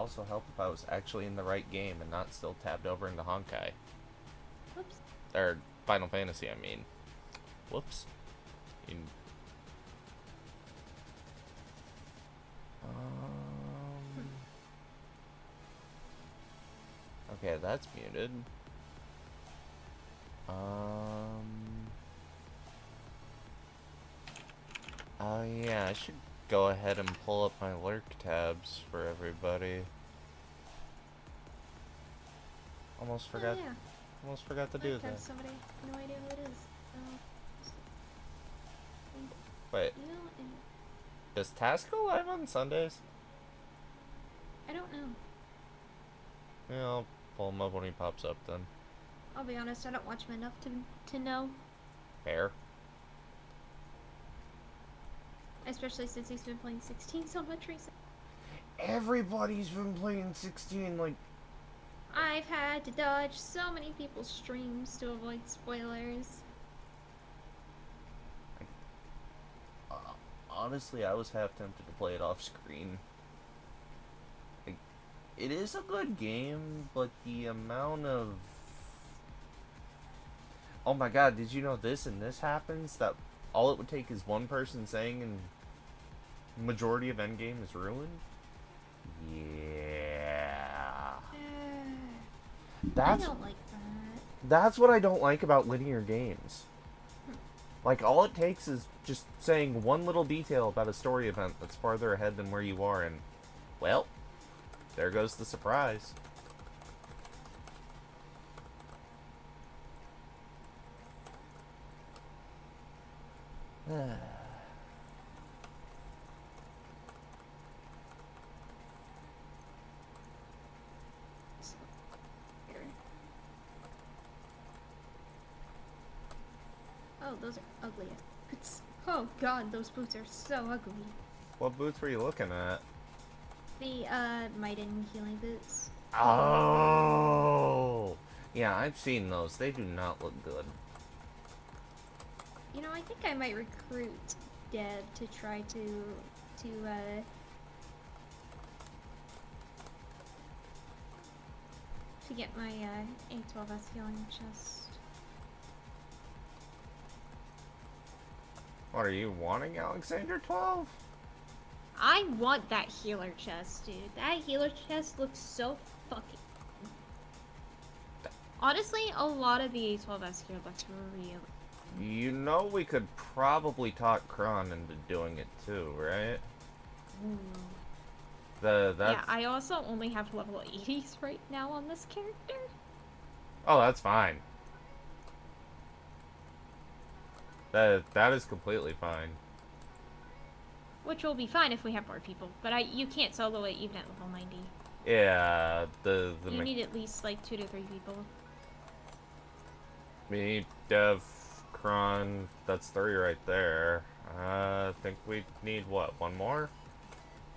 also help if I was actually in the right game and not still tabbed over into Honkai. Whoops. Or Final Fantasy, I mean. Whoops. In... Um... Okay, that's muted. Um... Oh yeah, I should go ahead and pull up my lurk tabs for everybody. Almost forgot. Oh, yeah. Almost forgot to do that. somebody. No idea who it is. Uh, Wait, you know, does Task go live on Sundays? I don't know. Yeah, I'll pull him up when he pops up then. I'll be honest. I don't watch him enough to to know. Fair. Especially since he's been playing 16 so much recently. Everybody's been playing 16 like I've had to dodge so many people's streams to avoid spoilers. uh, honestly, I was half tempted to play it off screen. Like, it is a good game, but the amount of Oh my god, did you know this and this happens? That all it would take is one person saying and majority of endgame is ruined? Yeah. That's I don't like that. That's what I don't like about linear games. Like, all it takes is just saying one little detail about a story event that's farther ahead than where you are, and, well, there goes the surprise. Oh, those are ugly boots. Oh god, those boots are so ugly. what boots were you looking at? The, uh, Maiden healing boots. Oh! Yeah, I've seen those. They do not look good. You know, I think I might recruit Dev to try to, to, uh... To get my, uh, A12S healing chest. What are you wanting, Alexander 12? I want that healer chest, dude. That healer chest looks so fucking. Honestly, a lot of the A12S here looks real. You know we could probably talk Kron into doing it too, right? Mm. The that's Yeah, I also only have level 80s right now on this character. Oh, that's fine. That that is completely fine. Which will be fine if we have more people, but I you can't solo it even at level 90. Yeah, the the You need at least like two to three people. me, Dev, Kron, that's three right there. Uh, I think we need what? One more?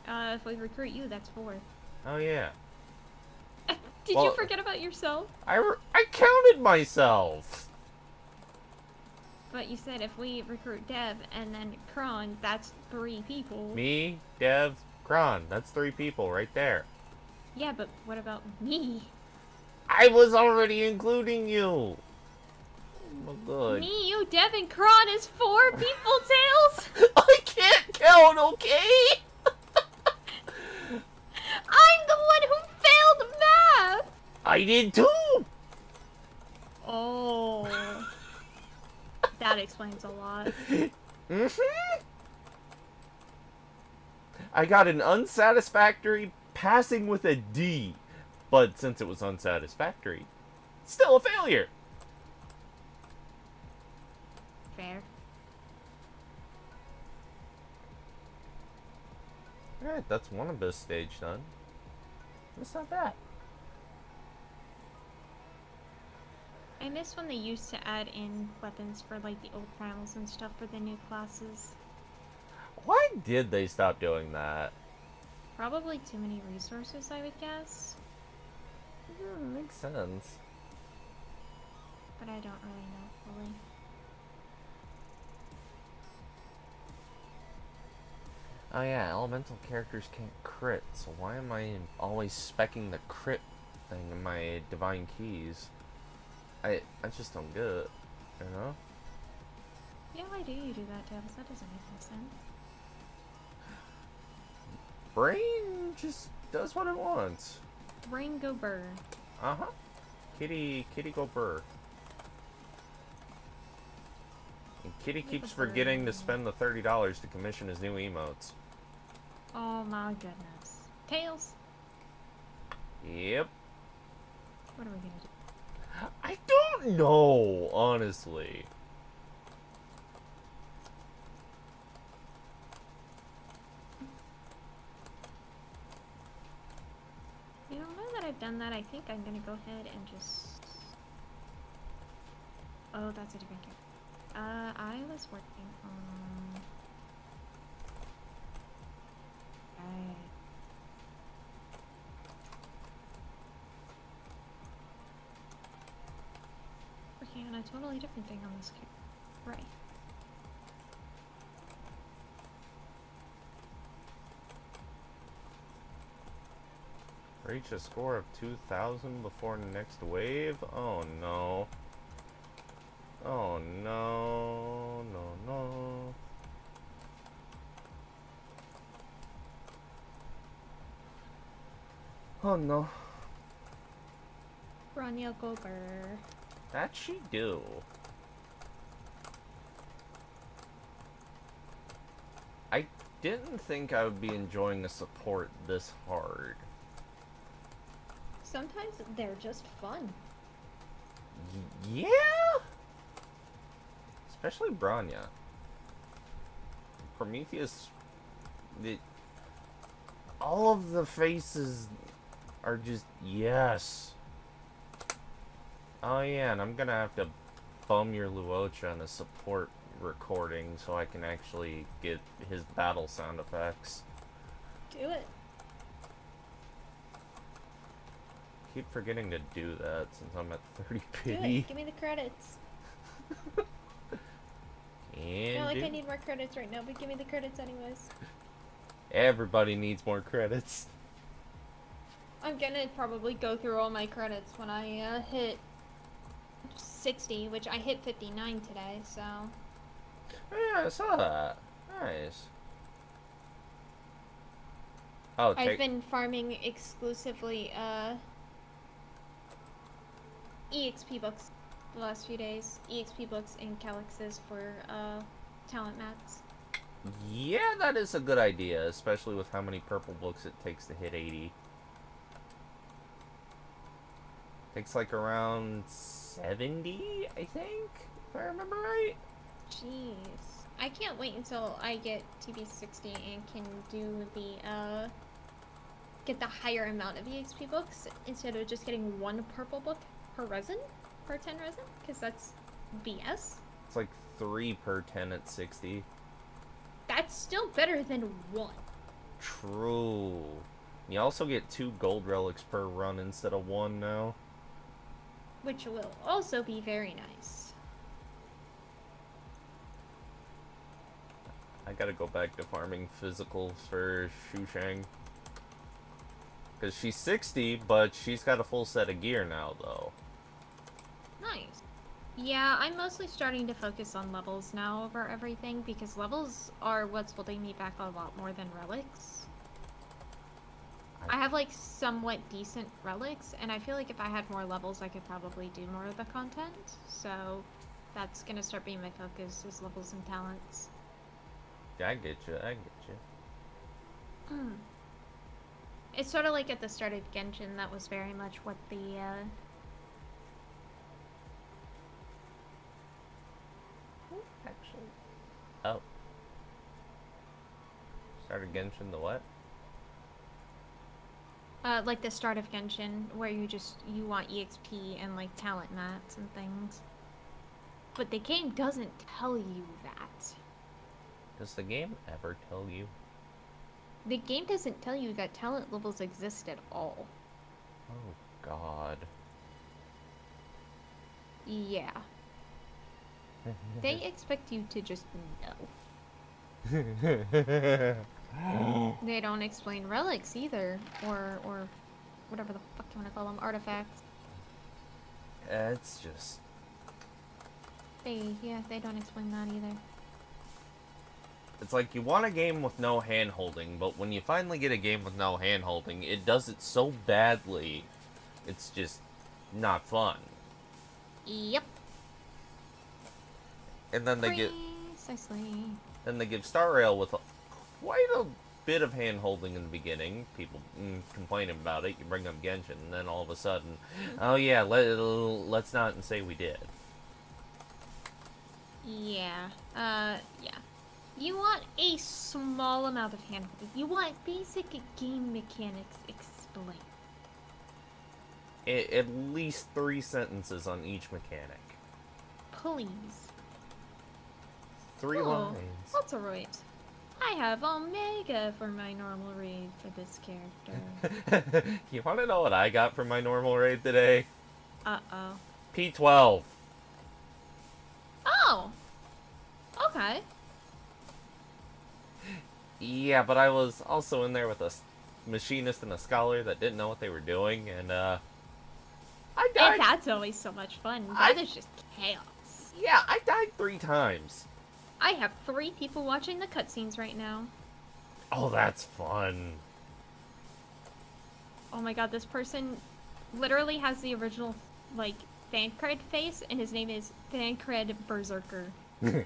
Uh, if we recruit you, that's four. Oh yeah. Did Well- you forget about yourself? I I counted myself. But you said if we recruit Dev and then Kron, that's three people. Me, Dev, Kron. That's three people right there. Yeah, but what about me? I was already including you. Oh, good. Me, you, Dev, and Kron is four people, Tails! I can't count, okay? I'm the one who failed math! I did too. Oh. that explains a lot. hmm I got an unsatisfactory passing with a D, but since it was unsatisfactory, still a failure. Fair. Alright, that's one of this stage done. That's not bad. I miss when they used to add in weapons for like the old primals and stuff for the new classes. Why did they stop doing that? Probably too many resources, I would guess. Yeah, makes sense. But I don't really know fully. Oh yeah, elemental characters can't crit, so why am I always specking the crit thing in my divine keys? I I just don't get it, you know? Yeah, why do you do that, Tabs? That doesn't make any sense. Brain just does what it wants. Brain go burr. Uh-huh. Kitty kitty go burr. And Kitty keeps forgetting to spend the thirty dollars to commission his new emotes. Oh my goodness. Tails, Yep. what are we gonna do? I don't know, honestly. You know, now that I've done that, I think I'm gonna go ahead and just. Oh, that's a different character. Uh, I was working on. Working on a totally different thing on this character. Right. Reach a score of 2,000 before the next wave? Oh no. Oh no, no, no. Oh no. Rania Gober. That she do. I didn't think I would be enjoying a support this hard. Sometimes they're just fun. Y- yeah? Especially Bronya. Prometheus. The, all of the faces are just yes. Oh yeah, and I'm gonna have to bum your Luocha on a support recording so I can actually get his battle sound effects. Do it. Keep forgetting to do that since I'm at 30 pity. Do it. Give me the credits. And Not like I need more credits right now, but give me the credits anyways. Everybody needs more credits. I'm gonna probably go through all my credits when I uh, hit 60, which I hit 59 today, so. Yeah, I saw that. Nice. Oh, I've been farming exclusively uh, EXP books the last few days. EXP books and Calyxes for uh, talent mats. yeah, that is a good idea, especially with how many purple books it takes to hit 80. Takes like around 70, I think, if I remember right. Jeez. I can't wait until I get TB60 and can do the, uh, get the higher amount of EXP books instead of just getting one purple book per resin, per 10 resin, because that's BS. It's like 3 per 10 at 60. That's still better than one. True. You also get 2 gold relics per run instead of 1 now. Which will also be very nice. I gotta go back to farming physicals for Sushang. Because she's 60, but she's got a full set of gear now, though. Nice. Yeah, I'm mostly starting to focus on levels now over everything because levels are what's holding me back a lot more than relics. I have like somewhat decent relics, and I feel like if I had more levels, I could probably do more of the content. So that's gonna start being my focus is levels and talents. Yeah, I get you, I get you. It's sort of like at the start of Genshin, that was very much what the uh, Actually. Oh. Started Genshin the what? Uh, like the start of Genshin, where you just you want EXP and like talent mats and things. But the game doesn't tell you that. Does the game ever tell you? The game doesn't tell you that talent levels exist at all. Oh, God. Yeah, they expect you to just know. They don't explain relics either, or or whatever the fuck you want to call them, artifacts. it's just They yeah, they don't explain that either. It's like you want a game with no hand holding, but when you finally get a game with no hand holding, it does it so badly, it's just not fun. Yep. And then they get Precisely. then they give Star Rail with quite a bit of hand holding in the beginning. People mm, complaining about it. You bring up Genshin, and then all of a sudden, oh yeah, let let's not say we did. Yeah. Uh, yeah. You want a small amount of handholding. You want basic game mechanics explained. A- at least three sentences on each mechanic. Please. Three Three Oh, lines. That's alright. I have Omega for my normal raid for this character. you want to know what I got for my normal raid today? Uh-oh. P12. Oh! Okay. Yeah, but I was also in there with a machinist and a scholar that didn't know what they were doing, and uh, I died... And that's always so much fun. I- That is just chaos. Yeah, I died three times. I have three people watching the cutscenes right now. Oh, that's fun. Oh my god, this person literally has the original, like, Thancred face, and his name is Thancred Berserker. I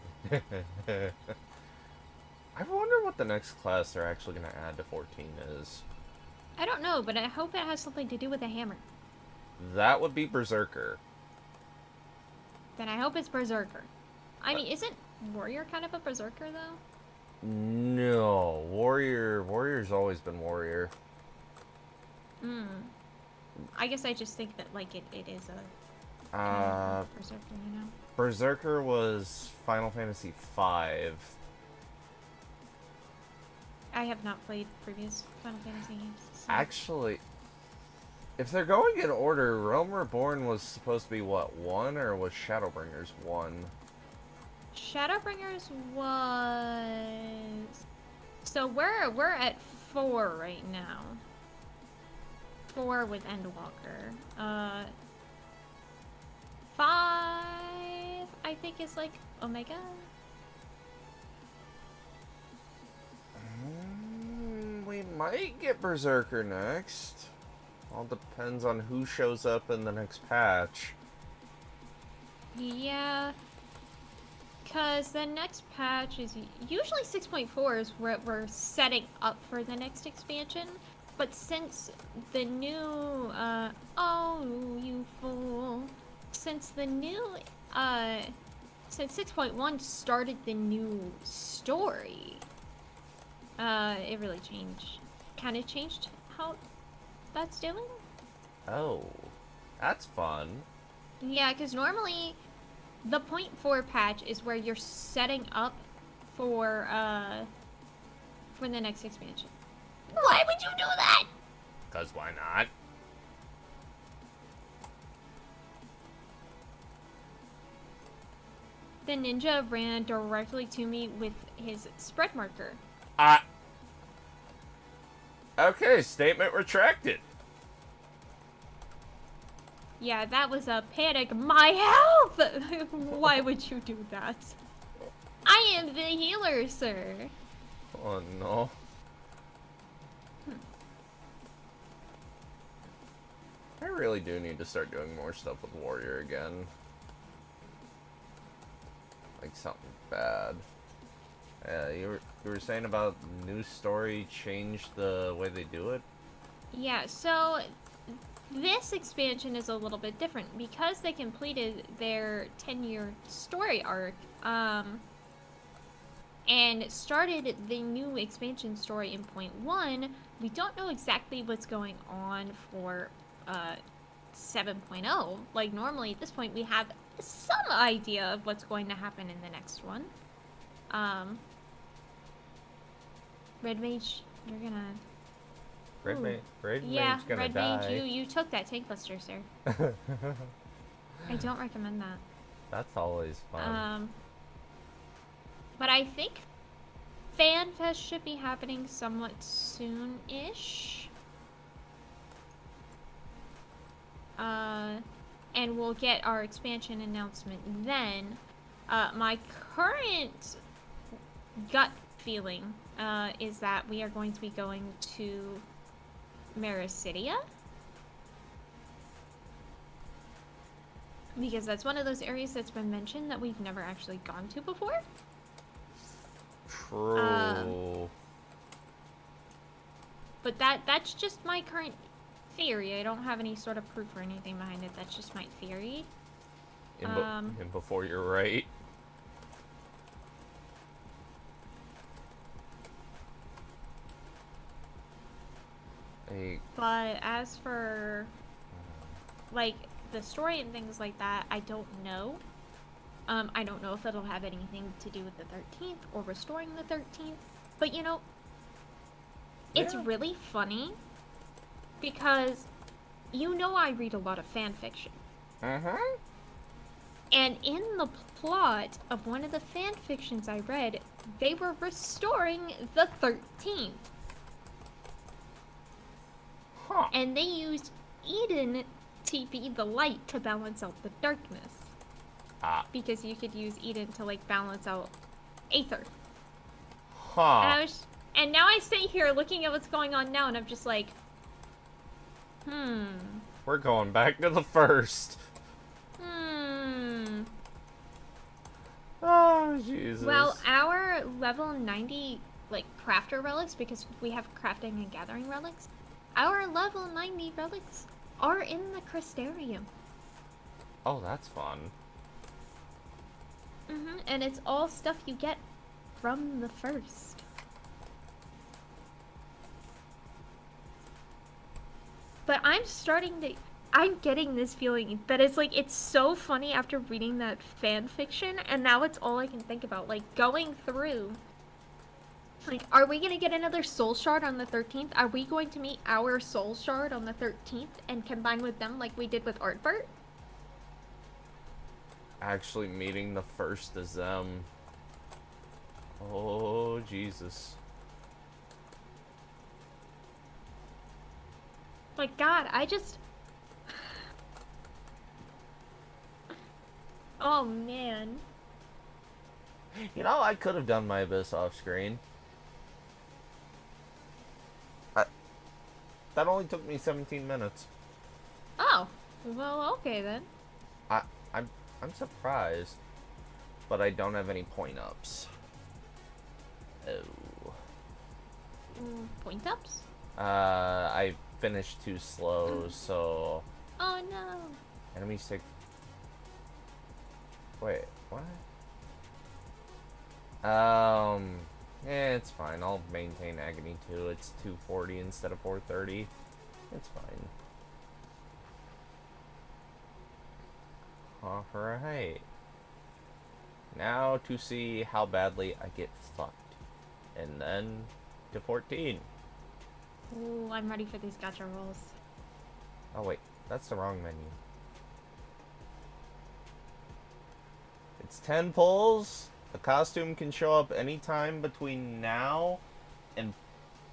wonder what the next class they're actually gonna add to 14 is. I don't know, but I hope it has something to do with a hammer. That would be Berserker. Then I hope it's Berserker. I uh, mean, isn't Warrior kind of a Berserker, though? No, Warrior. Warrior's always been Warrior. Hmm. I guess I just think that, like, it, it is a Uh, of Berserker, you know? Berserker was Final Fantasy V. I have not played previous Final Fantasy games. so- Actually, if they're going in order, Realm Reborn was supposed to be what one, or was Shadowbringers one? Shadowbringers was so we're we're at four right now. Four with Endwalker. Uh, five I think is like Omega. Mm, we might get Berserker next. All depends on who shows up in the next patch. Yeah. Cause the next patch is usually 6.4 is what we're setting up for the next expansion. But since the new, uh, oh, you fool. Since the new, uh, since 6.1 started the new story, uh, it really changed, kind of changed how that's doing. Oh, that's fun. Yeah, because normally the point four patch is where you're setting up for uh for the next expansion. Why would you do that? Cause why not? The ninja ran directly to me with his spread marker. Ah. Okay, statement retracted. Yeah, that was a panic. My health! Why would you do that? I am the healer, sir. Oh no. Hmm. I really do need to start doing more stuff with Warrior again. Like something bad. Yeah, you were you were saying about new story changed the way they do it. Yeah, so this expansion is a little bit different because they completed their 10 year story arc um, and started the new expansion story in point one. We don't know exactly what's going on for uh, 7.0. Like, normally at this point, we have some idea of what's going to happen in the next one. Um, Red Mage, you're gonna Red Red yeah, Mage's gonna Red die. Mage, you you took that tank buster, sir. I don't recommend that. That's always fun. Um, but I think Fan Fest should be happening somewhat soon-ish. Uh, and we'll get our expansion announcement then. Uh, my current gut feeling uh, is that we are going to be going to Meracydia. Because that's one of those areas that's been mentioned that we've never actually gone to before. True. Um, But that that's just my current theory. I don't have any sort of proof or anything behind it. That's just my theory. and, um, and before you're right. Hey, But as for like the story and things like that, I don't know. Um, I don't know if it'll have anything to do with the 13th or restoring the 13th. But you know, it's really funny because you know I read a lot of fan fiction. uh-huh. And in the plot of one of the fan fictions I read, they were restoring the 13th. Huh. And they used Eden to be the light to balance out the darkness. Ah. Because you could use Eden to like balance out Aether. Huh. And was and now I sit here looking at what's going on now and I'm just like Hmm. We're going back to the first. Hmm. Oh, Jesus. Well, our level 90 like crafter relics because we have crafting and gathering relics. Our level 90 relics are in the Crystarium. oh, that's fun. hmm And it's all stuff you get from the first. But I'm starting to. I'm getting this feeling that it's like it's so funny after reading that fan fiction, and now it's all I can think about. Like going through. Like, are we gonna get another soul shard on the 13th? Are we going to meet our soul shard on the 13th and combine with them like we did with Ardbert? Actually meeting the first is them. Oh, Jesus. My God, I just. Oh, man. You know, I could have done my abyss off screen. That only took me 17 minutes. Oh, well, okay then. I, I'm, I'm surprised, but I don't have any point ups. Oh. Mm, point ups? Uh, I finished too slow, so Oh, no. Enemy take. Wait, what? Um, yeah, it's fine. I'll maintain agony too. It's 240 instead of 430. It's fine. Alright. Now to see how badly I get fucked. And then to 14. Ooh, I'm ready for these gacha rolls. Oh wait, that's the wrong menu. It's 10 pulls. The costume can show up anytime between now and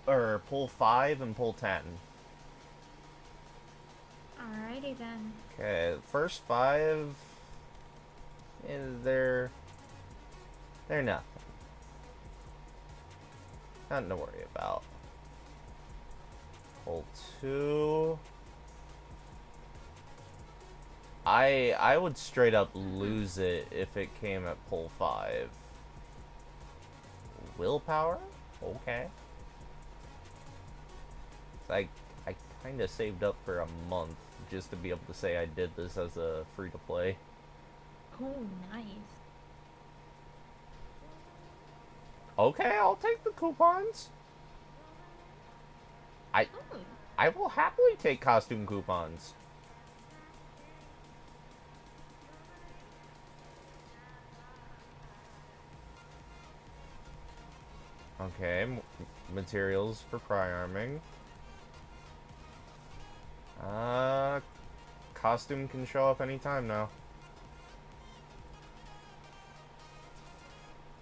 or pull 5 and pull 10. Alrighty then. Okay, first 5 is they're they're nothing. Nothing to worry about. Pull 2 I I would straight up lose it if it came at pull five. Willpower? Okay. I I kind of saved up for a month just to be able to say I did this as a free to play. Oh, nice. Okay, I'll take the coupons. I Hmm. I will happily take costume coupons. Okay, m- materials for pry arming. Uh, costume can show up anytime now.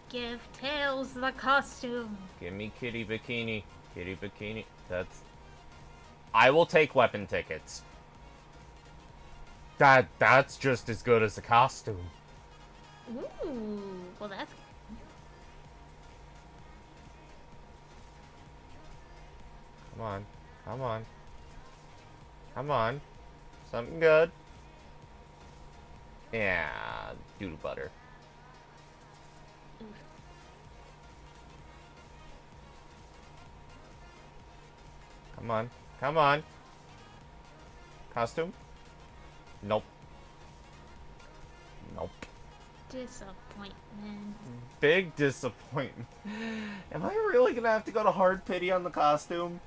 Give Tails the costume. Give me kitty bikini. Kitty bikini. That's. I will take weapon tickets. That that's just as good as the costume. Ooh, well that's Come on. Come on. Come on. Something good. Yeah, doodle butter. Come on. Come on. Costume? Nope. Nope. disappointment. Big disappointment. Am I really gonna have to go to hard pity on the costume?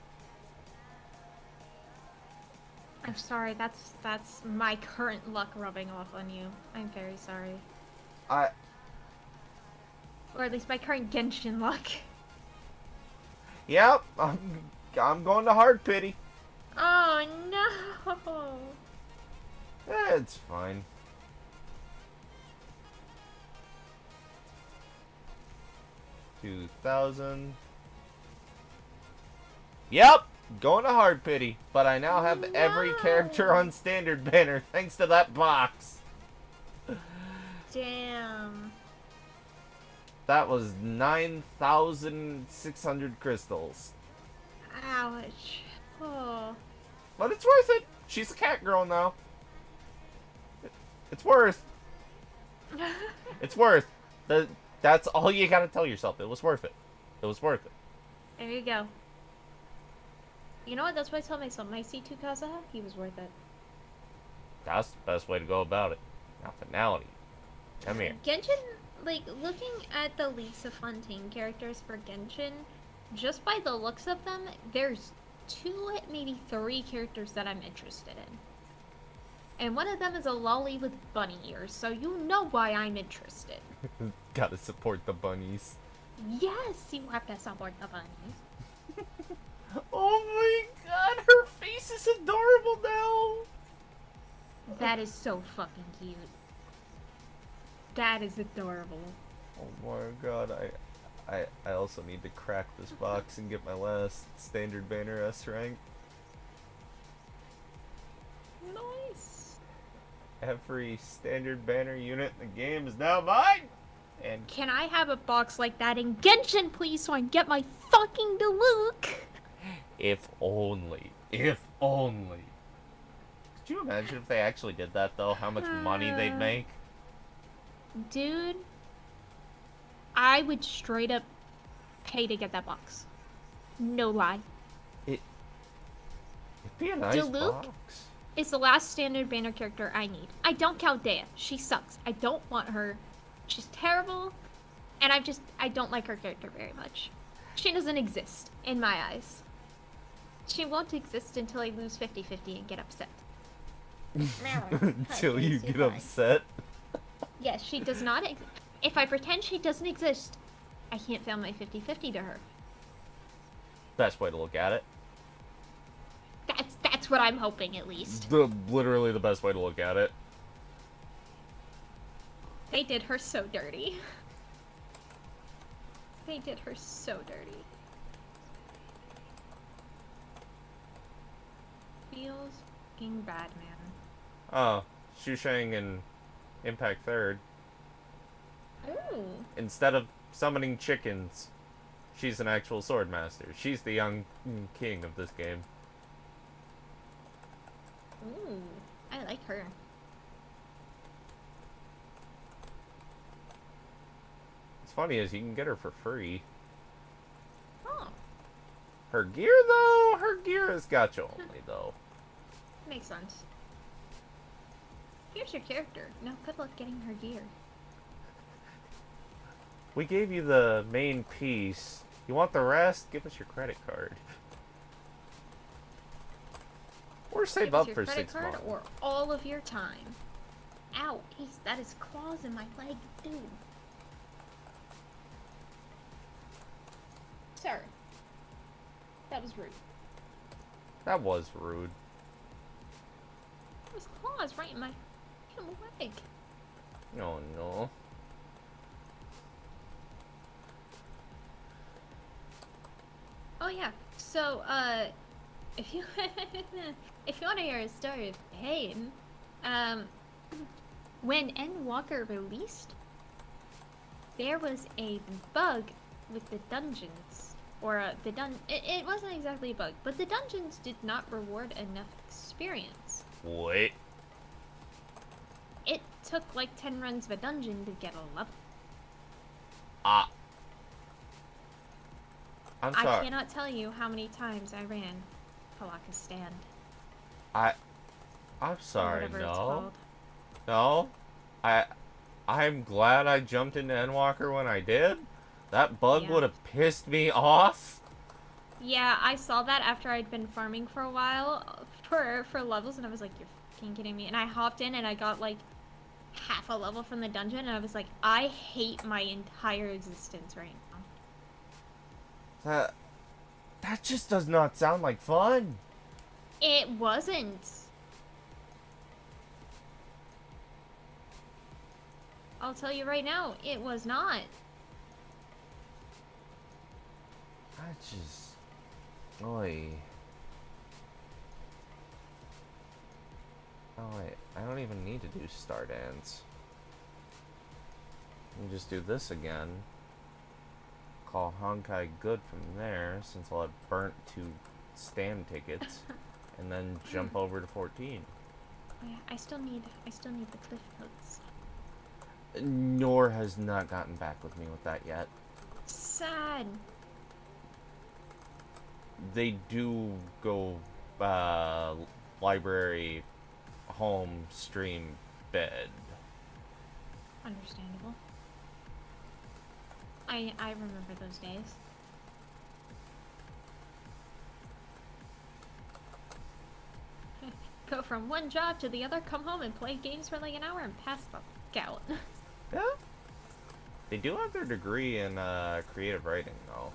I'm sorry, that's that's my current luck rubbing off on you. I'm very sorry. I Or at least my current Genshin luck. Yep, I'm I'm going to hard pity. Oh no! Eh, it's fine. Two thousand. Yep, going to hard pity, but I now have every character on standard banner thanks to that box. Damn. That was nine thousand six hundred crystals, Ouch. Oh. but it's worth it. She's a cat girl now. It's worth. It's worth. The, that's all you gotta tell yourself. It was worth it. It was worth it. there you go. You know what? That's why I tell myself. My C2 Kazuha, he was worth it. That's the best way to go about it. Now, finality. Come here. Genshin, like, looking at the Lisa Fontaine characters for Genshin, just by the looks of them, there's two, maybe three characters that I'm interested in. And one of them is a lolly with bunny ears, so you know why I'm interested. Gotta support the bunnies. Yes, you have to support the bunnies. Oh my god, her face is adorable now! That is so fucking cute. That is adorable. Oh my god, I, I, I also need to crack this box and get my last standard banner S rank. Nice. Every standard banner unit in the game is now mine! And Can I have a box like that in Genshin, please, so I can get my fucking Diluc? If only, if only. Could you imagine if they actually did that though? How much money they'd Uh, make? Dude, I would straight up pay to get that box. No lie. It'd be a nice Diluc? box. It's the last standard banner character I need. I don't count Dehya. She sucks. I don't want her. She's terrible. And I just, I don't like her character very much. She doesn't exist in my eyes. She won't exist until I lose 50 50 and get upset. Until you get you're fine. upset. Yes, she does not exist. If I pretend she doesn't exist, I can't fail my 50 50 to her. Best way to look at it. That's that's what I'm hoping at least. The literally the best way to look at it. They did her so dirty. They did her so dirty. Feels fucking bad, man. Oh, Sushang and Impact Third. Ooh. Instead of summoning chickens, she's an actual sword master. She's the young king of this game. Ooh. I like her. What's funny is you can get her for free. Oh, Her gear though, her gear is gacha only though. Makes sense. Here's your character. Now good luck getting her gear. We gave you the main piece. You want the rest? Give us your credit card. Or save Give up for six card months. or all of your time. Ow, he's, that is claws in my leg, dude. Sir. That was rude. That was rude his claws right in my leg. Oh no. Oh yeah. So uh, if you if you want to hear a story of pain, um, when Endwalker released, there was a bug with the dungeons or uh, the dun. It, it wasn't exactly a bug, but the dungeons did not reward enough experience. Wait. It took like ten runs of a dungeon to get a level. Ah. I'm sorry. I cannot tell you how many times I ran Palaka Stand. I. I'm sorry. No. No. I. I'm glad I jumped into Endwalker when I did. That bug Yeah. would have pissed me off. Yeah, I saw that after I'd been farming for a while for for levels, and I was like, "You're fucking kidding me!" And I hopped in, and I got like half a level from the dungeon, and I was like, "I hate my entire existence right now." That. That just does not sound like fun. It wasn't. I'll tell you right now, it was not. I just. Oi. Oh wait, I don't even need to do star dance. You just do this again. Call Honkai good from there, since I'll have burnt two stand tickets, and then jump over to 14. Oh, yeah, I still need I still need the cliff notes. Nor has not gotten back with me with that yet. Sad. They do go uh, library, home, stream, bed. Understandable. I I remember those days. Go from one job to the other, come home and play games for like an hour and pass the fuck out. Yeah. They do have their degree in uh, creative writing, though.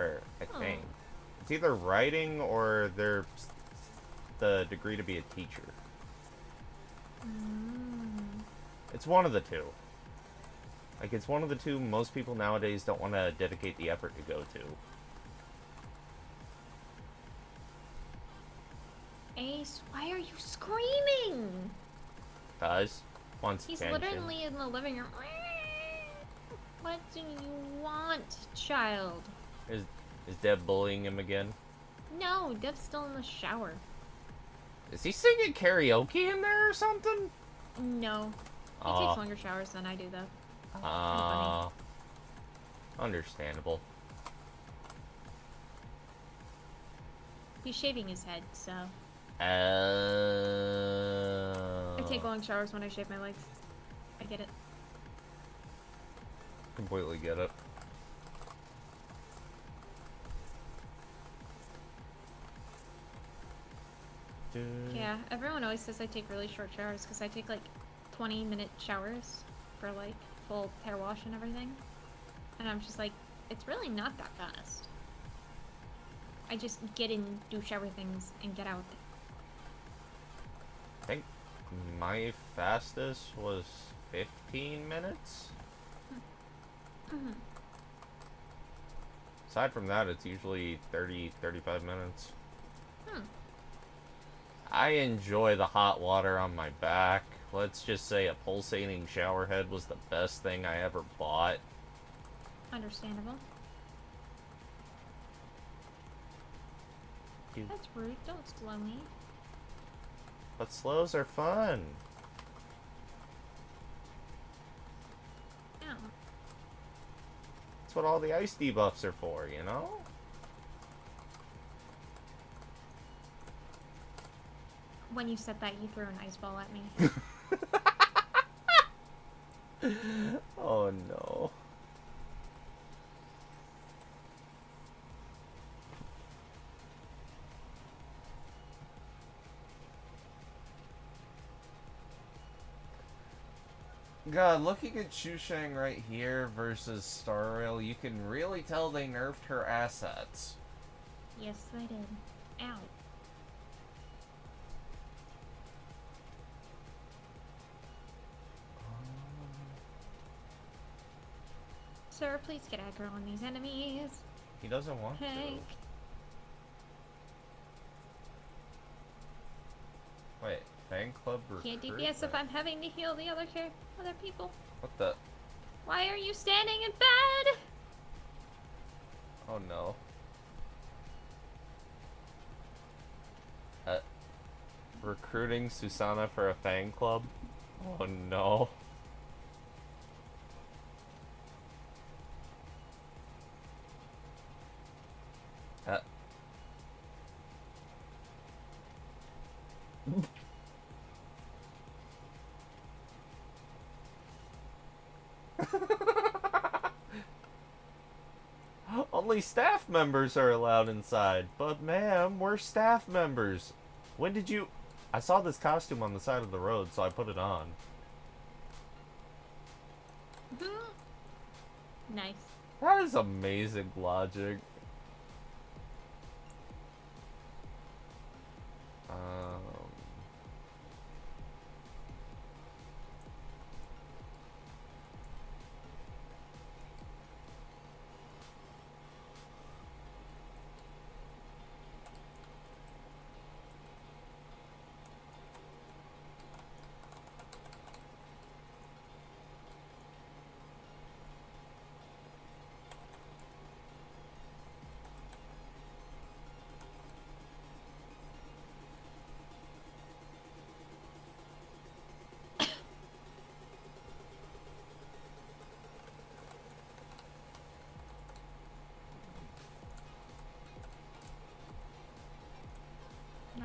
Or, I Oh. think. It's either writing or their the degree to be a teacher. Mm. It's one of the two. Like, it's one of the two most people nowadays don't want to dedicate the effort to go to. Ace, why are you screaming? Cause, wants He's attention. literally in the living room. What do you want, child? Is, is Deb bullying him again? No, Deb's still in the shower. Is he singing karaoke in there or something? No. He Aw. takes longer showers than I do, though. Uh, understandable. He's shaving his head, so. Uh, I take long showers when I shave my legs. I get it. completely get it. Yeah, everyone always says I take really short showers because I take like 20 minute showers for like full hair wash and everything. And I'm just like, it's really not that fast. I just get in, do shower things, and get out. I think my fastest was 15 minutes. Mhm. Aside from that, it's usually 30, 35 minutes. Hmm. I enjoy the hot water on my back. Let's just say a pulsating shower head was the best thing I ever bought. Understandable. You- That's rude. Don't slow me. But slows are fun. Ow. That's what all the ice debuffs are for, you know? When you said that, you threw an ice ball at me. oh no. God, looking at Sushang right here versus Star Rail, you can really tell they nerfed her assets. yes, they did. Ow. Sir, please get aggro on these enemies. He doesn't want Hank. to. Wait, fan club recruit? Can't DPS if I'm having to heal the other care other people. What the? Why are you standing in bed? Oh no. Uh, recruiting Susana for a fan club? Oh no. Only staff members are allowed inside. But ma'am, we're staff members. When did you... I saw this costume on the side of the road, so I put it on. nice. That is amazing logic.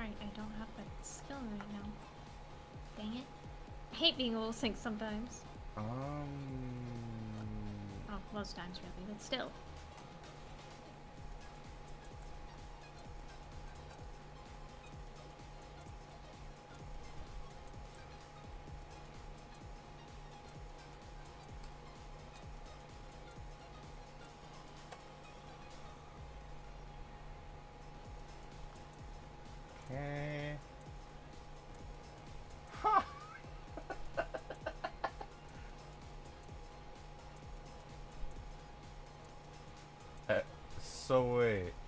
Right, I don't have that skill right now. Dang it. I hate being a little sync sometimes. Um... Oh, most times really, but still.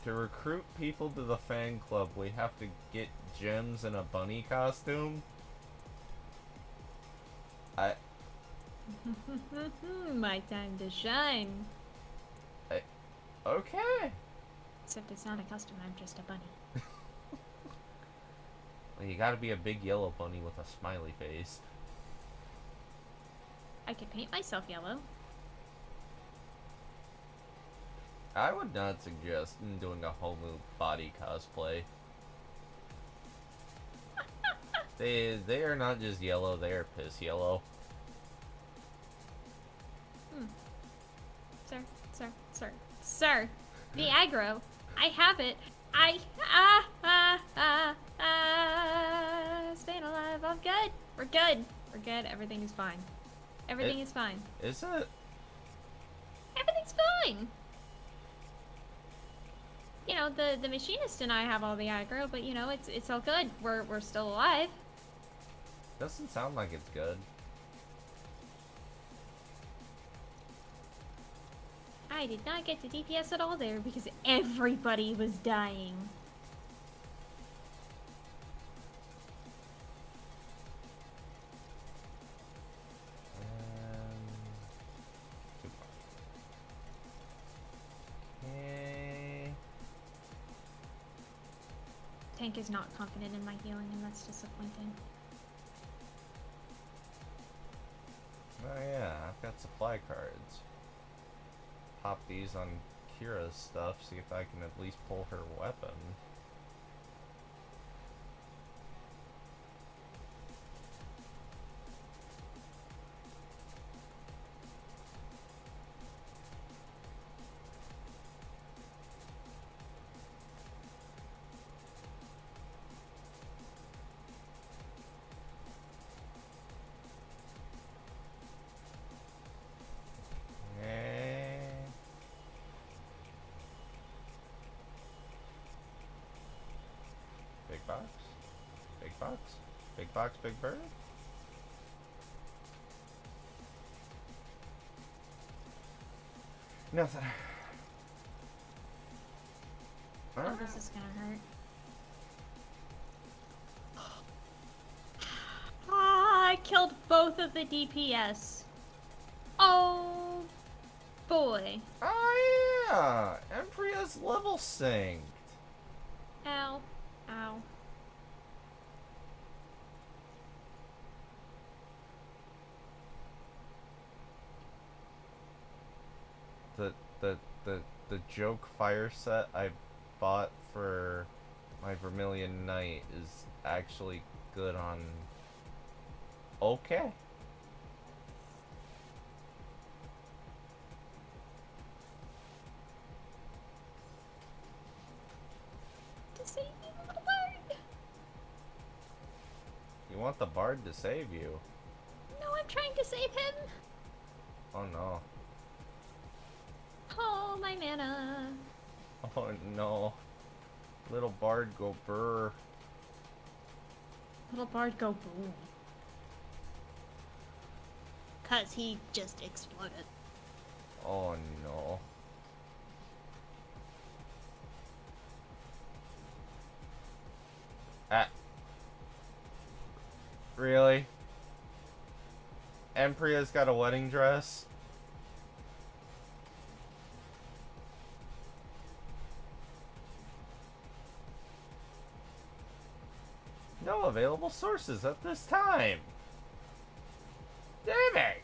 To recruit people to the fan club, we have to get gems in a bunny costume? I My time to shine. okay. Except it's not a custom, I'm just a bunny. Well, you gotta be a big yellow bunny with a smiley face. I could paint myself yellow. I would not suggest doing a Homu body cosplay. they they are not just yellow, they are piss yellow. Sir, sir, sir, sir. The aggro. I have it. I ah ah ah ah. Staying alive. I'm good. We're good. We're good. Everything is fine. Everything It- is fine. Is it? Everything's fine. Know, the the machinist and I have all the aggro, but you know, it's it's all good. We're we're still alive. Doesn't sound like it's good. I did not get to DPS at all there because everybody was dying. Is not confident in my healing, and that's disappointing. Oh yeah, I've got supply cards. Pop these on Kira's stuff, see if I can at least pull her weapon. Big box, big bird. Nothing. Oh, this is gonna hurt. Ah, I killed both of the DPS. Oh boy. Oh yeah, Empria's level synced. Ow. Ow. The the the joke fire set I bought for my Vermilion Knight is actually good on. Okay. To save me, little bird. You want the bard to save you? No, I'm trying to save him. Oh no. Oh, my mana. Oh no. Little bard go burr. Little bard go boom. Cause he just exploded. Oh no. Ah. Really? Empria's got a wedding dress? Available sources at this time. Damn it!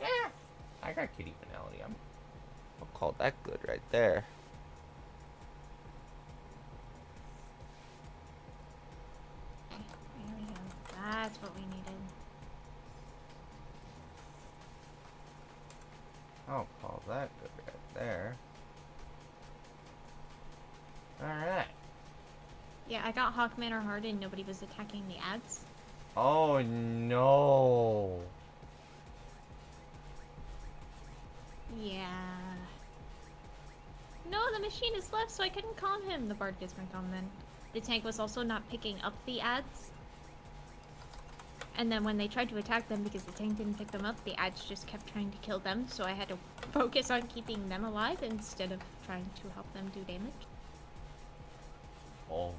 Yeah, I got kitty finality. I'm, I'll call that good right there. There got Haukke Manor hard and nobody was attacking the ads. Oh no. Yeah. No, the machine is left, so I couldn't calm him. The bard gets my calm then. The tank was also not picking up the ads. And then when they tried to attack them because the tank didn't pick them up, the ads just kept trying to kill them, so I had to focus on keeping them alive instead of trying to help them do damage. Oh.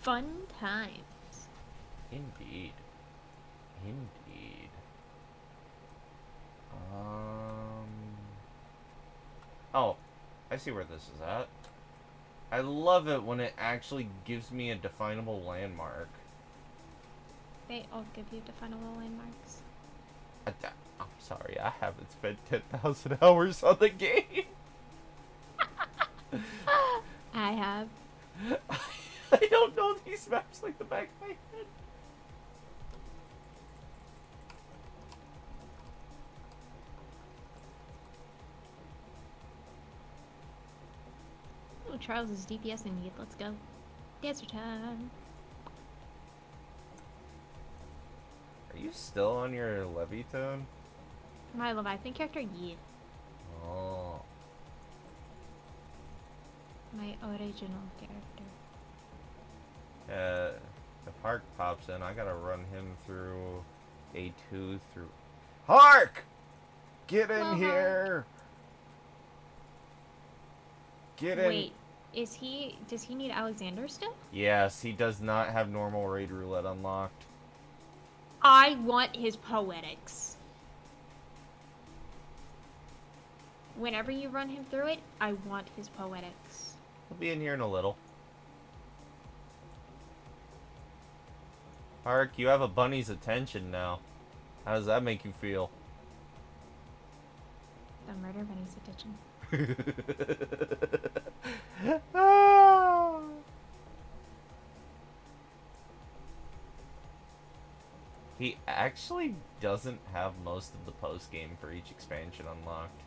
Fun times. Indeed. Indeed. Um. Oh, I see where this is at. I love it when it actually gives me a definable landmark. They all give you definable landmarks. I, am sorry, I haven't spent 10,000 hours on the game. I have. I don't know these maps like the back of my head. Oh, Charles is DPS indeed. Let's go. Dancer time. Are you still on your Levitone? My Leviathan character? Yeah. Oh. My original character. Uh, if Hark pops in, I gotta run him through A2 through. Hark! Get in Hello, Hark. here! Get in. Wait, is he? Does he need Alexander still? Yes, he does not have normal raid roulette unlocked. I want his poetics. Whenever you run him through it, I want his poetics. He'll be in here in a little. Hark, you have a bunny's attention now. How does that make you feel? The murder bunny's attention. Ah. He actually doesn't have most of the post game for each expansion unlocked.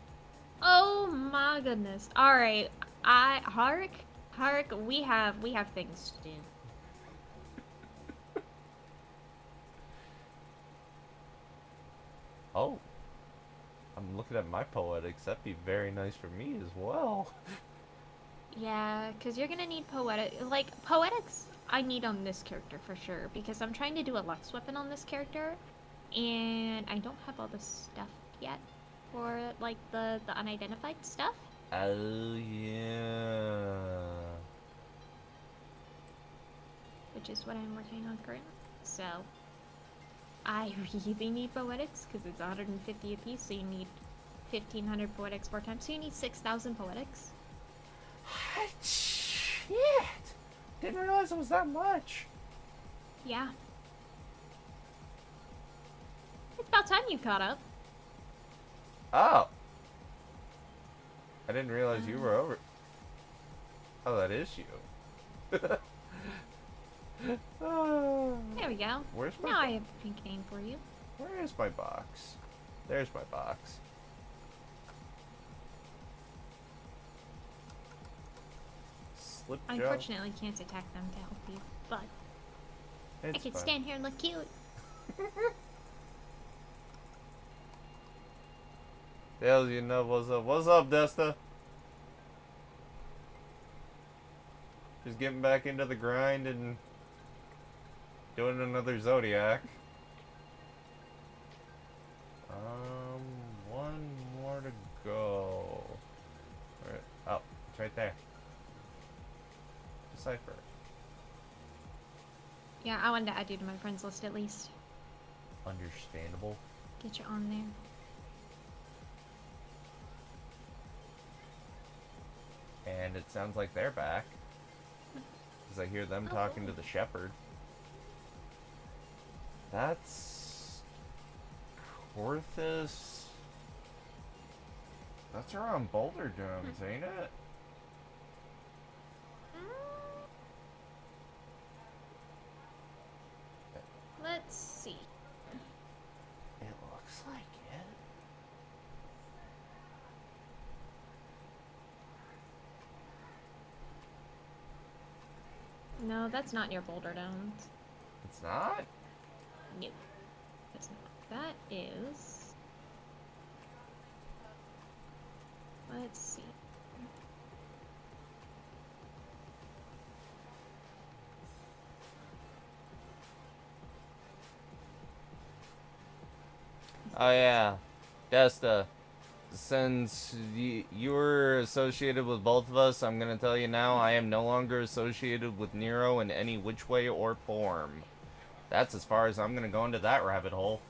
Oh my goodness. All right, I Hark, Hark. We have we have things to do. Oh. I'm looking at my poetics. That'd be very nice for me as well. Yeah, because you're gonna need poetic. Like poetics, I need on this character for sure because I'm trying to do a Lux weapon on this character, and I don't have all the stuff yet for like the the unidentified stuff. Oh, yeah. Which which is what I'm working on currently. So, I really need poetics because it's 150 apiece, so you need 1500 poetics four times. So you need 6,000 poetics. Shit! Didn't realize it was that much. Yeah. It's about time you caught up. Oh. I didn't realize you um. were over. Oh, that is you. There we go. Where's my Now I have a pink name for you. Where is my box? There's my box. Slip jump. unfortunately can't attack them to help you, but It's I could fine. stand here and look cute. Hell, you know what's up. What's up, Desta? Just getting back into the grind and doing another Zodiac. Um, one more to go. Where- Oh, it's right there. Decipher. Yeah, I wanted to add you to my friends list at least. Understandable. Get you on there. And it sounds like they're back. Because I hear them Oh, talking to the shepherd. That's. Coerthas. That's around Boulder Downs, hmm. ain't it? Let's see. It looks like it. No, that's not near Boulder Downs. It's not? That's not. That is. Let's see. Oh, yeah. Desta. Since y- you were associated with both of us, I'm gonna tell you now, I am no longer associated with Nero in any which way or form. That's as far as I'm gonna go into that rabbit hole.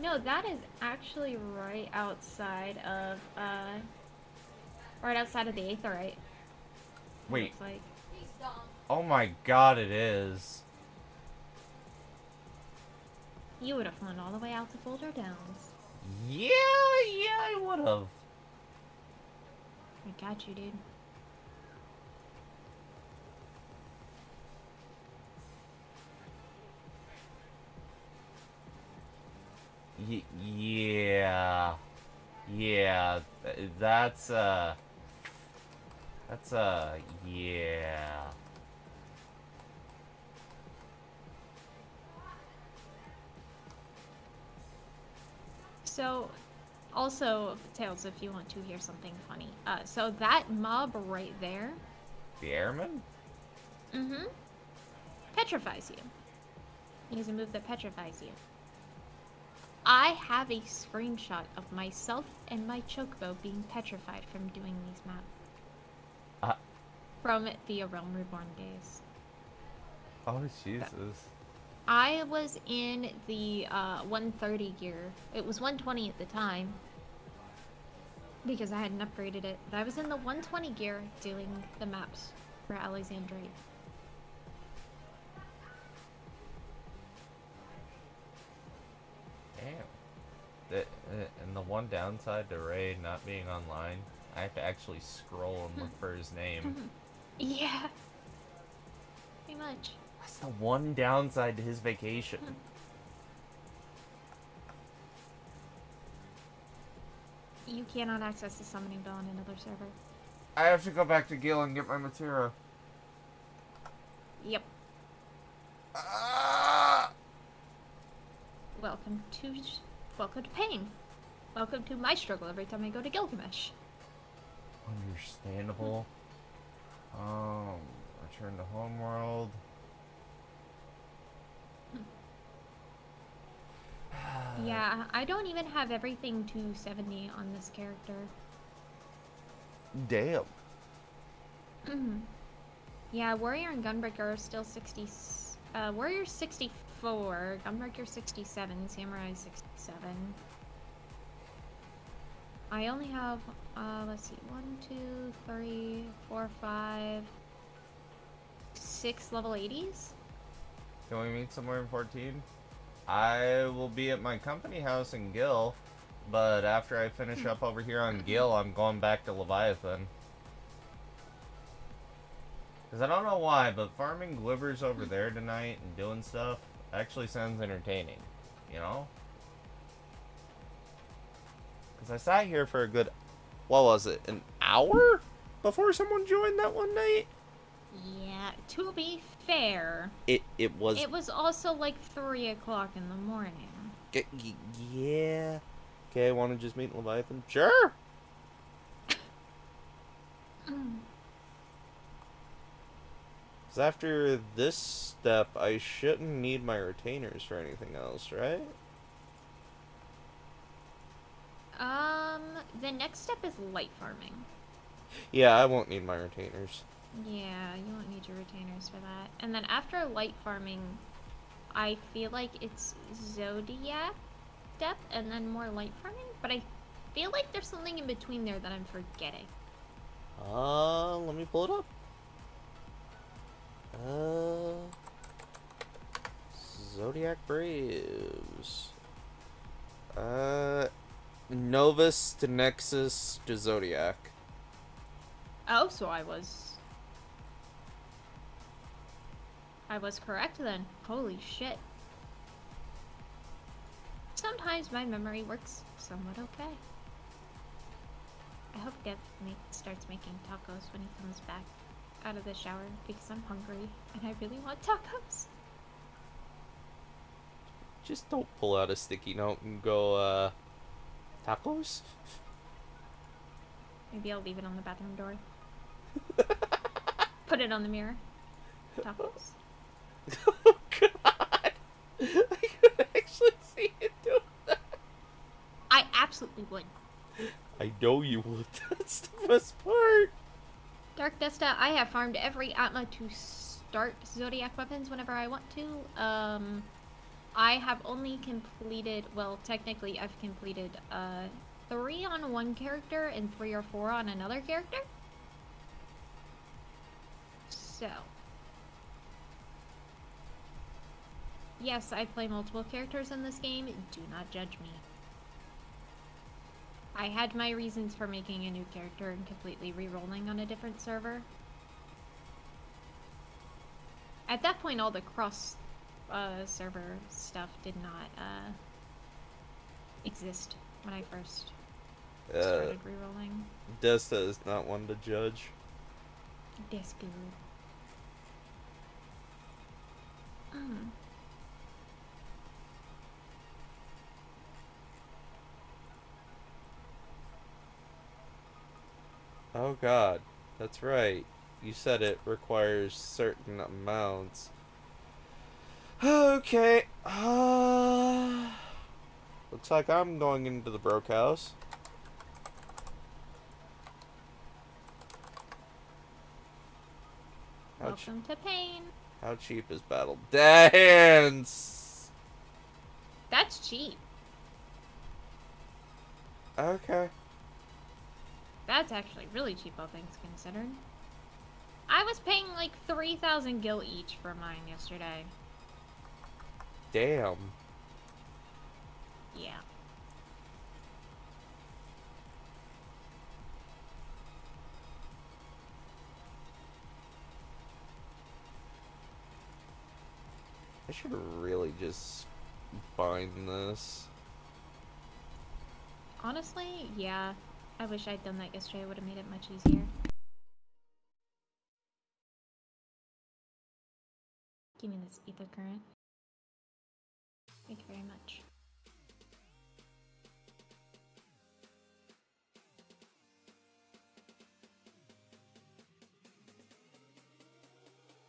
No, that is actually right outside of, uh. Right outside of the Aetheryte. it Wait, Like. oh my god, it is. You would have flown all the way out to Boulder Downs. Yeah, yeah, I would have. I got you, dude. Y- yeah, yeah. That's uh, that's uh, yeah. So, also, Tails, if you want to hear something funny. Uh, so that mob right there, The airman? mm-hmm, petrifies you. He has a move that petrifies you. I have a screenshot of myself and my chocobo being petrified from doing these maps. Uh, From the A Realm Reborn days. oh Jesus. I was in the uh, 130 gear. It was 120 at the time. Because I hadn't upgraded it. But I was in the 120 gear doing the maps for Alexandrite. Damn. The, uh, and the one downside to Ray not being online, I have to actually scroll and look for his name. Yeah. Pretty much. That's the one downside to his vacation. You cannot access the summoning bell on another server. I have to go back to Gil and get my material. Yep. Ah! Welcome to... Welcome to pain. Welcome to my struggle every time I go to Gilgamesh. Understandable. um, return to homeworld. Hmm. yeah, I don't even have everything to 70 on this character. Damn. Mm-hmm. Yeah, Warrior and Gunbreaker are still 60... Uh, warrior 64 four. Gunbreaker 67, Samurai 67. I only have, uh, let's see, one, two, three, four, five, six level 80s. Can we meet somewhere in 14? I will be at my company house in Gill, but after I finish hmm. up over here on Gill, I'm going back to Leviathan. Because I don't know why, but farming Glivers over there tonight and doing stuff, actually sounds entertaining. You know? Because I sat here for a good, what was it, an hour? Before someone joined that one night? Yeah, to be fair, It, it was... it was also like 3 o'clock in the morning. Yeah. Okay, I want to just meet Leviathan? Sure! Because after this step, I shouldn't need my retainers for anything else, right? Um, the next step is light farming. Yeah, I won't need my retainers. Yeah, you won't need your retainers for that. And then after light farming, I feel like it's Zodiac depth and then more light farming, but I feel like there's something in between there that I'm forgetting. Uh, let me pull it up. Uh, Zodiac Braves. Uh, Novus to Nexus to Zodiac. Oh, so I was. I was correct then. Holy shit. Sometimes my memory works somewhat okay. I hope Dev starts making tacos when he comes back out of the shower because I'm hungry and I really want tacos. Just don't pull out a sticky note and go, uh, tacos? Maybe I'll leave it on the bathroom door. Put it on the mirror. Tacos. oh god! I could actually see it doing that. I absolutely would. I know you would. That's the best part. Dark Desta, I have farmed every Atma to start Zodiac weapons whenever I want to. Um, I have only completed, well, technically I've completed uh, three on one character and three or four on another character. So. Yes, I play multiple characters in this game. Do not judge me. I had my reasons for making a new character and completely re-rolling on a different server. At that point, all the cross uh, server stuff did not uh, exist when I first Uh, started re-rolling. Desta is not one to judge. That's good. Mm. Oh god, that's right. You said it requires certain amounts. Okay. Uh, looks like I'm going into the broke house. How, Welcome to pain. how cheap is Battle Dance? That's cheap. Okay. That's actually really cheap, all things considered. I was paying like 3,000 gil each for mine yesterday. Damn. Yeah. I should really just bind this. Honestly, yeah. I wish I'd done that yesterday. It would have made it much easier. Give me this ether current. Thank you very much.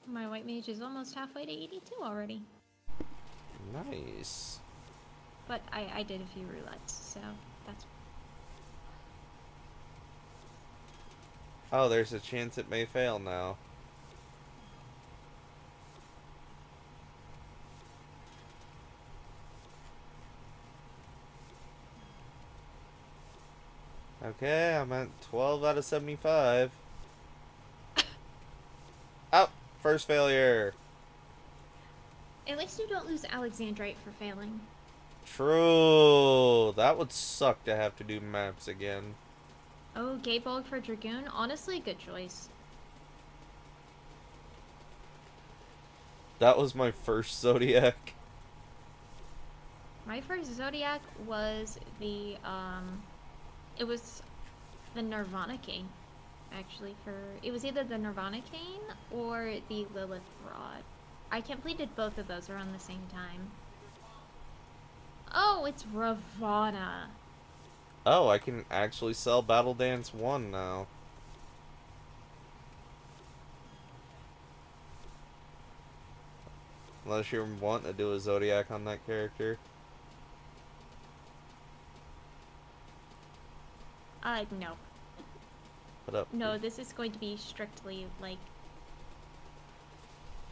My white mage is almost halfway to 82 already. Nice. But I, I did a few roulettes, so Oh, there's a chance it may fail now. Okay, I'm at 12 out of 75. oh, first failure. At least you don't lose Alexandrite for failing. True. That would suck to have to do maps again. Oh, Gae Bolg for Dragoon? Honestly, good choice. That was my first Zodiac. My first Zodiac was the, um, it was the Nirvana King, actually, for, it was either the Nirvana King or the Lilith Rod. I completed both of those around the same time. Oh, it's Ravana. Oh, I can actually sell Battle Dance 1 now. Unless you want to do a Zodiac on that character. Uh, no. Put up. No, this is going to be strictly, like,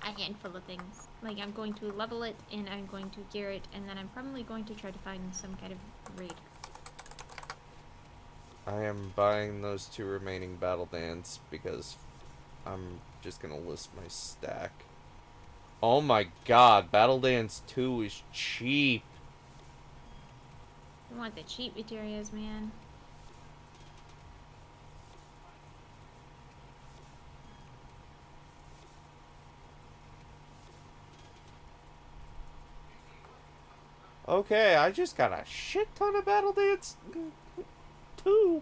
a handful of things. Like, I'm going to level it, and I'm going to gear it, and then I'm probably going to try to find some kind of raid. I am buying those two remaining Battle Dance because I'm just gonna list my stack. Oh my god, Battle Dance 2 is cheap. You want the cheap materials, man. Okay, I just got a shit ton of Battle Dance 2.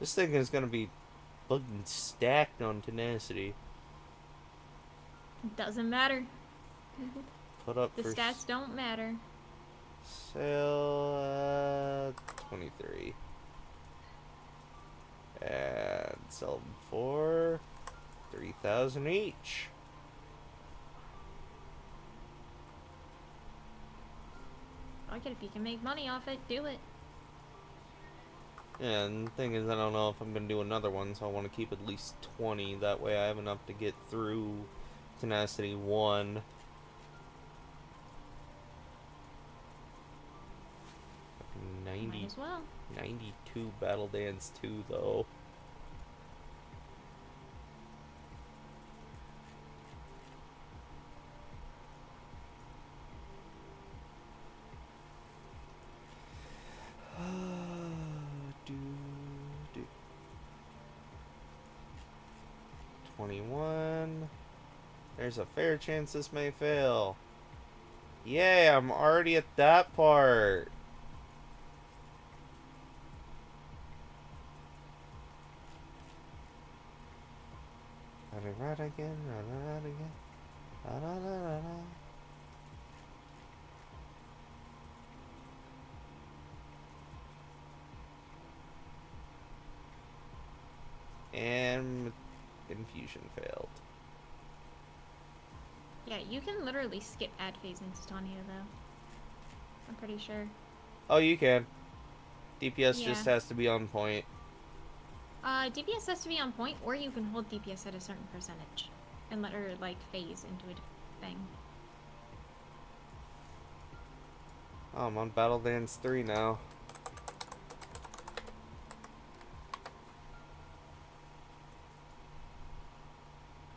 This thing is gonna be fucking stacked on tenacity. Doesn't matter. Put up The for stats don't matter. Sell uh, 23. And sell them for 3,000 each. Fuck it, if you can make money off it, do it. Yeah, and the thing is, I don't know if I'm gonna do another one, so I want to keep at least 20. That way I have enough to get through Tenacity 1. Might 90, as well. 92 Battle Dance 2, though. Do, do. 21. There's a fair chance this may fail. Yay, I'm already at that part. Let me ride again, ride, ride again. La, la, la, la, la. And infusion failed. Yeah, you can literally skip ad phase in Titania, though. I'm pretty sure. Oh, you can. DPS just has to be on point. Uh, DPS has to be on point, or you can hold DPS at a certain percentage and let her, like, phase into a thing. Oh, I'm on Battle Dance 3 now.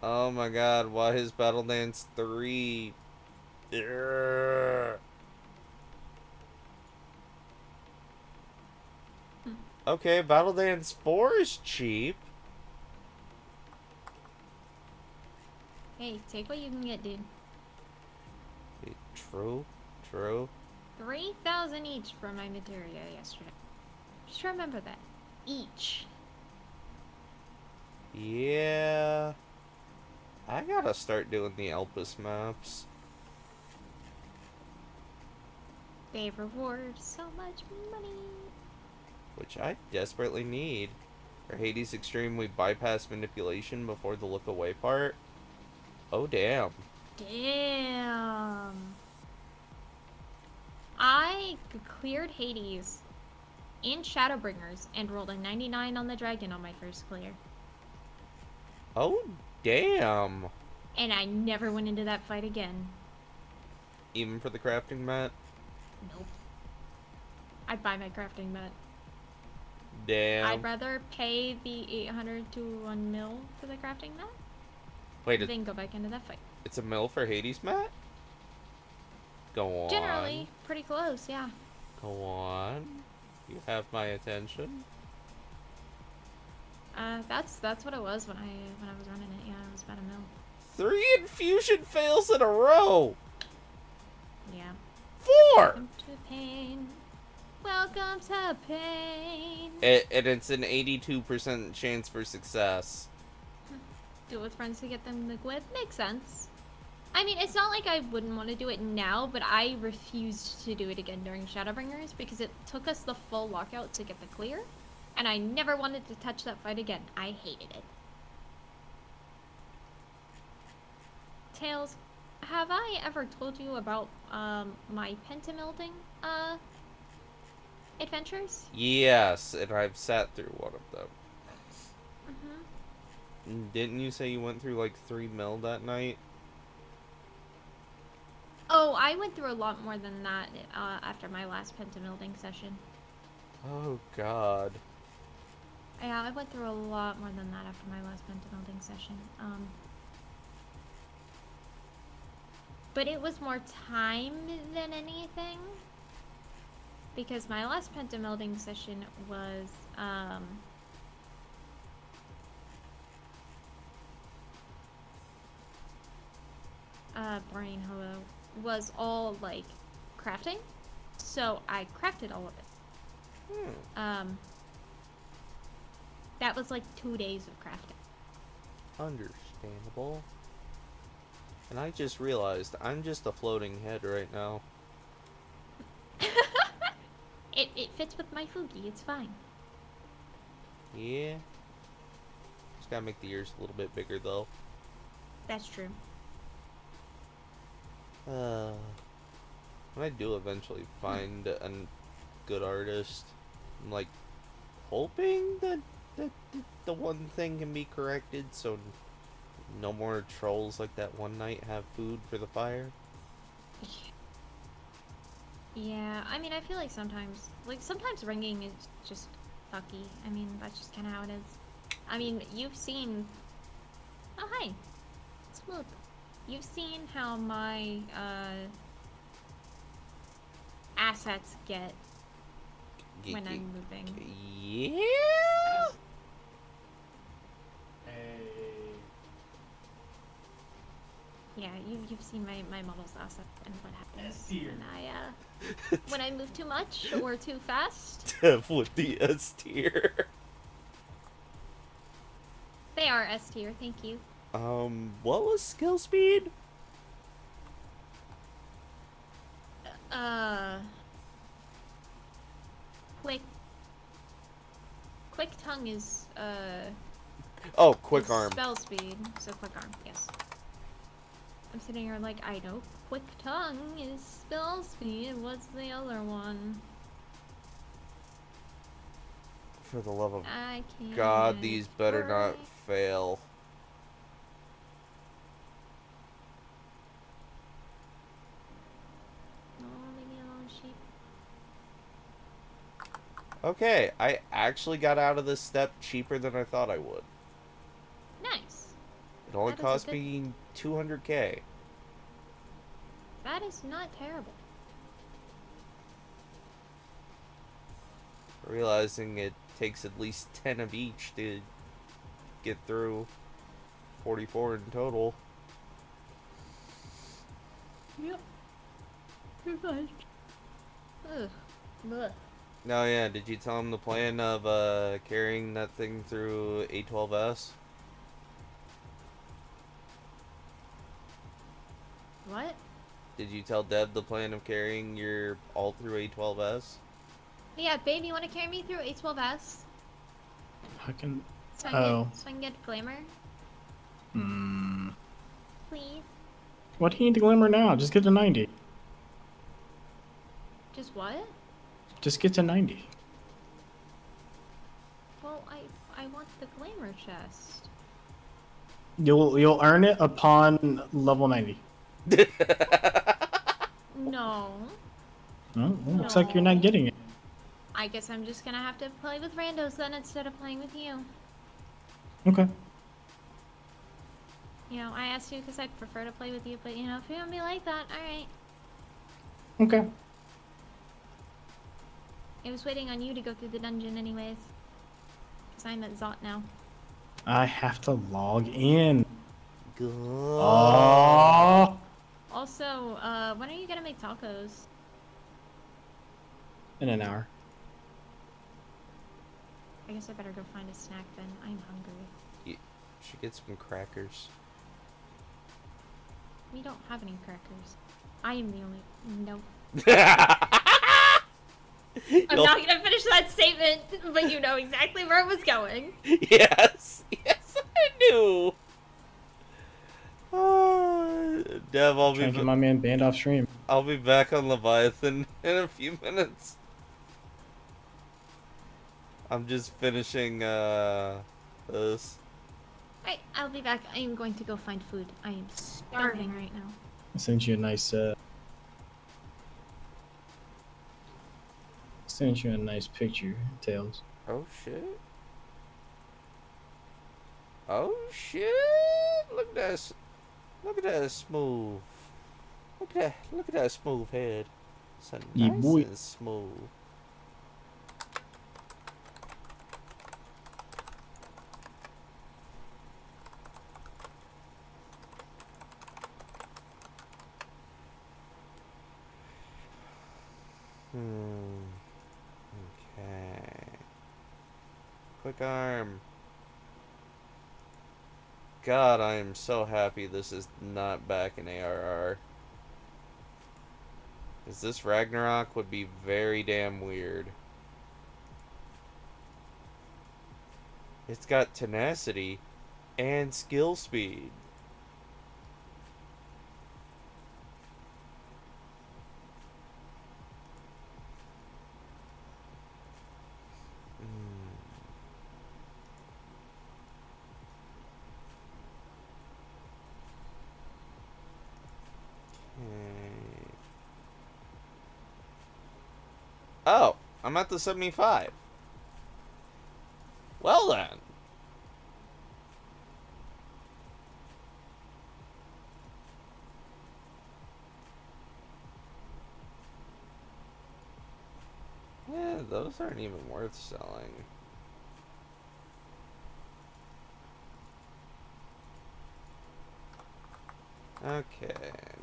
Oh my god, why is Battle Dance 3? Ugh. Hmm. Okay, Battle Dance 4 is cheap. Hey, take what you can get, dude. True, true. 3,000 each for my materia yesterday. Just remember that. Each. Yeah. I gotta start doing the Elpis maps. They reward so much money. which I desperately need. For Hades Extreme, we bypass manipulation before the look away part. Oh, damn. Damn. I cleared Hades in Shadowbringers and rolled a 99 on the dragon on my first clear. Oh, damn. And I never went into that fight again. Even for the crafting mat? Nope. I I'd buy my crafting mat. Damn. I'd rather pay the 800 to 1 mil for the crafting mat Wait, it, than go back into that fight. it's a mill for Hades, mat? Go on. Generally, pretty close, yeah. Go on. You have my attention. Uh, that's that's what it was when I when I was running it. Yeah, it was about a mil. Three infusion fails in a row. Yeah. Four. Welcome to pain. Welcome to pain. It, and it's an 82% chance for success. Do it with friends to get them the quid. Makes sense. I mean, it's not like I wouldn't want to do it now, but I refused to do it again during Shadowbringers because it took us the full lockout to get the clear, and I never wanted to touch that fight again. I hated it. Tails, have I ever told you about um, my pentamelding uh, adventures? Yes, and I've sat through one of them. Mm-hmm. Didn't you say you went through like three mil that night? Oh, I went through a lot more than that uh, after my last pentamelding session. Oh god. Yeah, I went through a lot more than that after my last pentamelding session. Um, but it was more time than anything. Because my last pentamelding session was, um... Uh, brain, hello. Was all, like, crafting. So I crafted all of it. Hmm. Um, that was like two days of crafting. Understandable. And I just realized I'm just a floating head right now. It, it fits with my Fugi, it's fine. Yeah. Just gotta make the ears a little bit bigger though. That's true. Uh, when I do eventually find a good artist, I'm like hoping that, that the one thing can be corrected so no more trolls like that one night have food for the fire. Yeah, I mean, I feel like sometimes, like, sometimes rigging is just fucky. I mean, that's just kind of how it is. I mean, you've seen. Oh, hi. Smooth. You've seen how my, uh. assets get when I'm moving. Yeah. Yeah, you, you've seen my, my model's asset and what happens when I, uh. when I move too much or too fast. The S tier. They are S tier, thank you. Um, what was skill speed? Uh. Quick. Quick tongue is, uh. Oh, quick arm. Spell speed, so quick arm, yes. I'm sitting here like, I know quick tongue is spell speed, what's the other one? For the love of I can't. God, these better not fail. No, alone. Okay, I actually got out of this step cheaper than I thought I would. Nice. It only That cost good- me 200k. That is not terrible. Realizing it takes at least 10 of each to get through 44 in total. Yep. Pretty much. Ugh. Blech. No, yeah, did you tell him the plan of uh, carrying that thing through A12S? What? Did you tell Dev the plan of carrying your all through A12S? Yeah, babe, you want to carry me through A12S? Fucking. So I can Oh. get, so I can get glamour, Hmm. please. What do you need to glimmer now? Just get to 90. Just what? Just get to 90. Well, I I want the glamour chest. You'll you'll earn it upon level 90. No. Oh, well, looks like you're not getting it. I guess I'm just gonna have to play with randos then instead of playing with you. Okay. You know, I asked you because I prefer to play with you, but you know, if you're gonna be like that, alright. Okay. I was waiting on you to go through the dungeon anyways. Because I'm at Zot now. I have to log in. Good. Oh. Also, uh, when are you gonna make tacos? In an hour. I guess I better go find a snack then. I'm hungry. You Should get some crackers. We don't have any crackers. I am the only. No. I'm You'll- not gonna finish that statement, but you know exactly where it was going. Yes, yes, I do. Uh, Dev, I'll be Trying to get my man banned off stream. I'll be back on Leviathan in a few minutes. I'm just finishing uh this. Alright, I'll be back. I am going to go find food. I am starving right now. I sent you a nice uh sent you a nice picture, Tails. Oh shit. Oh shit! Look at that! Look at that smooth. Look at that! Look at that smooth head. So Yeah, nice boy. and smooth. Hmm. Okay. Quick arm. God, I am so happy this is not back in ARR. Because this Ragnarok would be very damn weird. It's got tenacity and skill speed. Mm. Okay. Oh, I'm at the 75. Well then. Yeah, those aren't even worth selling. Okay,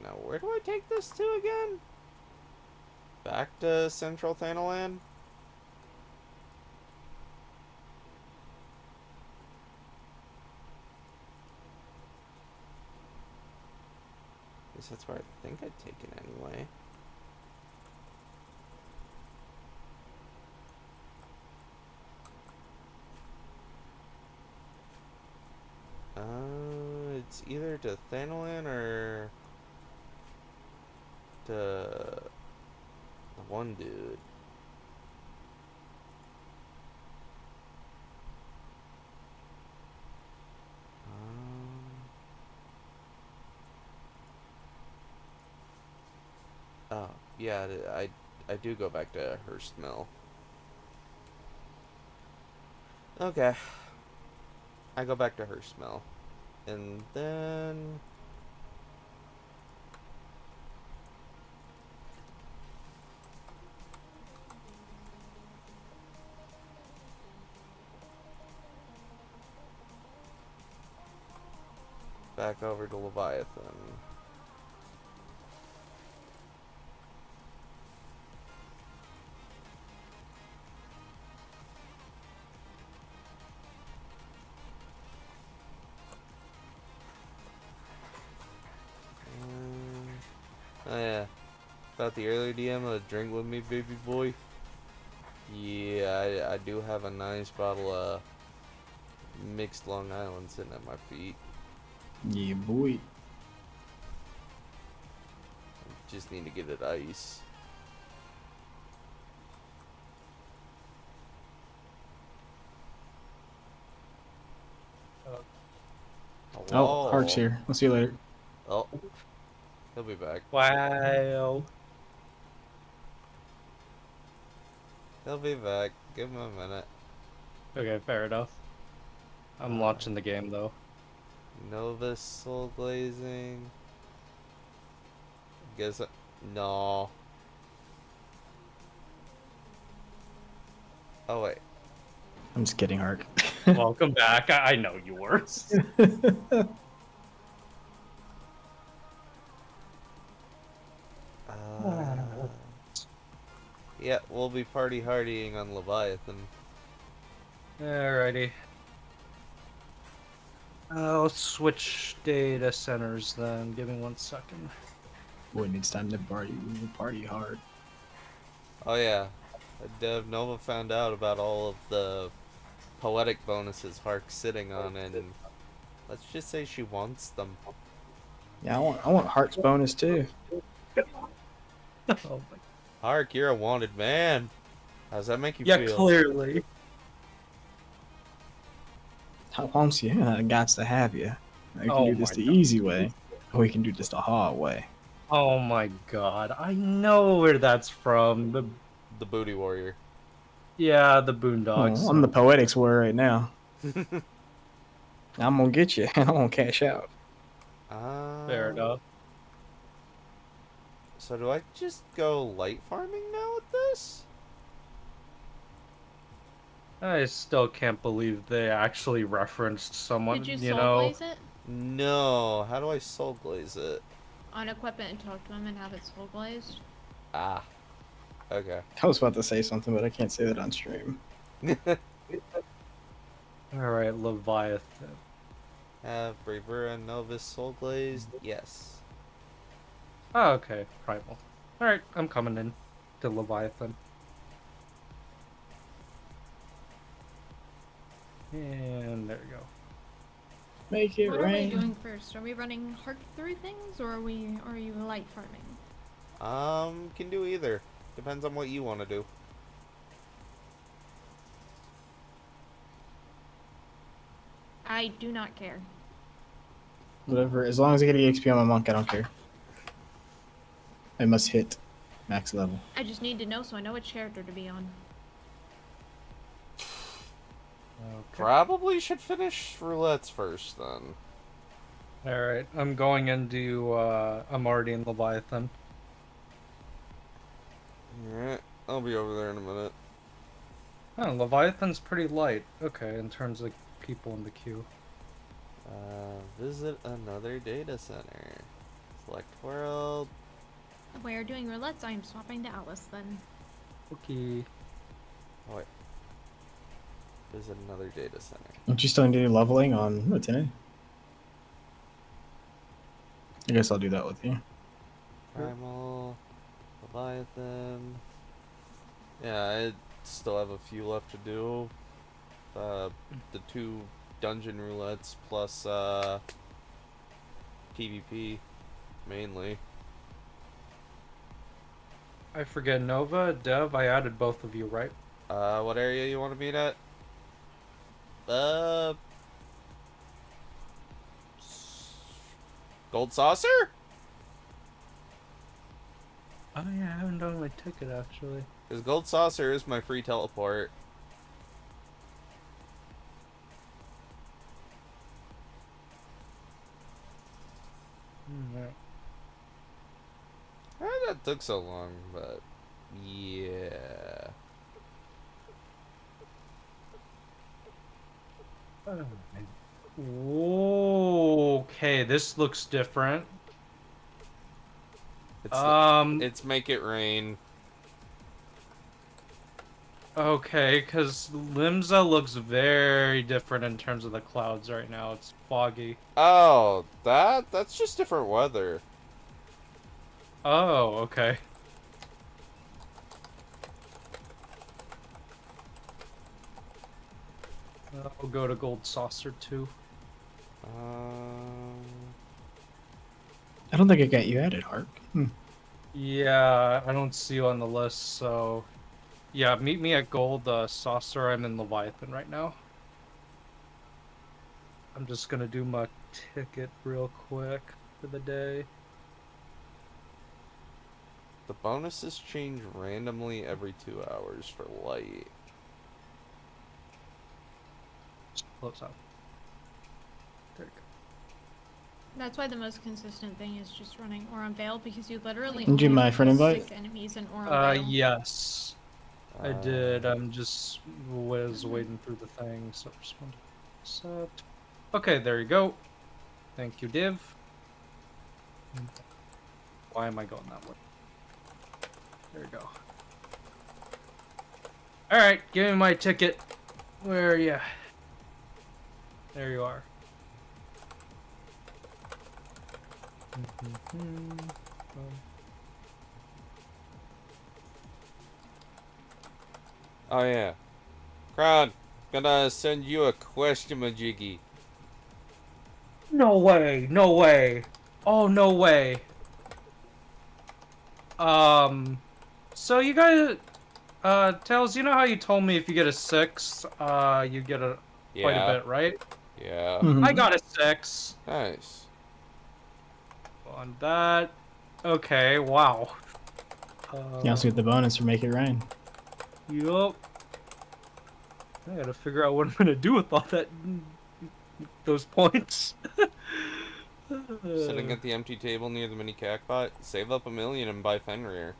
now where do I take this to again? Back to Central Thanalan? Guess that's where I think I'd take it anyway. Uh, it's either to Thanalan or to the one dude. Um, oh, yeah, I, I do go back to Hyrstmill. Okay. I go back to Hyrstmill. And then... Back over to Leviathan. About the earlier DM of drink with me, baby boy. Yeah, I, I do have a nice bottle of mixed Long Island sitting at my feet. Yeah, boy. Just need to get it ice. Oh, Hark's here. I'll see you later. Oh, he'll be back. Wow. He'll be back. Give him a minute. Okay, fair enough. I'm uh, launching the game though. Novus soul glazing. Guess I- no. Oh wait. I'm just kidding, Hark. Welcome back. I, I know you yeah, we'll be party hardying on Leviathan. Alrighty. I'll switch data centers then. Give me one second. When it's time to party, we will party hard. Oh yeah, Dev Nova found out about all of the poetic bonuses Hark's sitting on, and let's just say she wants them. Yeah, I want I want Hark's bonus too. Oh my. Hark, you're a wanted man. How does that make you Yeah, feel? Yeah, clearly. How wants you? I got to have you. We can Oh do this the God. easy way, or we can do this the hard way. Oh my god. I know where that's from. The The booty warrior. yeah, the Oh, I'm the poetics war right now. I'm gonna get you, and I'm gonna cash out. Uh, Fair enough. So do I just go light farming now with this? I still can't believe they actually referenced someone. Did you, you soul know. blaze it? No. How do I soul glaze it? Unequip it and talk to him and have it soul glazed. Ah. Okay. I was about to say something, but I can't say that on stream. All right, Leviathan. Have Bravura and Novus soul glazed? Yes. Oh, okay, primal. All right, I'm coming in to Leviathan. And there we go. Make it What are we doing first? Are we running hard through things, or are we? Or are you light farming? Um, can do either. Depends on what you want to do. I do not care. Whatever, as long as I get EXP on my monk, I don't care. I must hit max level. I just need to know so I know which character to be on. Okay. Probably should finish roulettes first then. All right, I'm going into. Uh, I'm already in Leviathan. Alright, I'll be over there in a minute. Oh, Leviathan's pretty light. Okay, in terms of people in the queue. Uh, visit another data center. Select world. We're doing roulettes. I am swapping to Alice then. Okay. Oh wait. Visit another data center. Aren't you still doing leveling on Lieutenant? I guess I'll do that with you. Primal, Leviathan. Yeah, I still have a few left to do. Uh, the two dungeon roulettes plus uh, PvP, mainly. I forget Nova, Dev. I added both of you, right? Uh, what area you want to meet at? Uh, Gold Saucer? Oh yeah, I haven't done my ticket actually. Because Gold Saucer is my free teleport. That took so long, but yeah. Okay, this looks different. It's, Um. it's make it rain. Okay, because Limsa looks very different in terms of the clouds right now. It's foggy. Oh, that that's just different weather. Oh, okay. I'll go to Gold Saucer too. Um, I don't think I got you added, Hark. Hmm. Yeah, I don't see you on the list, so yeah, meet me at Gold uh, Saucer. I'm in Leviathan right now. I'm just gonna do my ticket real quick for the day. The bonuses change randomly every two hours for light. Just close out. There. That's why the most consistent thing is just running Aurum Vale because you literally. Did you only my friend invite? Enemies in Aurum Uh, Vale. yes, I did. Uh, I'm just was waiting through the thing, so respond. Accept. Okay, there you go. Thank you, Dev. Why am I going that way? There you go. All right, give me my ticket. Where are you? There you are. Oh yeah. Crowd, gonna send you a question, Majiggy. No way, no way. Oh, no way. Um, so you guys, uh, Tails, you know how you told me if you get a six, uh, you get a Yeah. quite a bit, right? Yeah. Mhm. I got a six Nice. on that. Okay, wow. Uh, You also get the bonus for make it rain. Yup. I gotta figure out what I'm gonna do with all that, those points. Sitting at the empty table near the mini cactpot, save up a million and buy Fenrir.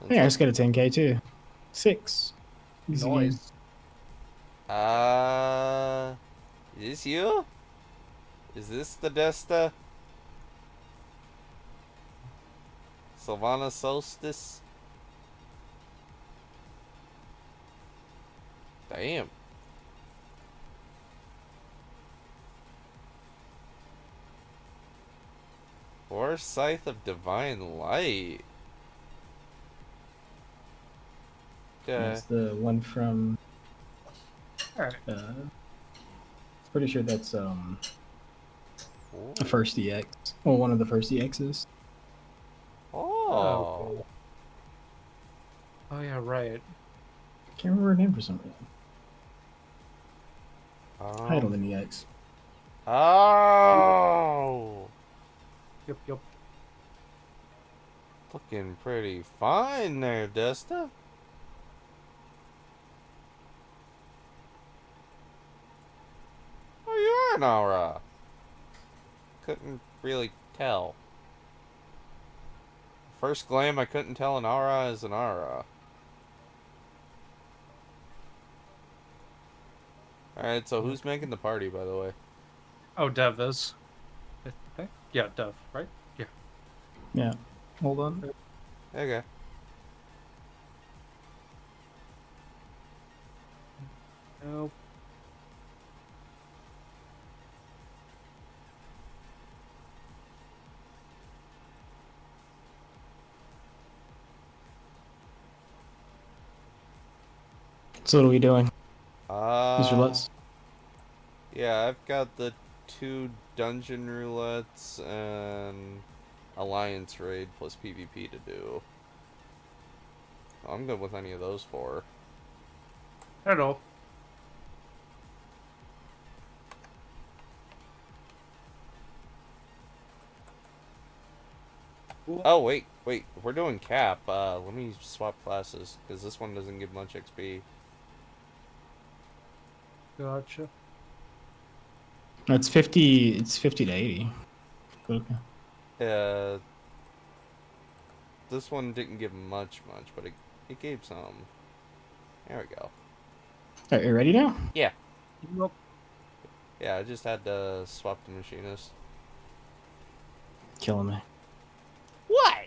That's Yeah, I it. just got a 10k too. Six. Easy game. Noise. Uh, is this you? Is this the Desta? Sylvana Solstice? Damn. Or Scythe of Divine Light. That's the one from. Alright. Uh, pretty sure that's um Ooh. a first EX. Well, one of the first EXs. Oh. Oh yeah, right. Can't remember her name for some reason. Um, Titania EX. Oh. Yep, yep. Looking pretty fine there, Desta. Oh, you are an aura. Couldn't really tell. First glam, I couldn't tell an aura is an aura. Alright, so who's making the party, by the way? Oh, Dev is. I think. Yeah, Dev, right? Yeah. Yeah. Hold on. Okay. Nope. So what are we doing, Uh, Mr. Lutz? Yeah, I've got the two dungeon roulettes and alliance raid plus PvP to do. I'm good with any of those four. Hello. Oh wait, wait, we're doing cap. Uh, let me swap classes because this one doesn't give much XP. Gotcha. No, it's fifty. It's fifty to eighty. Okay. Uh, this one didn't give much, much, but it it gave some. There we go. Are you ready now? Yep. Yeah, I just had to swap the machinist. Killing me. What?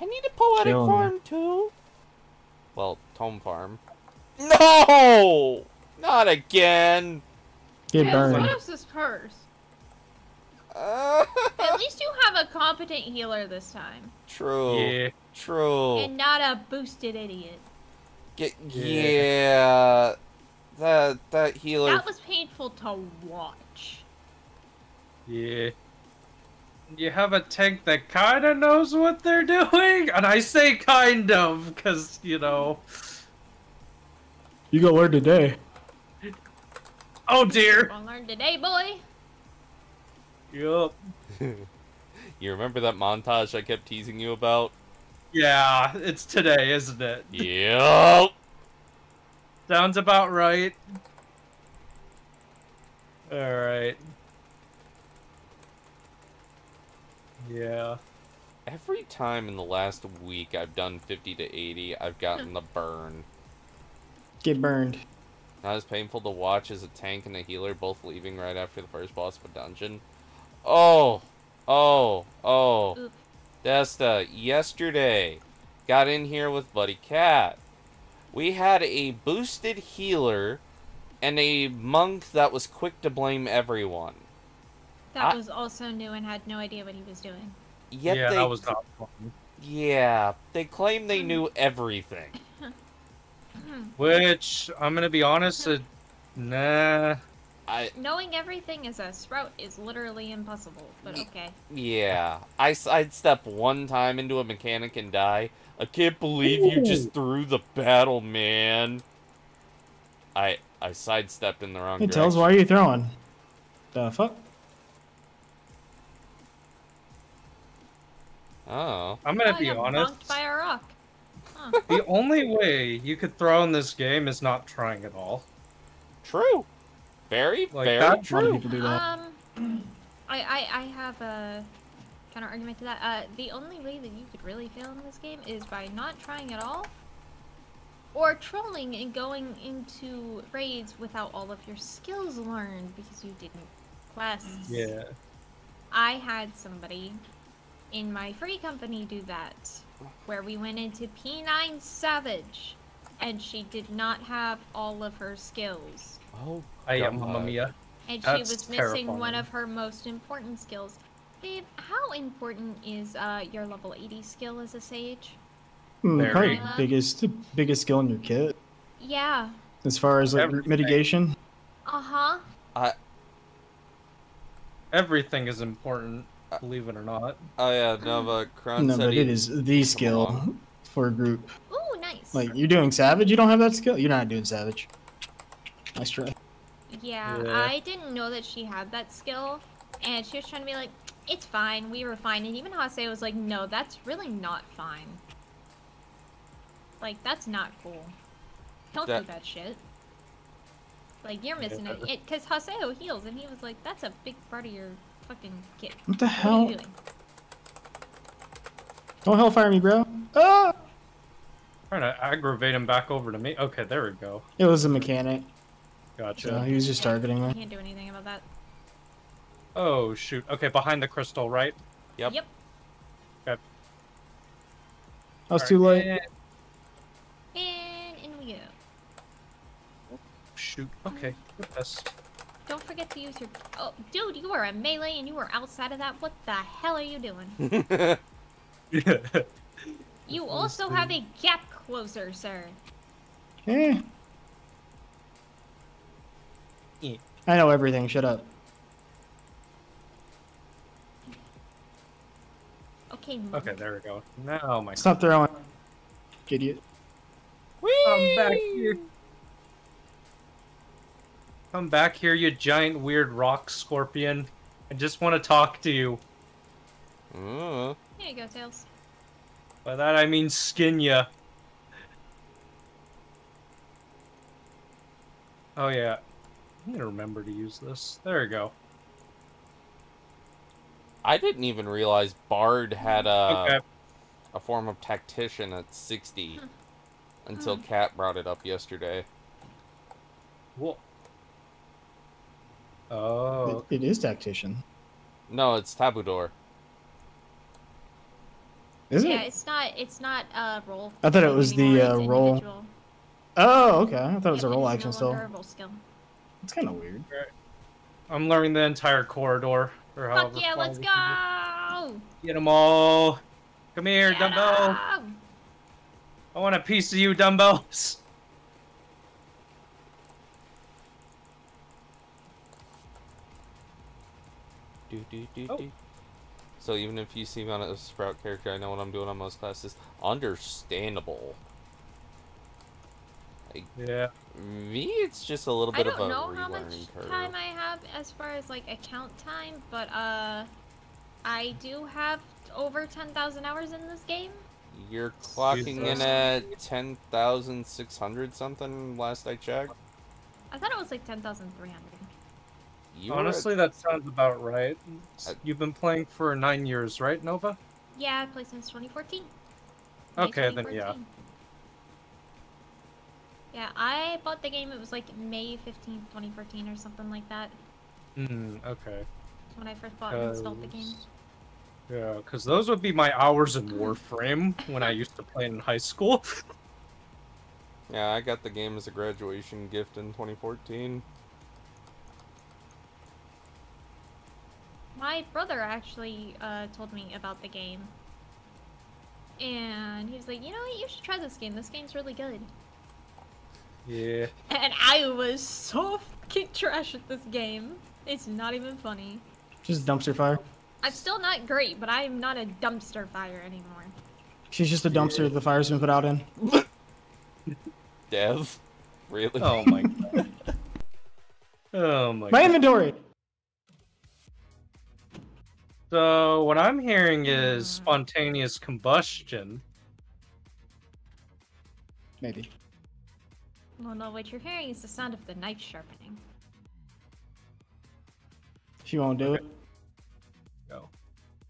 I need a poetic Killing me. farm too. Well, tome farm. No, not again. Get Tails, burned. What is this curse? Uh, At least you have a competent healer this time, true. Yeah. True. and not a boosted idiot. Get, Yeah. yeah. That that healer. That was painful to watch. Yeah. You have a tank that kind of knows what they're doing, and I say kind of because you know. You got word today. Oh dear. Gonna learn today, boy. Yup. you remember that montage I kept teasing you about? Yeah, it's today, isn't it? Yup. Sounds about right. Alright. Yeah. Every time in the last week I've done 50 to 80, I've gotten the burn. Get burned. Not as painful to watch as a tank and a healer both leaving right after the first boss of a dungeon. Oh, oh, oh. Oop. Desta, yesterday, got in here with Buddy Cat. We had a boosted healer and a monk that was quick to blame everyone. That I- was also new and had no idea what he was doing. Yet yeah, they, that was not fun. yeah, they claim they um, knew everything. Which, I'm gonna be honest, uh, nah. I, Knowing everything as a sprout is literally impossible, but okay. yeah, I sidestep one time into a mechanic and die. I can't believe you just threw the battle, man. I I sidestepped in the wrong Hey, direction. tells why are you throwing? The fuck? Oh. I'm gonna Oh, I be got honest. by a rock. Huh. The only way you could throw in this game is not trying at all. True. Very, Like very that? A lot of true. people do that. Um, I, I, I have a counter argument to that. Uh, the only way that you could really fail in this game is by not trying at all, or trolling and going into raids without all of your skills learned because you didn't quests. Yeah. I had somebody in my free company do that, where we went into P9 Savage, and she did not have all of her skills. Oh, I am God. Mamma Mia. And she was missing one of her most important skills. Babe, how important is uh, your level 80 skill as a sage? Very. probably biggest biggest skill in your kit Yeah. as far as like Everything. mitigation. Uh huh. Everything is important, believe it or not. Oh yeah, Nova Kron No, said but he- it is the skill for a group. Ooh, nice. Like you're doing savage, you don't have that skill. You're not doing savage. Nice try. yeah, Yeah. I didn't know that she had that skill, and she was trying to be like, it's fine, we were fine. And even Hase was like, no, that's really not fine. Like, that's not cool. Don't That- do that shit. Like, you're missing it. it Because Haseo heals, and he was like, that's a big part of your fucking kit. What the What are hell? you doing? Don't hellfire me, bro. Ah! Trying to aggravate him back over to me. Okay, there we go. It was a mechanic, Gotcha. so he was just Yeah, targeting me. Can't do anything about that. Oh shoot. Okay, behind the crystal, right? Yep. Yep. I was too late. Eh, And in we go. Shoot. Okay. Yes. Don't forget to use your. Oh, dude, you are a melee and you are outside of that. What the hell are you doing? You also have a gap closer, sir. Eh. Eh. I know everything. Shut up. Okay. Monk. okay, there we go. Now my. Stop throwing. Idiot. I'm back here. Come back here, you giant weird rock scorpion. I just want to talk to you. Uh, Here you go, Tails. By that I mean skin ya. Oh yeah. I'm gonna remember to use this. There we go. I didn't even realize Bard had a Okay. a form of tactician at 60 Hmm. until Cat Kat brought it up yesterday. Whoa. Oh. It, it is tactician. No, it's Troubadour. Is Yeah, it? it's not. It's not a role. I thought it thing was the, uh, roll individual. Oh, okay. I thought it was Yep, a role action no still. role skill. It's kind of weird. I'm learning the entire corridor. Or Fuck yeah, let's go! Get, them all. Come here, Get dumbbell. 'em! I want a piece of you, dumbbells. Do, do, do, Oh. do. So even if you see me on a Sprout character, I know what I'm doing on most classes. Understandable. Yeah. Me, it's just a little bit of a curve. I bit don't of a know how much relearning curve. time I have as far as like account time, but uh, I do have over ten thousand hours in this game. You're clocking in at 10,600 something last I checked. I thought it was like 10,300. You were at- Honestly, that sounds about right. I- You've been playing for nine years, right, Nova? Yeah, I played since 2014. May Okay, then yeah. Yeah, I bought the game, it was like May 15th, 2014 or something like that. Hmm, okay. When I first bought and installed the game. Yeah, because those would be my hours in Warframe when I used to play in high school. Yeah, I got the game as a graduation gift in 2014. My brother actually uh, told me about the game. And he was like, you know what, you should try this game. This game's really good. yeah. And I was so fucking trash at this game. It's not even funny. Just dumpster fire. I'm still not great, but I'm not a dumpster fire anymore. She's just a dumpster the fire's been put out in. Dev? Really? Oh my god. Oh my My god. inventory. So what I'm hearing is spontaneous combustion. Maybe. Well, no, what you're hearing is the sound of the knife sharpening. She won't do it. Go.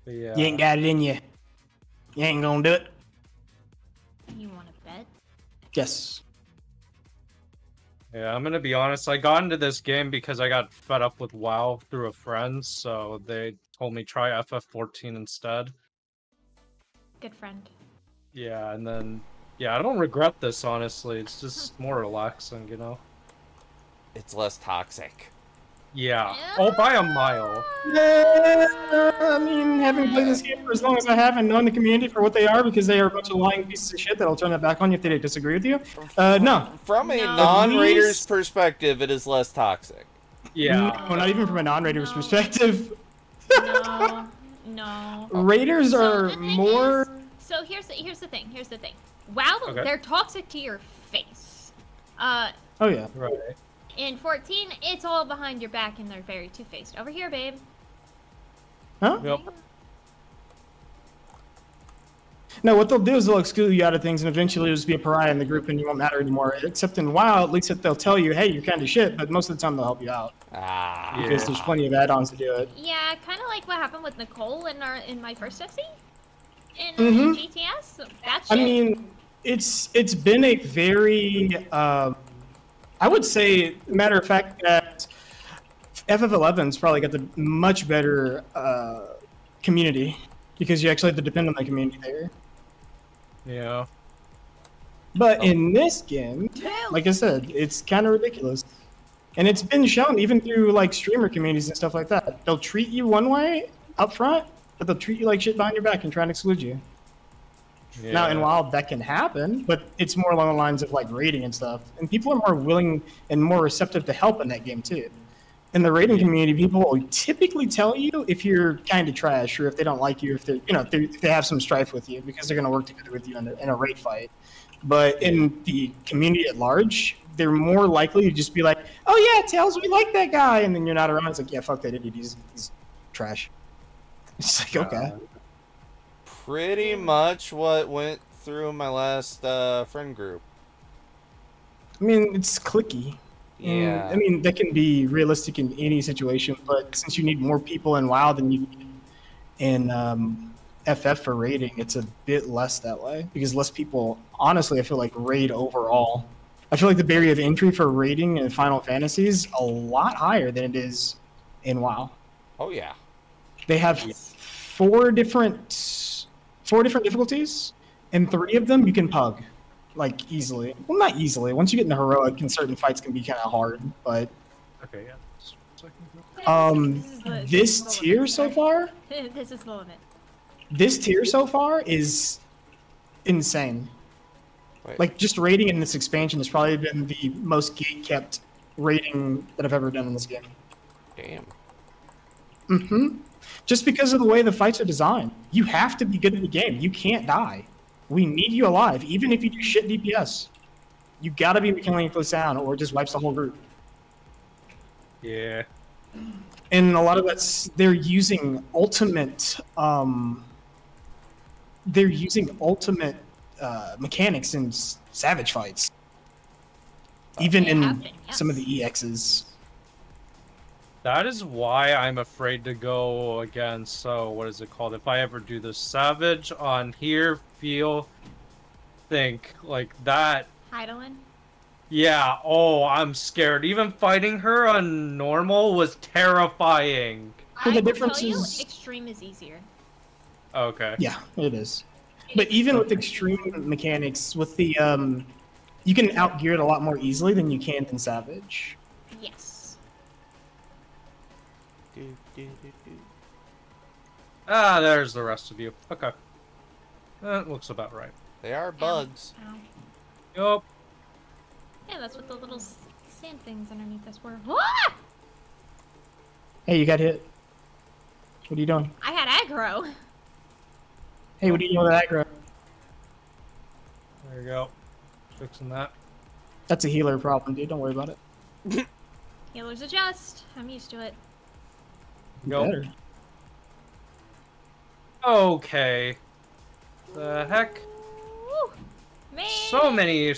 Yeah. You ain't got it in you. You ain't gonna do it. You want to bet? Yes. Yeah, I'm gonna be honest. I got into this game because I got fed up with WoW through a friend, so they told me try FF14 instead. Good friend. Yeah, and then yeah, I don't regret this honestly. It's just more relaxing, you know. It's less toxic. Yeah. Oh, by a mile. Yeah, I mean, having played this game for as long as I have and known the community for what they are, because they are a bunch of lying pieces of shit that'll turn that back on you if they disagree with you. Uh, no. From a No. non-Raiders least- perspective, it is less toxic. Yeah. No, not even from a non-Raiders No. perspective. No, no. Raiders So are the more. is- so here's the, here's the thing. Here's the thing. Wow, Okay. they're toxic to your face. Uh, Oh yeah. Right. in 14, it's all behind your back and they're very two-faced. Over here, babe. Huh? Yep. No, what they'll do is they'll exclude you out of things, and eventually you'll just be a pariah in the group, and you won't matter anymore. Except in WoW, at least that they'll tell you, "Hey, you're kind of shit," but most of the time they'll help you out Ah. Yeah. because there's plenty of add-ons to do it. Yeah, kind of like what happened with Nicole in our in my first FC in, Mhm. in GTS. That I mean, it's it's been a very, um, I would say, matter of fact, that FF11's probably got the much better uh, community because you actually have to depend on the community there. Yeah. But oh. in this game, like I said, it's kind of ridiculous. And it's been shown even through like streamer communities and stuff like that. They'll treat you one way up front, but they'll treat you like shit behind your back and try and exclude you. Now, in Yeah. WoW, that can happen, but it's more along the lines of like raiding and stuff. And people are more willing and more receptive to help in that game too. In the raiding community, people will typically tell you if you're kind of trash or if they don't like you, if they you know if they, if they have some strife with you because they're going to work together with you in a, in a raid fight. But in the community at large, they're more likely to just be like, "Oh yeah, Tails, we like that guy," and then you're not around. It's like, "Yeah, fuck that idiot. He's, he's trash." It's like, okay. Pretty much what went through my last uh, friend group. I mean, it's clicky. And, Yeah. I mean, that can be realistic in any situation, but since you need more people in WoW than you need in um, FF for raiding, it's a bit less that way because less people, honestly, I feel like raid overall. I feel like the barrier of entry for raiding in Final Fantasy is a lot higher than it is in WoW. Oh yeah. They have four different four different difficulties, and three of them you can pug like easily. Well, not easily. Once you get into heroic, and certain fights can be kind of hard. But Okay, yeah. Just a second. But um, is the- this tier so far, this is the limit. this tier so far is insane. Wait. Like just rating in this expansion has probably been the most gate kept rating that I've ever done in this game. Damn. Mm-hmm. Just because of the way the fights are designed, you have to be good at the game. You can't die. We need you alive, even if you do shit DPS. You gotta be mechanically sound, or it just wipes the whole group. Yeah. And a lot of that's they're using ultimate um, they're using ultimate uh, mechanics in Savage fights, even in have been, some of the EXs. That is why I'm afraid to go against. So what is it called? If I ever do the savage on here, feel, think like that. Hydaelyn. Yeah. Oh, I'm scared. Even fighting her on normal was terrifying. Well, the I will difference tell you, is- extreme is easier. Okay. Yeah, it is. But even with extreme mechanics, with the um, you can outgear it a lot more easily than you can in Savage. Yes. Do, do, do, do. Ah, there's the rest of you. Okay. That looks about right. They are bugs. Ow. Yup. Yeah, that's what the little sand things underneath us were. Ah! Hey, you got hit. What are you doing? I had aggro. Hey, what are you doing with that aggro? There you go. Fixing that. That's a healer problem, dude. Don't worry about it. Healers adjust. I'm used to it. Go. Better. Okay. The heck? Woo! Man. So many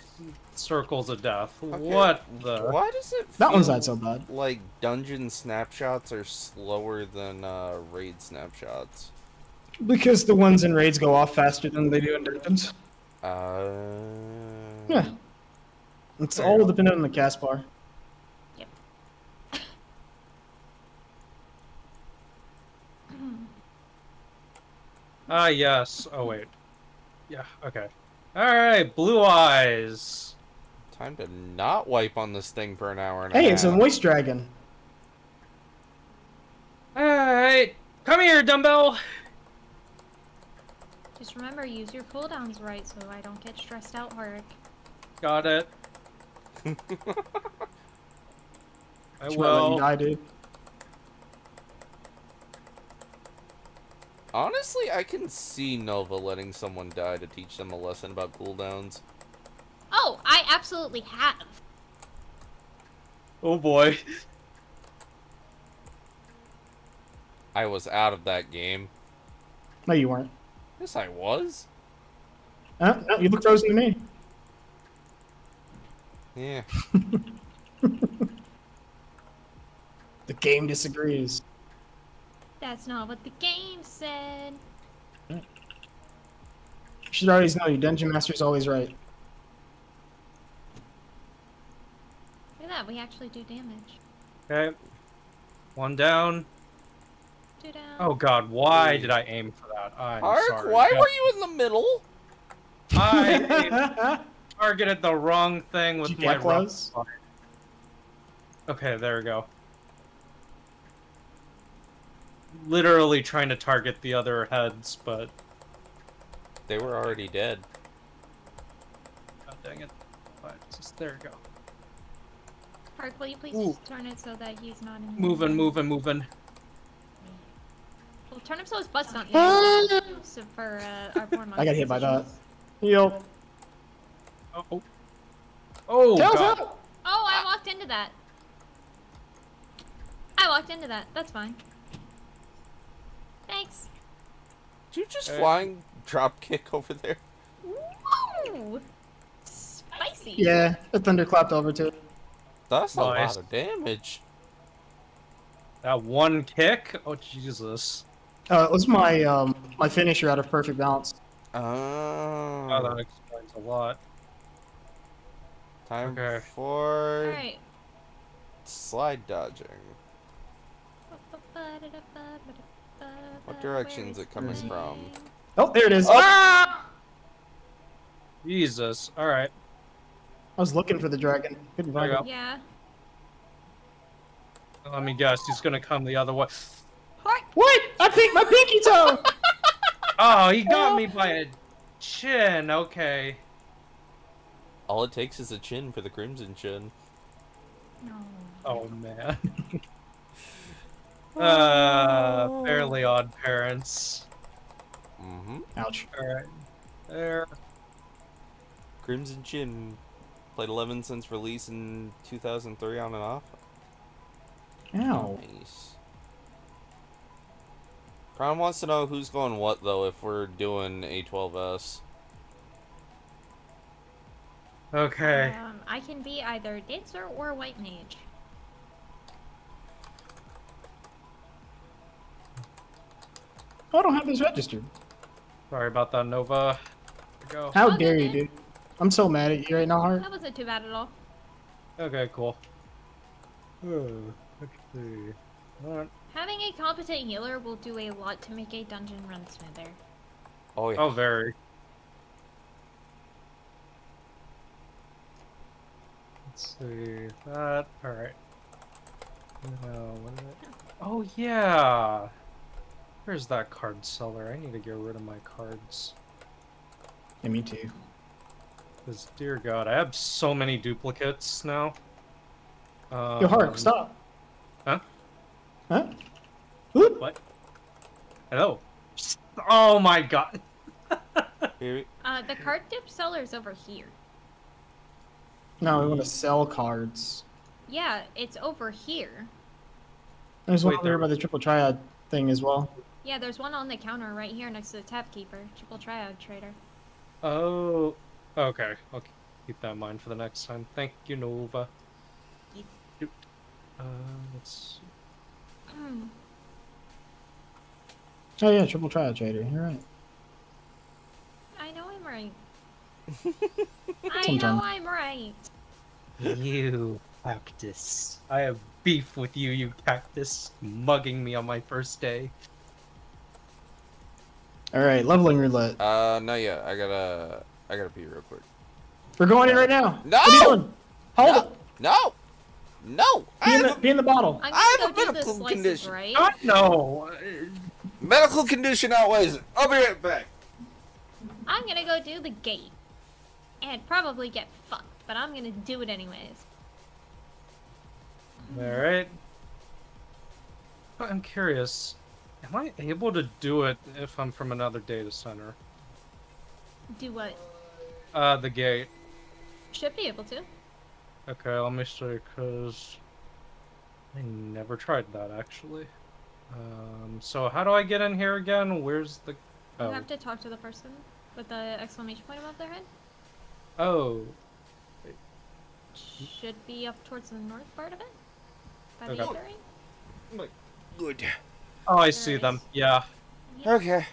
circles of death. Okay, What the? Why does it That one's not so bad. like dungeon snapshots are slower than uh, raid snapshots? Because the ones in raids go off faster than they do in dungeons. Uh, Yeah. It's all go. dependent on the cast bar. Yep. ah, yes. Oh, wait. Yeah, okay. Alright, blue eyes. Time to not wipe on this thing for an hour and a Hey, half. it's a voice dragon. Alright. Come here, dumbbell. Just remember, use your cooldowns right so I don't get stressed out hard. Got it. I Should I let you die, dude. Honestly, I can see Nova letting someone die to teach them a lesson about cooldowns. Oh, I absolutely have. Oh boy. I was out of that game. No, you weren't. Yes, I was. Huh? No, you look frozen to me. Yeah. The game disagrees. That's not what the game said. You should always know your dungeon master's always right. Look at that, we actually do damage. Okay. One down. Two down. Oh god, why did I aim for that? I'm Ark, sorry. why Yeah, were you in the middle? I targeted the wrong thing with my get rough close? fire. Okay, there we go. Literally trying to target the other heads, but They were already dead. god dang it. But just there we go. Park, will you please Ooh. turn it so that he's not in Moving, moving, moving. Well, turn him so his butt's not in so for uh, our poor I got hit by that. monetization. Yo. Oh, oh. Oh, Tails god. up! Oh, I walked into that. I walked into that. That's fine. Thanks. Did you just Uh, flying drop kick over there? Woo! Spicy. Yeah, the thunder clapped over too. That's a lot of damage. That one kick? Oh, Jesus. Uh, it was my um my finisher out of perfect balance. Oh. Oh, that explains a lot. Time Okay. for Alright. slide dodging. What direction is it coming from? Oh, there it is. Ah! Jesus. Alright. I was looking for the dragon. Couldn't find it. Yeah. Let me guess. He's gonna come the other way. What? I picked my pinky toe. Oh, he got me by a chin. Okay. All it takes is a chin for the crimson chin. No. Oh man. uh, fairly odd parents. Mm-hmm. Ouch. Alright. There. Crimson Chin played 11 since release in 2003 on and off. Ow. Nice. Kron wants to know who's going what though if we're doing A12S. Okay. Um, I can be either dancer or white mage. Oh, I don't have this registered. Sorry about that, Nova. Go. How Oh, dare you, dude? I'm so mad at you right now, Hart. That wasn't too bad at all. Okay, cool. Oh, let's see. Alright. Having a competent healer will do a lot to make a dungeon run smoother. Oh yeah. Oh, very. Let's see that. All right. No, what is it? Oh yeah. Where's that card seller? I need to get rid of my cards. Yeah, me too. Cause dear God, I have so many duplicates now. Um, Yo, Hart, stop. Huh? Huh? Whoop. What? Hello. Oh my God. Uh, the card dip seller's over here. No, we want to sell cards. Yeah, it's over here. There's one Wait, over there there- by the triple triad thing as well. Yeah, there's one on the counter right here next to the tab keeper. Triple triad trader. Oh. Okay. I'll keep that in mind for the next time. Thank you, Nova. Yes. Uh, let's. Mm. Oh yeah, triple triad trader. You're right. I know I'm right. I know I'm right. You cactus. I have beef with you, you cactus, mugging me on my first day. All right, leveling roulette. Uh, no, yeah, I gotta, I gotta pee real quick. We're going in right now. No! What are you doing? Hold no, it. no, no. I Be in, have the, be in the bottle. I'm I gonna have go a do the medical slices condition. right. God, no! medical condition outweighs it. I'll be right back. I'm gonna go do the gate. And probably get fucked, but I'm gonna do it anyways. Alright. I'm curious. Am I able to do it if I'm from another data center? Do what? Uh, the gate. Should be able to. Okay, let me see, because I never tried that actually. Um, so how do I get in here again? Where's the? You Oh, have to talk to the person with the exclamation point above their head. oh, Should be up towards the north part of it. By the Okay. entering. Good. Oh! I see them. Yeah. Okay.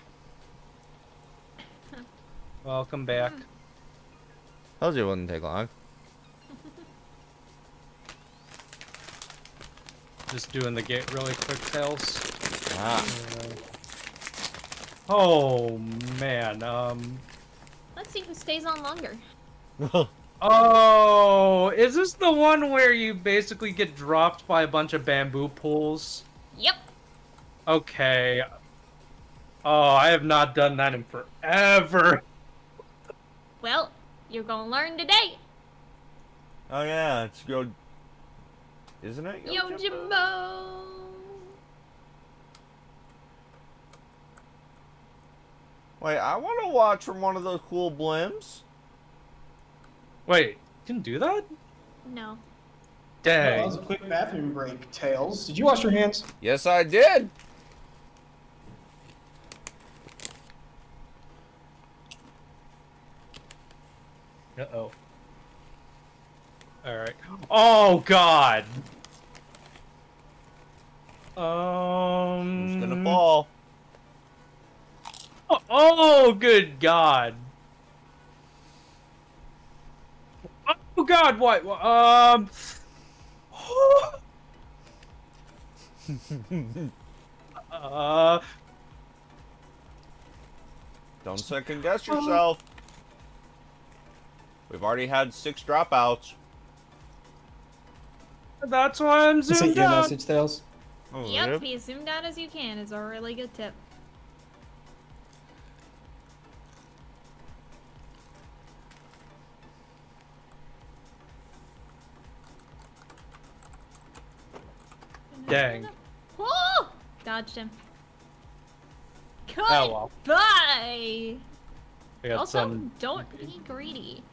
Welcome back. Told you it wouldn't take long. Just doing the gate really quick, tails. Ah. Uh, oh man. Um. Let's see who stays on longer. Oh, is this the one where you basically get dropped by a bunch of bamboo pools? Yep. Okay. Oh, I have not done that in forever. Well, you're gonna learn today. oh yeah, it's good. Isn't it? Yo, Jimbo. Wait, I want to watch from one of those cool blimps. Wait, you can do that? No. Dang. That was a quick bathroom break. Tails, did you wash your hands? Yes, I did. Uh oh. Alright. Oh, God! Um. Who's gonna fall? Oh, oh, good God! Oh God! What? Um. uh. Don't second guess yourself. We've already had six dropouts. That's why I'm Is it zoomed your out. message, Tails? Oh, Yep, be as zoomed out as you can is a really good tip. Dang. Oh! Dodged him. Oh, Goodbye! Oh well. Bye. I got Also, some. don't be greedy.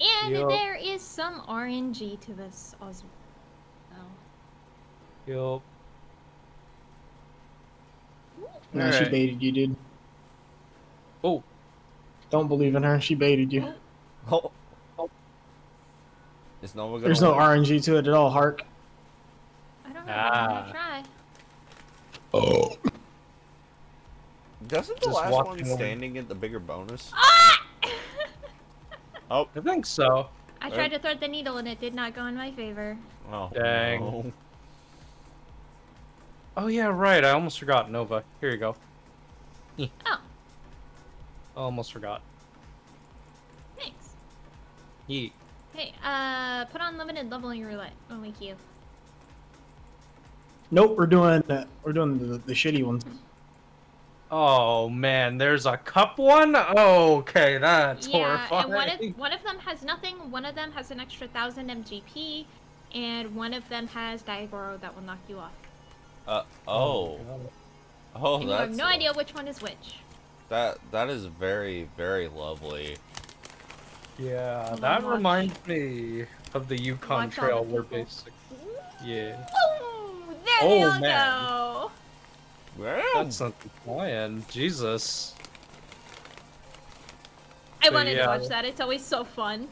And Yup. there is some RNG to this as well. Yup. No, she baited you, dude. Oh, Don't believe in her. She baited you. Oh. Is Nova gonna There's no win? RNG to it at all, Hark. I don't know. Ah. gonna try. Doesn't the Just last one away. standing get the bigger bonus? Ah! Oh, I think so. I tried to thread the needle and it did not go in my favor. oh, Dang. no. Oh yeah, right. I almost forgot Nova. Here you go. Oh, almost forgot. thanks. Yeet. Hey, uh, put on limited leveling roulette. Oh, thank you. Nope, we're doing uh, we're doing the, the shitty ones. Oh man, there's a cup one. Oh, okay, that's yeah, horrifying. and one of one of them has nothing. One of them has an extra thousand MGP, and one of them has Diagoro that will knock you off. Uh, oh. Oh, and you have no idea which one is which. that that is very very lovely. Yeah, Hold that on, watch. reminds me of the Yukon Watch Trail the where people. basic. Yeah, Ooh, there Oh, they all man. go. Well, that's not the plan. Jesus. I So, wanted yeah. to watch that. It's always so fun.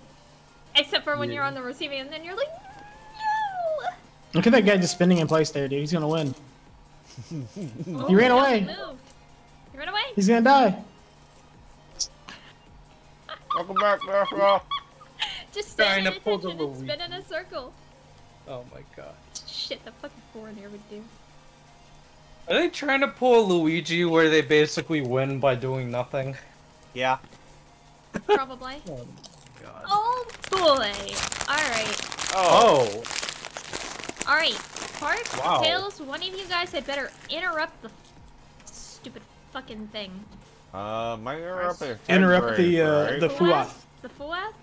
Except for when you're on the receiving end, then you're like, no. Look at that guy just spinning in place there, dude. He's gonna win. Oh, He ran no, away. He moved. He ran away. He's gonna die. welcome back, Joshua. Just Trying stand to pull the and spin in a circle. Oh my god. Shit, the fucking four in there would do. Are they trying to pull a Luigi where they basically win by doing nothing? Yeah. Probably. Oh god. oh boy. Alright. Oh. Alright. Park, Wow. Tails, one of you guys had better interrupt the stupid fucking thing. Uh, might interrupt the Interrupt the, uh, right? the Fuath. The Fuath?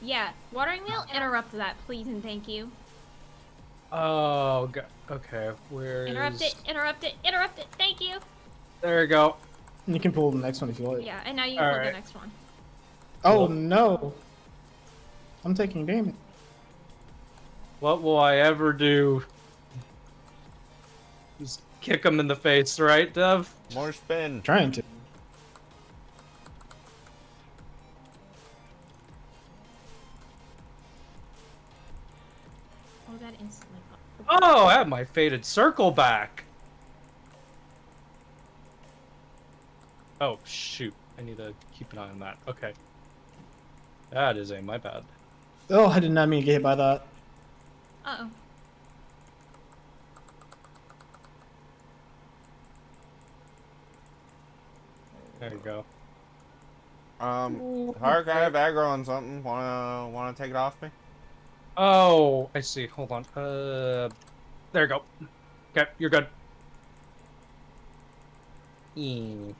Yeah. Watering wheel, interrupt that, please and thank you. Oh, go- okay. Where Interrupt is- it, interrupt it, interrupt it, thank you. There we go. You can pull the next one if you like. Yeah, and now you can pull the next one. Oh Well- no. I'm taking damage. What will I ever do? Just kick him in the face, right, Dev? More spin. trying to. Oh, I have my faded circle back. Oh, shoot. I need to keep an eye on that. Okay. That is a my bad. Oh, I did not mean to get hit by that. Uh-oh. There you go. Um, Hark, I have aggro on something. Wanna wanna take it off me? Oh, I see. Hold on. Uh, there you go. Okay, you're good. Mm.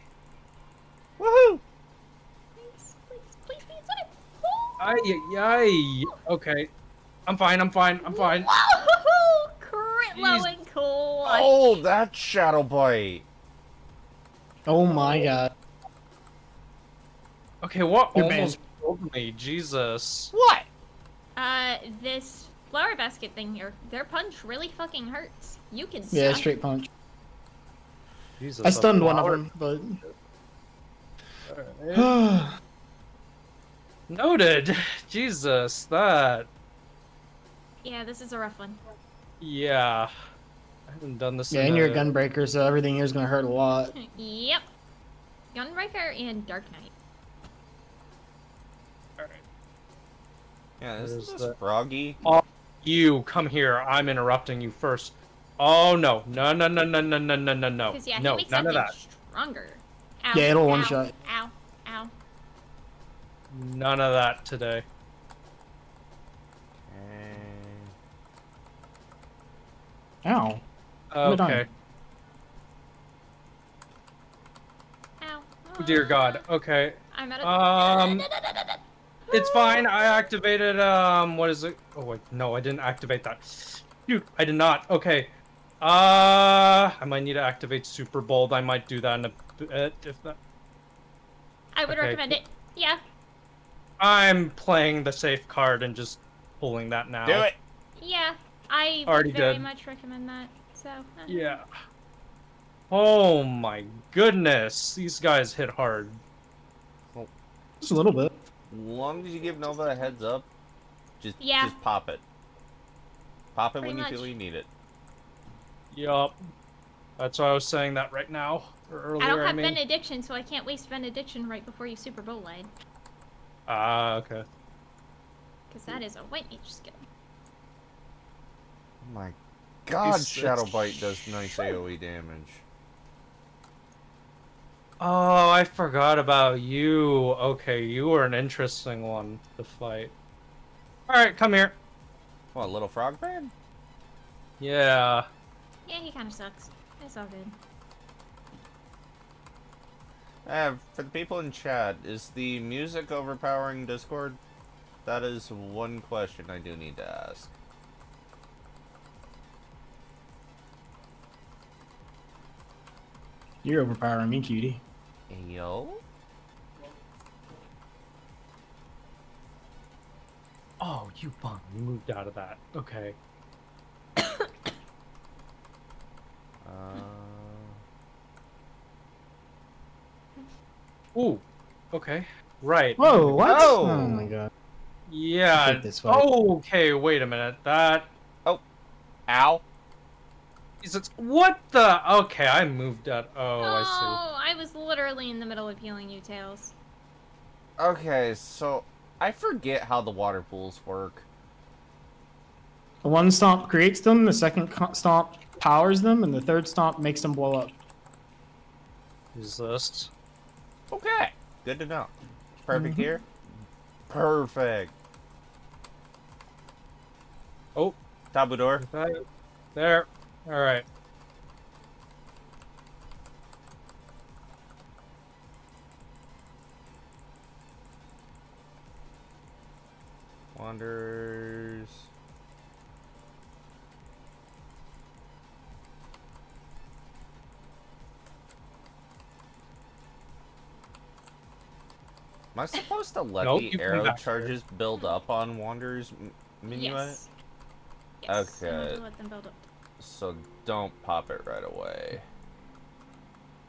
Woohoo! Please, please, please be inside. Ay, ay, ay. Okay. I'm fine, I'm fine, I'm fine. Whoa! Crit low and clutch. Oh, that shadow bite. Oh my god. Okay, what You're almost killed me? Jesus. What? Uh, this flower basket thing here, their punch really fucking hurts. You can Yeah, stun. straight punch. Jesus. I a stunned one of them, but Alright. Noted. Jesus, that. Yeah, this is a rough one. Yeah. I haven't done this yeah, in and you're a a- gunbreaker, so everything here is gonna hurt a lot. yep. Gunbreaker and Dark Knight. Yeah, isn't There's this the- froggy? Oh, You, come here. I'm interrupting you first. Oh, no. No, no, no, no, no, no, no, no, no. Yeah, no, none of that. stronger. Ow, Yeah, it'll ow, one-shot. Ow, ow. None of that today. Ow. Okay. Ow. Oh, dear God. Ah, Okay. I'm at a. Um, It's fine. I activated, um, what is it? Oh, wait. No, I didn't activate that. Shoot, I did not. Okay. Uh, I might need to activate Superbolide. I might do that in a bit if that. I would okay. recommend it. Yeah. I'm playing the safe card and just pulling that now. Do it. Yeah. I Already would very did. much recommend that. So. Yeah. Oh my goodness, these guys hit hard. Just a little bit. As long as you give Nova a heads up, just Yeah. just pop it. Pop it Pretty when you feel you need it. Yup. That's why I was saying that right now. Or earlier, I don't have mean. benediction, so I can't waste benediction right before you Superbolide. Ah, okay. Because that is a white mage skill. Oh my god, It's- Shadow Bite does nice AoE damage. Oh, I forgot about you. Okay, you were an interesting one to fight. Alright, come here. What, little frog man? Yeah. Yeah, he kind of sucks. It's all good. Uh, for the people in chat, is the music overpowering Discord? That is one question I do need to ask. You're overpowering me, cutie. Yo? Oh, you bum. You moved out of that. Okay. Uh, Ooh. Okay. Right. Whoa, what? Oh! Oh my god. Yeah. this fight. Oh, okay. Wait a minute. That. Oh. Ow! Is it? What the? Okay, I moved out. Oh, I see. Oh, I was literally in the middle of healing you, Tails. Okay, so I forget how the water pools work. The one stomp creates them, the second stomp powers them, and the third stomp makes them blow up. see. Is this? Okay, good to know. Perfect Mhm. here? Perfect. Oh, Troubadour. that, there. All right. Wanderers. Am I supposed to let Nope, the arrow back charges build up on Wanderer's m- minuet? Yes. Yes. I want Okay. let them build up. So don't pop it right away.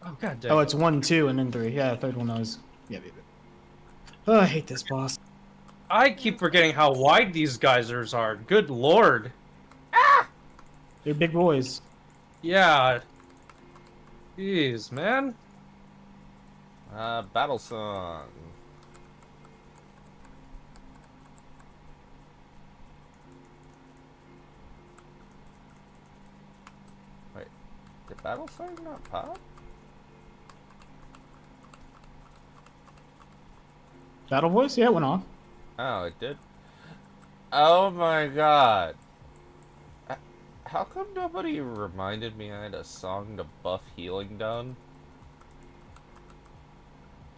Oh god damn. Oh, it's one, two, and then three. Yeah, the third one knows. Yeah, baby. Oh, I hate this boss. I keep forgetting how wide these geysers are. Good lord. They're big boys. Yeah. Jeez, man. Uh, battle song. Battle song not pop? Battle voice? Yeah, it went off. Oh, it did. Oh my god. How come nobody reminded me I had a song to buff healing done?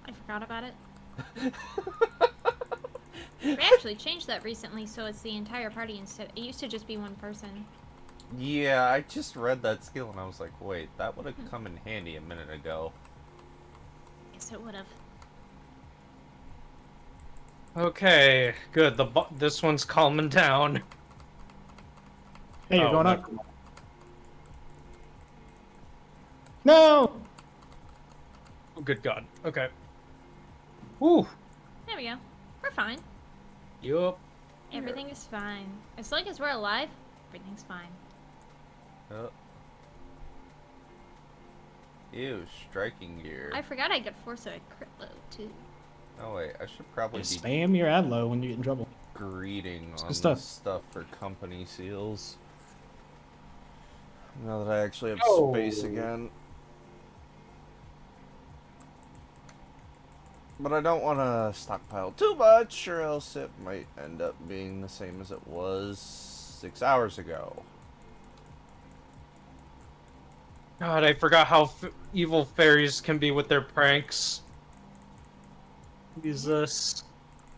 I forgot about it. We actually changed that recently, so it's the entire party instead. It used to just be one person. Yeah, I just read that skill and I was like, wait, that would have hmm. come in handy a minute ago. Yes, it would have. Okay, good. The this one's calming down. Hey, you're Oh, going no. up. No! Oh, good god. Okay. Whew. There we go. We're fine. Yup. Everything is fine. As long as we're alive, everything's fine. Oh. Ew, striking gear. I forgot I could force a crit load too. Oh wait, I should probably You be spam your Adlo when you get in trouble. greeting on good stuff. stuff. stuff for company seals. Now that I actually have Oh. space again. But I don't want to stockpile too much, or else it might end up being the same as it was six hours ago. God, I forgot how f- evil fairies can be with their pranks. Jesus.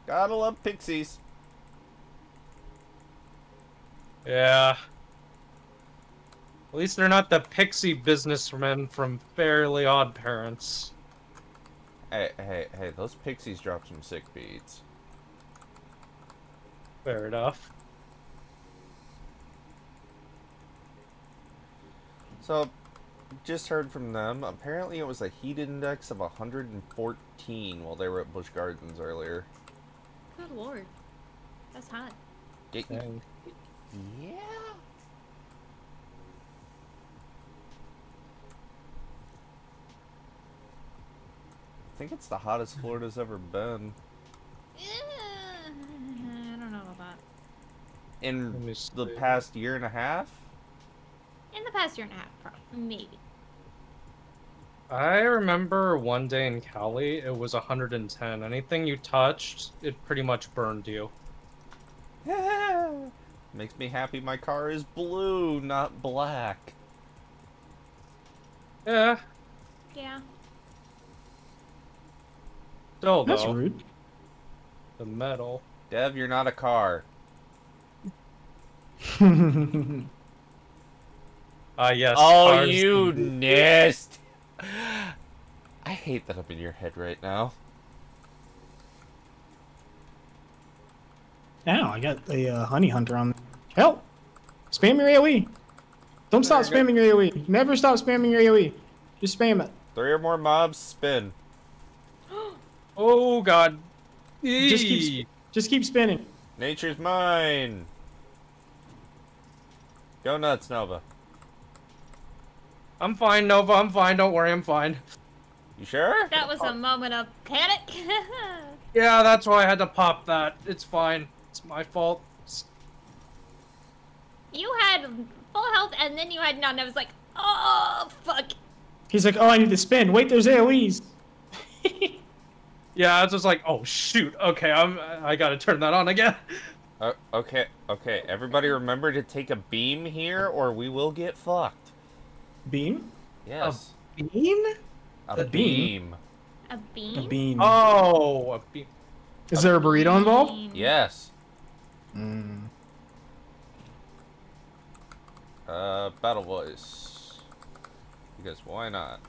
Gotta love pixies. Yeah. At least they're not the pixie businessmen from Fairly Odd Parents. Hey, hey, hey, those pixies drop some sick beats. Fair enough. So, just heard from them. Apparently, it was a heat index of 114 while they were at Busch Gardens earlier. Good lord. That's hot. Y- Dang. Yeah. I think it's the hottest Florida's ever been. Eh, I don't know about that. In the past year and a half? In the past year and a half, prob- maybe. I remember one day in Cali, it was 110. Anything you touched, it pretty much burned you. Makes me happy my car is blue, not black. Yeah, Yeah. still That's though, rude. the metal. Dev, you're not a car. Ah, yes. oh, cars you can be- nest. I hate that I'm in your head right now. Now I got a uh, honey hunter on. Help! Spam your AOE. Don't stop There spamming your AOE. Never stop spamming your AOE. Just spam it. Three or more mobs, spin. Oh god. Just keep Just keep spinning. Nature's Minne. Go nuts, Nova. I'm fine, Nova. I'm fine. Don't worry. I'm fine. You sure? That was a moment of panic. Yeah, that's why I had to pop that. It's fine. It's my fault. It's- you had full health and then you had none. I was like, oh, fuck. He's like, oh, I need to spin. Wait, there's AOE's. Yeah, I was just like, oh shoot. Okay, I'm. I gotta turn that on again. Uh, okay, okay. Everybody remember to take a beam here or we will get fucked. Beam? Yes. Bean? A, a beam? beam. A beam? A beam. Oh, a beam. Is there a burrito involved? Yes. Mm. Uh, Battle Voice. Because why not?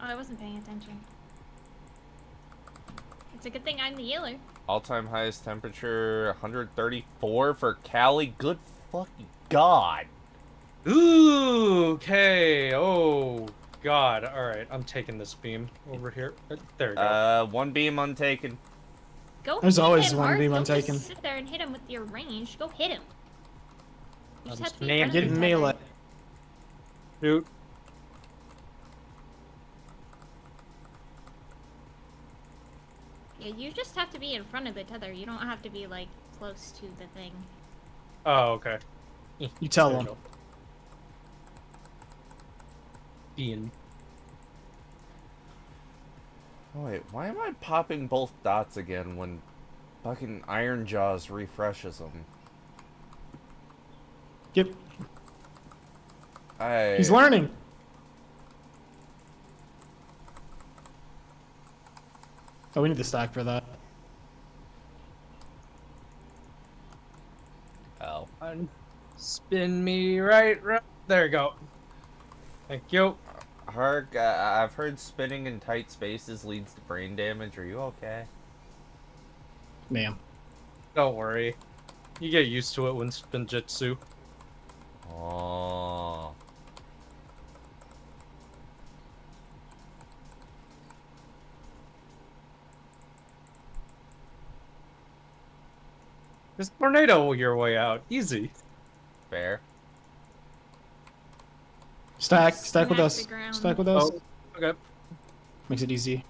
Oh, I wasn't paying attention. It's a good thing I'm the healer. All-time highest temperature, 134 for Cali. Good fucking god. Ooh, okay. Oh god. All right, I'm taking this beam over here. Uh, There we go. Uh, one beam untaken. Go There's hit always him, one Arth. beam Don't untaken. Just sit there and hit him with your range. Go hit him. You just I'm have to be man- Get melee. Tether. Yeah, you just have to be in front of the tether. You don't have to be like close to the thing. Oh, okay. You tell There we them. go. Bean. Oh, wait, why am I popping both dots again when fucking Iron Jaws refreshes them? Yep. I... He's learning. Oh, we need the stack for that. Oh. Un- Spin me right, right. There you go. Thank you. Hark, uh, I've heard spinning in tight spaces leads to brain damage. Are you okay? Ma'am. Don't worry. You get used to it when Spinjitzu. Oh. Just tornado your way out. Easy. Fair. Stack, stack with us. Stack with us. Oh, okay. Makes it easy.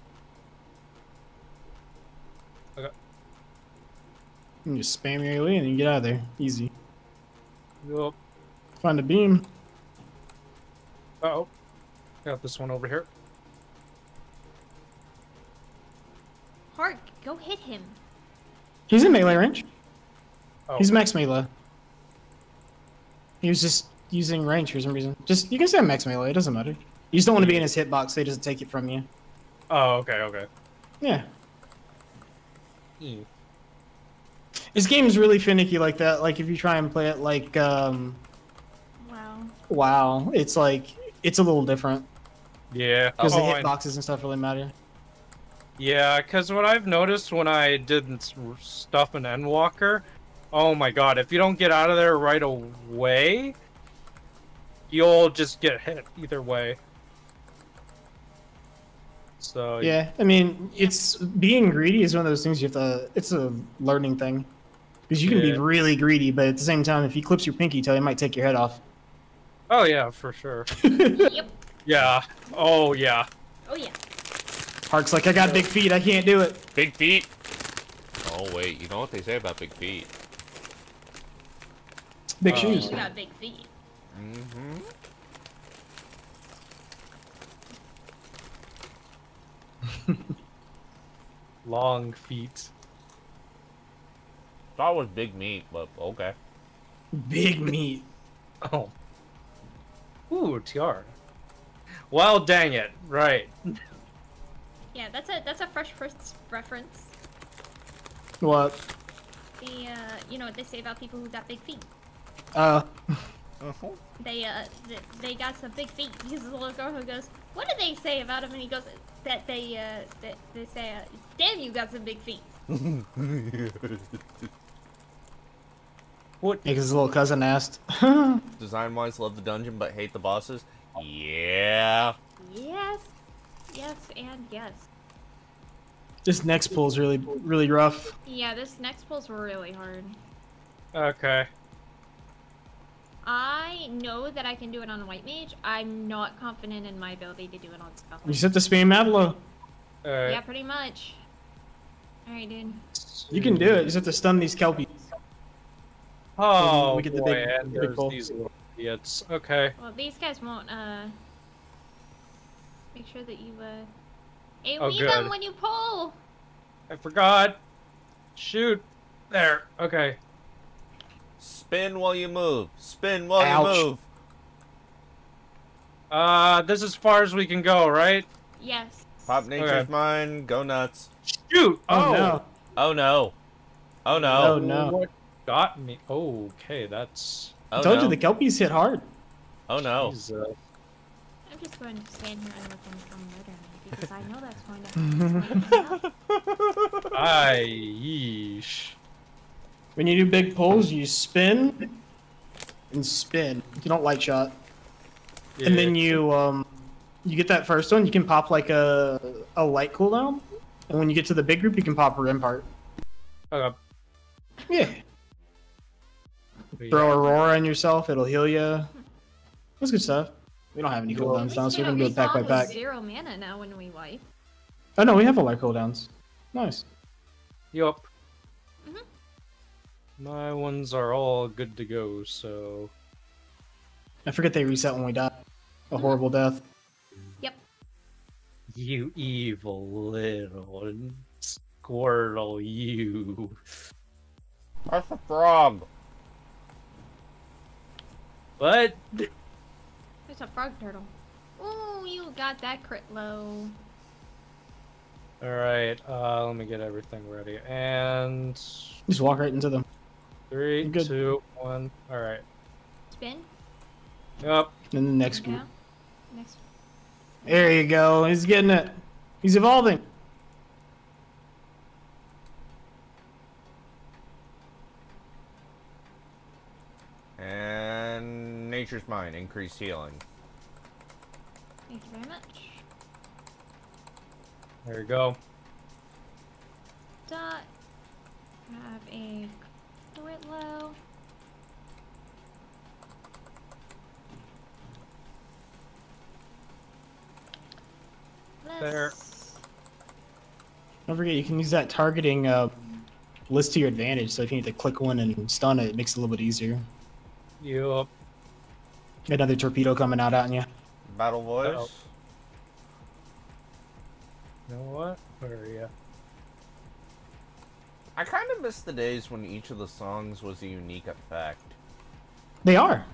Okay. You just spam your AoE and you get out of there. Easy. Yup. Find a beam. Uh oh. Got this one over here. Hark, go hit him. He's in melee range. Oh. He's max melee. He was just using range for some reason. Just you can say max melee. It doesn't matter. You just don't want to be in his hitbox so he doesn't take it from you. Oh, okay, okay. Yeah. Hmm. This game's really finicky like that. Like if you try and play it like um Wow. WoW, it's like it's a little different Yeah. because oh, the I- hitboxes and stuff really matter. Yeah, because what I've noticed when I did s- stuff in Endwalker, oh my god, if you don't get out of there right away, you'll just get hit either way. So Yeah, I mean, it's being greedy is one of those things you have to. It's a learning thing because you can be really greedy, but at the same time, if he clips your pinky toe, he might take your head off. Oh yeah, for sure. Yep. Yeah. Oh yeah. Oh yeah. Hark's like, I got big feet, I can't do it. Big feet. Oh wait, you know what they say about big feet? Big Oh. shoes. You got big feet. Mm-hmm. Long feet. Thought it was big meat, but okay. Big meat. Oh. Ooh, tiara. Well, dang it. Right. Yeah, that's a that's a fresh Prince reference. What? The uh, you know what they say about people who got big feet. Uh, They uh, th- they got some big feet. Because the little girl who goes, "What do they say about him?" And he goes, "That they uh, that they say, uh, damn, you got some big feet." What? because his little cousin asked. Design wise, love the dungeon, but hate the bosses. Yeah. Yes, yes, and yes. this next pull's really, really rough. Yeah, this next pull's really hard. Okay. I know that I can do it on White Mage. I'm not confident in my ability to do it on You Spell. just have to spam Madlo. Alright. Yeah, pretty much. Alright, dude. You can do it. You just have to stun these kelpies. Oh, we get the boy, big- and big there's pull. these little idiots. Okay. Well, these guys won't, uh... Make sure that you, uh... Hey, Oh, leave them when you pull! I forgot. Shoot. There. Okay. Spin while you move. Spin while Ouch. you move. Uh, this is as far as we can go, right? Yes. Pop Nature's Okay. mind. Go nuts. Shoot! Oh, Oh, no. Oh no. Oh Oh, no. no. What got me? Okay, that's. Oh I told no. you the kelpies hit hard. Oh no. Jesus. I'm just going to stand here and let them come murder me, because I know that's going to that's happen. Aye, yeesh. When you do big pulls, you spin and spin. You don't light shot. And then you um you get that first one, you can pop like a a light cooldown. And when you get to the big group, you can pop a Rampart. Okay. Yeah. Throw Aurora on yourself, it'll heal you. That's good stuff. We don't have any Well- cooldowns now, so we're gonna do we it pack by spawn with pack. zero mana now when we wipe. Oh no, we have a light cooldowns. Nice. Yup. My ones are all good to go, so. I forget they reset when we die. A horrible death. Yep. You evil little squirtle, you. That's a frog. What? There's a frog turtle. Ooh, you got that crit low. Alright, uh, let me get everything ready. And. Just walk right into them. Three, Good. two, one. Alright. Spin. Yep. Then the next group. Yeah. Next. There you go. He's getting it. He's evolving. And nature's mind. Increased healing. Thank you very much. There you go. Dot. Have a crit low. There. Let's- Don't forget, you can use that targeting uh, list to your advantage. So if you need to click one and stun it, it makes it a little bit easier. Yup. Another torpedo coming out on you. Battle voice. Uh-oh. You know what? Where are you? I kind of miss the days when each of the songs was a unique effect. They are.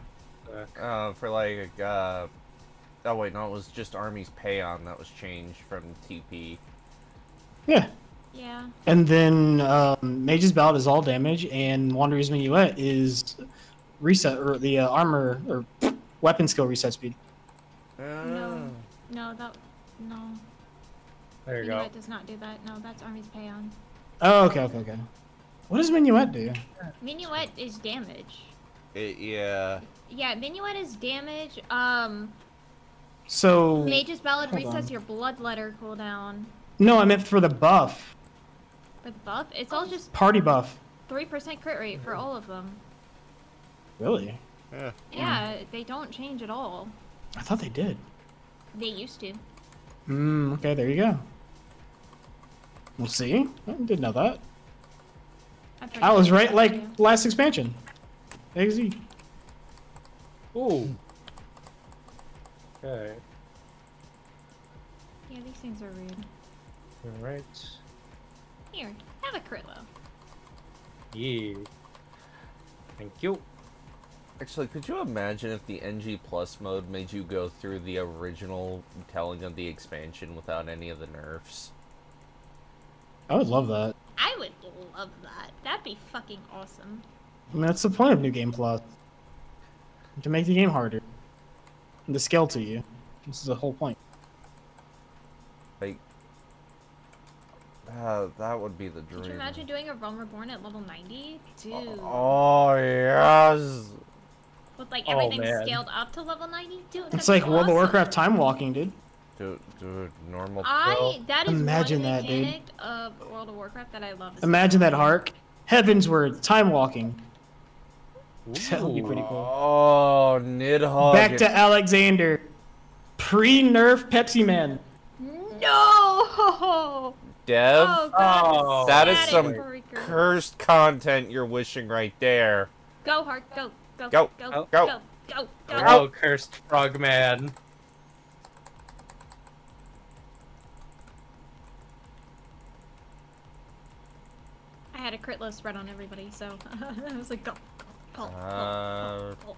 Uh, for like, uh, oh wait, no, it was just Army's Paeon that was changed from TP. Yeah. Yeah. And then um, Mage's Ballad is all damage, and Wanderer's Minuet is reset, or the uh, armor, or weapon skill reset speed. Uh, No. No, that. No. There you go. Minuet does not do that. No, that's Army's Paeon. Oh, okay, okay, okay. What does Minuet do? Minuet is damage. It, yeah. Yeah, Minuet is damage. Um, So Mage's Ballad resets on. your Bloodletter cooldown. no, I meant for the buff, For the buff, it's all just party buff. 3% crit rate for all of them. Really? Yeah. Yeah, they don't change at all. I thought they did. They used to. Hmm. Okay, there you go. We'll see. I didn't know that. I've I was right, too. like last expansion. XZ. Ooh. Okay. Yeah, these things are rude. Alright. Here, have a crit low. Yeah. Thank you. Actually, could you imagine if the NG Plus mode made you go through the original telling of the expansion without any of the nerfs? I would love that. I would love that. That'd be fucking awesome. I mean, that's the point of New Game Plus. To make the game harder. And to scale to you. This is the whole point. Like, uh, that would be the dream. Could you imagine doing a Realm Reborn at level 90? Dude. Oh yes. With like Oh, everything man. scaled up to level 90? Dude, It's like be World of. Warcraft time walking, dude. Dude, a normal. I that is Imagine one that, dude. mechanic of World of Warcraft that I love. is Imagine that, Hark. Heavensward, time walking. That would be pretty cool. Oh, Nidhogg. Back to Alexander. Pre nerf Pepsi Man. No! Dev. Oh, God, Oh. that is some breaker. cursed content you're wishing right there. Go, Hark, go, go, Go, go, go, go, go. go, go. Hello, cursed frogman. I had a crit low spread on everybody, so I was like, go, go, go, go, Uh, go, go.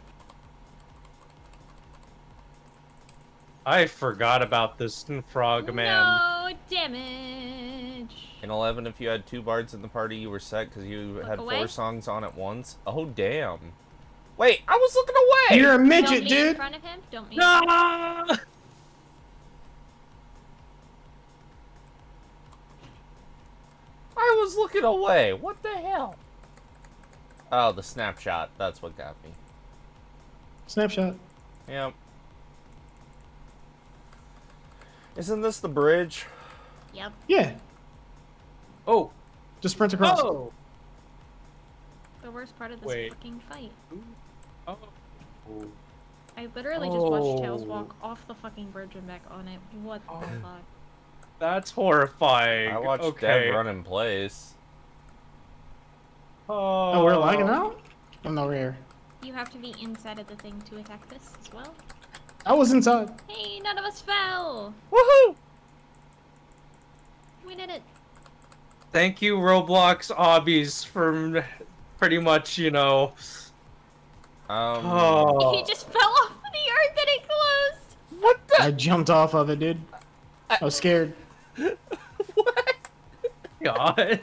I forgot about this frog frogman. No damage. In 11, if you had two bards in the party, you were set because you Look had away. four songs on at once. Oh, damn. Wait, I was looking away! You're a Don't midget, meet in dude. front of him. Don't meet. No! I was looking away. What the hell? Oh, the snapshot. That's what got me. Snapshot. Yep. Isn't this the bridge? Yep. Yeah. Oh! Just sprint across. Oh! The worst part of this Wait. fucking fight. Oh. I literally just watched Tails Oh. walk off the fucking bridge and back on it. What the Oh. fuck? That's horrifying. I watched okay. Dev run in place. Oh, Oh, we're lagging out? Oh, no, we're here. You have to be inside of the thing to attack this as well. I was inside. Hey, none of us fell. Woohoo! We did it. Thank you, Roblox obbies, for pretty much, you know. Um, Oh. He just fell off the earth and it closed. what the? I jumped off of it, dude. I was scared. what? God.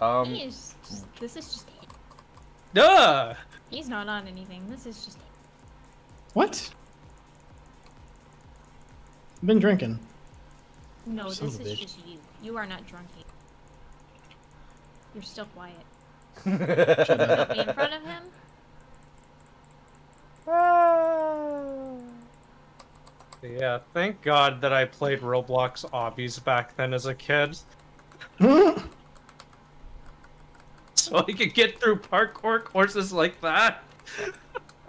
Um, he is. Just, this is just. Duh! He's not on anything. This is just. What? I've been drinking. No, Son this is bitch. just you. You are not drunk. yet. You're still quiet. Don't be in front of him. Yeah, thank God that I played Roblox obbies back then as a kid. So I could get through parkour courses like that.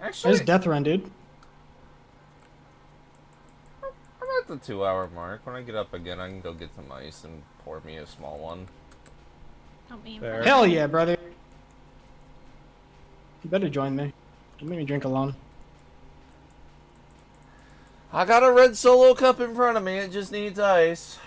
Actually, There's Death Run, dude. I'm at the two-hour mark. When I get up again, I can go get some ice and pour me a small one. Don't be in Fair. front of Hell yeah, brother. You better join me. Don't make me drink alone. I got a red solo cup in front of me. It just needs ice.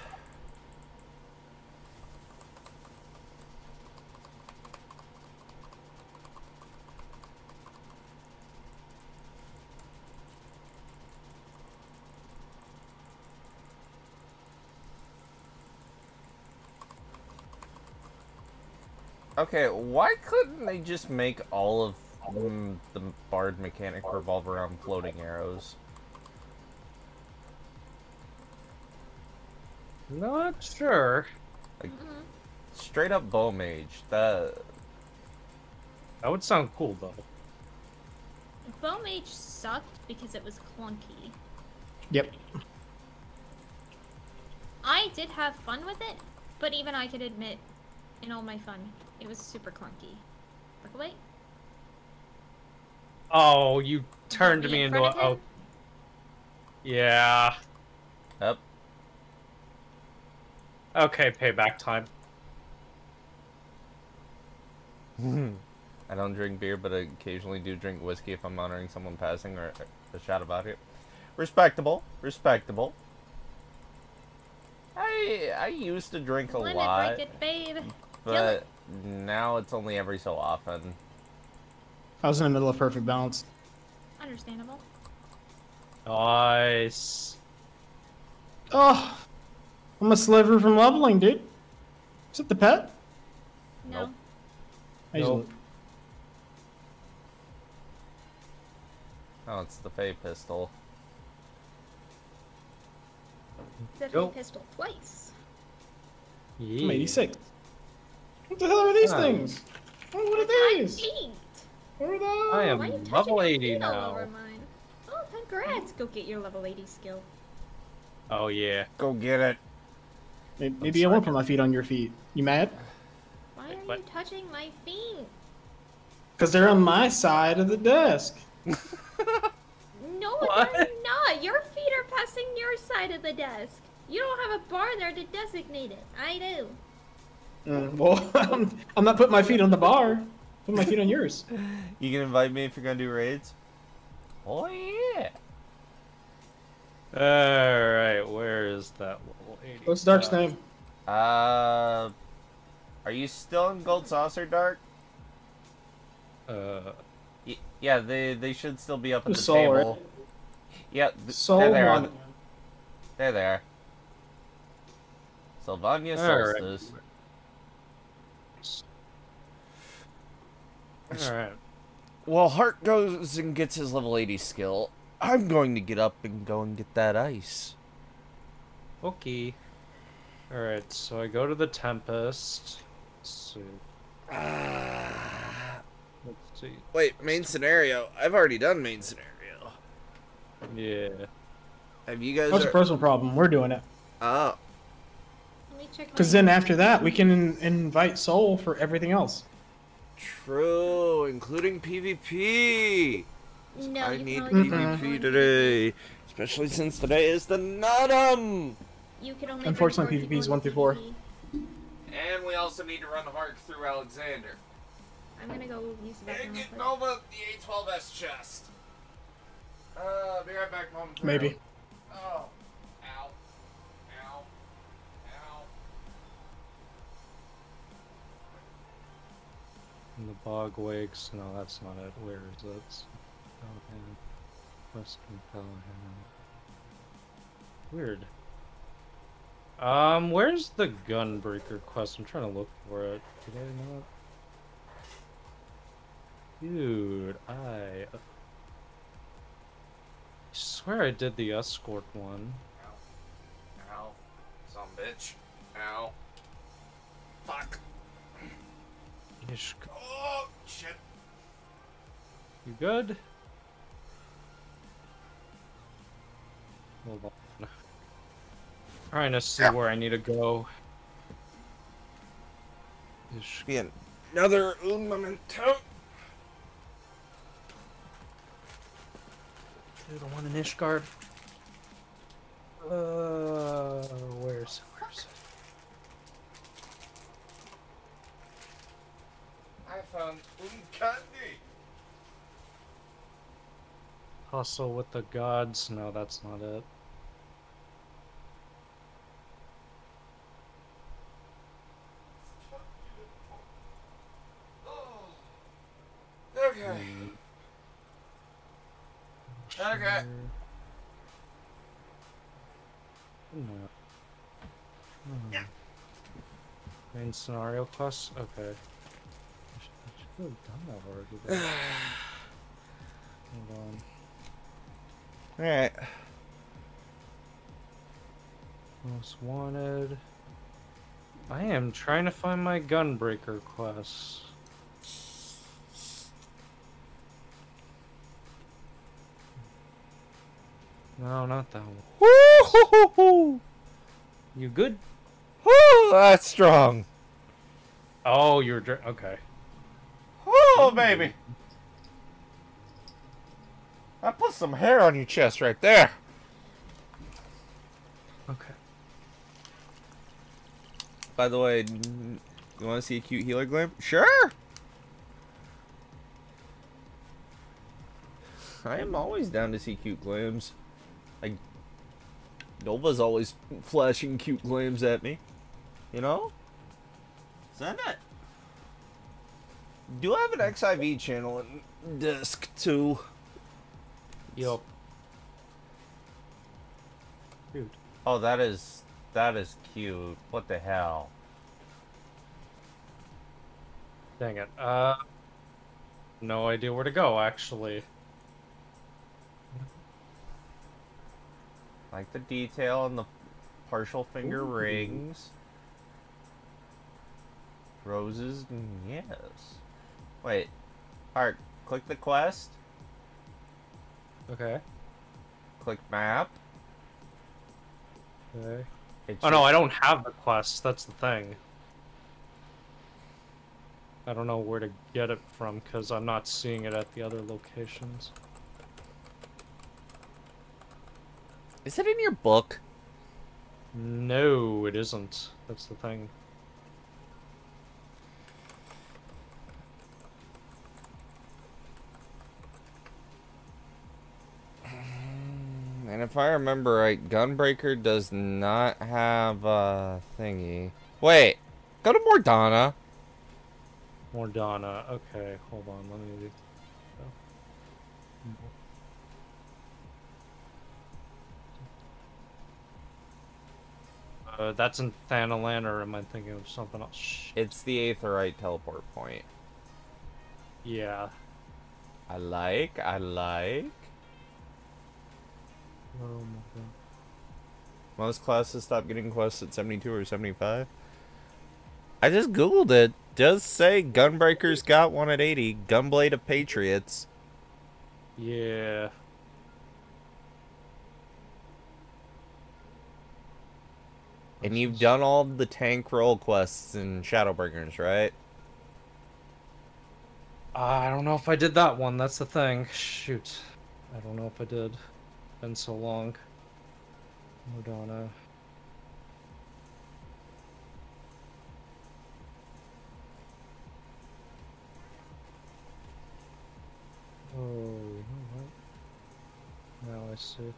Okay, why couldn't they just make all of mm, the bard mechanic revolve around floating arrows? Not sure. Mhm. Straight up bow mage. That That would sound cool though. Bow Mage sucked because it was clunky. Yep. I did have fun with it, but even I could admit, in all my fun, it was super clunky. Look away. Oh, you turned me in into a. Oh, yeah. up. Okay, payback time. Hmm. I don't drink beer, but I occasionally do drink whiskey if I'm monitoring someone passing or a shot about it. Respectable, respectable. I I used to drink a Limit lot, break it, babe. but now it's only every so often. I was in the middle of perfect balance. Understandable. Nice. Oh, I'm a sliver from leveling, dude. Is it the pet? No. Nope. Nope. Oh, it's the Fey pistol. The Nope. pistol twice. Yeah. I'm 86. What the hell are these Oh. things? Oh, what are I'm these? What are those? I am Why are you touching level 80 feet all over now. Oh, congrats! Go get your level 80 skill. Oh yeah. Go get it. Maybe, maybe I won't put my feet on your feet. You mad? Why are What? you touching my feet? Because they're on my side of the desk. No, What? they're not. Your feet are passing your side of the desk. You don't have a bar there to designate it. I do. Mm, well, I'm, I'm not putting my feet on the bar. Put my feet on yours. You can invite me if you're gonna do raids. Oh yeah. Alright, where is that level 80? What's Dark's name? Uh, are you still in Gold Saucer, Dark? Uh, Y- yeah, they they should still be up at the Soul, right? table. Yeah, th- Soul there they are. one. There they are. Sylvania Alright. Solstice. alright. Well, Hart goes and gets his level 80 skill. I'm going to get up and go and get that ice. Okay. Alright, so I go to the Tempest. Let's see. Ah. Let's see. Wait, main scenario. I've already done main scenario. Yeah. Have you guys? What's the are- personal problem? We're doing it. Oh, Let me check. Because then after that, we can invite Soul for everything else. true, including PvP. No, I you need can only do. PvP today, especially since today is the Nutum. You can only. Unfortunately, four PvP is one through four. And we also need to run the Hark through Alexander. I'm gonna go use the bathroom. And get quick. Nova the A12S chest. Uh, be right back, momentarily. Maybe. Oh. Ow. Ow. Ow. And the Bog Wakes. No, that's not it. Where is it? Callahan. Western Callahan. Weird. Um, where's the Gunbreaker quest? I'm trying to look for it. Did I not? Dude, I swear I did the escort one. Ow. Ow. Some bitch. Ow. Fuck. Ish- Oh, shit. You good? Hold on. Trying to see where I need to go. Ish- Be another un memento. The one in Ishgard. Uh, where's where's it? I found un candy. Hustle with the gods? No, that's not it. Okay. Okay. No. Hmm. Main scenario plus? Okay. I should, I should have done that already. though. Hold on. Alright. Most wanted. I am trying to find my gunbreaker quest. No, not that one. Woo! You good? Woo! That's strong. Oh, you're dr- okay. Oh, baby. I put some hair on your chest right there. Okay. By the way, you want to see a cute healer glim? Sure. I am always down to see cute glims. Like Nova's always flashing cute glims at me. You know? Send it. Do I have an XIV channel in disc too? Yup. Dude. Oh, that is that is cute. What the hell? Dang it. Uh. No idea where to go, actually. Like the detail on the partial finger Ooh. rings. Roses, yes. Wait, Heart, click the quest, Okay. click map. Okay. It Oh no, I don't have the quest. That's the thing. I don't know where to get it from because I'm not seeing it at the other locations. Is it in your book? No, it isn't. That's the thing. And if I remember right, Gunbreaker does not have a thingy. Wait, go to Mor Dhona. Mordana. Okay, hold on. Let me. Uh, that's in Thanalan, or am I thinking of something else? Shit. It's the Aetheryte teleport point. Yeah. I like, I like. Oh my god. Most classes stop getting quests at 72 or 75. I just googled it. Does say Gunbreaker's got one at 80. Gunblade of Patriots. Yeah. And you've done all the tank role quests in Shadowbringers, right? Uh, I don't know if I did that one. That's the thing. Shoot. I don't know if I did. Been so long. Mor Dhona. Oh, what? Now I see.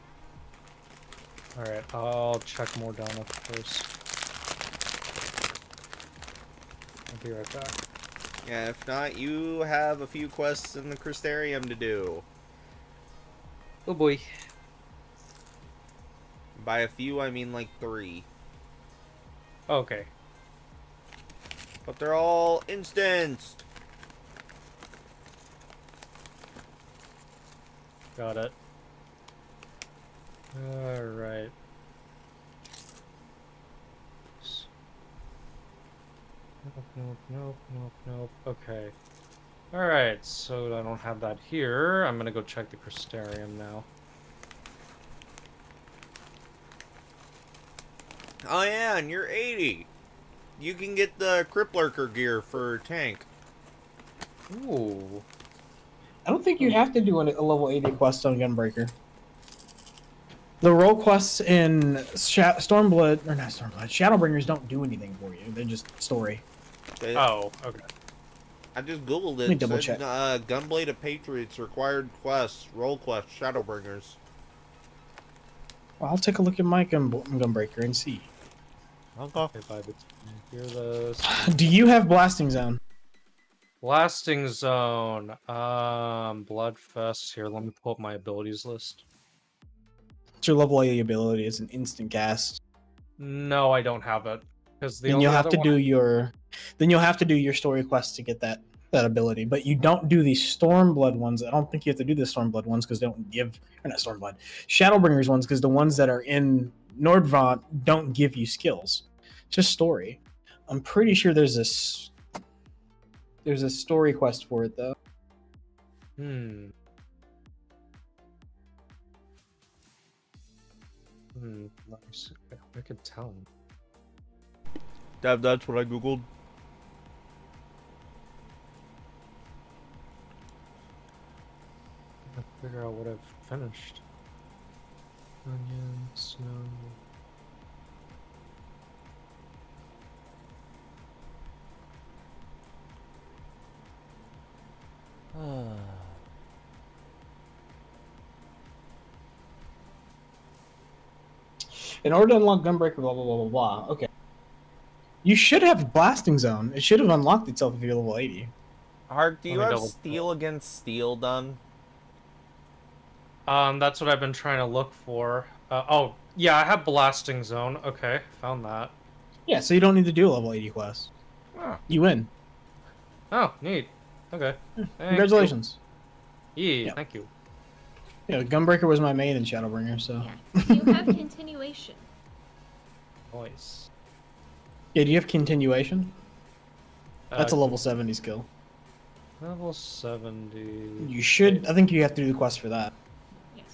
Alright, I'll check more down Mor Dhona first. I'll be right back. Yeah, if not, you have a few quests in the Crystarium to do. Oh boy. By a few, I mean like three. Okay. But they're all instanced. Got it. Alright. Nope, nope, nope, nope, nope. Okay. Alright, so I don't have that here. I'm gonna go check the Crystarium now. Oh yeah, and you're 80. You can get the Cripplerker gear for tank. Ooh. I don't think you hmm. have to do a, a level 80 quest on Gunbreaker. The role quests in Sha- Stormblood, or not Stormblood, Shadowbringers don't do anything for you. They're just story. They- Oh, okay. I just googled it. Let me double said, check. Uh, Gunblade of Patriots required quests, role quests, Shadowbringers. Well, I'll take a look at my gun, Gunbreaker and see. Okay. Okay, bye. but- Hear this. Do you have Blasting Zone? Blasting zone. Um, Bloodfest. Here, let me pull up my abilities list. It's your level 80 ability. It's an instant cast. No, I don't have it. Because the then you'll have to do your then you'll have to do your story quest to get that that ability but you don't do the stormblood ones i don't think you have to do the stormblood ones because they don't give or not stormblood shadowbringers ones because the ones that are in Norvrandt don't give you skills. Just story. I'm pretty sure there's this there's a story quest for it though. Hmm. Hmm. Let. I could tell. Dab, that's what I googled. I figure out what I've finished. Onion, snow. In order to unlock Gunbreaker, blah blah blah blah blah. Okay. You should have Blasting Zone. It should have unlocked itself if you're level 80. Hark, do you have double- steel against steel done? Um, that's what I've been trying to look for. Uh, oh, yeah, I have blasting zone. Okay, found that. Yeah, so you don't need to do a level 80 quest. Huh. You win. Oh, neat. Okay. Thank Congratulations. You. Yeah, Yeah. thank you. Yeah, Gunbreaker was my main in Shadowbringer, so. Yeah. You have continuation. Voice. Yeah, do you have continuation? That's Uh, a level 70 skill. level seventy. You should. I think you have to do the quest for that. Yes.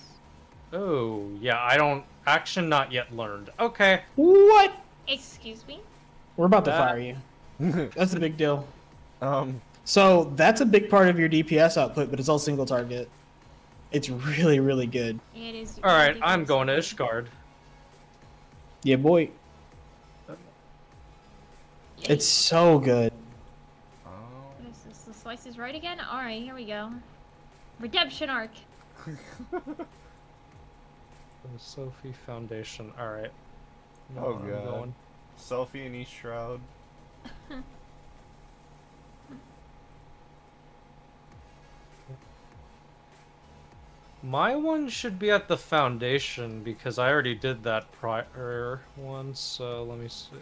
Oh, yeah. I don't. Action not yet learned. Okay. What? Excuse me? We're about to That- fire you. That's a big deal. um, So that's a big part of your DPS output, but it's all single target. It's really, really good. It is. All right. I'm going to Ishgard. Yeah, boy. Yay. It's so good. oh, What is this? The slice is right again? Alright, here we go. Redemption arc. The Sophie Foundation. All right. Oh, I'm God. Sophie and East Shroud. My one should be at the foundation because I already did that prior one. So let me see.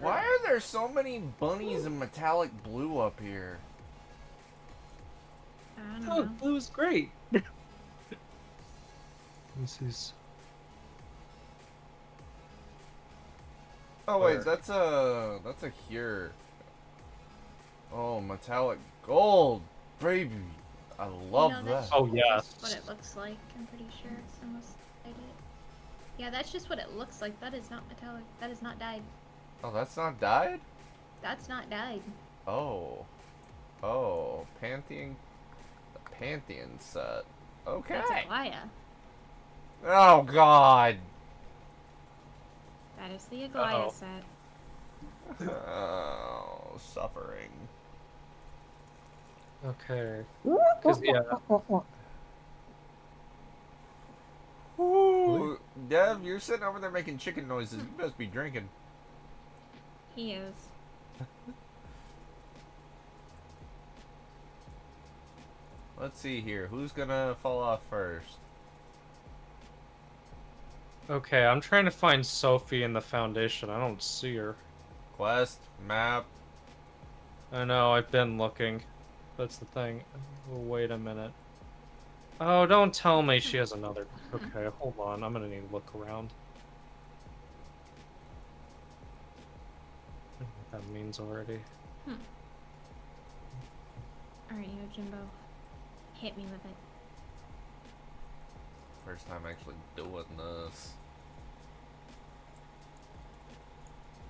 Why are there so many bunnies in metallic blue up here? I don't Oh, know. blue is great. this is. Oh wait, that's a that's a here. Oh, metallic gold, baby. I love No, that. Oh yes. That's what it looks like. I'm pretty sure it's almost dyed it. Yeah, that's just what it looks like. That is not metallic. That is not dyed. Oh, that's not dyed. That's not dyed. Oh, oh, Pantheon, Pantheon set. Okay. That's Aglaia. Oh God. That is the Aglaia Uh-oh. set. Oh, suffering. Okay. 'Cause, yeah. Ooh, Dev, you're sitting over there making chicken noises. You must be drinking. He is. Let's see here. Who's gonna fall off first? Okay, I'm trying to find Sophie in the foundation. I don't see her. Quest, map. I know, I've been looking. That's the thing. Oh, wait a minute. Oh, don't tell me she has another. Okay, hold on. I'm gonna need to look around. I don't know what that means already. Hmm. Alright, you Jimbo. Hit me with it. First time actually doing this.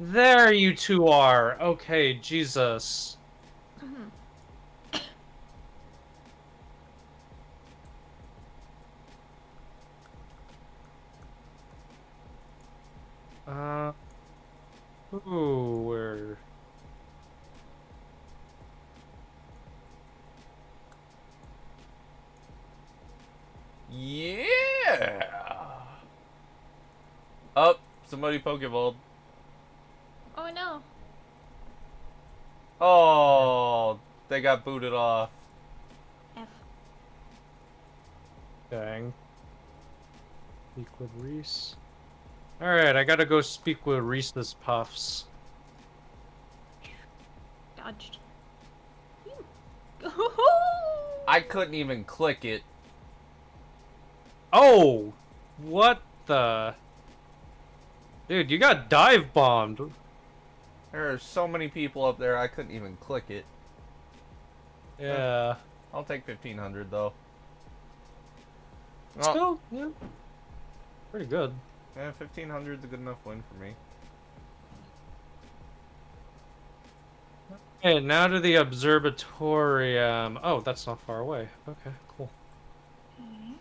There you two are! Okay, Jesus. Mm-hmm. Uh. Ooh, where? Yeah. Up, somebody Pokeball. Oh no. Oh, they got booted off. F. Dang. With Reese. Alright, I gotta go speak with Reese's Puffs. Dodged. I couldn't even click it. Oh! What the? Dude, you got dive bombed. There are so many people up there, I couldn't even click it. Yeah. I'll take 1500 though. Let's go. Yeah. Pretty good. Yeah, 1500 is a good enough win for me. Okay, now to the observatorium. Oh, that's not far away. Okay, cool.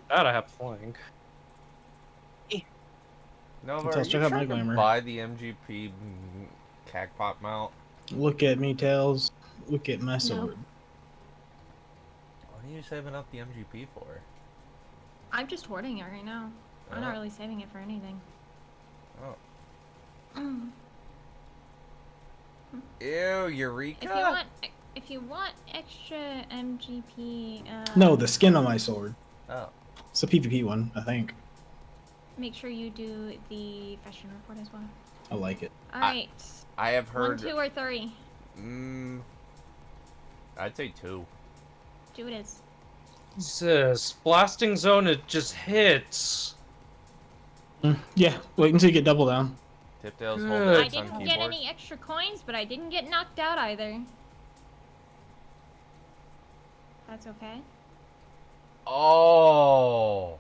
That I have flying. Nova, Let's are all you check out my trying to glamour. buy the MGP mm, cagpot mount? Look at me, Tails. Look at my sword. What are you saving up the MGP for? I'm just hoarding it right now. I'm not Oh. really saving it for anything. Oh. Mm. Ew, Eureka! If you want, if you want extra MGP, uh, No, the skin on my sword. Oh. It's a PvP one, I think. make sure you do the fashion report as well. I like it. All right. I- right, I have one, heard. two, or three. Mm, I'd say two. Two it is. Jesus, blasting zone it just hits. Mm, yeah, wait until you get double down. Tiptails Good. hold I X didn't keyboard. get any extra coins, but I didn't get knocked out either. That's okay. Oh.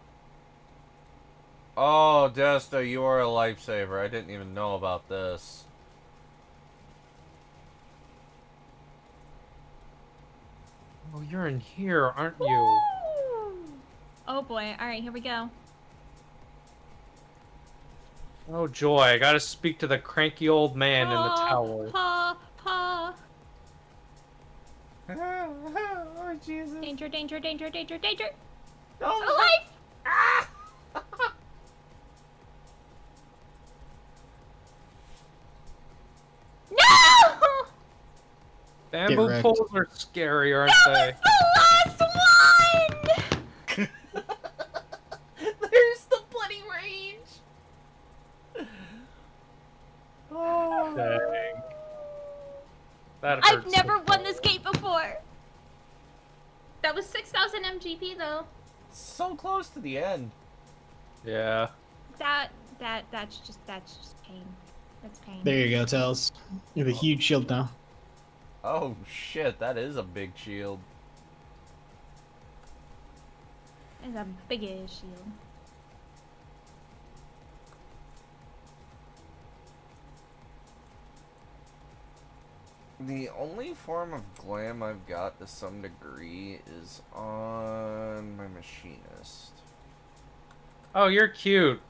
Oh, Desta, you are a lifesaver. I didn't even know about this. Oh, you're in here, aren't you? Woo! Oh boy! All right, here we go. Oh joy, I gotta speak to the cranky old man in the tower. Ha ha! oh, Jesus. Danger! Danger! Danger! Danger! Danger! Oh, no, Alive! No! Bamboo poles are scary, aren't they? The last one! There's the bloody range. Oh. Dang. That I've hurts. never won this game before. That was 6,000 MGP though. So close to the end. Yeah. That that that's just that's just pain. That's pain. There you go, Tails. You have a huge shield now. Oh shit, that is a big shield. It's a big ass shield. The only form of glam I've got to some degree is on my machinist. Oh, you're cute.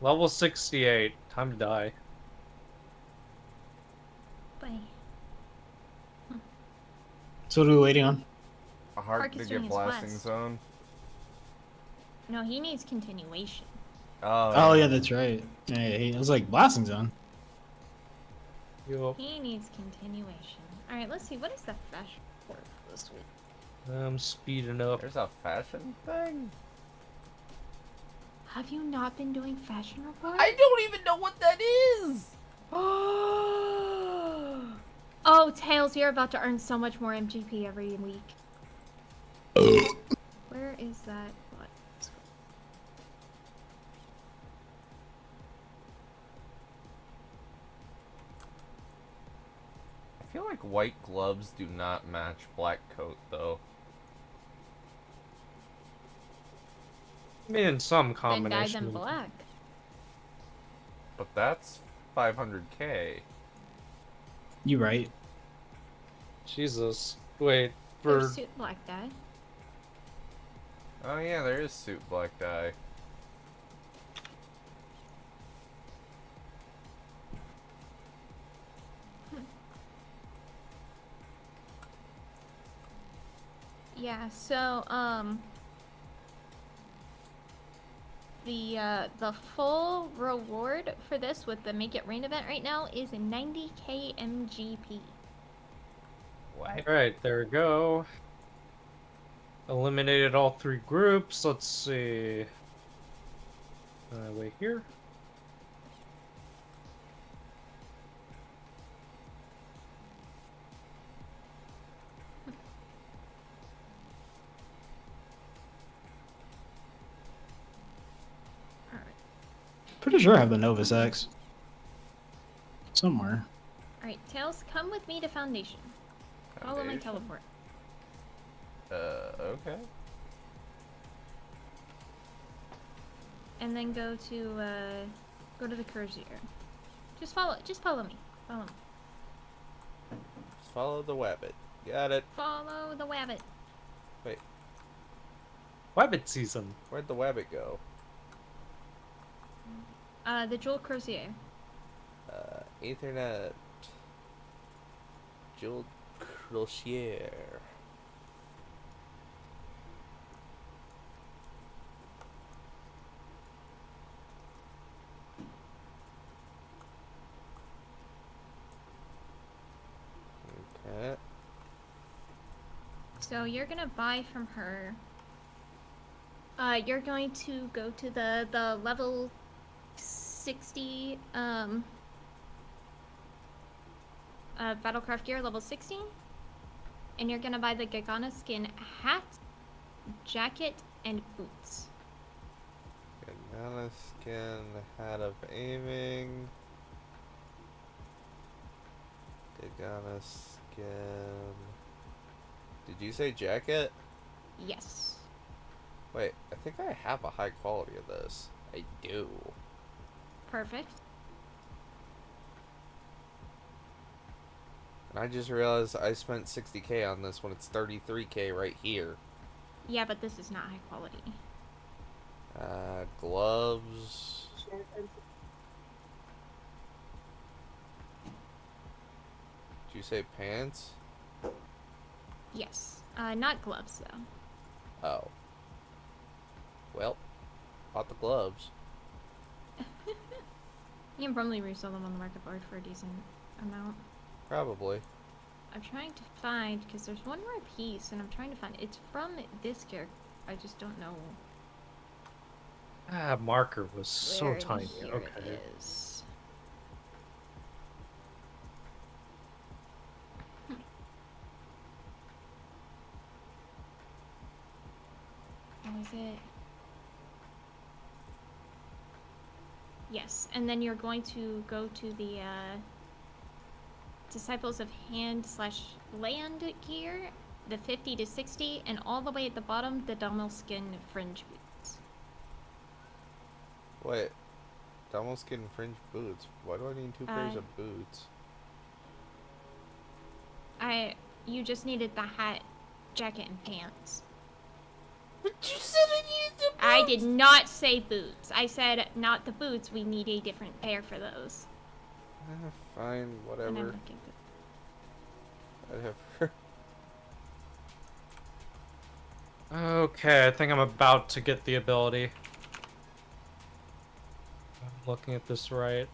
Level 68. Time to die. Bye. So what are we waiting on? A hard Park to get blasting quest. zone. No, he needs continuation. Oh, Oh yeah, that's right. Yeah, yeah, he- I was like blasting zone. Yup. He needs continuation. All right, let's see. What is the fashion report for this week? I'm speeding up. There's a fashion thing. Have you not been doing fashion report? I don't even know what that is. oh, Tails, you're about to earn so much more MGP every week. Where is that? Like white gloves do not match black coat though. I mean, in some combination. Then dye combination. them black. But that's 500k. You right. Jesus. Wait, There's for suit black dye. Oh yeah, there is suit black dye. Yeah, so um the uh the full reward for this with the Make It Rain event right now is 90k MGP. What? Alright, there we go. Eliminated all three groups. Let's see. Uh, wait here. Pretty sure I have the Novus X. Somewhere. Alright, Tails, come with me to Foundation. Follow my teleport. Uh, okay. And then go to, uh, go to the Cursier. Just follow, just follow me. Follow me. Just follow the wabbit. Got it. Follow the wabbit. Wait, Wabbit season. where'd the wabbit go? Uh, the Jewel Crozier. Uh, Aethernet. Jewel Crozier. Okay. So you're gonna buy from her. Uh, you're going to go to the the level sixty um uh, battlecraft gear level 16. and you're gonna buy the Gagana skin hat, jacket, and boots. Banana skin, hat of aiming. Gagana skin. Did you say jacket? Yes. Wait, I think I have a high quality of this. I do. Perfect. And I just realized I spent 60k on this when it's 33k right here. Yeah, but this is not high quality. Uh, gloves. Did you say pants? Yes. Uh, not gloves though. Oh. Well, bought the gloves. You can probably resell them on the market board for a decent amount. Probably. I'm trying to find because there's one more piece, and I'm trying to find. It's from this character. I just don't know Ah, marker was so where in tiny. here Okay. it is. Hmm. How is it? Yes, and then you're going to go to the uh, Disciples of Hand slash Land gear, the 50 to 60, and all the way at the bottom, the Dhalmel Skin Fringe boots. Wait. Domo skin fringe boots. Why do I need two pairs Uh, of boots? I, you just needed the hat, jacket, and pants. But you said I needed the I did not say boots. I said not the boots. We need a different pair for those. Ah, fine, And I'm whatever. Whatever. Okay, I think I'm about to get the ability. I'm looking at this right.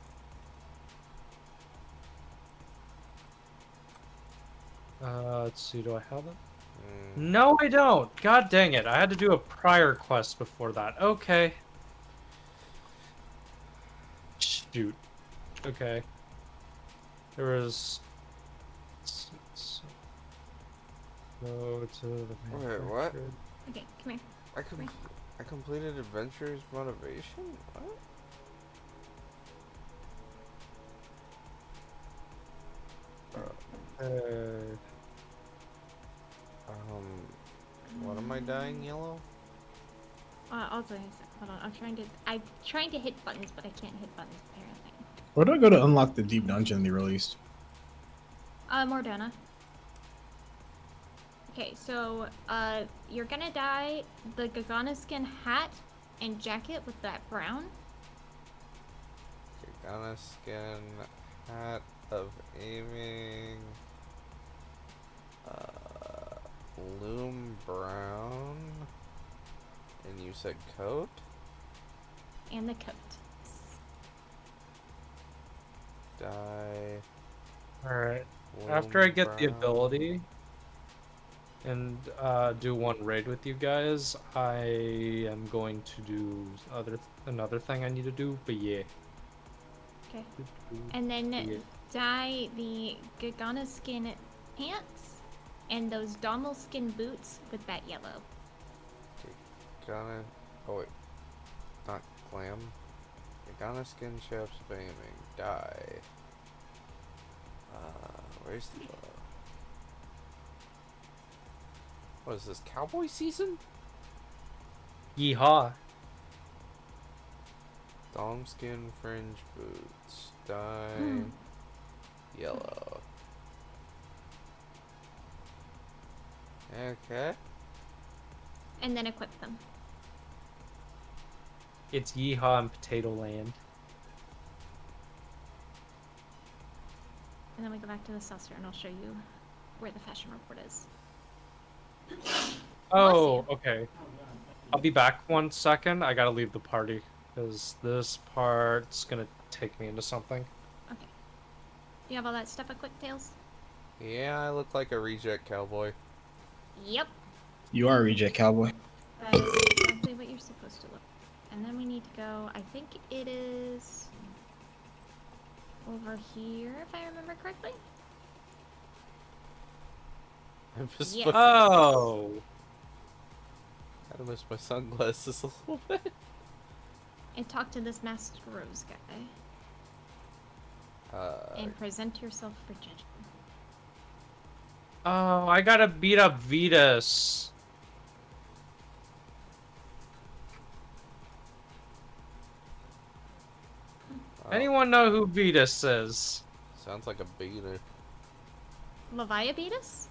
Uh, let's see, do I have it? No, I don't. God dang it. I had to do a prior quest before that. Okay. Shoot. Okay. There was. s- s- Go to the. Wait, what? Okay, come here. I com- I completed Adventure's motivation? What? Uh, Um, what am I dying yellow? Uh, I'll tell you. Hold on. I'm trying to. I'm trying to hit buttons, but I can't hit buttons apparently. Where do I go to unlock the deep dungeon they released? Uh, Mor Dhona. Okay, so uh, you're gonna dye the Gagana skin hat and jacket with that brown. Gagana skin, hat of aiming, uh, loam brown, and you said coat? and the coat. Die. Alright. After I loom get the ability and uh, do one raid with you guys, I am going to do other another thing I need to do. But yeah. Okay. And then Yeah. dye the Gagana skin pants and those Dhalmel skin boots with that yellow. Okay, Ghana Oh wait, not glam. Ghana skin chaps of aiming. Die. Uh, where's the. Uh, what is this? Cowboy season? Yeehaw. Dom skin fringe boots. Die. Hmm. Yellow. Okay. And then equip them. It's Yeehaw and Potato Land. And then we go back to the saucer and I'll show you where the fashion report is. Oh, okay. I'll be back one second. I gotta leave the party because this part's gonna take me into something. Okay. You have all that stuff equipped, Tails? Yeah, I look like a reject cowboy. Yep. You are a reject cowboy. That is exactly what you're supposed to look. And then we need to go, I think it is over here, if I remember correctly. I missed Yes. my, Oh, I missed my sunglasses a little bit. And talk to this masked rose guy. Uh, And present yourself for judgment. Oh, I gotta beat up Vetus. oh, Anyone know who Vetus is? Sounds like a beater. Leviabetus?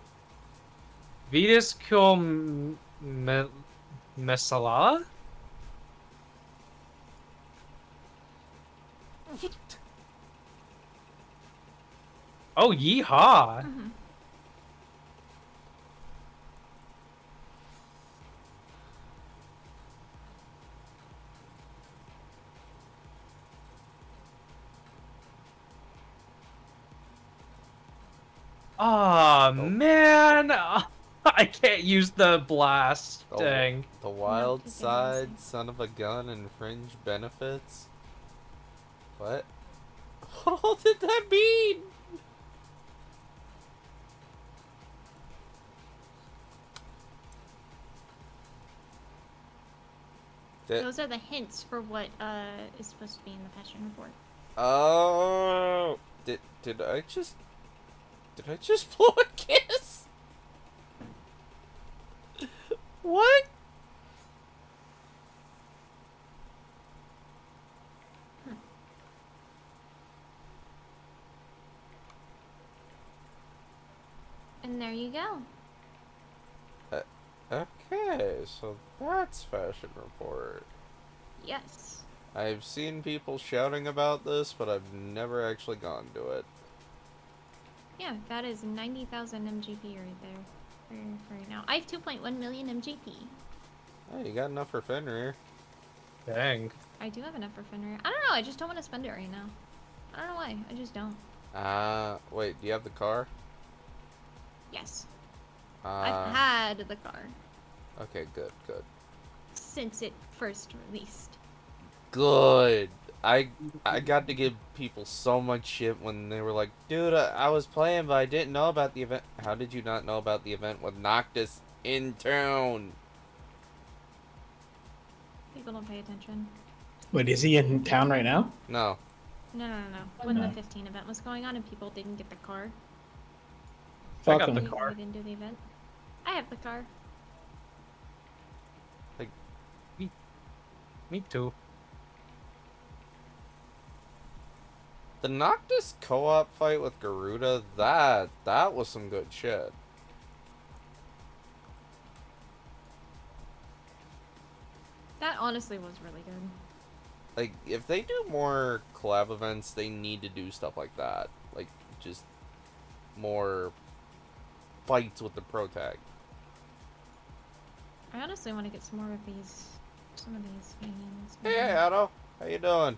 Vetus kill M- Me- Mesala? Oh, yeehaw! Mhm. Aw, Oh. man! I can't use the blast. Oh. Dang. The wild take side, easy. son of a gun, and fringe benefits. What? What all did that mean? That, Those are the hints for what uh, is supposed to be in the fashion report. oh, did did I just did I just blow a kiss? what? And there you go. Uh, okay, so that's fashion report. Yes. I've seen people shouting about this, but I've never actually gone to it. Yeah, that is 90,000 MGP right there. For, for right now. I have 2.1 million MGP. Oh, you got enough for Fenrir. Dang. I do have enough for Fenrir. I don't know, I just don't want to spend it right now. I don't know why, I just don't. Uh, wait, do you have the car? Yes. Uh, I've had the car okay, good, good. since it first released. Good. I I got to give people so much shit when they were like, dude, I, I was playing, but I didn't know about the event. How did you not know about the event with Noctis in town? People don't pay attention. Wait, is he in town right now? No. No, no, no, no. When the 15 event was going on and people didn't get the car, I got the we, car. we didn't do the event. I have the car. Like, me, me too. The Noctis co-op fight with Garuda, that that was some good shit. That honestly was really good. Like, if they do more collab events, they need to do stuff like that. Like, just more fights with the pro tag. I honestly want to get some more of these, some of these minions. Hey, Otto, how you doing?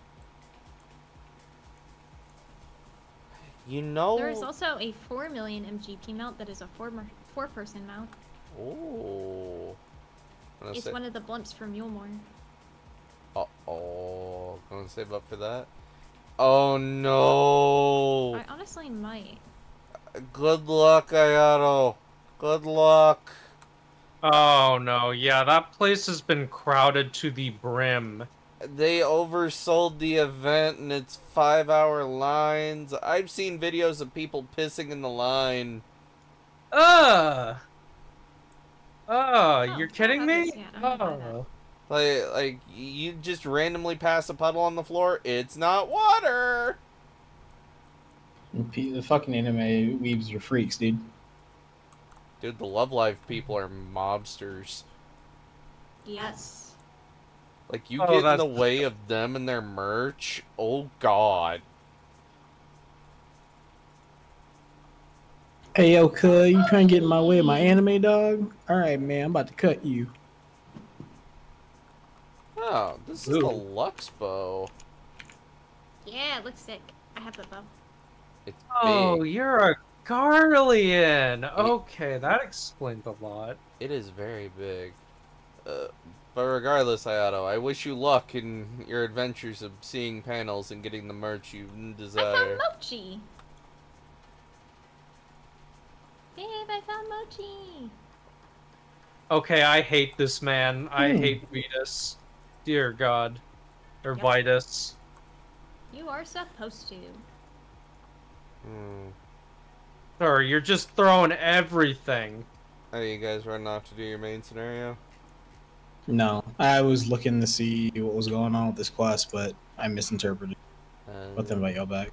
You know. There is also a 4 million MGP mount that is a four mer- four person mount. Oh. It's one of the blimps from Mulemore. Uh oh. Gonna save up for that. Oh no. I honestly might. Good luck, Ayato. Good luck. Oh no, yeah, that place has been crowded to the brim. They oversold the event and it's five hour lines. I've seen videos of people pissing in the line. Uh. Oh, Oh, you're kidding me? haven't seen it. I'm gonna buy that. Oh. Like, like you just randomly pass a puddle on the floor. It's not water. The fucking anime weebs are freaks, dude. Dude, the Love Life people are mobsters. Yes. Like you Oh, get in the way of them and their merch. Oh God. Hey, yo, cuz, you trying to get in my way of my anime, dog? All right, man, I'm about to cut you. Oh, this is the Lux bow. Yeah, it looks sick. I have the bow. It's Oh, big. you're a Garlean. Okay, that explains a lot. It is very big. Uh, but regardless, Ayato, I wish you luck in your adventures of seeing panels and getting the merch you desire. I found desire. Mochi. Babe, I found Mochi. Okay, I hate this man. I Hmm. hate Vetus. Dear God. Or Yep. Vitus. You are supposed to. Hmm. Sir, you're just throwing everything. Are you guys running off to do your main scenario? No, I was looking to see what was going on with this quest, but I misinterpreted. Um, Let them invite y'all back.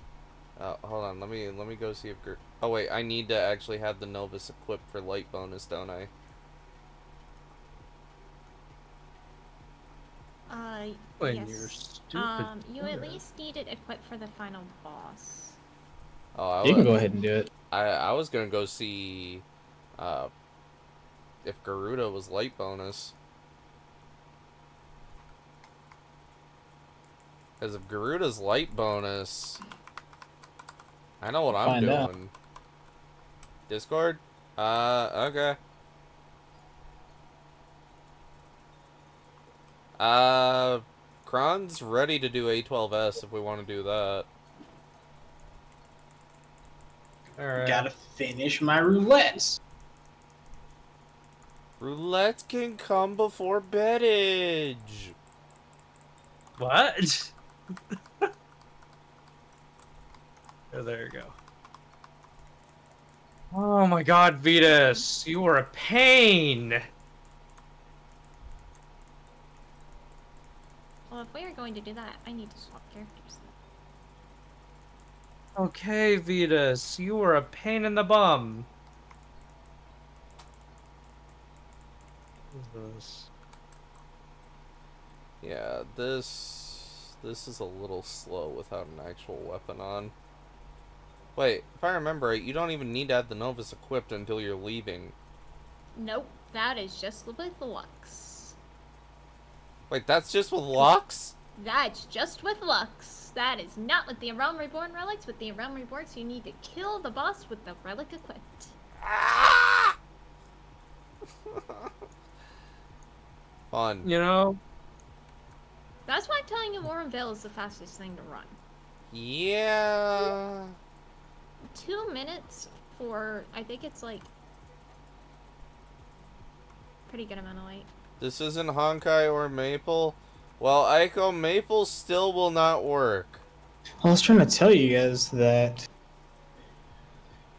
Oh, hold on. Let me let me go see if. Gr- oh wait, I need to actually have the Novus equipped for light bonus, don't I? Uh, When yes. you're stupid. Um, you at least need it equipped for the final boss. Oh, I You can go ahead and do it. I I was gonna go see, uh, if Garuda was light bonus. Because of Garuda's light bonus, I know what I'm Find out. doing. Discord? Uh, okay. Uh, Kron's ready to do A12S if we want to do that. Alright. Gotta finish my roulettes. Roulette can come before bedage. What? oh, there you go. Oh my god, Vetus, you were a pain! Well, if we are going to do that, I need to swap characters. Okay, Vetus, you were a pain in the bum. What is this? Yeah, this this is a little slow without an actual weapon on. Wait, if I remember right, you don't even need to have the Novus equipped until you're leaving. Nope, that is just with Lux. Wait, that's just with Lux? That's just with Lux. That is not with the Realm Reborn relics. With the Realm Reborns, you need to kill the boss with the relic equipped. Ah! Fun. You know, That's why I'm telling you Aurum Vale is the fastest thing to run. Yeah. Two minutes for, I think it's like, pretty good amount of light. This isn't Honkai or Maple. Well, Aiko, Maple still will not work. I was trying to tell you guys that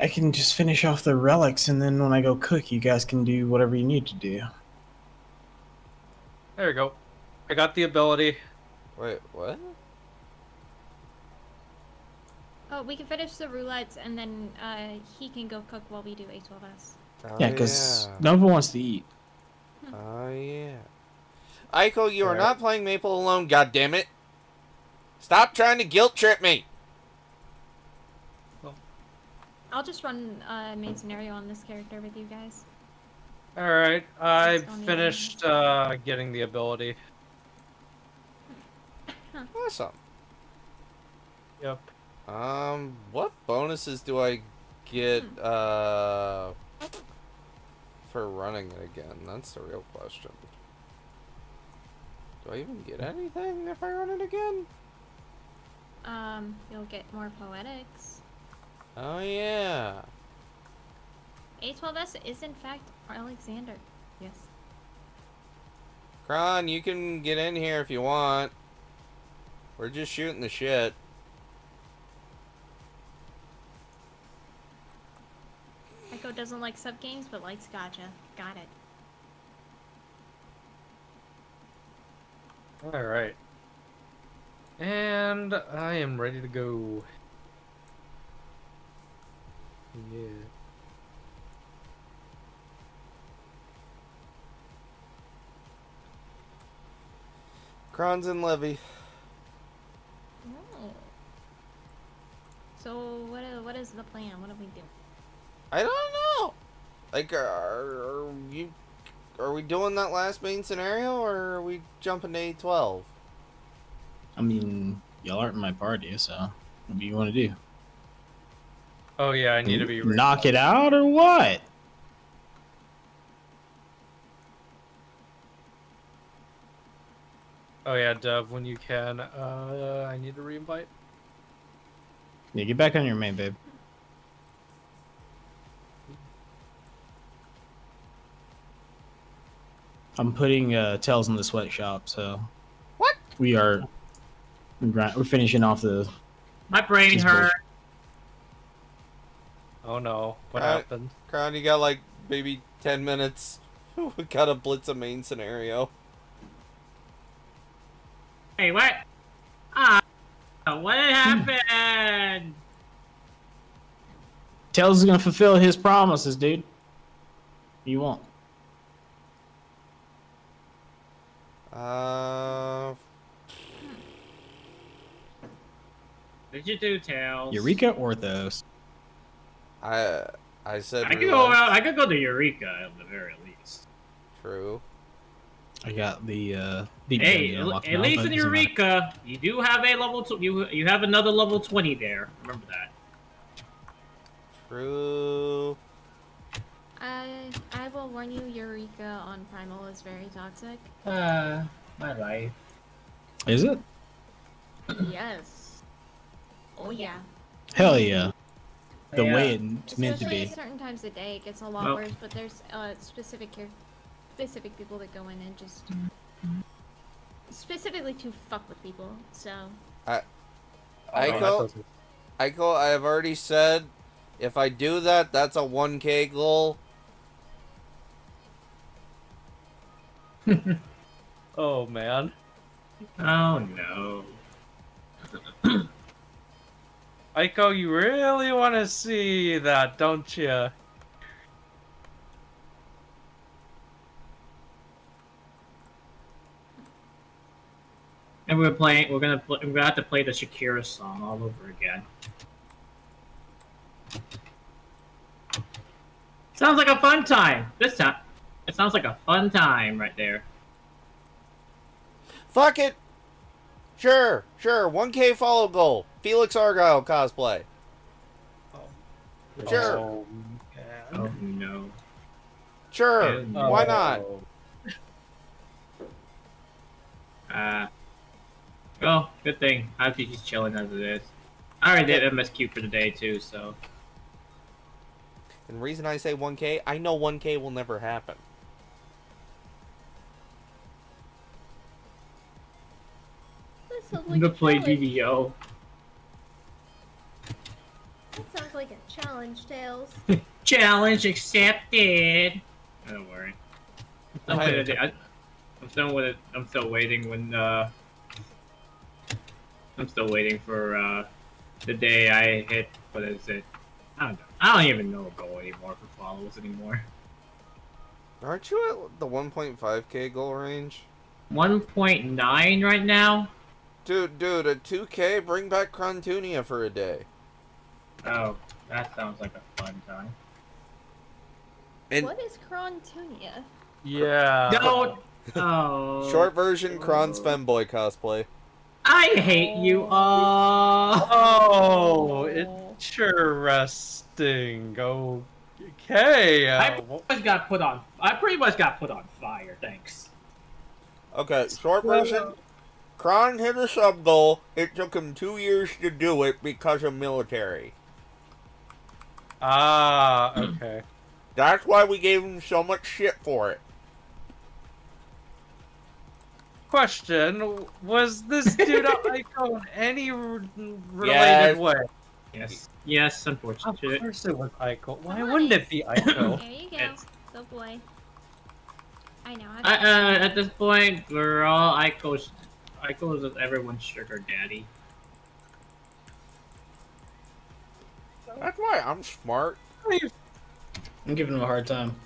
I can just finish off the relics, and then when I go cook, you guys can do whatever you need to do. there you go. I got the ability. Wait, what? Oh, we can finish the roulettes and then uh, he can go cook while we do A12S. Oh, yeah, because yeah. Nova wants to eat. Oh yeah. Aiko, you are not playing Maple alone, God damn it! Stop trying to guilt trip me! Well. I'll just run uh, main scenario on this character with you guys. Alright, I It's finished uh, getting the ability. Awesome. Yep. Um, what bonuses do I get, Hmm. uh, for running it again? That's the real question. Do I even get anything if I run it again? Um, you'll get more poetics. Oh yeah. A12S is in fact Alexander. Yes. Kron, you can get in here if you want. We're just shooting the shit. Echo doesn't like sub games, but likes gotcha. Got it. All right. And I am ready to go. Yeah. Kronz and Levy. Oh. So what what is the plan? What do we do? I don't know. Like, are, are you? Are we doing that last main scenario, or are we jumping to A12? I mean, y'all aren't in my party, so what do you want to do? Oh yeah, I need to be. knock it out or what? Oh yeah, Dev, when you can, uh, I need to reinvite. Yeah, get back on your main, babe. I'm putting uh, tails in the sweatshop, so What? we are we're finishing off the My brain Just hurt. Oh no, what Uh, happened? Kron, you got like maybe ten minutes. we gotta blitz a main scenario. Hey, what? What happened? Tails is gonna fulfill his promises, dude. You won't. Uh, did you do, Tails? Eureka Orthos. I I said I could go out. I could go to Eureka at the very least. True. I got the uh deep Hey, at, now, least in it doesn't matter. Eureka, you do have a level. Tw- you you have another level twenty there. Remember that. True. I I will warn you, Eureka on Primal is very toxic. Uh, my life. Is it? yes. Oh yeah. Hell yeah. The Yeah. way it's meant to Especially be. at certain times of day, it gets a lot Well- worse. But there's uh, specific char- specific people that go in and just mm-hmm. specifically to fuck with people. So Aiko, Oh, Aiko, I have already said, if I do that, that's a 1K goal. oh man. Oh no. Aiko, you really want to see that, don't you? And we're playing. We're gonna. Play, we're gonna have to play the Shakira song all over again. Sounds like a fun time. This time, it sounds like a fun time right there. Fuck it. Sure, sure. 1K follow goal. Felix Argyle cosplay. Sure. Oh, Oh no. Sure. Yeah. Why not? Oh. Uh. Well, good thing. I think he's chilling as it is. I already did MSQ for the day too, so. And the reason I say 1K, I know 1K will never happen. that I'm like gonna play challenge. That sounds like a challenge, Tails. Challenge accepted. Don't worry. I'm, Hi. still- I, I'm still with it. I'm still waiting when. uh... I'm still waiting for uh, the day I hit. What is it? I don't know. I don't even know a goal anymore for follows anymore. Aren't you at the 1.5K goal range? 1.9 right now. Dude, dude, a 2K, bring back Crontunia for a day. Oh, that sounds like a fun time. And what is Crontunia? Yeah. Don't. Oh. short version, Kron's femboy cosplay. I hate you all. Oh, interesting. Okay. I Uh, pretty much got put on. I pretty much got put on fire. Thanks. Okay, short version. Kron hit a sub goal. It took him two years to do it because of military. ah, okay. That's why we gave him so much shit for it. Question: Was this dude a Aiko in any r- related Yeah. way? Yes. Yes, Of unfortunately. course it was Aiko. Why wouldn't it be Aiko? There you go. It's- Good boy. I know. I, uh, at this point, we're all Aiko's. Aiko's is everyone's sugar daddy. That's why I'm smart. I'm giving him a hard time.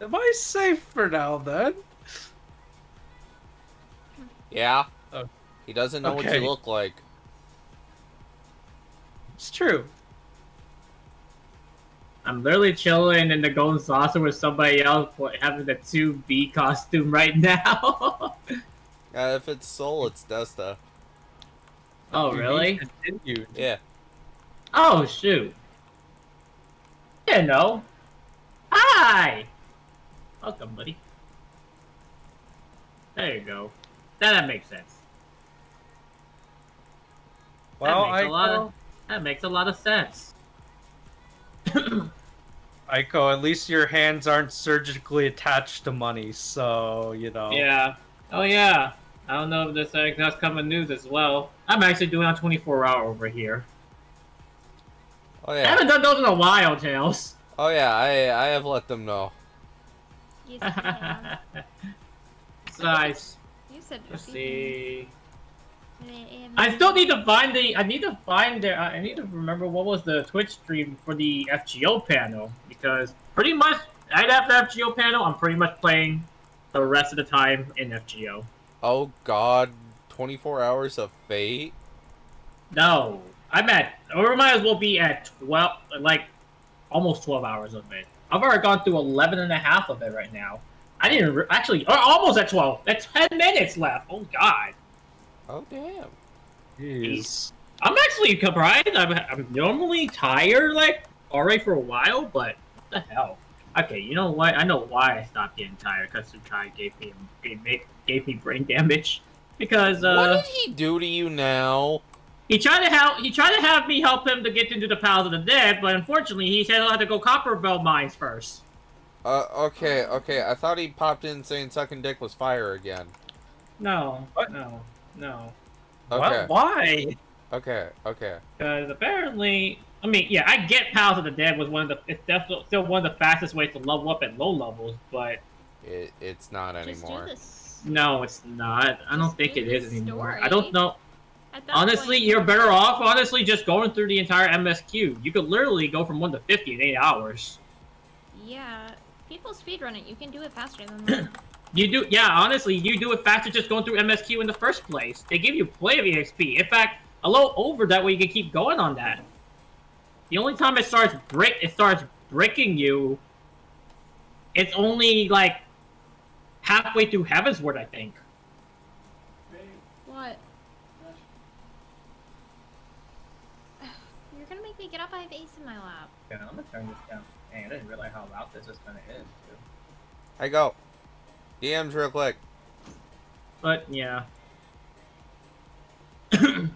Am I safe for now then? Yeah. Oh. He doesn't know what you look like. It's true. I'm literally chilling in the golden saucer with somebody else having the 2B costume right now. Uh, if it's Soul, it's Desta. oh, You really? Continued. Yeah. Oh, shoot. Yeah, no. Hi! Welcome, buddy. There you go. That, that makes sense. Well, that makes a lot Aiko, of that makes a lot of sense. Aiko, at least your hands aren't surgically attached to money, so you know. Yeah. Oh yeah. I don't know if this uh, that's coming news as well. I'm actually doing a 24 hour over here. Oh yeah. I haven't done those in a while, Tails. Oh yeah. I I have let them know. Yes, you have. nice. You said Let's see. I still need to find the. I need to find the. I need to remember what was the Twitch stream for the FGO panel because pretty much right after FGO panel, I'm pretty much playing the rest of the time in FGO. Oh God. 24 hours of fate. No, I'm at. Or might as well be at 12, like almost 12 hours of it. I've already gone through 11 and a half of it right now. I didn't re- actually. Or almost at 12. That's 10 minutes left. Oh God. Oh damn. Jeez. I'm actually surprised. I'm, I'm normally tired, like, already for a while, but what the hell? Okay, you know what? I know why I stopped getting tired, because Sukai gave me, gave me, gave me brain damage. Because, what uh, did he do to you now? he tried to help, he tried to have me help him to get into the Palace of the Dead, but unfortunately, he said he'll have to go Copperbell Mines first. Uh, okay, okay. I thought he popped in saying sucking dick was fire again. No, What? no, no. Okay, Why? Why? okay, okay. Because apparently, I mean, yeah, I get Palace of the Dead was one of the, it's definitely still one of the fastest ways to level up at low levels, but It, it's not anymore. No, it's not. I don't Just think do it the is anymore. story. I don't know. Honestly, point- you're better off. Honestly, just going through the entire MSQ. You could literally go from one to fifty in eight hours. Yeah, people speedrun it. You can do it faster than that. You do, yeah. Honestly, you do it faster just going through MSQ in the first place. They give you plenty of EXP. In fact, a little over that way you can keep going on that. The only time it starts break, it starts breaking you. It's only like halfway through Heavensward, I think. what? You're gonna make me get up. I have Ace in my lap. Yeah, I'm gonna turn this down. Dang, I didn't realize how loud this is gonna end. Too. I go. DMs real quick. But yeah.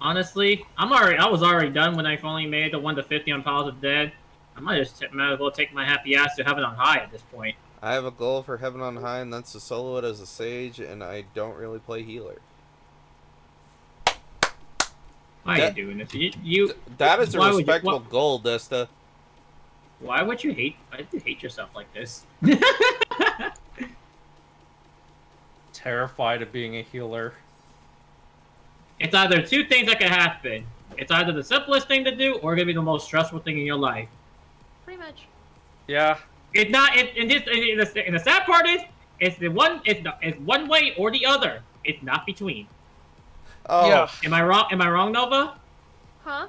Honestly, I'm already. I was already done when I finally made the one to fifty on Palace of Dead. I might just t- might as well take my happy ass to heaven on high at this point. I have a goal for Heaven on High, and that's to solo it as a sage, and I don't really play healer. Why That- are you doing this? You, you That is a Why would you- respectable wha- goal, Desta. Why would you hate? Why do you hate yourself like this? Terrified of being a healer. it's either two things that can happen. It's either the simplest thing to do, or gonna be the most stressful thing in your life. Pretty much. Yeah. It's not. It, and, this, and, the, and the sad part is, it's the one. It's the, it's one way or the other. It's not between. Oh, Yeah. Am I wrong? Am I wrong, Nova? Huh?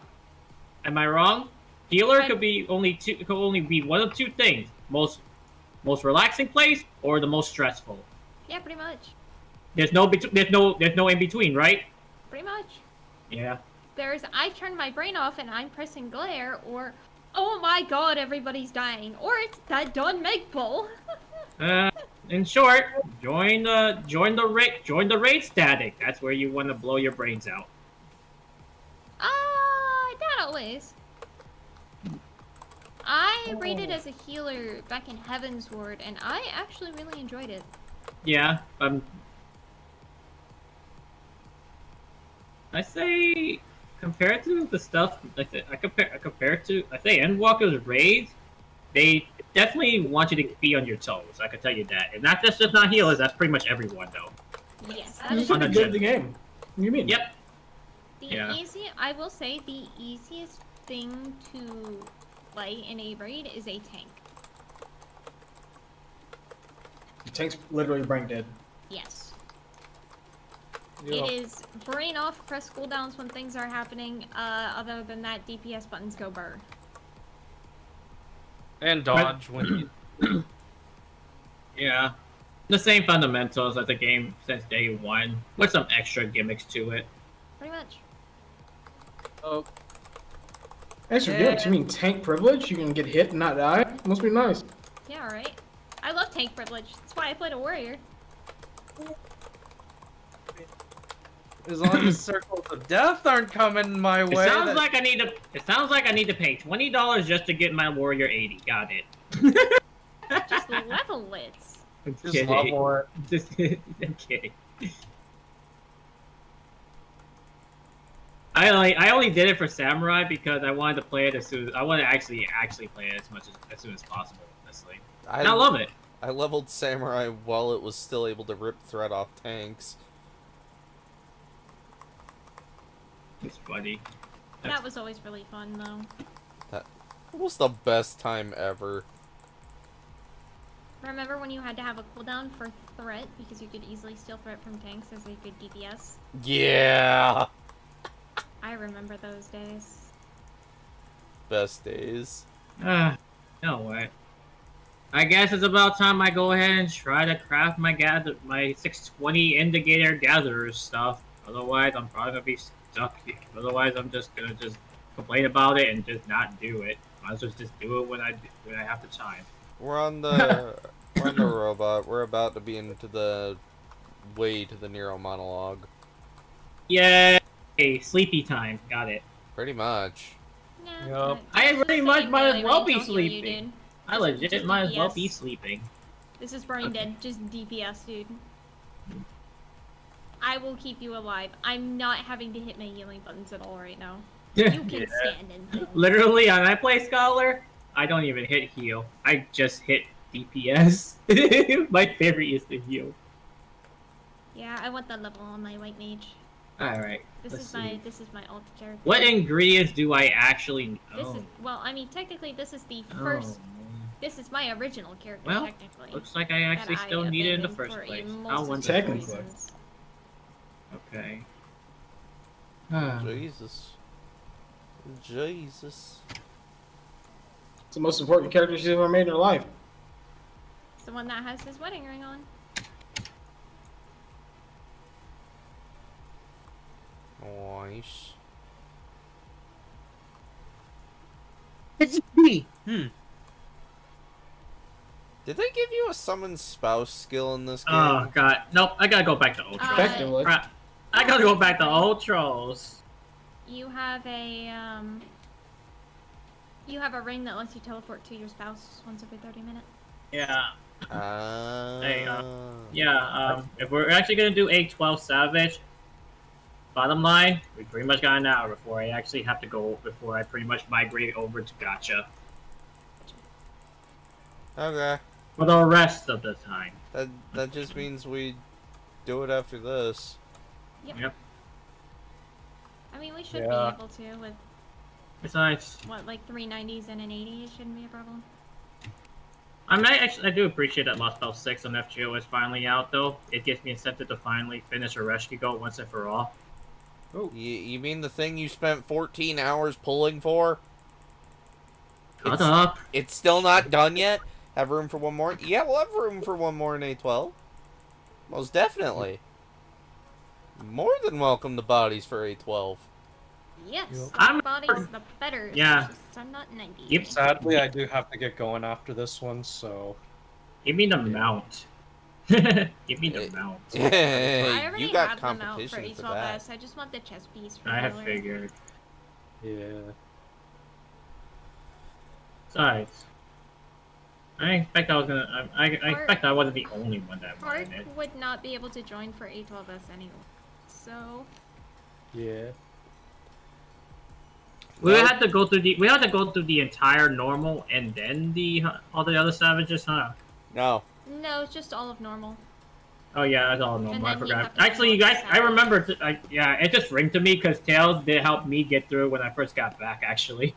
Am I wrong? Healer could be only two. Could only be one of two things: most, most relaxing place, or the most stressful. Yeah, pretty much. There's no. There's no. There's no in between, right? Pretty much. Yeah. There's I've turned my brain off and I'm pressing glare, or oh my god, everybody's dying, or it's that done Megpul. Uh, in short, join the join the raid join the raid static. That's where you want to blow your brains out. Ah, not always. I rated as a healer back in Heavensward, and I actually really enjoyed it. Yeah, um, I say compared to the stuff I, say, I compare I compare to I say Endwalker's raids, they definitely want you to be on your toes. I can tell you that, and not just just not healers. That's pretty much everyone though. Yes, that is just have to Hundred get at the game. What do you mean? Yep. The Yeah. easy, I will say, the easiest thing to play in a raid is a tank. The tank's literally brain dead. Yes. Yeah. It is brain off, press cooldowns when things are happening. Uh, other than that, DPS buttons go burr. And dodge when you Yeah. The same fundamentals as the game since day one, with some extra gimmicks to it. Pretty much. Oh, Extra Yeah. gimmicks. You mean tank privilege? You can get hit and not die? Must be nice. Yeah, alright. I love tank privilege. That's why I played a warrior. as long as circles of death aren't coming my way. It way. sounds that- like I need to. It sounds like I need to pay twenty dollars just to get my warrior eighty. Got it. Just level it. I'm just kidding. level it. Just I'm kidding. I only I only did it for samurai because I wanted to play it as soon. I wanted to actually actually play it as much as, as soon as possible. Honestly, I, and I love it. I leveled samurai while it was still able to rip thread off tanks. It's funny. That was always really fun, though. That was the best time ever. Remember when you had to have a cooldown for threat because you could easily steal threat from tanks as a good DPS? Yeah, I remember those days. best days. Ah, you know what? I guess it's about time I go ahead and try to craft my gather my 620 indicator gatherer stuff. Otherwise, I'm probably gonna be stuck. here. Otherwise, I'm just gonna just complain about it and just not do it. Might as well just do it when I when I have the time. We're on the we're on the robot. We're about to be into the way to the Nero monologue. Yay! Sleepy time. Got it. Pretty much. Nah, Yup. but I pretty much same might as well be don't you, sleeping. I legit just might as well be sleeping. This is brain dead, just DPS, dude. I will keep you alive. I'm not having to hit my healing buttons at all right now. You can Yeah. stand and heal. Literally, on I play Scholar, I don't even hit heal. I just hit DPS. my favorite is to heal. Yeah, I want that level on my white mage. Alright. This Let's is my this is my alt character. What ingredients do I actually This oh. is well, I mean technically this is the Oh, first man. this is my original character Well, technically. Looks like I actually still I need it in the first place. Oh, How multitude of. Technically. reasons. Okay. Jesus. Jesus. It's the most important character she's ever made in her life. It's the one that has his wedding ring on. Nice. It's me. Hmm. Did they give you a summon spouse skill in this game? Oh god. Nope, I gotta go back to Ultra. Uh, Effectively. Crap. I gotta go back to Ultros. You have a um you have a ring that lets you teleport to your spouse once every 30 minutes. Yeah. Ah. Hey, uh, Yeah, um, if we're actually gonna do a 12 Savage, bottom line, we pretty much got an hour before I actually have to go, before I pretty much migrate over to Gotcha Okay. for the rest of the time. That that just means we do it after this. Yep. I mean, we should Yeah. be able to with Besides, what like 390s and an 80. It shouldn't be a problem. I mean, I actually I do appreciate that Lost Belt 6 on FGO is finally out, though. It gives me incentive to finally finish a rescue goal once and for all. You, you mean the thing you spent 14 hours pulling for? Cut It's- up. It's still not done yet? Have room for one more? Yeah, we'll have room for one more in A12. Most definitely. More than welcome the bodies for A12. Yes, Yep. the I'm- more bodies, the better. Yeah. just I'm not 90. Yep. Sadly, I do have to get going after this one, so Give me the mount. Give me the Eh, mount. I already you got have them out for competition for A12S. that. I just want the chess piece. For I have figured. yeah. Besides, I expect I was gonna. I, I, I expect I wasn't the only one that Park wanted it. would not be able to join for A12S anyway. So, Yeah. We Well- had to go through the. We had to go through the entire normal and then the all the other savages, huh? No. No, it's just all of normal. Oh yeah, that's all normal. I then you forgot. Actually, you guys, I savage. remember. T- I, yeah, it just ringed to me because Tails did help me get through when I first got back. Actually.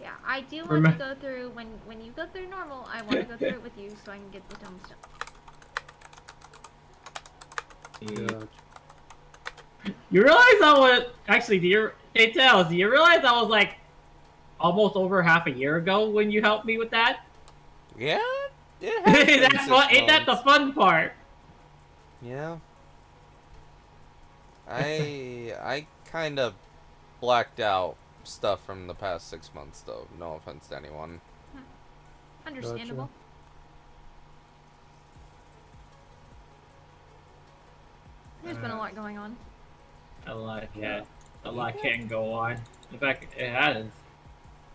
Yeah, I do want Remem- to go through when when you go through normal. I want to go through it with you so I can get the tombstone. Good. You realize I was actually? Do you? Hey, Tails, do you realize I was like almost over half a year ago when you helped me with that? Yeah. It has That's six fun. Ain't that the fun part? Yeah. I I kind of blacked out stuff from the past six months, though. No offense to anyone. Hmm. Understandable. There's been a uh, lot going on. A lot, yeah. A lot can go on. In fact, it has.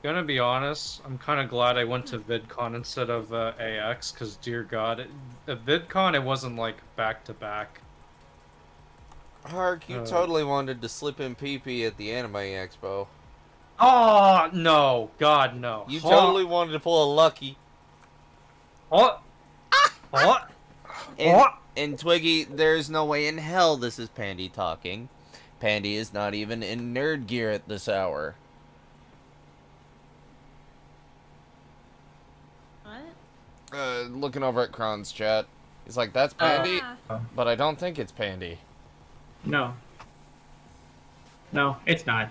Gonna be honest, I'm kind of glad I went to VidCon instead of uh, AX, because dear God, it, at VidCon it wasn't like back to back. Hark, you Uh. totally wanted to slip in PP at the Anime Expo. Oh no, God no! You Huh? totally wanted to pull a lucky. What? What? And, What? and Twiggy, there's no way in hell this is Pandy talking. Pandy is not even in nerd gear at this hour. What? Uh, looking over at Kron's chat. He's like, that's Pandy, Ah, but I don't think it's Pandy. No. No, it's not.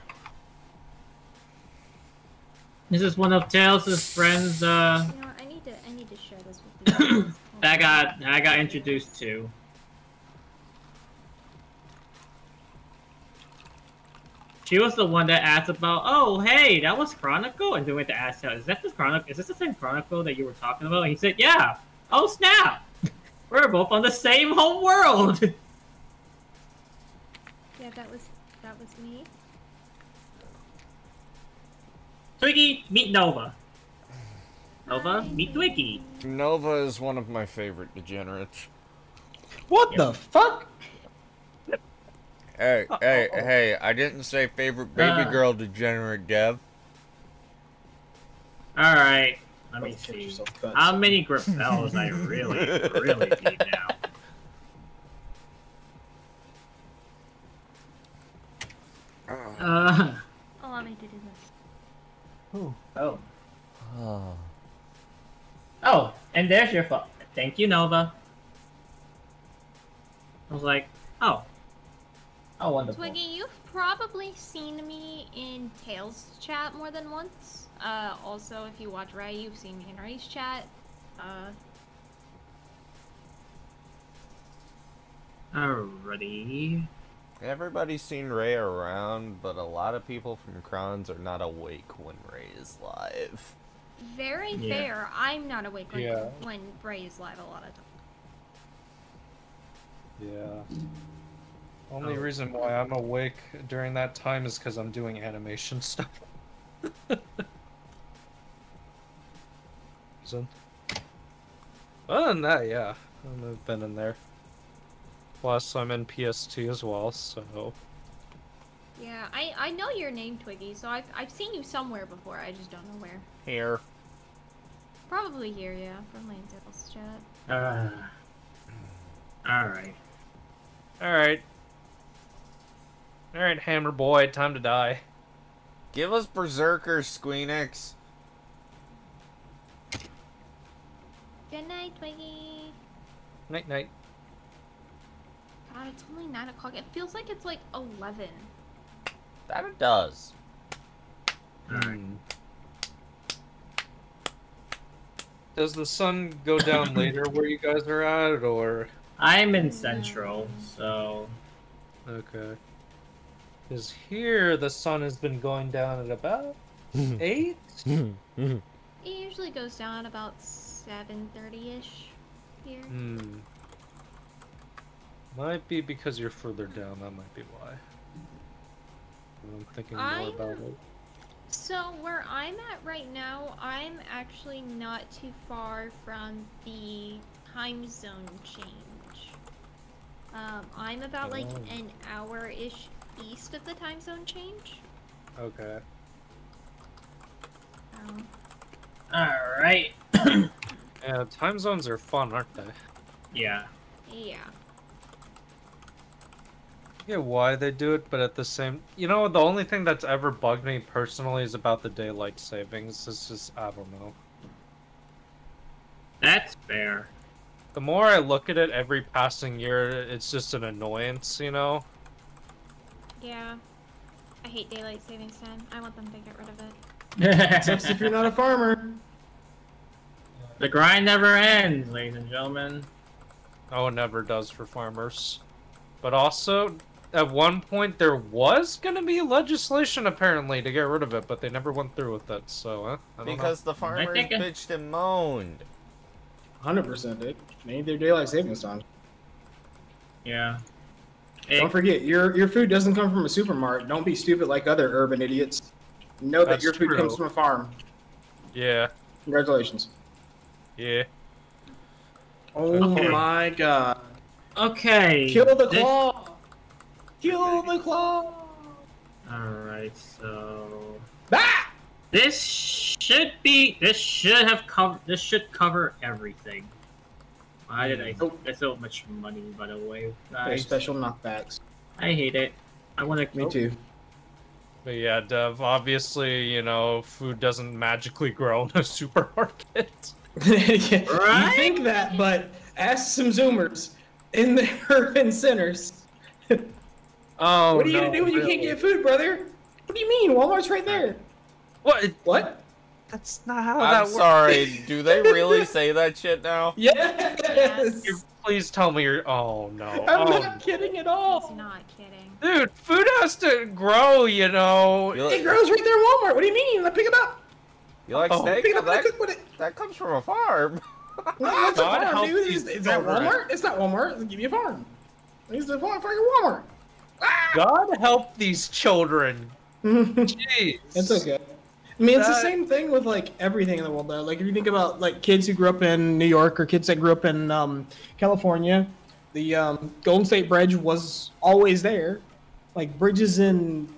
This is one of Tails' friends, uh, you know what? I need to I need to share this with you. that I got I got introduced to. She was the one that asked about, oh hey, that was Kronical, and then went to ask Tails, is that this Kronical? Is this the same Kronical that you were talking about? And he said, yeah. Oh snap, we're both on the same home world. yeah, that was that was me. Twiggy, meet Nova. Nova, meet Twiggy. Nova is one of my favorite degenerates. What the fuck? Hey, hey, hey, I didn't say favorite baby Uh. girl degenerate, Dev. All right, let me Get see. yourself cut, How son. many Griffels I really, really need now? Uh, Allow me to do this. oh. Oh. Oh, and there's your phone. Thank you, Nova. I was like, oh. Oh, wonderful. Twiggy, you've probably seen me in Tails chat more than once. Uh, also, if you watch Ray, you've seen me in Ray's chat. Uh, Alrighty. Everybody's seen Ray around, but a lot of people from Kron's are not awake when Ray is live. very Yeah. fair. I'm not awake when, Yeah. when Ray is live a lot of times. Yeah. Only Oh. reason why I'm awake during that time is because I'm doing animation stuff. so, other than that, yeah, I've been in there. Plus, I'm in PS2 as well, so Yeah, I, I know your name, Twiggy, so I've, I've seen you somewhere before. I just don't know where. Here. Probably here, yeah, from my Tails chat. Uh, Alright. all right, all right, Hammer Boy, time to die. Give us Berserker, Squeenix. Good night, Twiggy. Night, night. God, it's only 9 o'clock. It feels like it's like 11. That it does. Alright. Hmm. Does the sun go down later where you guys are at, or I'm in Central, so. okay? Because here the sun has been going down at about eight. It usually goes down about 7.30ish here. Hmm. Might be because you're further down. That might be why. I'm thinking more I'm- about it. So where I'm at right now, I'm actually not too far from the time zone change. Um, I'm about like Oh. an hour-ish east of the time zone change. Okay. Um, Alright. Yeah, time zones are fun, aren't they? Yeah. yeah. I get why they do it, but at the same, you know, the only thing that's ever bugged me personally is about the daylight savings. It's just, I don't know. That's fair. The more I look at it every passing year, it's just an annoyance, you know. Yeah. I hate daylight savings time. I want them to get rid of it. Except if you're not a farmer. the grind never ends, ladies and gentlemen. Oh, it never does for farmers. But also, at one point, there was gonna be legislation apparently to get rid of it, but they never went through with it. So, uh, I don't know. Because the farmers think bitched and moaned. 100% dude. They need their daylight savings time. Yeah. Don't forget, your your food doesn't come from a supermarket. Don't be stupid like other urban idiots. Know that your food true. comes from a farm. Yeah, Congratulations. yeah. Oh Okay. my god. Okay. Kill the this- claw! Kill the claw! Alright, so Ah! this should be this should have covered this should cover everything. Why did I there's so much money by the way, They're guys? special knockbacks. I hate it. I wanna Me too. But yeah, Dev, obviously, you know, food doesn't magically grow in a supermarket. Yeah, Right? You think that, but ask some Zoomers in the urban centers. Oh, what are you no, gonna do when you can't get food, brother? What do you mean? Walmart's right there. What? What? That's not how I'm that works. sorry. Do they really say that shit now? Yes. You- Please tell me you're. Oh no. I'm oh, not kidding at He's all. not kidding. Dude, food has to grow, you know. You It grows right there in Walmart. What do you mean? Let pick it up. you like Oh. steak? Pick it up and That, cook with it. that comes from a farm. No, that's a farm, dude. these Is, is that children. Walmart? It's not Walmart. Give me a farm. It's the farm, fucking Walmart. Ah! God help these children. Jeez. It's okay. I mean, it's the same thing with like everything in the world. Though, like if you think about like kids who grew up in New York or kids that grew up in um, California, the um, Golden State Bridge was always there. Like bridges and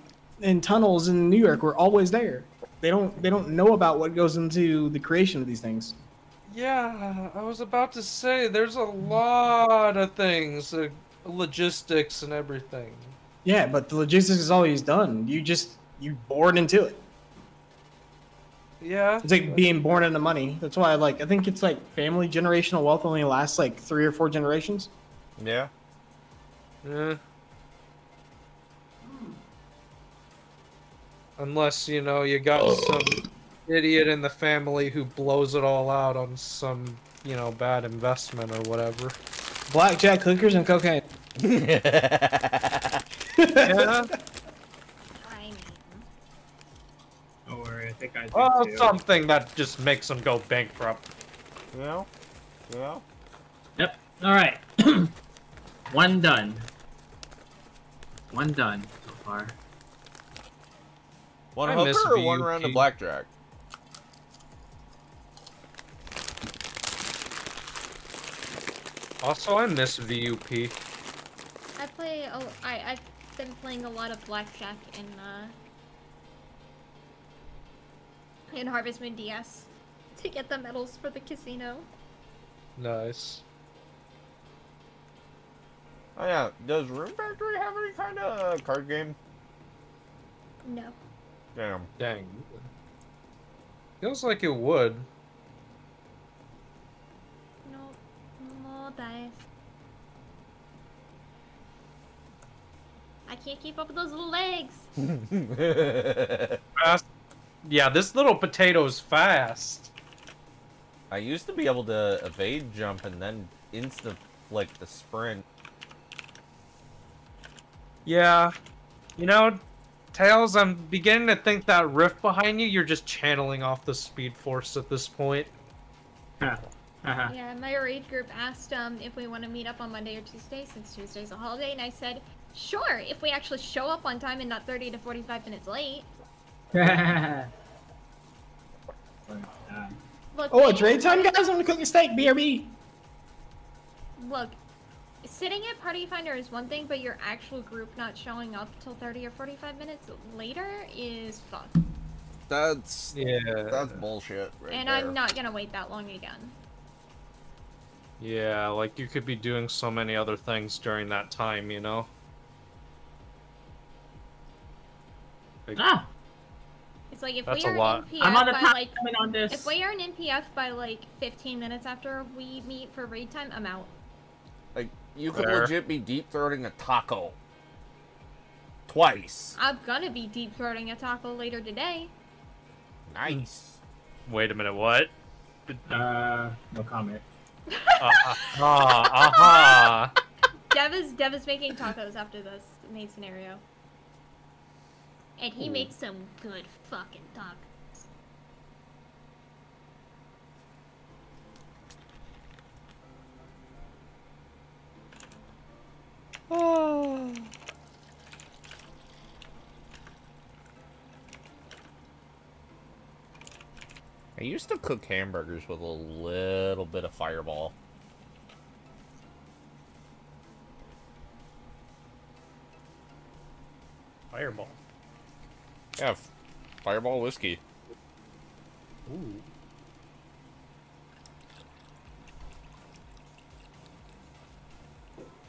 and tunnels in New York were always there. They don't they don't know about what goes into the creation of these things. Yeah, I was about to say there's a lot of things, uh, logistics and everything. Yeah, but the logistics is always done. You just you born into it. Yeah. It's like being born into money. That's why, I like, I think it's like family generational wealth only lasts like three or four generations. Yeah. Yeah. Unless, you know, you got some idiot in the family who blows it all out on some, you know, bad investment or whatever. Blackjack, hookers, and cocaine. Yeah. I mean, Don't worry, I think I do Well, too. something that just makes them go bankrupt. You know? You know? Yep. Alright. One done. One done so far. One I miss hooker or one round of blackjack? Also, I miss VUP. I play. Oh, I I've been playing a lot of blackjack in uh in Harvest Moon DS to get the medals for the casino. Nice. Oh yeah. Does Rune Factory have any kind of card game? No. Damn. Dang. Feels like it would. No. No dice. I can't keep up with those little legs. Fast. Yeah, this little potato's fast. I used to be able to evade jump and then insta flick the sprint. Yeah. You know, Tails, I'm beginning to think that rift behind you, you're just channeling off the speed force at this point. Huh. Uh-huh. Yeah, my raid group asked um if we want to meet up on Monday or Tuesday since Tuesday's a holiday, and I said sure if we actually show up on time and not 30 to 45 minutes late. Look, Oh, waiting it's raid time, party- guys! I'm gonna cook a steak. BRB. Look, sitting at Party Finder is one thing, but your actual group not showing up till 30 or 45 minutes later is fuck. That's Yeah. that's bullshit. Right and there. I'm not gonna wait that long again. Yeah, like you could be doing so many other things during that time, you know? ah, It's like if That's we a are lot. NPF I'm on the by top like on this. if we are in NPF by like 15 minutes after we meet for raid time, I'm out. Like you could Fair. legit be deep throating a taco. Twice. I'm gonna be deep throating a taco later today. Nice. Wait a minute, what? Uh, no comment. Uh, uh, uh-huh, uh-huh. Aha, aha. Dev is Dev is making tacos after this main scenario. And he Ooh. makes some good fucking tacos. Oh. I used to cook hamburgers with a little bit of fireball. Fireball. Yeah, fireball whiskey. Ooh.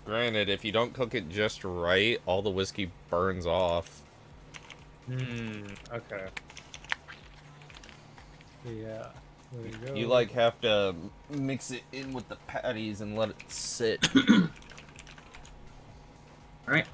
Granted, if you don't cook it just right, all the whiskey burns off. Hmm, okay. Yeah. You go. You like have to mix it in with the patties and let it sit. Alright.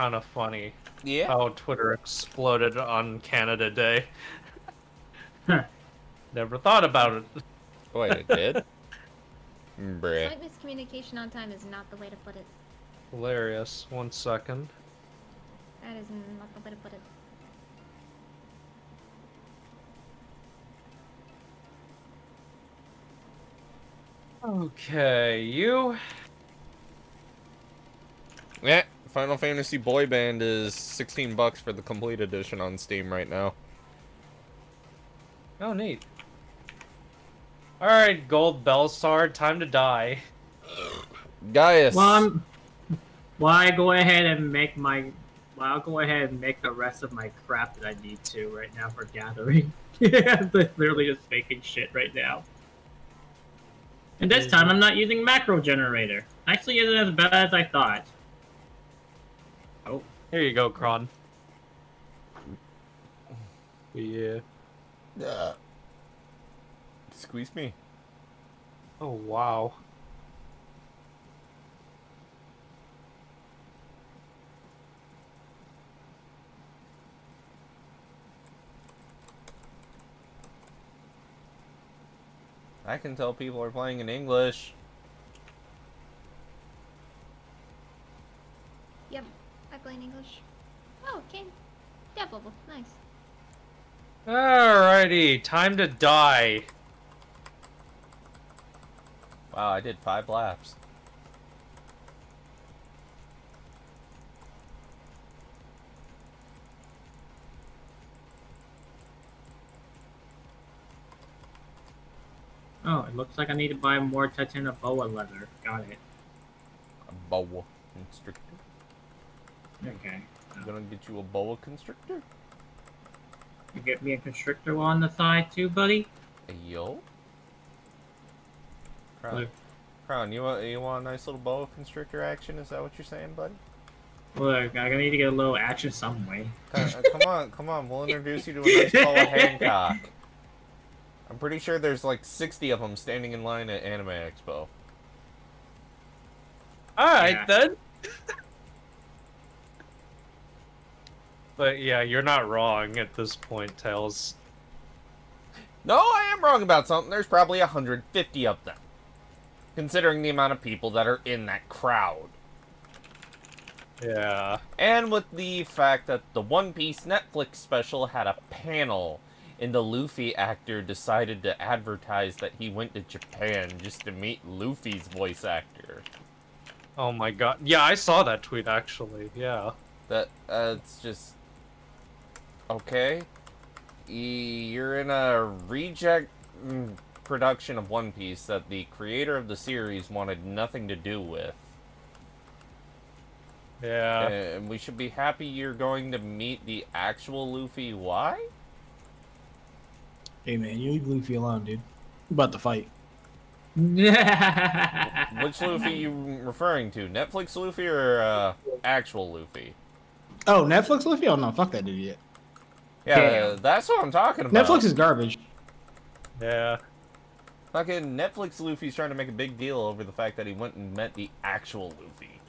Kind of funny. Yeah. How Twitter exploded on Canada Day. Huh. Never thought about it. Wait, it did? Bruh. Slight miscommunication on time is not the way to put it. Hilarious. One second. That is not the way to put it. Okay, you. Yeah, Final Fantasy Boy Band is 16 bucks for the complete edition on Steam right now. Oh, neat. Alright, Gold Bellstar, time to die. Gaius. Well, I'm, well, I go ahead and make my. Well, I'll go ahead and make the rest of my crap that I need to right now for gathering. Yeah, I'm literally just making shit right now. And this mm. time, I'm not using macro generator. Actually, isn't as bad as I thought. Here you go, Kron. Yeah. Uh, squeeze me. Oh, wow. I can tell people are playing in English. Yep, I play in English. Oh, okay. Dev level, nice. Alrighty, time to die. Wow, I did five laps. oh, it looks like I need to buy more Titanoboa leather. Got it. A boa constrictor. Okay. I'm gonna get you a boa constrictor. You get me a constrictor on the thigh too, buddy. Hey, yo. Kron, Look. Kron, you want you want a nice little boa constrictor action? Is that what you're saying, buddy? Look, I gotta need to get a little action some way. Come, uh, come on, come on. We'll introduce you to a nice boa Hancock. I'm pretty sure there's like 60 of them standing in line at Anime Expo. Alright Yeah. then. but yeah, you're not wrong at this point, Tails. No, I am wrong about something. There's probably 150 of them. Considering the amount of people that are in that crowd. Yeah. And with the fact that the One Piece Netflix special had a panel, and the Luffy actor decided to advertise that he went to Japan just to meet Luffy's voice actor. Oh my god. Yeah, I saw that tweet actually. Yeah. That uh, it's just okay. Y- You're in a reject mm, production of One Piece that the creator of the series wanted nothing to do with. Yeah. And we should be happy you're going to meet the actual Luffy. Why? Hey man, you leave Luffy alone, dude. I'm about to fight. Which Luffy you referring to? Netflix Luffy or uh, actual Luffy? Oh, Netflix Luffy? Oh no, fuck that idiot. Yeah, Damn. that's what I'm talking about. Netflix is garbage. Yeah. Fucking Netflix Luffy's trying to make a big deal over the fact that he went and met the actual Luffy.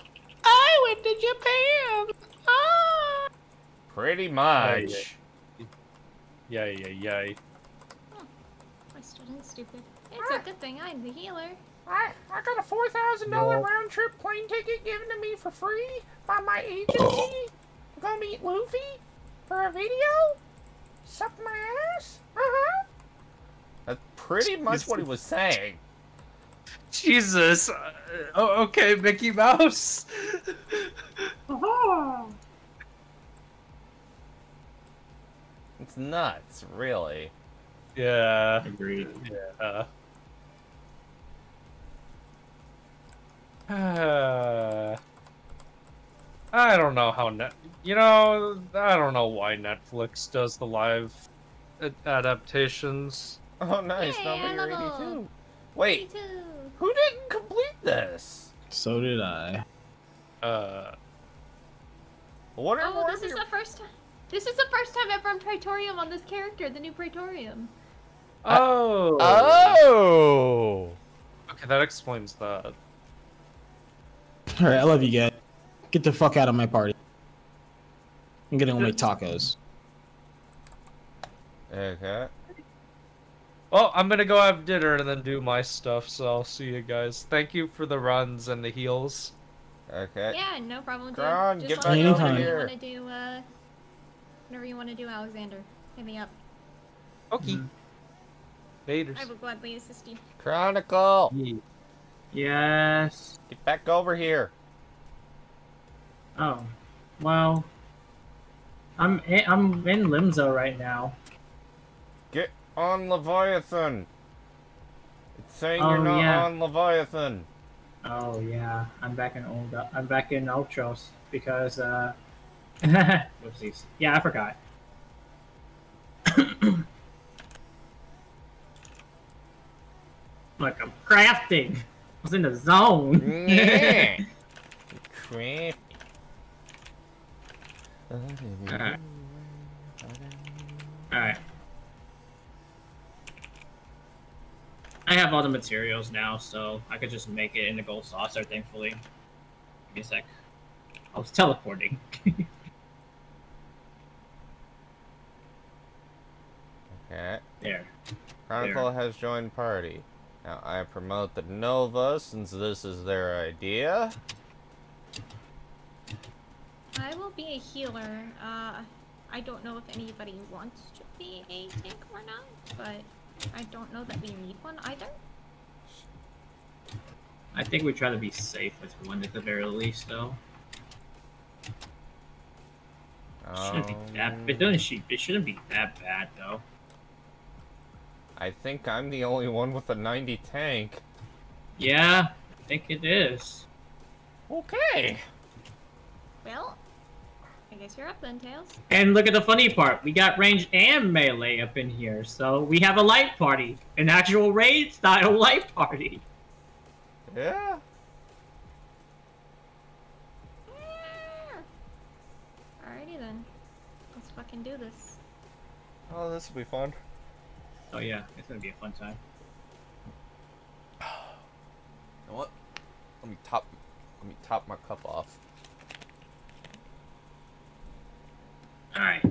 I went to Japan. Ah. Pretty much. Yay, yay, yay. My student's stupid. It's a good thing I'm the healer. I, I got a four thousand dollar round trip plane ticket given to me for free by my agency. I'm gonna meet Luffy for a video. Suck my ass. Uh huh. That's pretty much what he was saying. Jesus. Uh, oh, okay, Mickey Mouse. It's nuts, really. yeah. Agreed. Yeah. Uh, I don't know how net. You know, I don't know why Netflix does the live adaptations. Oh, nice. Yay, Number I leveled. 82. Wait, too. who didn't complete this? So did I. Uh, What are Oh, this is your- the first time. This is the first time ever in Praetorium on this character, the new Praetorium. oh. Oh! Okay, that explains that. All right, I love you guys. Get the fuck out of my party. I'm gonna go make tacos. Okay. Well, I'm gonna go have dinner and then do my stuff. So I'll see you guys. Thank you for the runs and the heals. Okay. Yeah, no problem. dude. Kron, Just get let back me know over whenever here. you want to do. Uh, whenever you want to do, Alexander, hit me up. Okay. Mhm. Laters. I will gladly assist you. Kronical! Yes. Get back over here. Oh, well, I'm in, I'm in Limsa right now. Get on Leviathan! It's saying Oh, you're not yeah. on Leviathan. Oh yeah, I'm back in old. I'm back in Ultros because uh, whoopsies. Yeah, I forgot. like I'm crafting. I was in the zone. Yeah. Creepy. Alright. Alright. I have all the materials now, so I could just make it in the gold saucer, thankfully. Give me a sec. I was teleporting. Okay. there. Kronical has joined party. Now I promote the Nova since this is their idea. I will be a healer. Uh, I don't know if anybody wants to be a tank or not, but I don't know that we need one either. I think we try to be safe with one at the very least, though. Shouldn't be that. Um, It doesn't. she- It shouldn't be that bad, though. I think I'm the only one with a 90 tank. Yeah, I think it is. Okay. Well, I guess you're up then, Tails. And look at the funny part. We got range and melee up in here, so we have a light party, an actual raid style light party. Yeah. Alrighty then. Let's fucking do this. Oh, this will be fun. Oh yeah, it's gonna be a fun time. You know what? Let me top. Let me top my cup off. All right.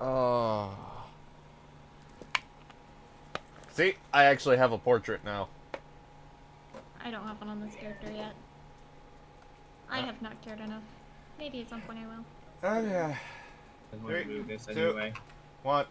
Oh. See, I actually have a portrait now. I don't have one on this character yet. I Uh. have not cared enough. Maybe at some point I will. Oh yeah. I'm gonna move this anyway. What?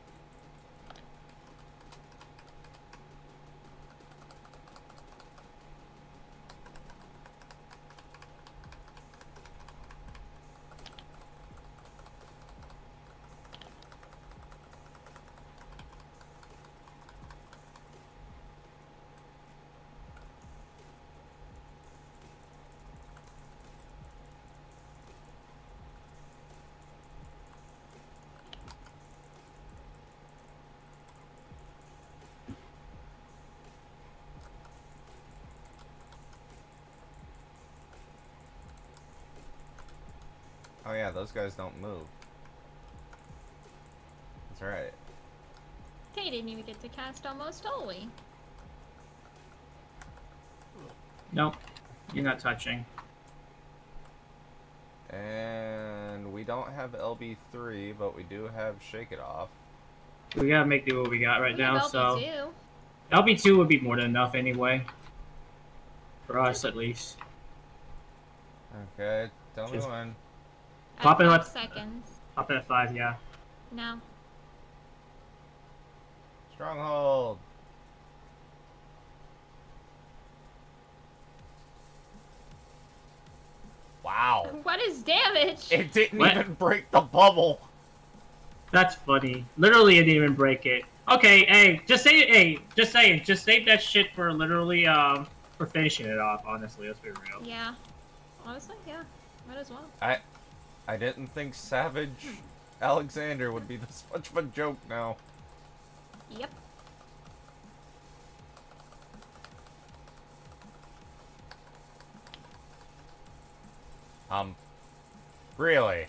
Yeah, those guys don't move. That's right. They didn't even get to cast almost holy. Nope. You're not touching. And we don't have LB3, but we do have Shake It Off. We gotta make do what we got right We now. So LB2. LB2 would be more than enough anyway. For us, at least. Okay, tell me Just- when. At Pop it five up. seconds. Up at five, yeah. No. Stronghold. Wow. What is damage? It didn't What? even break the bubble. That's funny. Literally, it didn't even break it. Okay, hey, just say Hey, just saying, just save that shit for literally um for finishing it off. Honestly, let's be real. Yeah. Honestly, yeah. Might as well. I I didn't think Savage Alexander would be this much of a joke now. Yep. Um really?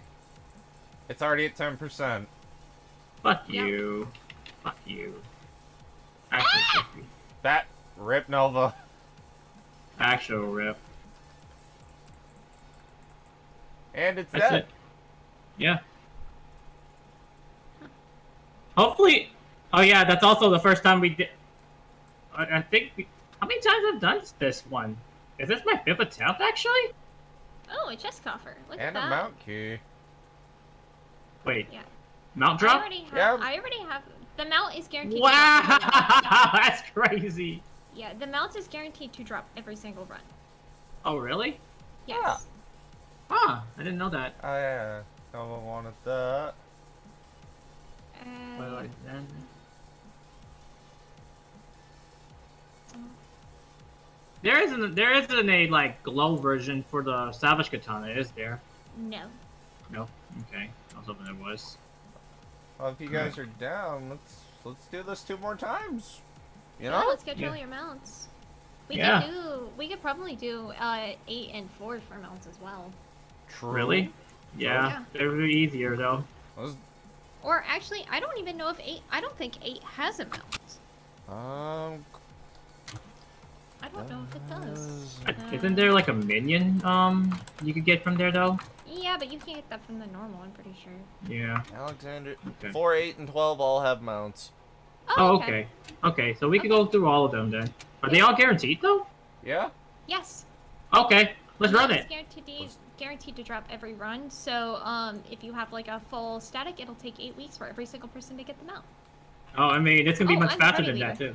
It's already at 10%. Fuck Yep. you. Fuck you. Actually, fuck you. That Rip Nova. actual rip. And it's That's dead. it. Yeah. Hopefully. Oh yeah, that's also the first time we did. I, I think. We, how many times I've done this one? Is this my fifth attempt actually? Oh, a chest coffer. Look And at a mount key. Wait. Yeah. Mount drop. I already have. Yeah. I already have. The mount is guaranteed. To Wow, drop every that's crazy. yeah, the mount is guaranteed to drop every single run. Oh really? Yes. Yeah. Huh? I didn't know that. Oh yeah. No one wanted that. Uh, Well, I- then- There isn't there isn't a like glow version for the Savage Katana, is there? no. No. Okay. I was hoping there was. Well, if you guys are down, let's let's do this two more times. You Yeah, know? let's get Yeah. all your mounts. We Yeah. could do. We could probably do uh eight and four for mounts as well. True. Really? Yeah. Yeah. They're really easier though. Let's- Or actually, I don't even know if eight. I don't think eight has a mount. Um. I don't know if it does. Uh, Isn't there like a minion um you could get from there though? Yeah, but you can't get that from the normal. I'm pretty sure. Yeah. Alexander. Okay. Four, eight, and twelve all have mounts. Oh, okay. Okay, so we could go through all of them then. Are they all guaranteed though? Yeah. Yes. Okay, let's run it. Guaranteed to, Let's- guaranteed to drop every run. So, um, if you have like a full static, it'll take eight weeks for every single person to get them out. Oh, I mean, it's gonna be Oh, much I'm faster party than that too.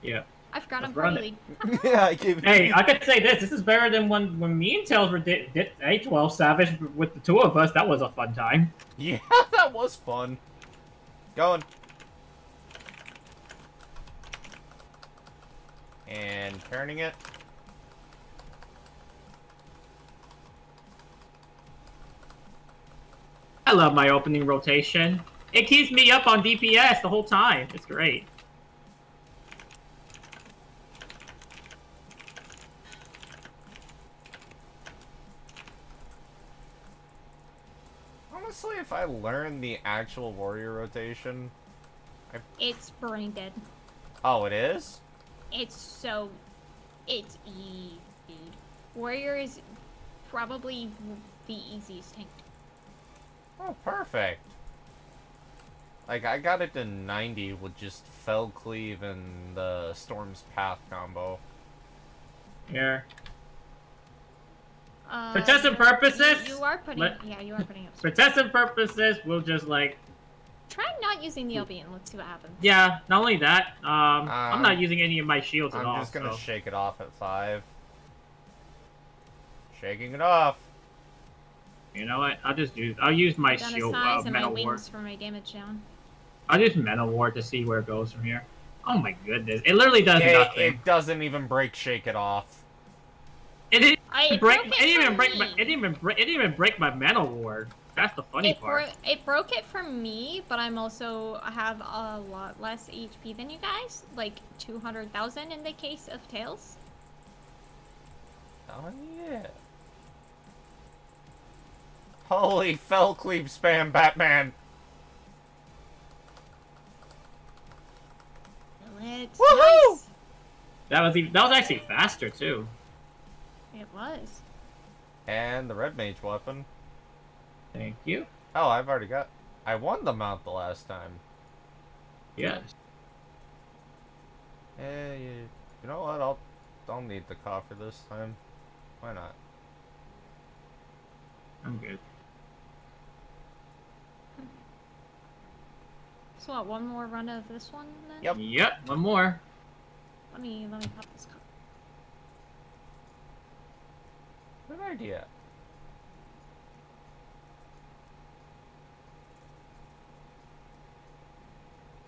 Yeah. I forgot Let's I'm run party it. lead. yeah, I gave. Hey, I could say this. This is better than when when me and Tails were did, did A12 Savage with the two of us. That was a fun time. Yeah, that was fun. Going. And turning it. I love my opening rotation. It keeps me up on DPS the whole time. It's great. Honestly, if I learn the actual warrior rotation, It's brain dead. Oh, it is? It's so. It's E, dude. Warrior is probably the easiest tank. Oh, perfect. Like, I got it to 90 with just Fell Cleave and the Storm's Path combo. Here. Uh, For testing you're- purposes, You are putting. let- Yeah, you are putting up. For testing purposes, we'll just like Try not using the Albion. Let's see what happens. yeah. Not only that, um, I'm Um, not using any of my shields at all. I'm just gonna so- shake it off at 5. Shaking it off. You know what? I'll just use. I'll use my Down shield, uh, size and my metal ward. for my damage down. I'll use metal ward to see where it goes from here. Oh my goodness! It literally does It, nothing. it doesn't even break Shake It Off. It didn't I break. broke It didn't even for break. My, me. it didn't even break. It didn't even break my metal ward. That's the funny It, part. bro- it broke it for me, but I'm also I have a lot less HP than you guys, like 200,000 in the case of Tails. Oh, yeah. Holy Fell Cleave spam, Batman. It's Woohoo! nice. That was even, that was actually faster too. It was. And the Red Mage weapon. Thank you. Oh, I've already got. I won the mount the last time. Yes. Eh, you, you know what? I'll, I'll need the coffer this time. Why not? I'm good. So what? One more run of this one then? Yep. Yep. One more. Let me let me pop this cup. Good idea.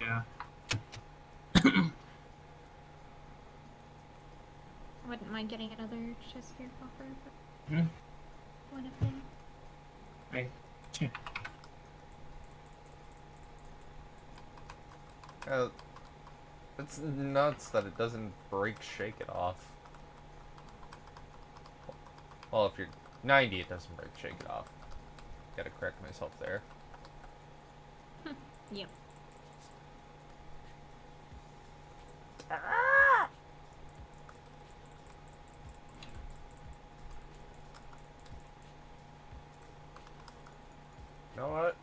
Yeah. I wouldn't mind getting another chest here offer. But Hmm. One of them. Right. Uh, it's nuts that it doesn't break Shake It Off. Well, if you're 90, it doesn't break Shake It Off. Gotta correct myself there. Yep. You know what?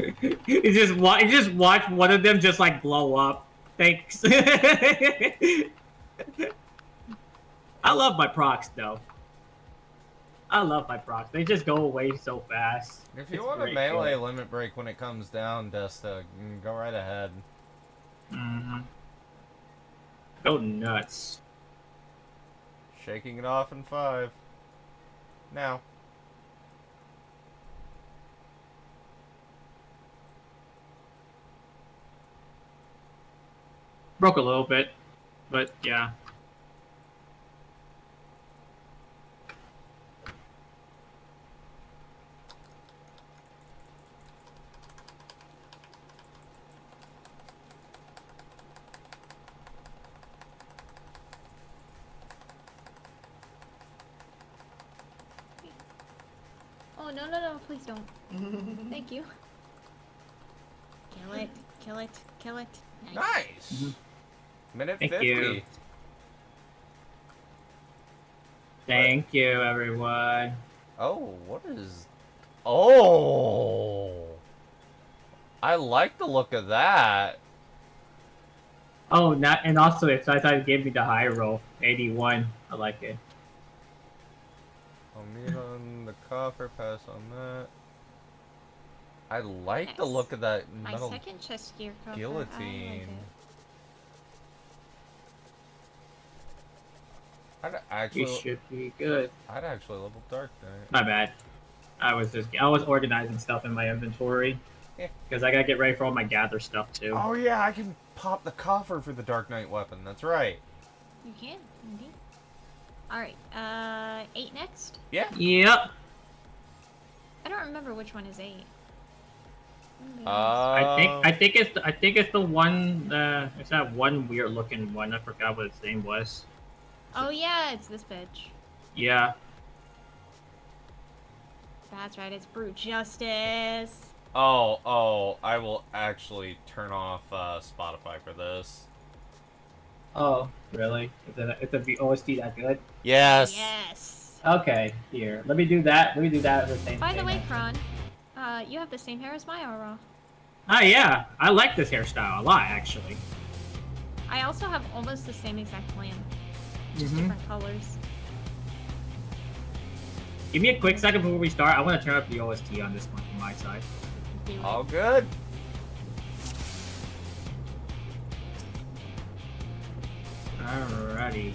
you just watch. You just watch one of them just like blow up. Thanks. I love my procs though. I love my procs. They just go away so fast. If you It's want a melee feeling. limit break when it comes down, Desta, mm, go right ahead. Mhm. Go nuts. Shaking it off in five. Now. Broke a little bit, but yeah. Oh no no no! Please don't. Thank you. Kill it! Kill it! Kill it! Nice! Mhm. Minute Thank 50. you. Thank you, everyone. Oh, what is. Oh! I like the look of that. Oh, not and also it's I thought it gave me the high roll, eighty-one. I like it. I'll meet on the coffer, pass on that. I like the look of that My metal second chest gear cover. I like guillotine. It. I'd You actually, should be good. I'd actually level Dark Knight. My bad. I was just I was organizing stuff in my inventory Yeah. because I gotta get ready for all my gather stuff too. Oh yeah, I can pop the coffer for the Dark Knight weapon. That's right. You can indeed. All right. Uh, eight next. Yeah. Yep. I don't remember which one is eight. Uh, I think I think it's the, I think it's the one. Uh, it's that one weird looking one. I forgot what its name was. Oh yeah, it's this bitch. Yeah. That's right, it's Brute Justice. Oh, oh, I will actually turn off uh, Spotify for this. Oh, really? Is it a, it's a OST that good? Yes. Yes. Okay, here. Let me do that. Let me do that at the same By the thing. way, Kron, uh, you have the same hair as my aura. Ah, yeah. I like this hairstyle a lot, actually. I also have almost the same exact plan, just Mhm. different colors. Give me a quick second before we start. I want to turn up the OST on this one from my side. Do it. All good. Alrighty.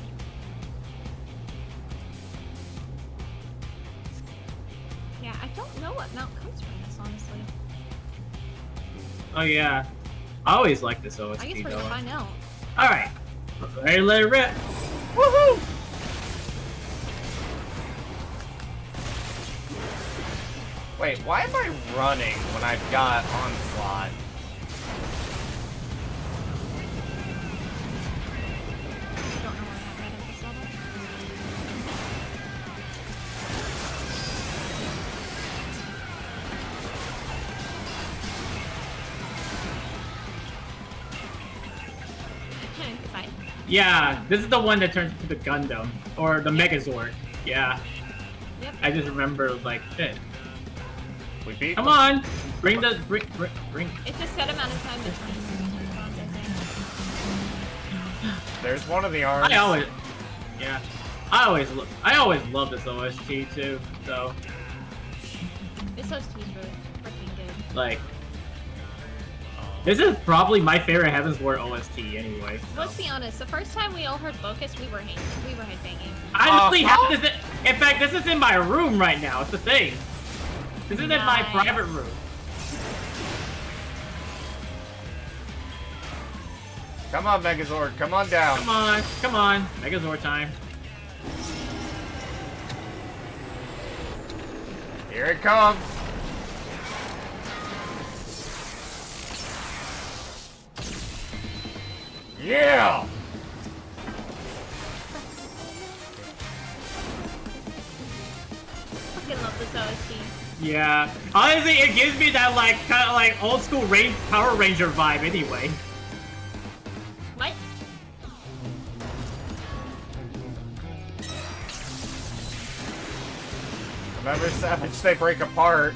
Yeah, I don't know what mount comes from this, honestly. Oh yeah. I always like this OST I guess we're though. gonna find out. Alright. Ready to let it rip. Woohoo! Wait, why am I running when I've got onslaught? Yeah, this is the one that turns into the Gundam. Or the Megazord. Yeah. Yep. I just remember like shit. We beat Come them. on! Bring the bring bring, bring. It's a set amount of time between rounds, I. There's one of the arms. I always Yeah. I always lo- I always love this OST too, so This OST is really freaking good. like this is probably my favorite Heavensward OST anyway. so. Let's be honest. The first time we all heard Locus, we were hang- we were headbanging. I honestly Uh-huh. have this. In fact, this is in my room right now. It's the thing. This is in my private room. Come on, Megazord, come on down. Come on, come on. Megazord time. Here it comes. Yeah! Fucking love this OST. Yeah. Honestly, it gives me that like kind of like old school range Power Ranger vibe anyway. What? Remember Savage, they break apart.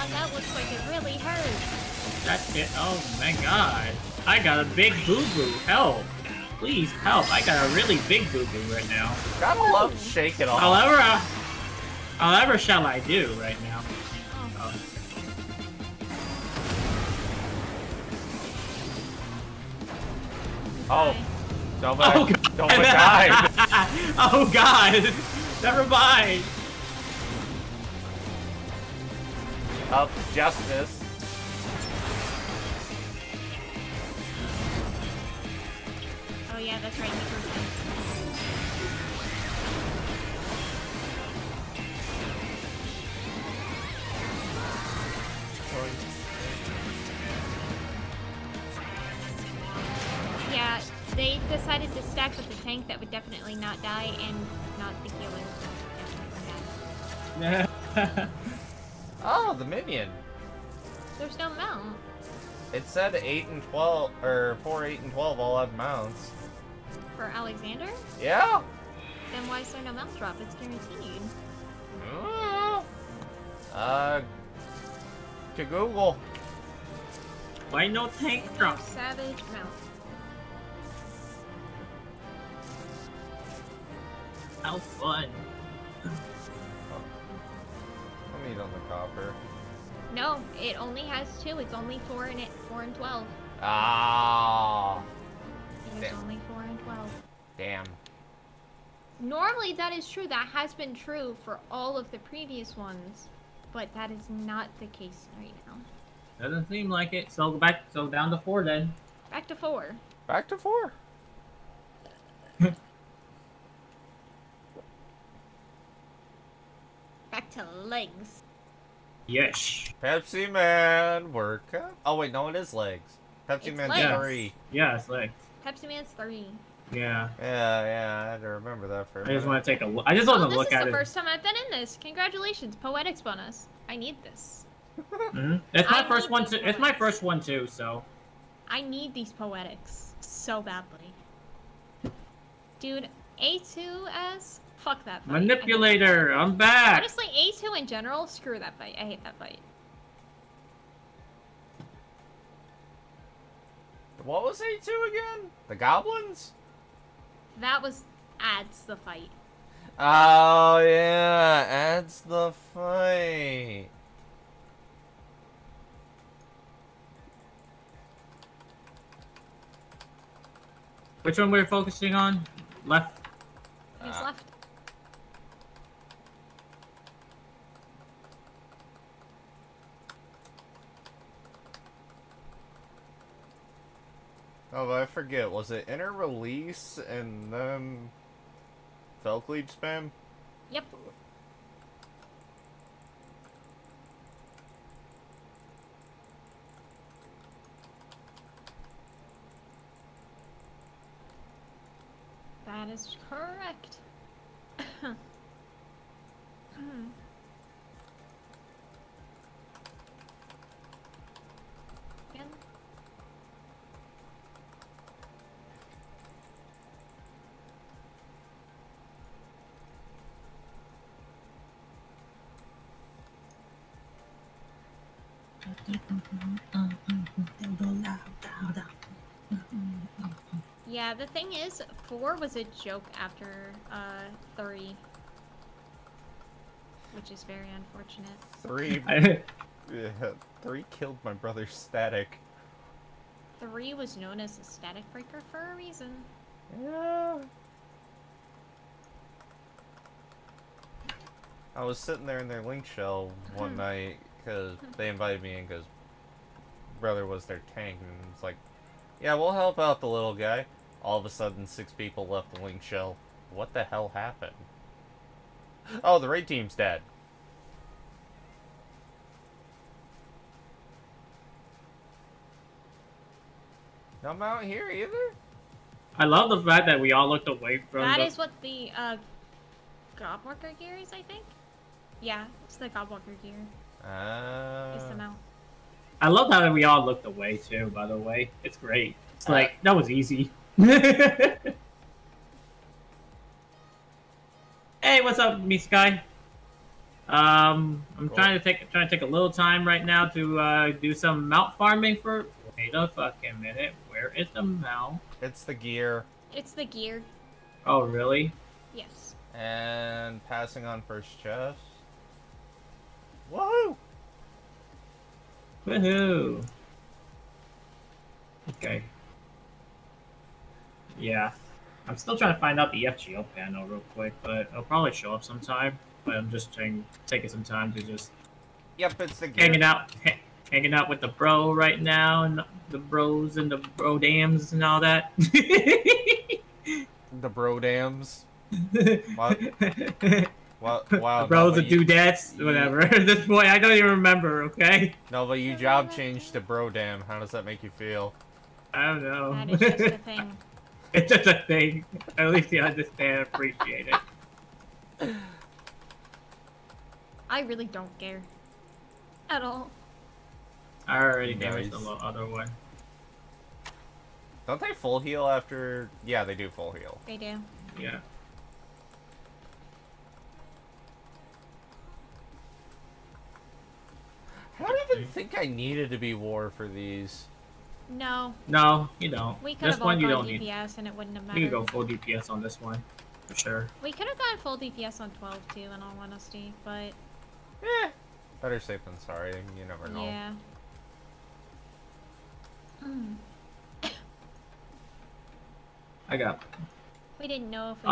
Oh no, Kron, that looks like it really hurts. That's it. Oh my god. I got a big boo boo. Help. Please help. I got a really big boo boo right now. Gotta love Shake It Off. However, uh, however shall I do right now? Oh. Oh, Nova, Oh god. Nova died. oh god. Never mind. Up Justice. Oh yeah, that's right. He goes in. Yeah, they decided to stack with the tank that would definitely not die and not the healer that would definitely die. Oh, the minion. There's no mount. It said 8 and 12, or 4, 8, and 12 all have mounts. For Alexander? Yeah. Then why is there no mount drop? It's guaranteed. Mm. Uh, to Google. Why no tank drop? Savage mount. How fun. Let me on the copper. No, it only has two. It's only four and it four and twelve. Ah, It is Damn. only four and twelve. damn. Normally that is true. That has been true for all of the previous ones, but that is not the case right now. Doesn't seem like it. So go back, so down to four then. Back to four. Back to four. Back to legs. Yes. Pepsi Man, work up. Oh wait, no, it is legs. Pepsi It's Man's legs. three. Yeah, it's like, Pepsi Man's three. yeah. Yeah, yeah, I had to remember that for a I just want to take a look. I just want Oh, to this is at the it. first time I've been in this. Congratulations, Poetics bonus. I need this. hmm It's my I first one those too. It's my first one too. So I need these poetics so badly. Dude, A2S? Fuck that fight. I that manipulator, I'm back. Honestly, A2 in general, screw that fight. I hate that fight. What was A2 again? The goblins? That was adds the fight. Oh yeah, adds the fight. Which one we're focusing on? Left. Who's Ah. left? Oh, but I forget. Was it inner release and then Fell Cleave spam? Yep. That is correct. Hmm. Again? Yeah, the thing is, four was a joke after uh three, which is very unfortunate. Three. Yeah, three killed my brother Static. Three was known as a static breaker for a reason. Yeah. I was sitting there in their link shell one night because they invited me in because brother was their tank and it's like, yeah, we'll help out the little guy. All of a sudden, six people left the link shell. What the hell happened? Oh, the raid team's dead. I'm out here either. I love the fact that we all looked away from That the. is what the uh, Godwalker gear is, I think. Yeah, it's the Godwalker gear. Uh, It's the mount. I love how we all looked away too. By the way, it's great. It's Uh, like that was easy. hey, what's up, me Sky? Um, I'm Cool. trying to take trying to take a little time right now to uh, do some mount farming for. Wait a fucking minute. Where is the mount? it's the gear It's the gear. Oh, really? Yes. and passing on first chest. Woohoo! Woohoo! Okay. Yeah. I'm still trying to find out the FGL panel real quick, but it'll probably show up sometime. But I'm just trying, taking some time to just Yep, it's the gear. hanging out, ha- hanging out with the bro right now, and the bros and the bro dams and all that. The bro dams. What? What? Wow. the bros no, and but you, dudettes, you- whatever. At this point, I don't even remember. Okay, no, but you job changed to bro dam. How does that make you feel? I don't know. That is just a thing. It's just a thing. At least you understand, appreciate it. I really don't care. At all. I already damaged the other one. Don't they full heal after? Yeah, they do full heal. They do. Yeah. I don't even think I needed to be war for these. No, No, you don't. we could this have one you don't need. DPS and it wouldn't have mattered. You mattered. can go full DPS on this one, for sure. We could have gone full DPS on 12 too, in all honesty, but Eh, better safe than sorry. You never know. yeah. Mm. I got. We didn't know if we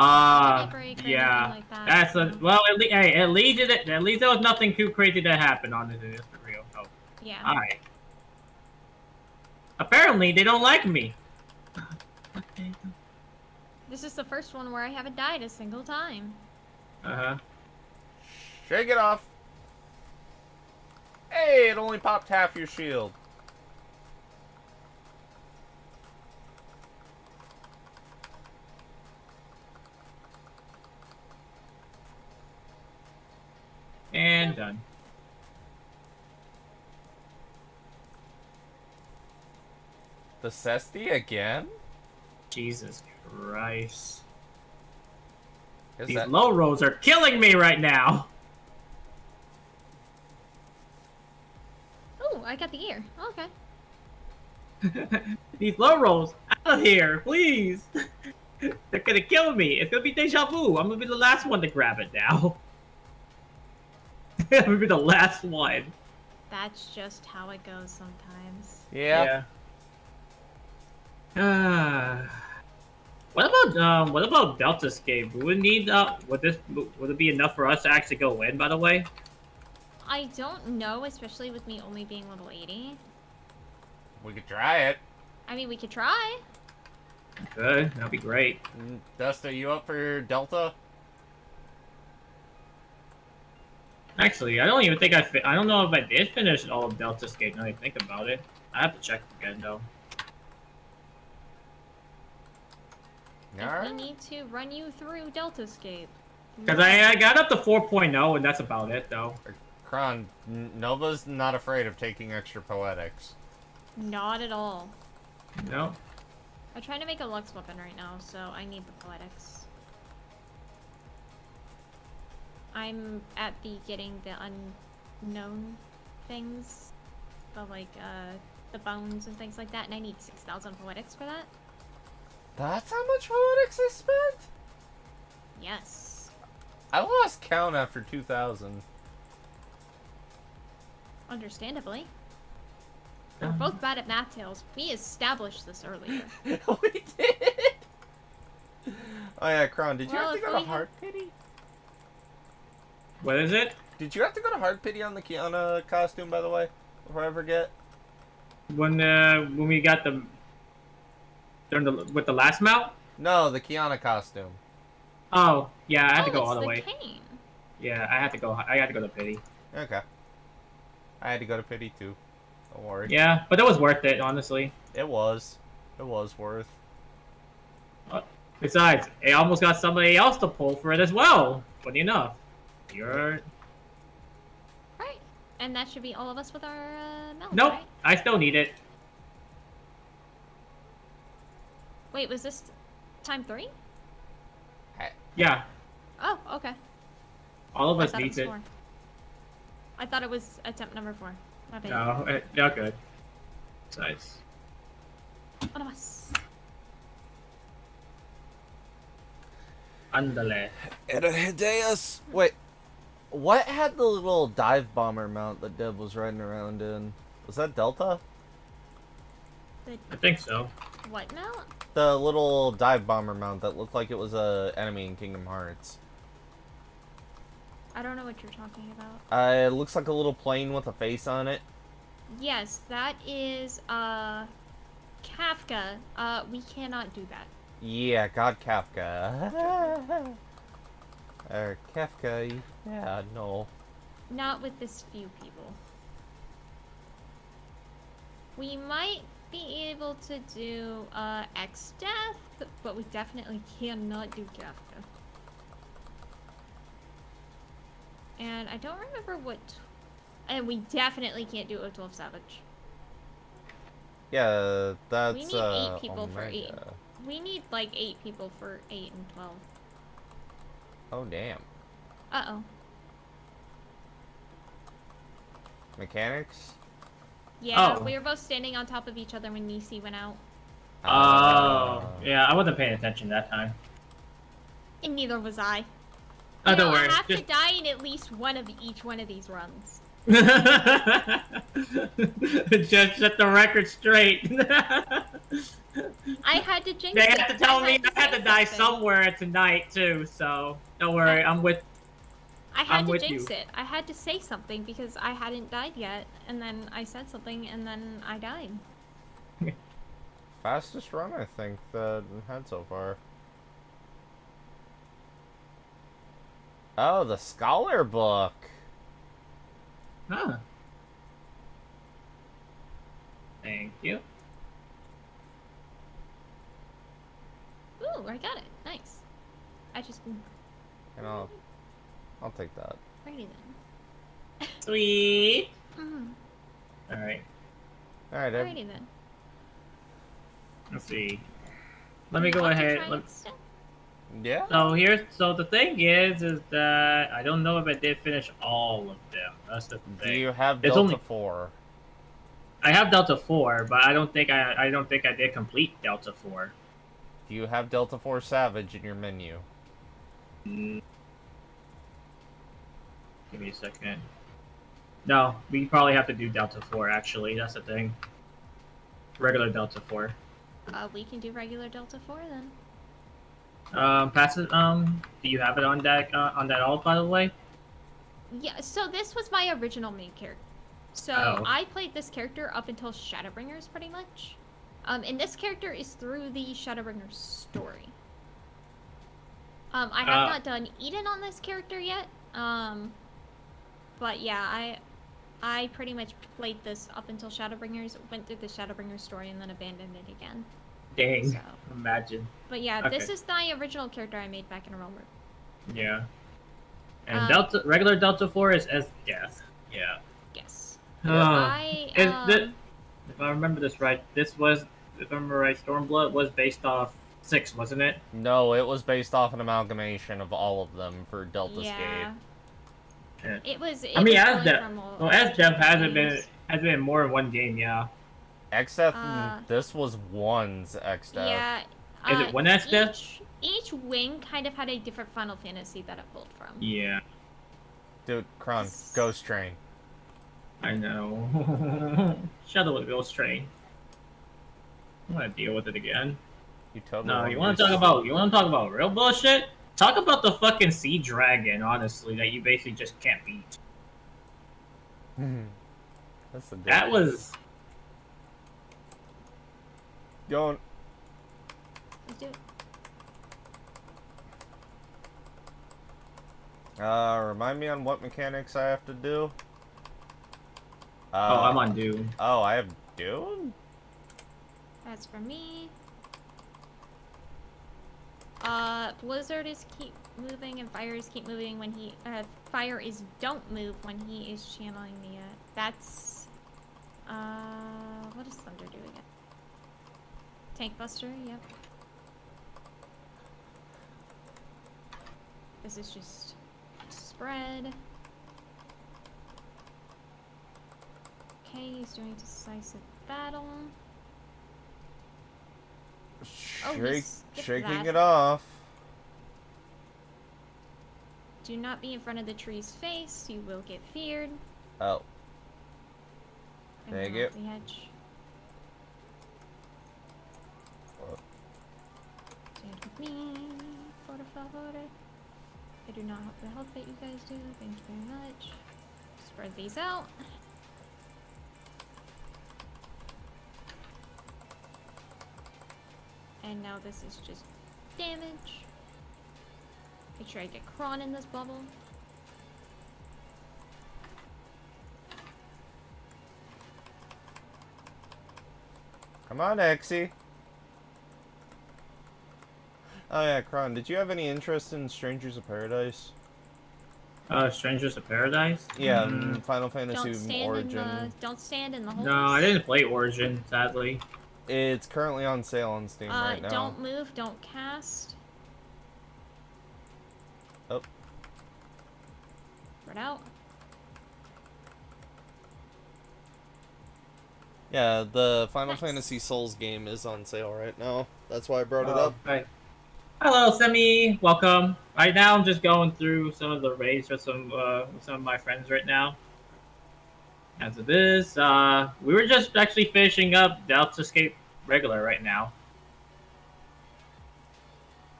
could break or yeah. anything like that. That's a well. At least, hey, at least it, at least there was nothing too crazy that happened on this. This for real. Oh, Yeah. all right. Apparently, they don't like me. This is the first one where I haven't died a single time. Uh huh. Shake it off. Hey, it only popped half your shield. And done. The Cesty again? Jesus Christ. Is These that low rolls are killing me right now. Oh, I got the ear. Oh, okay. These low rolls out of here, please. They're gonna kill me. It's gonna be deja vu. I'm gonna be the last one to grab it now. I'm gonna be the last one. That's just how it goes sometimes. Yeah. Uh, what about um? What about Deltascape? Would we need uh? Would this would it be enough for us to actually go in? By the way. I don't know, especially with me only being level 80. We could try it. I mean, we could try. Good. That'd be great. Mm, Dust, are you up for Delta? Actually, I don't even think I. Fi- I don't know if I did finish all of Deltascape. Now I think about it, I have to check again though. If we need to run you through Deltascape. Because I, I got up to 4.0 and that's about it though. Kron, Nova's not afraid of taking extra poetics. Not at all. No. I'm trying to make a Lux weapon right now, so I need the Poetics. I'm at the getting the unknown things, the like, uh, the bones and things like that, and I need 6,000 Poetics for that. That's how much poetics I spent? Yes. I lost count after 2000. Understandably. We're both bad at math tails. We established this earlier. we did! Oh yeah, Kron, did you Well, have to go to we had- Hard Pity? What is it? Did you have to go to Hard Pity on the Kiana costume, by the way? Before I forget? When uh when we got the during the with the last mount? No, the Kiana costume. Oh yeah, I had to Oh, go all the, the way. cane. Yeah, I had to go. I had to go to pity. Okay. I had to go to Pity too. Don't worry. Yeah, but that was worth it, honestly. It was. It was worth. Besides, I almost got somebody else to pull for it as well. Funny enough, you're Right. And that should be all of us with our, uh, melons, nope. right? I still need it. Wait, was this time three? Yeah, Oh, okay. all of us thought it it. I thought it was attempt number four. My bad. No, it, yeah, good. Besides, One of us. andale. And a Hideas. Wait, what had the little dive bomber mount that Deb was riding around in? Was that Delta? I think so. What mount? The little dive bomber mount that looked like it was a enemy in Kingdom Hearts. I don't know what you're talking about. Uh, it looks like a little plane with a face on it. Yes, that is uh Kefka. Uh we cannot do that. Yeah, God Kefka. or Kefka. Yeah, no. Not with this few people. We might be able to do uh Exdeath, but we definitely cannot do Kefka. And I don't remember what and we definitely can't do O12 Savage. Yeah, that's We need eight uh, people for eight. We need like eight people for eight and twelve. Oh damn. Uh oh. Mechanics. Yeah, Oh. we were both standing on top of each other when Nisi went out. Oh, Uh, yeah, I wasn't paying attention that time. And neither was I. Oh, You don't know, worry. I have Just... to die in at least one of each one of these runs. Just set the record straight. I had to jinx they it. had to tell me I had say to die something. somewhere tonight too, so don't worry. I'm with. I had I'm to jinx you. it. I had to say something because I hadn't died yet, and then I said something, and then I died. Fastest run, I think, that I've had so far. Oh, the Scholar Book. Huh. Thank you. Ooh, I got it. Nice. I just And I'll, I'll take that. righty then. Sweet. Mm, All right. Alright, Ed. righty then. Let's see. Let me go ahead. Let's. Yeah? so here's so the thing is is that I don't know if I did finish all of them. That's the thing. Do you have It's Delta only- 4? I have Delta Four, but I don't think I I don't think I did complete Delta Four. Do you have Delta 4 Savage in your menu? Give me a second. No, we probably have to do Delta Four. Actually, that's the thing. Regular Delta Four. Uh, we can do regular Delta 4 then. Um, pass it. Um, do you have it on that uh, on that alt by the way? Yeah, so this was my original main character. So Oh. I played this character up until Shadowbringers, pretty much. Um, and this character is through the Shadowbringers story. Um, I have Uh. not done Eden on this character yet. Um, but yeah, I, I pretty much played this up until Shadowbringers, went through the Shadowbringers story, and then abandoned it again. Dang. So, Imagine. but yeah, this is the original character I made back in a Realm. Yeah. And Um, Delta regular Delta Four is as death. Yeah. Yes. Uh, I um, thi- if I remember this right, this was if I remember right, Stormblood was based off six, wasn't it? No, it was based off an amalgamation of all of them for Delta yeah. Yeah. It was. It I mean, was as going Dev, from all- well, as Dev hasn't been games. has been more in one game. Yeah. Exdeath, Uh, this was one's Exdeath. Yeah. Is uh, it one S Dev? each, each wing kind of had a different Final Fantasy that it pulled from. Yeah. Dude, Kron, Ghost Train. I know. Shadow of Ghost Train. I'm gonna deal with it again. You totally No, you want to talk about you want to talk about real bullshit? Talk about the fucking sea dragon, honestly, that you basically just can't beat. That's the That was going. Let's do it. Uh, remind me on what mechanics I have to do. Uh, oh, I'm on Doom. Oh, I have Doom. That's for me. Uh, Blizzard is keep moving and fire is keep moving when he. Uh, fire is don't move when he is channeling the. Uh, that's. Uh, what does Thunder do again? Tank Buster. Yep. This is just spread. Okay, he's doing decisive battle. Oh, Shake, skipped shaking that. it off. Do not be in front of the tree's face. You will get feared. Oh, Thank you. The edge. Oh. Stand with me, por favor. I do not have the health that you guys do. Thank you very much. Spread these out. And now this is just damage. Make sure I get Kron in this bubble. come on, Exy. Oh yeah, Kron, did you have any interest in Strangers of Paradise? Uh, Strangers of Paradise. Yeah, Mm, Final Fantasy Don't stand Origin. in the don't stand in the holes. no, I didn't play Origin, sadly. It's currently on sale on Steam Uh, right now. don't move, don't cast. Oh. Spread out. Yeah, the Final Nice. Fantasy Souls game is on sale right now. That's why I brought it Oh, up. Hi. Hello, Semi. Welcome. Right now, I'm just going through some of the raids with some uh, with some of my friends right now. As it is, uh, we were just actually finishing up Deltascape regular right now.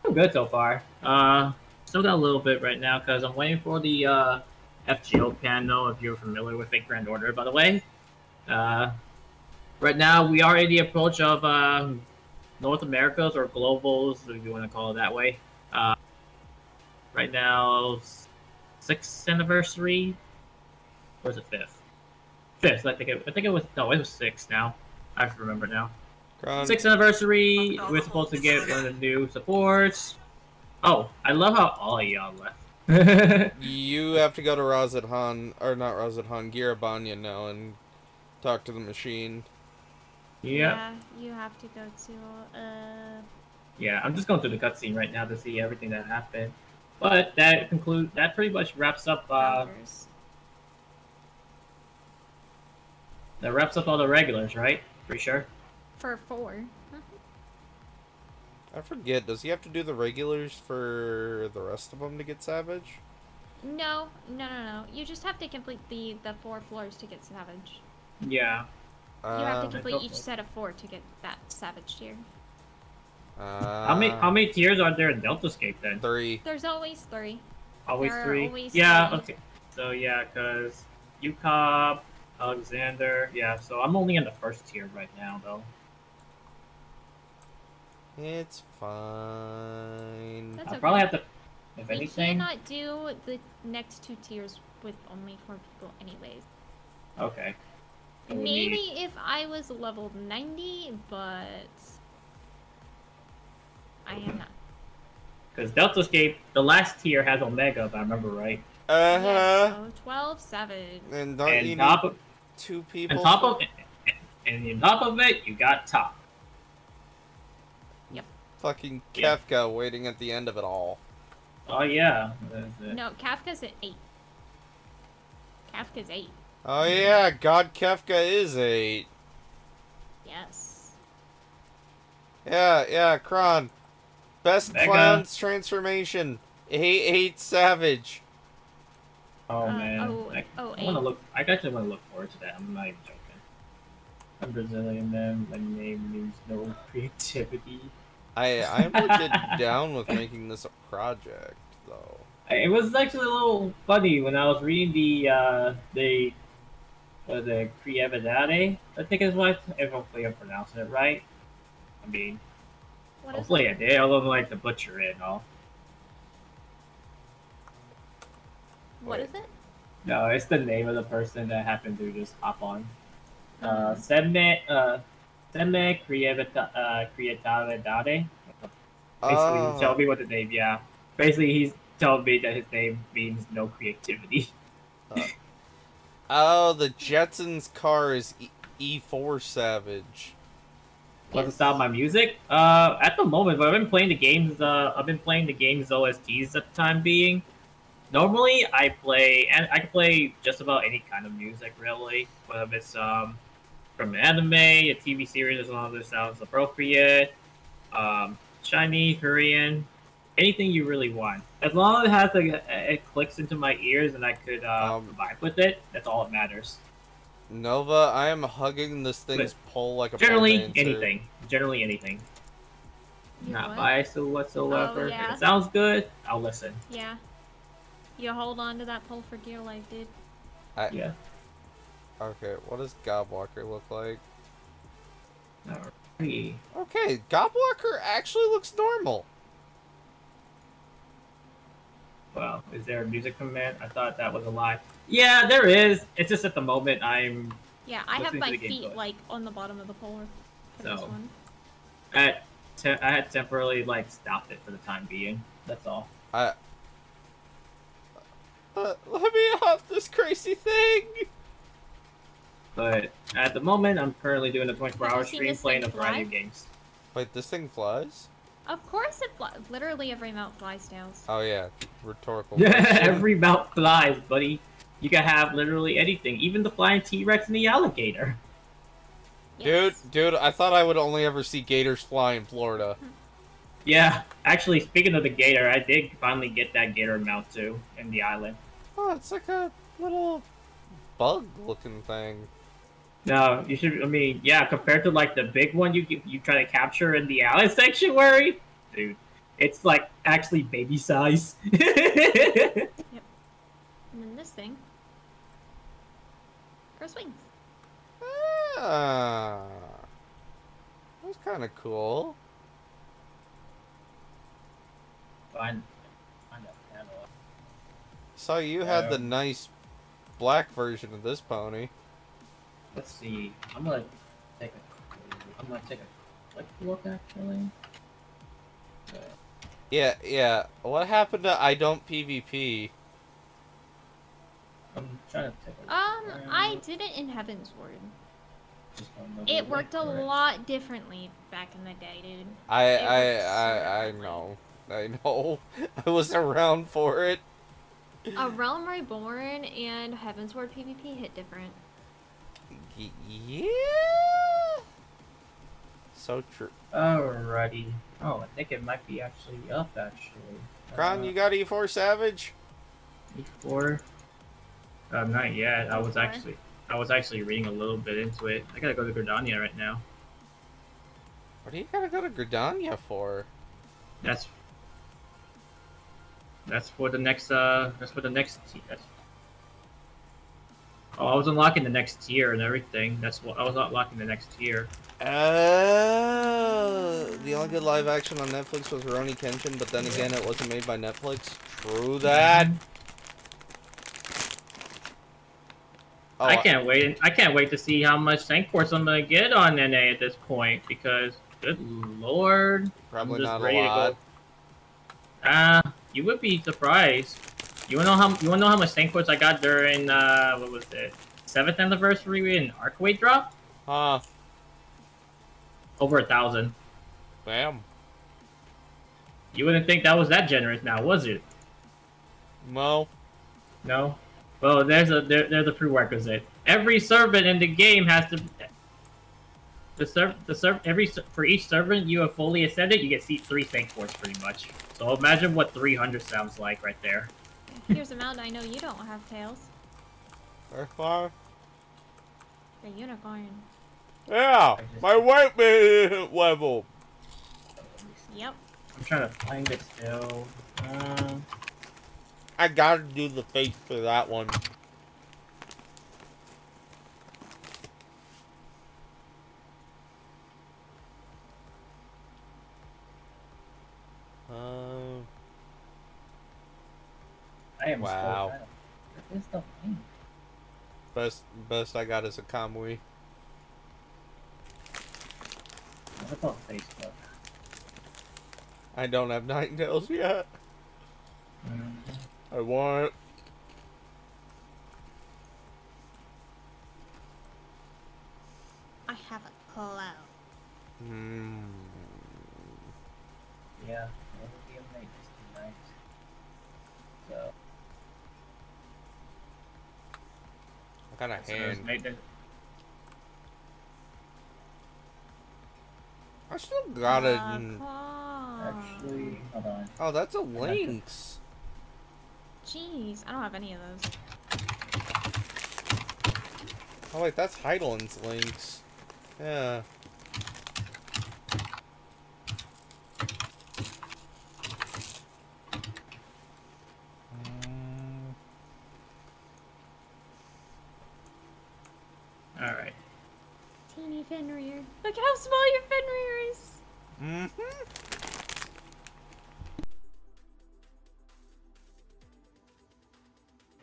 I'm good so far. Uh, still got a little bit right now because I'm waiting for the uh, FGO panel. If you're familiar with Fate/Grand Order, by the way. Uh, right now we are in the approach of uh, North Americas or globals, if you want to call it that way. Uh, right now, sixth anniversary, or is it fifth? Fifth, I think. It, I think it was no, it was six now. I have to remember now. Kron, Sixth anniversary. We're supposed to get one of the new supports. Oh, I love how all y'all left. you have to go to Razadhan, or not Razadhan, Gyr Abania now and talk to the machine. yeah. you have to go to. Uh, Yeah, I'm just going through the cutscene right now to see everything that happened. But that conclude that pretty much wraps up uh Bowser's. that wraps up all the regulars, right? Pretty sure. For four. I forget, does he have to do the regulars for the rest of them to get Savage? No, no, no, no. You just have to complete the the four floors to get Savage. Yeah. You have to Uh, complete each set of four to get that Savage tier. How many how many tiers are there in Deltascape then? Uh, Three. There's always three. Always There three. always yeah. three. Okay. So yeah, cause UCOB, Alexander. Yeah. So I'm only in the first tier right now though. It's fine. That's I'll okay. probably have to. If You anything. cannot do the next two tiers with only four people, anyways. Okay. So Maybe need- if I was level 90, but I am not. Because Deltascape, the last tier has Omega, if I remember right. Uh huh. Yes, so 12, 7. And don't you and top need of, two people? and top for- of and on top of it, you got top. Fucking Yeah. Kefka waiting at the end of it all. Oh yeah. It. No, Kefka's at 8. Kefka's 8. Oh yeah, God Kefka is eight. Yes. Yeah, yeah, Kron. Best Mega. clown's transformation. Eight eight savage. Oh Uh, man. oh, I, oh, I want to eight. look. I actually want to look forward to that. I'm not even joking. I'm Brazilian, man. My name means no creativity. I I'm legit down with making this a project though. It was actually a little funny when I was reading the uh the uh, the Creavidade. I think is what if hopefully I'm pronouncing it right. I mean, What is hopefully? I did. Although I'm like the butcher it and all. What Wait. is it? No, it's the name of the person that happened to just hop on. Uh. Semme, uh, Semme uh, Creatividade. Basically, Oh. he told me what the name, yeah. Basically, he's told me that his name means no creativity. Oh, the Jetsons car is E E4 Savage. What's the Yes. style of my music? Uh, at the moment, but I've been playing the games, uh, I've been playing the games OSTs at the time being. Normally, I play, and I can play just about any kind of music, really. Whether it's, um, from an anime, a TV series, as long as it sounds appropriate, um, Chinese, Korean, anything you really want. As long as it has, like, it clicks into my ears and I could, uh, Um, vibe with it, that's all that matters. Nova, I am hugging this thing's pole like a Generally, anything. Generally, anything. You Not what? biased whatsoever. Oh, yeah? If it sounds good, I'll listen. Yeah. You hold on to that pole for dear life, dude. I, Yeah. Okay, what does Gobwalker look like? Alrighty. Okay, Gobwalker actually looks normal. Well, is there a music command? I thought that was a lie. Yeah, there is. It's just at the moment I'm Yeah, I have my feet voice. like on the bottom of the pole So. one. at. I had temporarily like stopped it for the time being. That's all. I. Uh, let me off this crazy thing. But at the moment, I'm currently doing a 24-hour Have you seen stream playing a variety fly? of games. Wait, this thing flies? Of course it flies. Literally every mount flies tails. Oh yeah, rhetorical. Yeah, every mount flies, buddy. You can have literally anything, even the flying T-Rex and the alligator. Dude, dude, I thought I would only ever see gators fly in Florida. Yeah, actually, speaking of the gator, I did finally get that gator mount too in the island. Oh, it's like a little bug-looking thing. No, you should. I mean, yeah, compared to like the big one you you try to capture in the Alice sanctuary, dude, it's like actually baby size. yep. And then this thing. Grows wings. Ah, that's kind of cool. Find, find a panel. So you had the nice black version of this pony. Let's see. I'm gonna take a. I'm gonna take a quick look actually. Uh, Yeah, yeah. What happened to I don't PvP? I'm trying to take a. look. Um. I did it in Heavensward. Just don't know It worked a link lot differently back in the day, dude. I It I I I know. I know. I was around for it. A Realm Reborn and Heavensward PvP hit different. Y- yeah. So true. Alrighty. Oh, I think it might be actually up actually. Kron, you got E4 Savage? E4. Uh, not yet. I was actually, I was actually reading a little bit into it. I gotta go to Gridania right now. What do you gotta go to Gridania for? That's. That's for the next. Uh, that's for the next. That's... Oh, I was unlocking the next tier and everything. That's what I was unlocking the next tier. Uh, the only good live action on Netflix was Rurouni Kenshin, but then again, it wasn't made by Netflix. True that. Oh, I can't wait. I can't wait to see how much tank force I'm gonna get on NA at this point because, good lord, Probably I'm just not ready to go. lot. Ah, you would be surprised. You wanna know how you wanna know how much tank force I got during uh what was it seventh anniversary in Arcway drop? Huh? Over a thousand. Bam. You wouldn't think that was that generous now, was it? No. No. Well, there's a there, there's a prerequisite. Every servant in the game has to. The serv the serv every for each servant you have fully ascended, you get seat three tank force pretty much. So imagine what 300 sounds like right there. Here's a mount I know you don't have tails. very far. The unicorn. Yeah, my white ma- level. Yep. I'm trying to find it still. Um, I gotta do the face for that one. Um, I am Wow. still. What is the link? best best I got is a Kamuy. What about Facebook? I don't have Ninetales yet. Mm, I want. I have a cloud. Hmm. yeah, got a hand. ma- I still got it. Ah, a actually, hold on. Oh, that's a lynx. Jeez, I don't have any of those. Oh wait, that's Hydaelyn's lynx. Yeah. Mm, All right. Teeny Fenrir. Look how small your Fenrir is. Mm-hmm.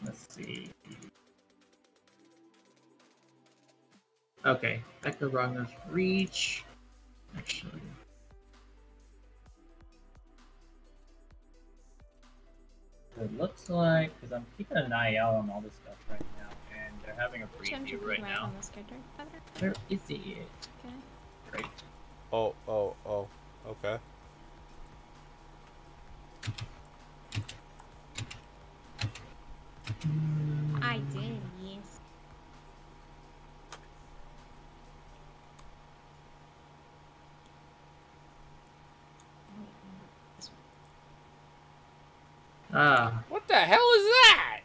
Let's see. Okay, Becca Ragna's reach. Actually. It looks like because I'm keeping an eye out on all this stuff right now, they're having a Which one should preview right now. on this character? Where is it? Okay. Great. Oh, oh, oh. Okay. I did, yes. Ah, What the hell is that?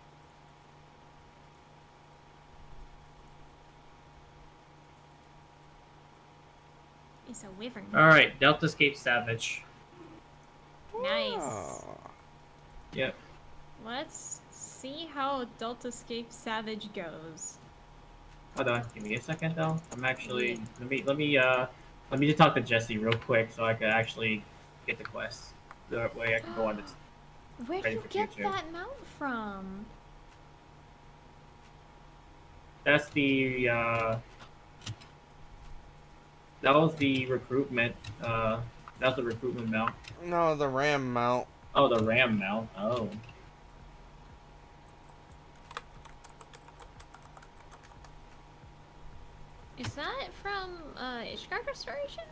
It's a wyvern. all right. Deltascape Savage. Nice. Oh. Yep. Let's see how Deltascape Savage goes. Hold on, give me a second though. I'm actually let me let me uh let me just talk to Jesse real quick so I can actually get the quest. That way I can go on the Where'd you get future. that mount from? That's the uh that was the recruitment uh that's the recruitment mount. No, the RAM mount. Oh the ram mount. Oh. Is that from uh, Ishgard Restoration?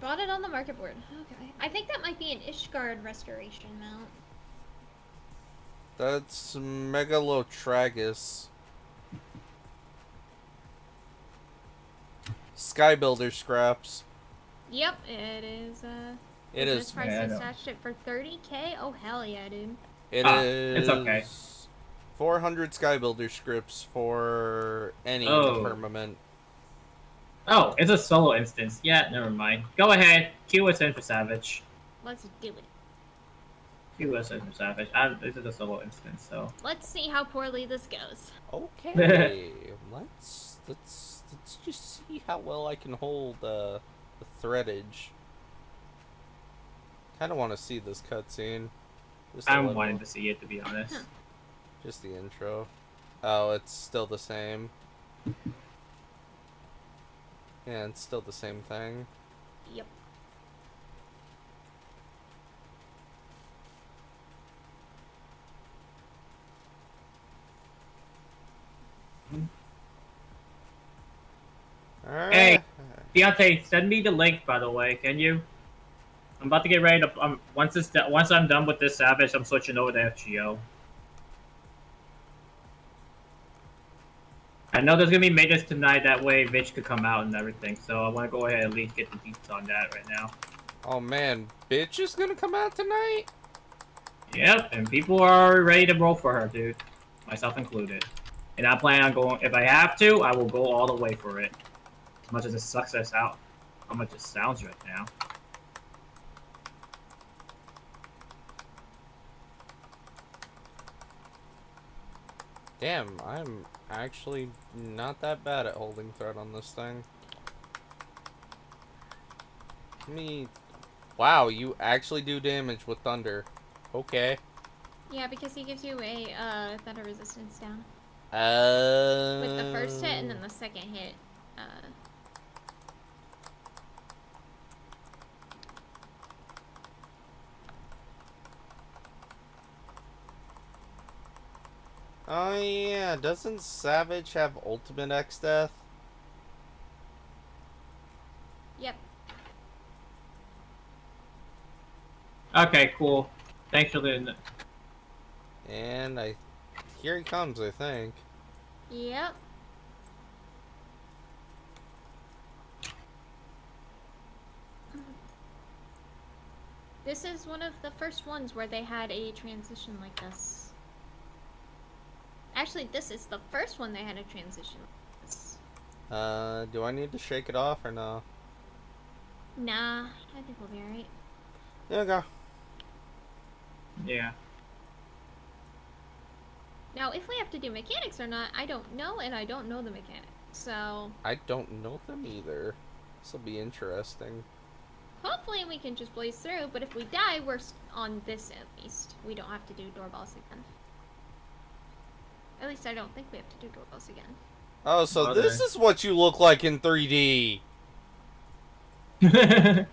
Bought it on the market board. Okay. I think that might be an Ishgard Restoration mount. That's Megalotragus. Skybuilder scraps. Yep, it is. Uh, It this price Yeah, I attached it for 30k. Oh hell yeah, dude. It Ah, is. it's okay. 400 Skybuilder scripts for any Oh. firmament. Oh, it's a solo instance. Yeah, never mind. Go ahead. Q us in for Savage. Let's do it. Q us in for Savage. I, this is a solo instance, so. Let's see how poorly this goes. Okay, let's let's let's just see how well I can hold uh, the threadage. Kind of want to see this cutscene. Just a I'm little. wanting to see it, to be honest. Just the intro. Oh, it's still the same. Yeah, it's still the same thing. Yep. Hey. Deontay, send me the link, by the way, can you? I'm about to get ready to. Um, once it's once I'm done with this Savage, I'm switching over to FGO. I know there's gonna be maintenance tonight. That way, Vitch could come out and everything. So I want to go ahead and at least get the deets on that right now. Oh man, bitch is gonna come out tonight? Yep, and people are ready to roll for her, dude. Myself included. And I plan on going. If I have to, I will go all the way for it. As much as it sucks us out. How much it sounds right now. Damn, I'm actually not that bad at holding thread on this thing. Me. Wow, you actually do damage with thunder. Okay. Yeah, because he gives you a uh, thunder resistance down Uh. with the first hit and then the second hit. Uh, Oh yeah, doesn't Savage have ultimate Exdeath? yep. Okay, cool. Thanks for the. And I. Here he comes, I think. Yep. This is one of the first ones where they had a transition like this. Actually, this is the first one they had a transition. Uh, do I need to shake it off or no? Nah, I think we'll be alright. There we go. Yeah. Now, if we have to do mechanics or not, I don't know, and I don't know the mechanics. So, I don't know them either. This will be interesting. hopefully we can just blaze through, but if we die, we're on this at least. We don't have to do doorbells again. At least I don't think we have to do doorbells again. Oh, so Okay. this is what you look like in 3D.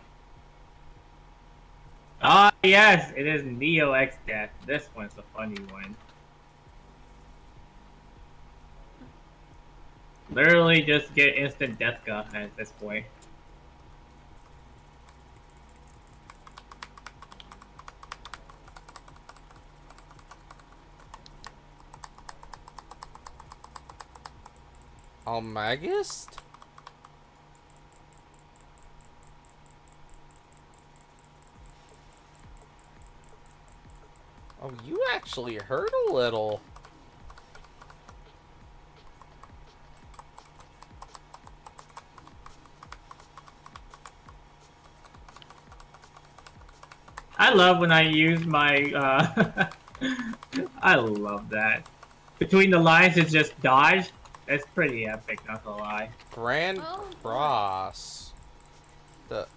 Ah, yes, it is Neo X Death. This one's a funny one. Literally just get instant death gun at this point. Almagest? Oh, you actually hurt a little. I love when I use my, uh... I love that. between the lines is just dodge. That's pretty epic, not gonna lie. Grand Oh. Cross. The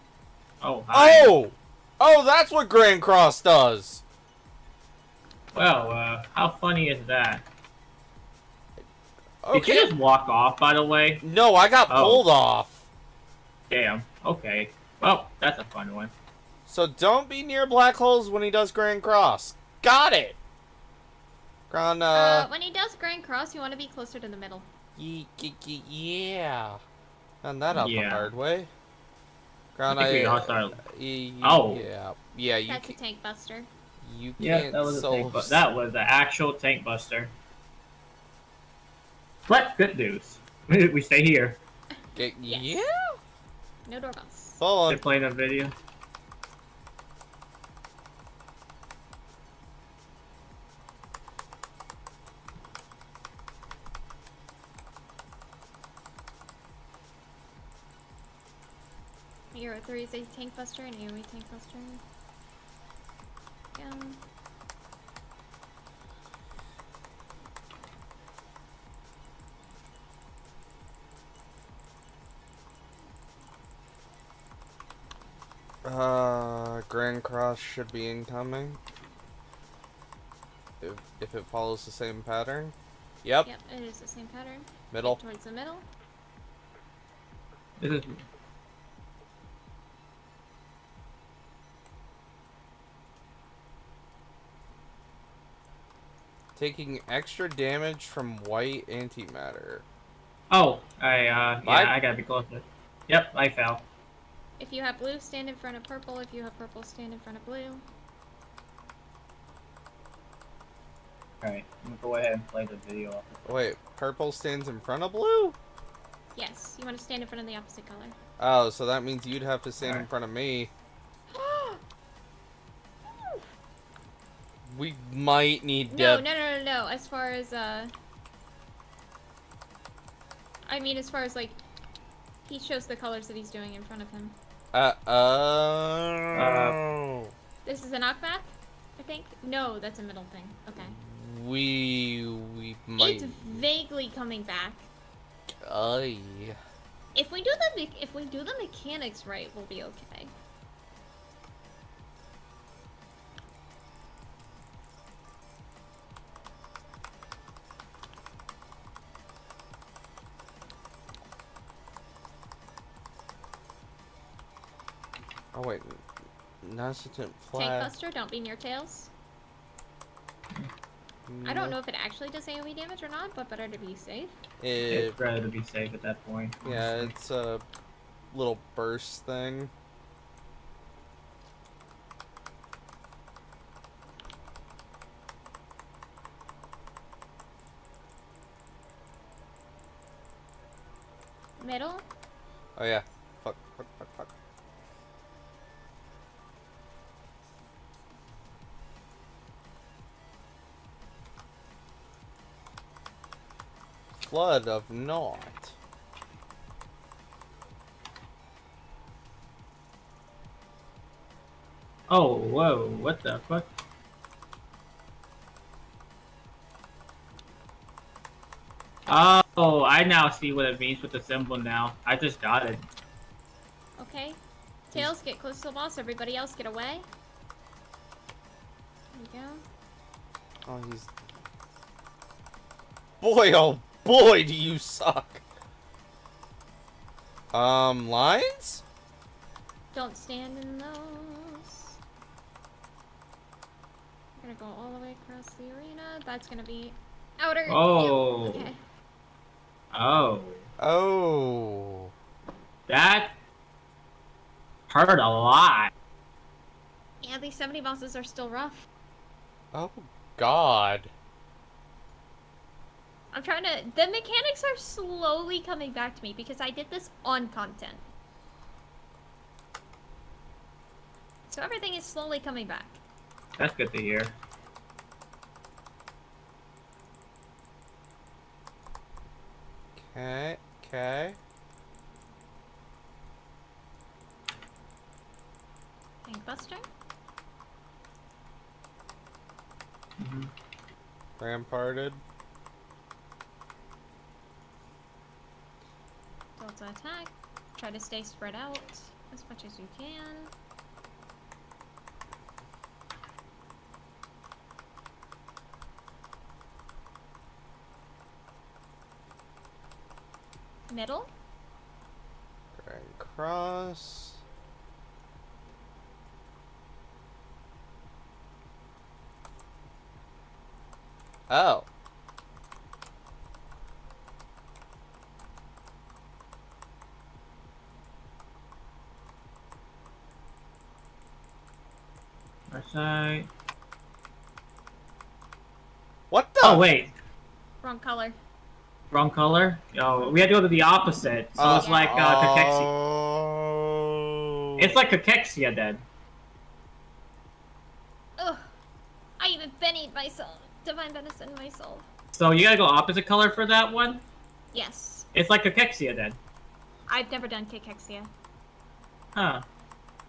Oh, hi. oh, oh, that's what Grand Cross does. Well, uh, how funny is that? Did Okay. you just walk off, by the way? No, I got Oh. pulled off. Damn. Okay. Well, that's a fun one. So don't be near black holes when he does Grand Cross. Got it. Grand, Uh, uh, when he does Grand Cross, you want to be closer to the middle. Ye- ye- ye- yeah. And that up out the hard way. I Grand, think we I, all started. Uh, ye- Oh. yeah, yeah. You That's a can, tank buster. you Yeah, can't that was a solve tank bu- that was an actual tank buster. But good news, we stay here. Get, Yes. Yeah. No doorbells. Hold They're playing a video. Hero 3 is a tank buster and AoE tank buster. Yeah. Uh, Grand Cross should be incoming. If, if it follows the same pattern. Yep, Yep, it is the same pattern. middle. Towards the middle. Taking extra damage from white antimatter. Oh, I uh, yeah, I gotta be closer. Yep, I fell. If you have blue, stand in front of purple. If you have purple, stand in front of blue. Alright, I'm gonna go ahead and play the video. off Wait, purple stands in front of blue? Yes, you want to stand in front of the opposite color. Oh, so that means you'd have to stand in front of me. We might need No, depth. no, no, no, no. As far as uh, I mean, as far as like, he shows the colors that he's doing in front of him. Uh oh. This is a knockback, I think. No, that's a middle thing. Okay. we we might. It's vaguely coming back. Ay. If we do the if we do the mechanics right, we'll be okay. Oh wait, Nascent Tank flag. Buster, don't be near tails. I don't know if it actually does AoE damage or not, but better to be safe. It, It's better to be safe at that point. yeah, it's a little burst thing. Middle. Oh yeah. Flood of naught. Oh, whoa, what the fuck? Oh, I now see what it means with the symbol now. I just got it. Okay. Tails, get close to the boss. Everybody else, get away. There you go. Oh, he's. Boy, oh boy, do you suck. Um, lines? Don't stand in those. We're gonna go all the way across the arena. That's gonna be outer. Oh. Yep. Okay. Oh, Oh. that hurt a lot. Yeah, these 70 bosses are still rough. Oh, God. I'm trying to. The mechanics are slowly coming back to me because I did this on content. So everything is slowly coming back. That's good to hear. Okay, okay. Tank Buster. Mhm. Ramparted. To attack. Try to stay spread out as much as you can. Middle? Drag cross. Oh. Right. What the? Oh wait, Wrong color. wrong color. Oh, we had to go to the opposite. So it's like uh, Cachexia. Oh. It's like Cachexia then. Ugh. I even bennied myself. Divine Benison myself. So you gotta go opposite color for that one. Yes. It's like Cachexia then. I've never done Cachexia. Huh.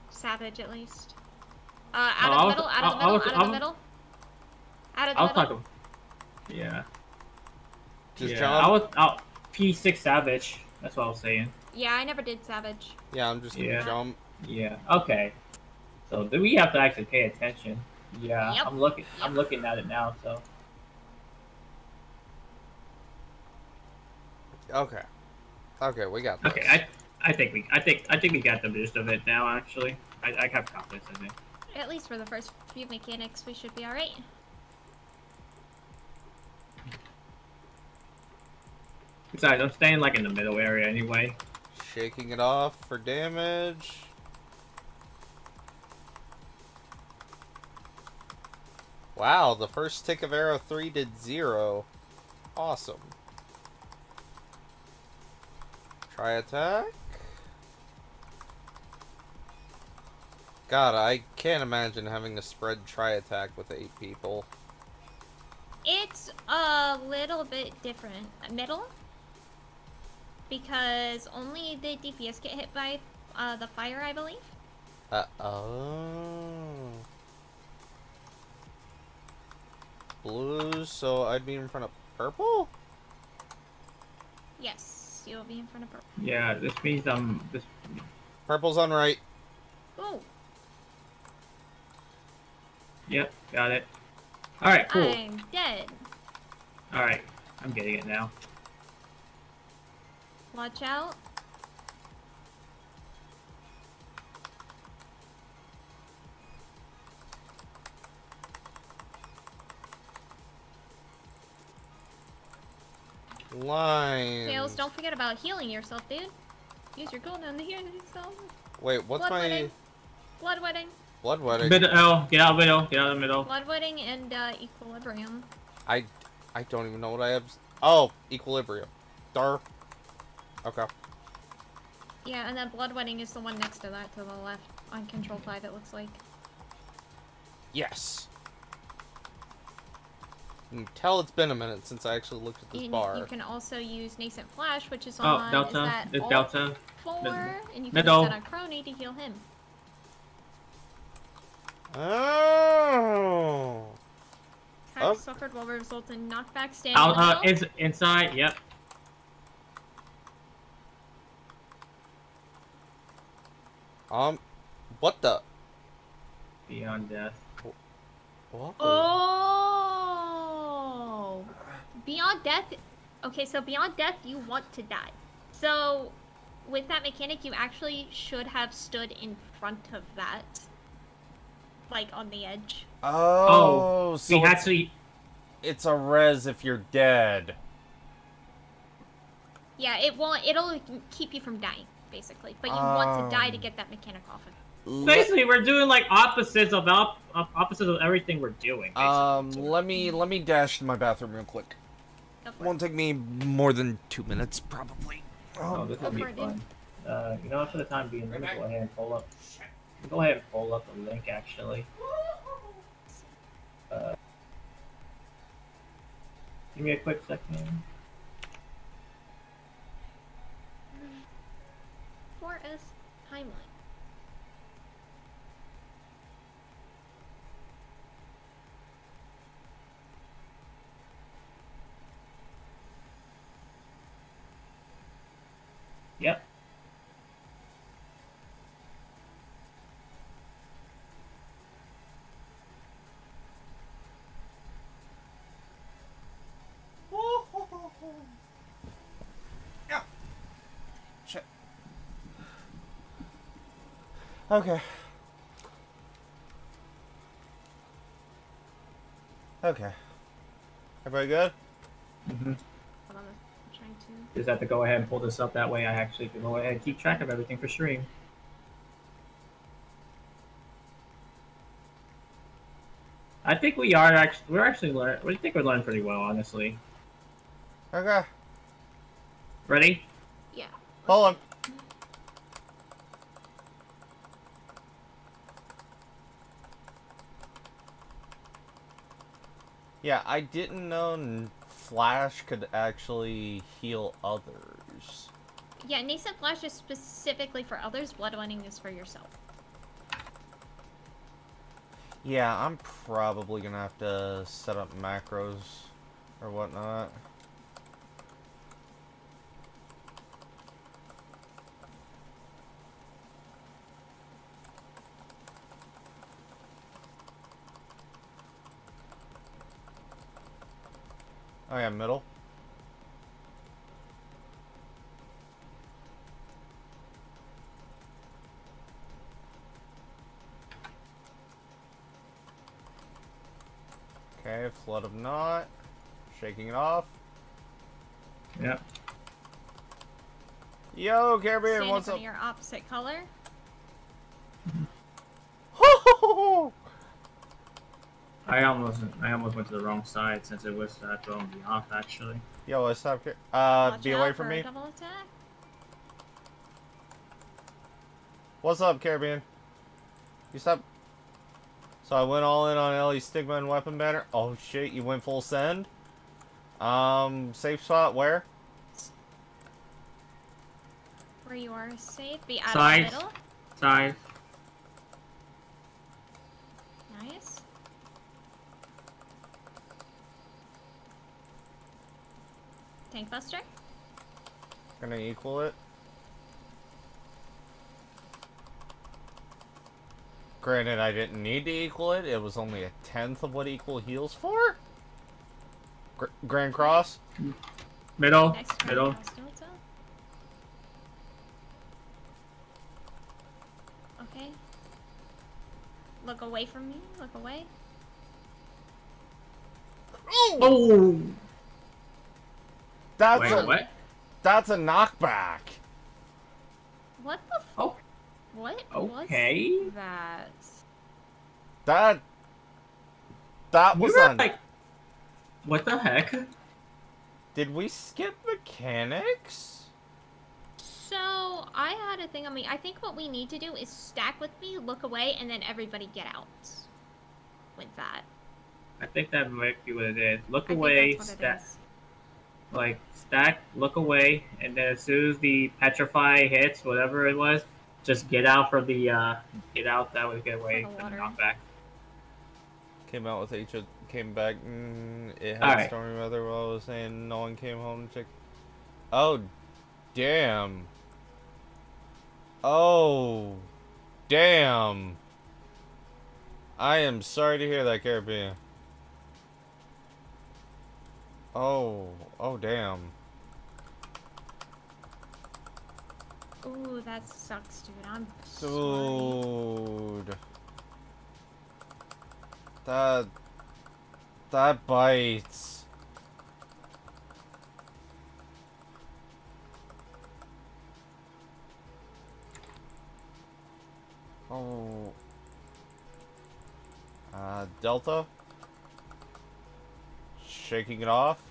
Savage, at least. Uh, Oh, out I of the middle, out of the middle, out of the middle. Out of the I was middle. talking. Yeah. Just yeah. jump. I was out P6 Savage. That's what I was saying. Yeah, I never did Savage. Yeah, I'm just gonna Yeah. jump. Yeah. Okay. So do we have to actually pay attention? Yeah. Yep. I'm looking. I'm looking at it now. So. Okay. Okay, we got this. Okay. I. I think we. I think. I think we got the gist of it now. Actually, I. I have confidence in it. At least for the first few mechanics, we should be alright. Besides, I'm staying like in the middle area anyway. Shaking it off for damage. Wow, the first tick of arrow 3 did 0. Awesome. Try attack. God, I can't imagine having to spread try attack with 8 people. It's a little bit different. Middle? Because only the DPS get hit by uh, the fire, I believe. Uh oh. Blue, so I'd be in front of purple? Yes, you'll be in front of purple. Yeah. This means um. This. Purple's on right. Oh, Yep. Got it. All right. Cool. I'm dead. All right. I'm getting it now. Watch out. Line. Tails, don't forget about healing yourself, dude. Use your cooldown to heal yourself. Wait, what's my Bloodletting. Bloodwhetting. blood wedding? Middle. Oh, get out of the middle. Get out of the middle. Bloodwhetting and uh, equilibrium. I I don't even know what I have. Oh, equilibrium. Dar. Okay. Yeah, and then Bloodwhetting is the one next to that to the left on control 5 it looks like. Yes. You can tell it's been a minute since I actually looked at this And bar. you can also use Nascent Flash, which is Oh, on is Delta. that It's Delta. four, and you can Middle. use that on Crony to heal him. Oh. Attack Oh. suffered will result in knockback staying Out. in the Uh, middle. ins inside. Yep. Um, what the? Beyond death. What? Oh! Beyond death. Okay, so beyond death, you want to die. So, with that mechanic, you actually should have stood in front of that. Like on the edge. Oh, so we it's, actually. it's a res if you're dead. Yeah, it won't. It'll keep you from dying, basically. But you want to die to Um. get that mechanic off of. Basically, we're doing like opposites of op- of opposites of everything we're doing. basically. Um, let me let me dash to my bathroom real quick. Go Won't take me more than two minutes, probably. oh, this will be fun. Uh, you know, for the time being, let me go ahead and pull up. Go ahead and pull up the link actually. Uh, give me a quick second. Forest timeline. Yep. Okay. Okay. Everybody good? Mm-hmm. Hold on, I'm trying to. Just have to go ahead and pull this up. That way, I actually can go ahead and keep track of everything for stream. I think we are actually we're actually learn. We think we're learning pretty well, honestly. Okay. Ready? Yeah. Hold on. Yeah, I didn't know Flash could actually heal others. Yeah, nascent flash is specifically for others. Bloodwinding is for yourself. Yeah, I'm probably gonna have to set up macros or whatnot. Oh yeah, middle. Okay, Flood of Naught. Shaking it off. Yep. Yo, Caribbean, Stand what's in up? your opposite color. I almost I almost went to the wrong side since it was uh, throwing me off actually. Yo, let's stop. Uh, Watch be out away for from a me. Double attack. What's up, Caribbean? You stop. So I went all in on Ellie Stigma and Weapon Banner. Oh shit, you went full send? Um, safe spot where? Where you are safe. Be out Side. of the middle. Side. Nice. Tank buster. Gonna equal it. Granted, I didn't need to equal it. It was only a tenth of what equal heals for. Gr- Grand Cross. Middle. Next Middle. Okay. Look away from me. Look away. Oh. That's Wait, a what? that's a knockback. What the? F- Oh. what Okay. was that? That that We was were on. like, what the heck? Did we skip mechanics? So I had a thing on me. I think what we need to do is stack with me, look away, and then everybody get out. With that. I think that might be what it is. Look I away, that's what it stack, is. Like stack, look away, and then as soon as the petrify hits, whatever it was, just get out from the uh, get out. That would get away For the from the water. knockback. Came out with H. Came back. Mm, it had Alright. stormy weather while I was saying no one came home to check. Oh, damn. Oh, damn. I am sorry to hear that, Caribbean. Oh, oh, damn. Ooh, that sucks, dude. I'm sorry. Dude. That. That bites. Oh. Uh, Delta. Shaking it off.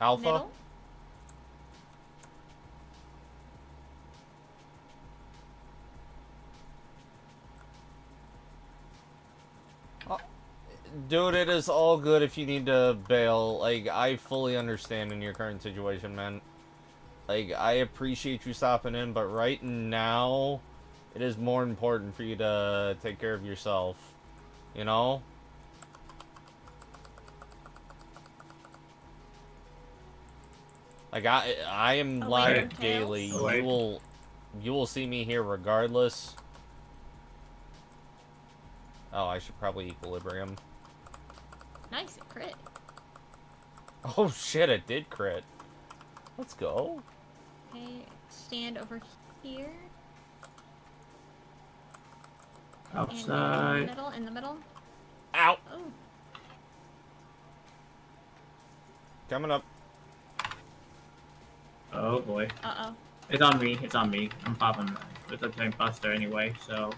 Alpha. Middle. Oh, dude, it is all good if you need to bail. Like, I fully understand in your current situation, man. Like, I appreciate you stopping in, but right now, it is more important for you to take care of yourself. You know? Like, I, I am Away live from daily. tails? Away. You will, you will see me here regardless. Oh, I should probably equilibrium. Nice, it crit. Oh shit, it did crit. Let's go. Okay, stand over here. And in the Outside. middle, in the middle. Ow! Oh, Coming up. Oh boy. uh-oh. It's on me. It's on me. I'm popping. It's a tank buster anyway, so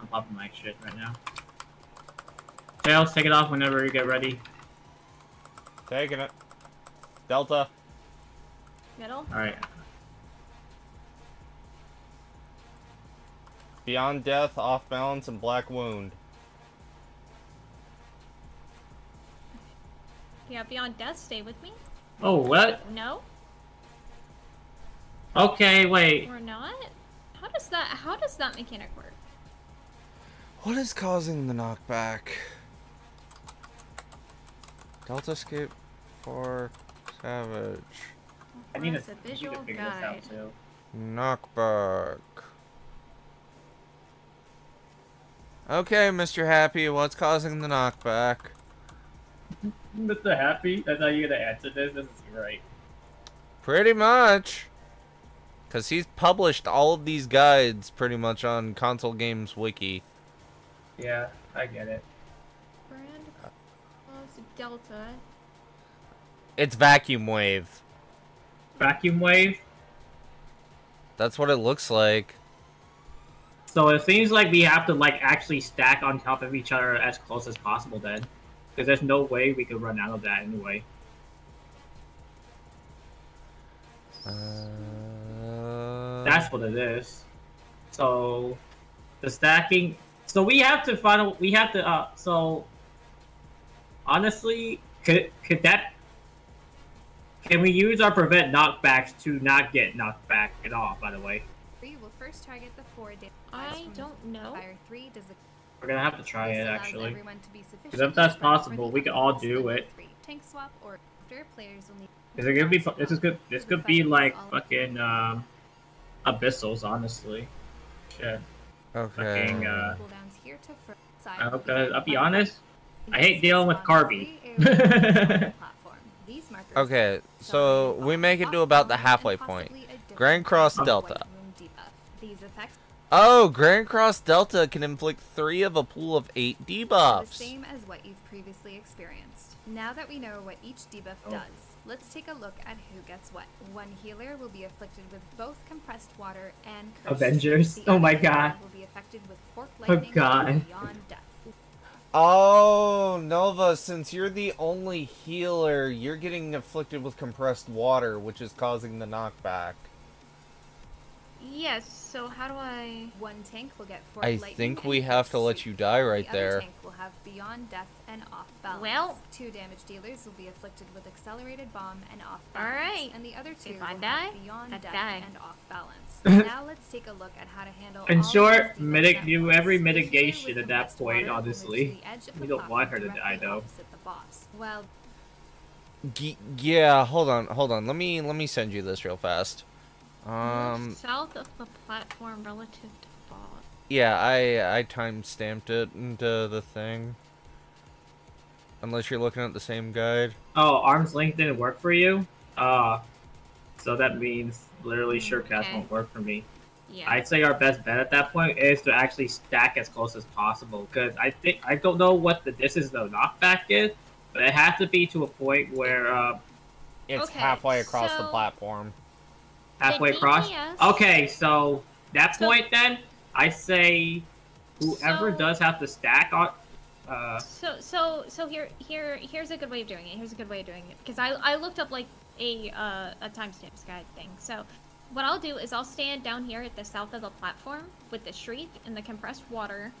I'm popping my shit right now. Tails, take it off whenever you get ready. Taking it. Delta. Middle. Alright. Beyond death, off balance, and black wound. Yeah, beyond death, stay with me. Oh, what? No, Okay, wait. We're not. How does that? How does that mechanic work? What is causing the knockback? Deltascape for Savage. I need Where's to, the I need to visual figure this guide? out too. Knockback. Okay, Mr. Happy, what's causing the knockback? Mr. Happy, that's how you're gonna answer this? This is great. Pretty much. Because he's published all of these guides pretty much on Console Games Wiki. Yeah, I get it. Grand Cross Delta. It's Vacuum Wave. Vacuum wave. That's what it looks like. So it seems like we have to like actually stack on top of each other as close as possible then. Because there's no way we could run out of that anyway. Uh, That's what it is. So the stacking so we have to final we have to uh so honestly could could that can we use our prevent knockbacks to not get knocked back at all, by the way? Three will first target the four damage. I don't know. Fire three does the We're gonna have to try it actually. everyone to be Because if that's possible, we can all do it. Three. Tank swap or after players will need. Is it gonna be fu- this is good this could be like fucking um abyssals, honestly. Shit. Okay. fucking, uh, Cooldowns here to fir- side I will hope be that I'll be honest. I hate dealing with Carby. three areas on the platform. These markers Okay, so we make it to about the halfway point. possibly a different Grand Cross Delta. Oh, Grand Cross Delta can inflict three of a pool of eight debuffs. the same as what you've previously experienced. Now that we know what each debuff Oh. does, let's take a look at who gets what. One healer will be afflicted with both compressed water and cursed. Avengers? The Oh my God. Will be affected with fork oh lightning Oh God. beyond death. Oh, Nova, since you're the only healer, you're getting afflicted with compressed water, which is causing the knockback. Yes. So how do I? One tank will get four I think we have to let you die right the there. tank will have beyond death and off balance. Well- two damage dealers will be afflicted with accelerated bomb and off balance. Alright. And the other two If I will die, have beyond I death die. and off balance. now let's take a look at how to handle. In short, these mitig- debuffs do every mitigation at that point, water will move to honestly. the edge of We don't want her to die, though. opposite the boss. While G- yeah, hold on, hold on. Let me let me send you this real fast. Um, south of the platform relative to boss. yeah, I I time stamped it into the thing. Unless you're looking at the same guide. Oh, arm's length didn't work for you? Uh so that means literally Surecast Okay. won't work for me. Yeah. I'd say our best bet at that point is to actually stack as close as possible because I think I don't know what the distance the knockback is, but it has to be to a point where uh, It's Okay, halfway across the platform. Halfway across. Okay, so that So- point then I say whoever So- does have to stack on. Uh, So so so here here here's a good way of doing it. Here's a good way of doing it because I I looked up like a uh, a timestamps guide thing. So what I'll do is I'll stand down here at the south of the platform with the shriek and the compressed water.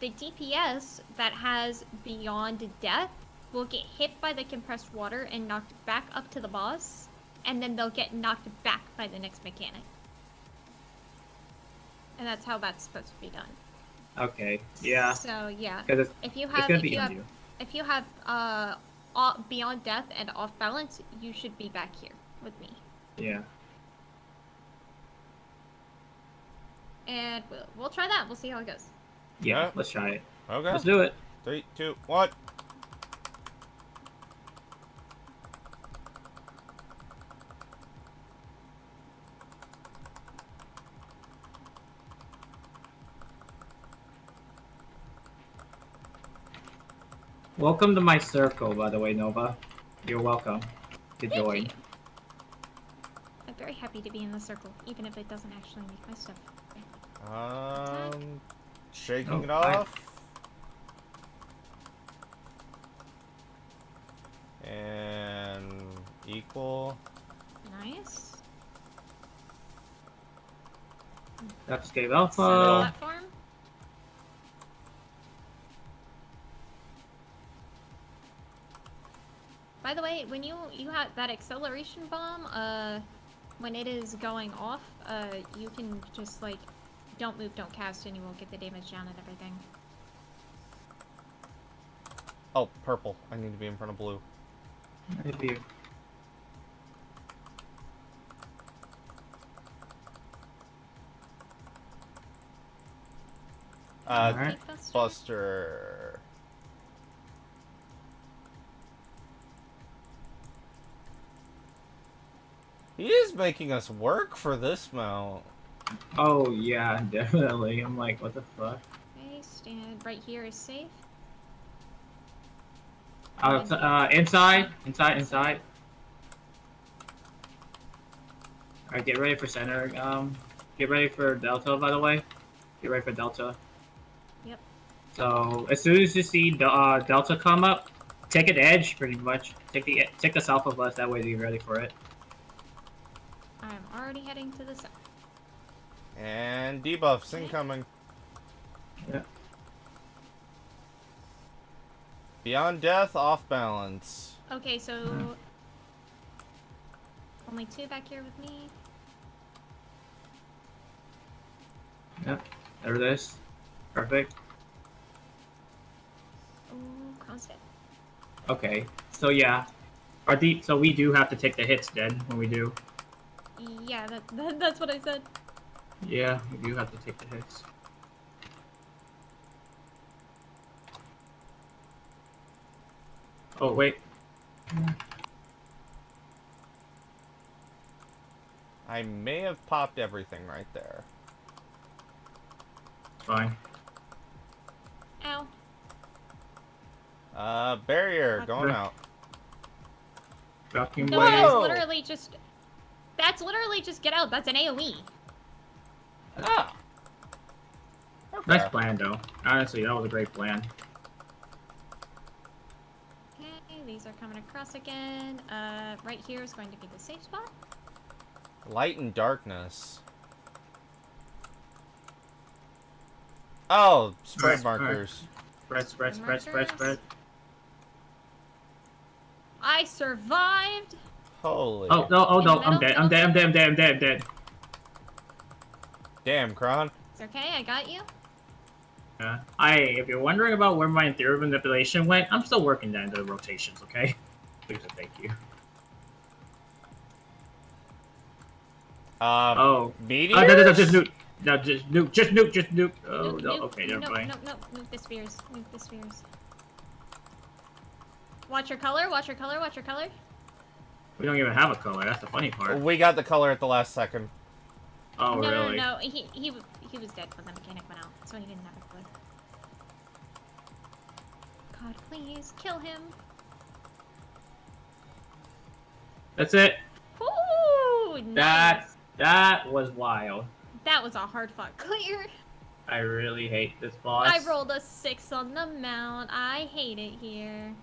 The DPS that has beyond death will get hit by the compressed water and knocked back up to the boss, and then they'll get knocked back by the next mechanic. And that's how that's supposed to be done. okay, yeah, So yeah, because if you have if you have you. if you have uh all, beyond death and off balance, you should be back here with me, Yeah. and we'll, we'll try that. We'll see how it goes. Yeah, Yeah. let's try it. Okay. Let's do it. Three, two, one. Welcome to my circle, by the way, Nova. You're welcome to Thank join. you. I'm very happy to be in the circle, even if it doesn't actually make my stuff. Um, shaking Oh, it I- off. And equal. Nice. That's Escape Center Alpha. Platform. By the way, when you you have that acceleration bomb, uh, when it is going off, uh, you can just like don't move, don't cast, and you won't get the damage down and everything. Oh, purple. I need to be in front of blue. Maybe. Uh, Alright. Take Buster. Buster. He is making us work for this mount. Oh yeah, definitely. I'm like, what the fuck? Okay, stand right here is safe. Out, uh, inside, inside, inside. Alright, get ready for center. Um, get ready for Delta, by the way. Get ready for Delta. Yep. So as soon as you see the, uh, Delta come up, take an edge, pretty much. Take the take the south of us. That way, you're ready for it. I'm already heading to the south. And debuffs incoming. Yeah. Beyond death, off balance. Okay, so only two back here with me. Yep. There it is. Perfect. Ooh, constant. Okay. So yeah, our deep. So we do have to take the hits dead when we do. Yeah, that, that that's what I said. Yeah, you have to take the hits. Oh wait. I may have popped everything right there. Fine. Ow. Uh, barrier going out. Vacuum No, blade. that's Whoa! literally just. That's literally just get out. That's an. AOE. Ah. Okay. Nice plan though. Honestly, that was a great plan. Okay, these are coming across again. Uh, right here is going to be the safe spot. Light and darkness. Oh, spread Alright, markers. Spread, spread, spread, spread, Markers. spread. I survived. Holy. Oh no! Oh no! I'm dead! I'm dead! I'm dead! I'm dead! I'm dead! I'm dead! Damn, Kron. It's okay. I got you. Yeah. I. If you're wondering about where my theory of manipulation went, I'm still working that into the rotations. Okay. Please and thank you. Uh, Oh. meteors? Uh, no, no, no, just nuke. No, just nuke. Just nuke. Just nuke. Oh Nuke, no. nuke, Okay, never no, mind. No, no, nuke the spears. Nuke the spears. Watch your color. Watch your color. Watch your color. We don't even have a color. That's the funny part. We got the color at the last second. Oh no, really? no, no. no. He he he was dead when the mechanic went out, so he didn't have a color. God, please kill him. That's it. Ooh, That nice. that was wild. That was a hard fought clear. I really hate this boss. I rolled a six on the mount. I hate it here.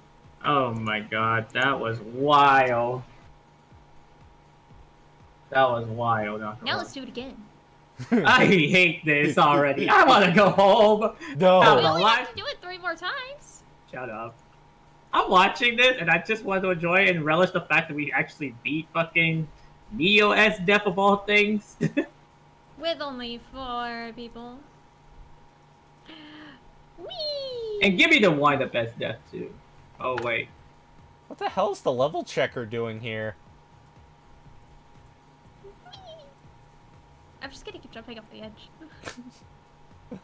Oh my god, that was wild. That was wild. Now let's do it again. I hate this already. I want to go home. No. Oh. We only have to do it three more times. Shut up. I'm watching this and I just want to enjoy and relish the fact that we actually beat fucking Neo Exdeath of all things. With only four people. Whee! and give me the wind up Exdeath too. Oh wait. What the hell's the level checker doing here? I'm just gonna keep jumping off the edge.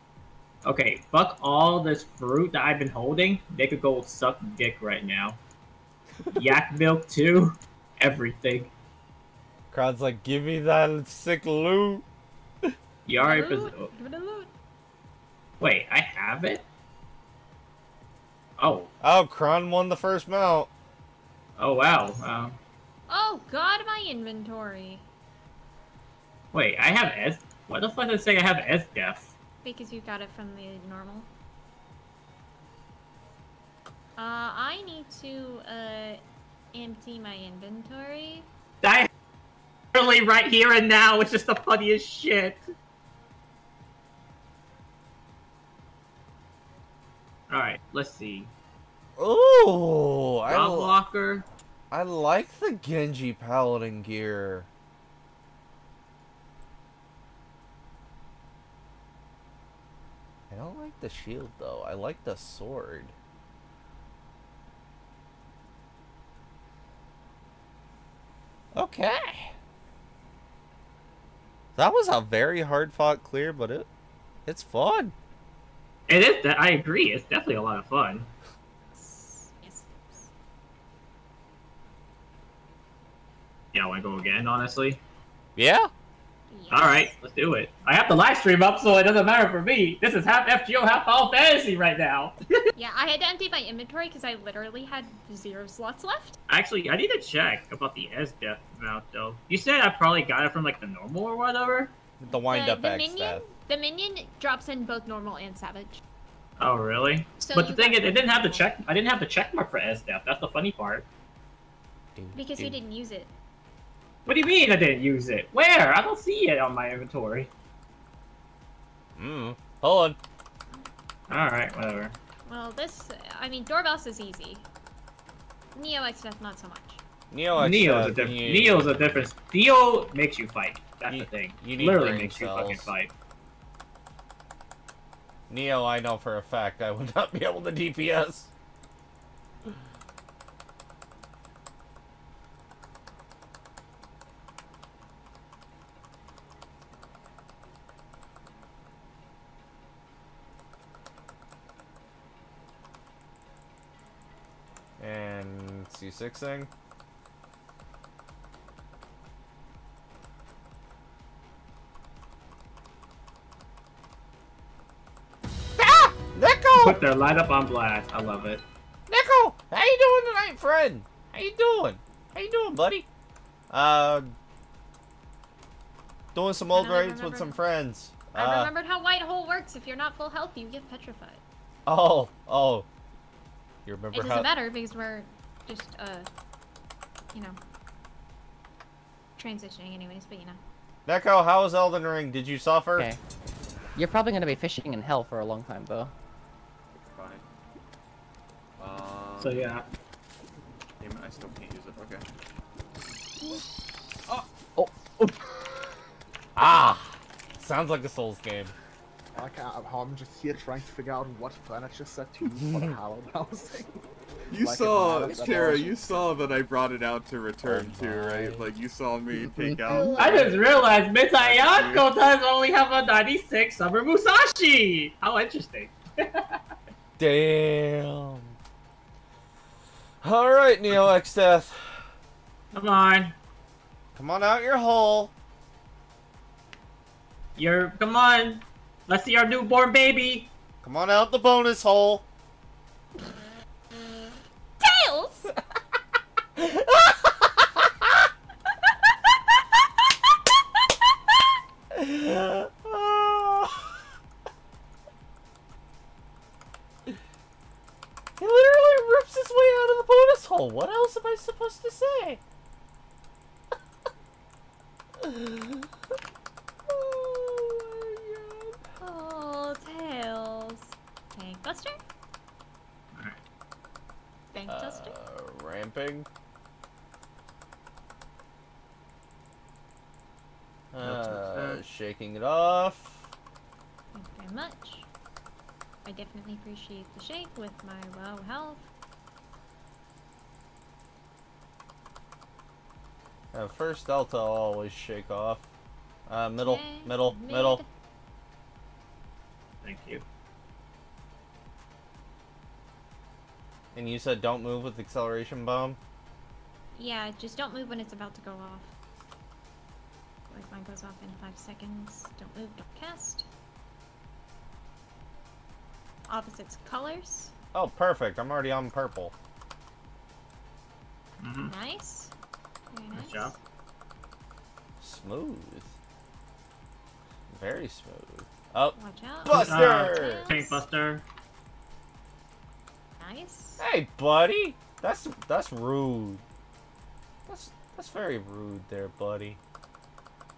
Okay, fuck all this fruit that I've been holding. They could go suck dick right now. Yak milk too. Everything. Kron's like, give me that sick loot. You already Loot, Give it a loot. Wait, I have it? Oh. Oh, Kron won the first mount. Oh wow. Um, Oh god, my inventory. Wait, I have S. What the fuck does it say I have S death? Because you got it from the normal. Uh, I need to, uh, empty my inventory. I literally right here and now, which is the funniest shit. Alright, let's see. Oh, I, Rob. I like the Genji Paladin gear. Don't like the shield though. I like the sword. Okay. That was a very hard fought clear, but it it's fun. It is. I agree. It's definitely a lot of fun. Yeah, I want to go again. Honestly. Yeah. Yes. All right, let's do it. I have the live stream up, so it doesn't matter for me. This is half FGO, half Final Fantasy right now. Yeah, I had to empty my inventory because I literally had zero slots left. Actually, I need to check about the Exdeath mount though. You said I probably got it from like the normal or whatever. The wind the, up the X minion, stat. the minion drops in both normal and savage. Oh really? So but the thing is, it didn't have the normal. check. I didn't have the check mark for Exdeath. That's the funny part. Because you didn't use it. What do you mean I didn't use it? Where? I don't see it on my inventory. Mm. Hold on. All right, whatever. Well, this, I mean, doorbells is easy. Neo Exdeath, not so much. Neo X Neo's a stat, different. you- Neo's a difference. Neo makes you fight. That's You- the thing. you need Literally brain makes you fucking fight. Neo, I know for a fact I would not be able to DPS. And C6 thing. Ah! Neko! Put their light up on blast. I love it. Nico, how you doing tonight, friend? How you doing? How you doing, buddy? Uh, doing some old And raids with some friends. I Uh, remembered how White Hole works. If you're not full health, you get petrified. Oh, oh. You remember how It doesn't matter because we're just, uh, you know, transitioning anyways, but you know. Neko, how was Elden Ring? Did you suffer? Okay. You're probably gonna be fishing in hell for a long time, though. Fine. Um, So yeah. damn it, I still can't use it. Okay. Oh! Oh! Ah, sounds like a Souls game. Like how I'm just here trying to figure out what furniture set to use for the hallowed housing. You Like, saw, Tara, you saw that I brought it out to return Oh to, right? Like, you saw me take out. I just realized Miss Ayako does only have a 96 Summer Musashi! How interesting. Damn. All right, Neo Exdeath. Come on. Come on out your hole. You're. Come on. Let's see our newborn baby. Come on out the bonus hole. Tails! He literally rips his way out of the bonus hole. What else am I supposed to say? oh Oh, Tails. Tank Buster? Alright. Bank my god. Duster? Uh. Uh, shaking it off. Thank you very much. I definitely appreciate the shake with my low health. Uh, first delta I'll always shake off. Uh, middle, Okay, middle, mid. middle. Thank you. And you said don't move with acceleration bomb? Yeah, just don't move when it's about to go off. Like mine goes off in five seconds. Don't move, don't cast. Opposites colors. Oh, perfect. I'm already on purple. Mhm. Nice. Very nice. Nice job. Smooth. Very smooth. Oh, Watch out. Buster! Uh, Tank Buster. Nice. hey, buddy. That's that's rude. That's that's very rude, there, buddy.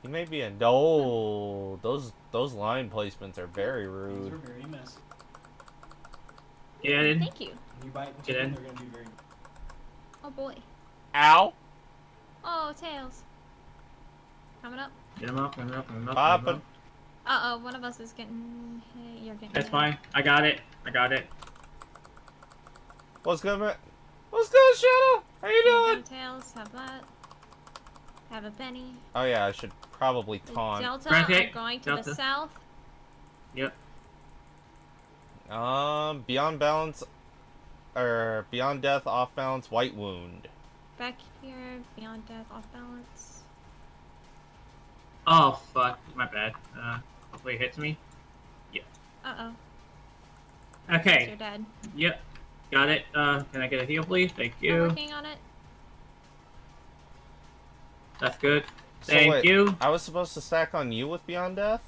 You may be a no. Those those line placements are very These are rude. very messy. Get in. Thank you. When you bite Get in. they're gonna be very. Oh boy. Ow! Oh, tails. Coming up. Get him up, get him up, get him up. Papa. get him up. Uh oh, one of us is getting hit. You're getting That's hit. fine. I got it. I got it. What's good, man? What's good, Shadow? How you doing? go, Tails, have that. Have a penny. Oh yeah, I should probably taunt. Delta, Right, I'm okay. going to Delta. the south. Yep. Um, beyond balance, or beyond death, off balance, white wound. Back here, beyond death, off balance. Oh fuck. My bad. Uh, hopefully it hits me. Yeah. Uh oh. Okay. You're dead. Yep. Got it. Uh, can I get a heal, please? Thank I'm you. working on it. That's good. So Thank wait, you. I was supposed to stack on you with beyond death.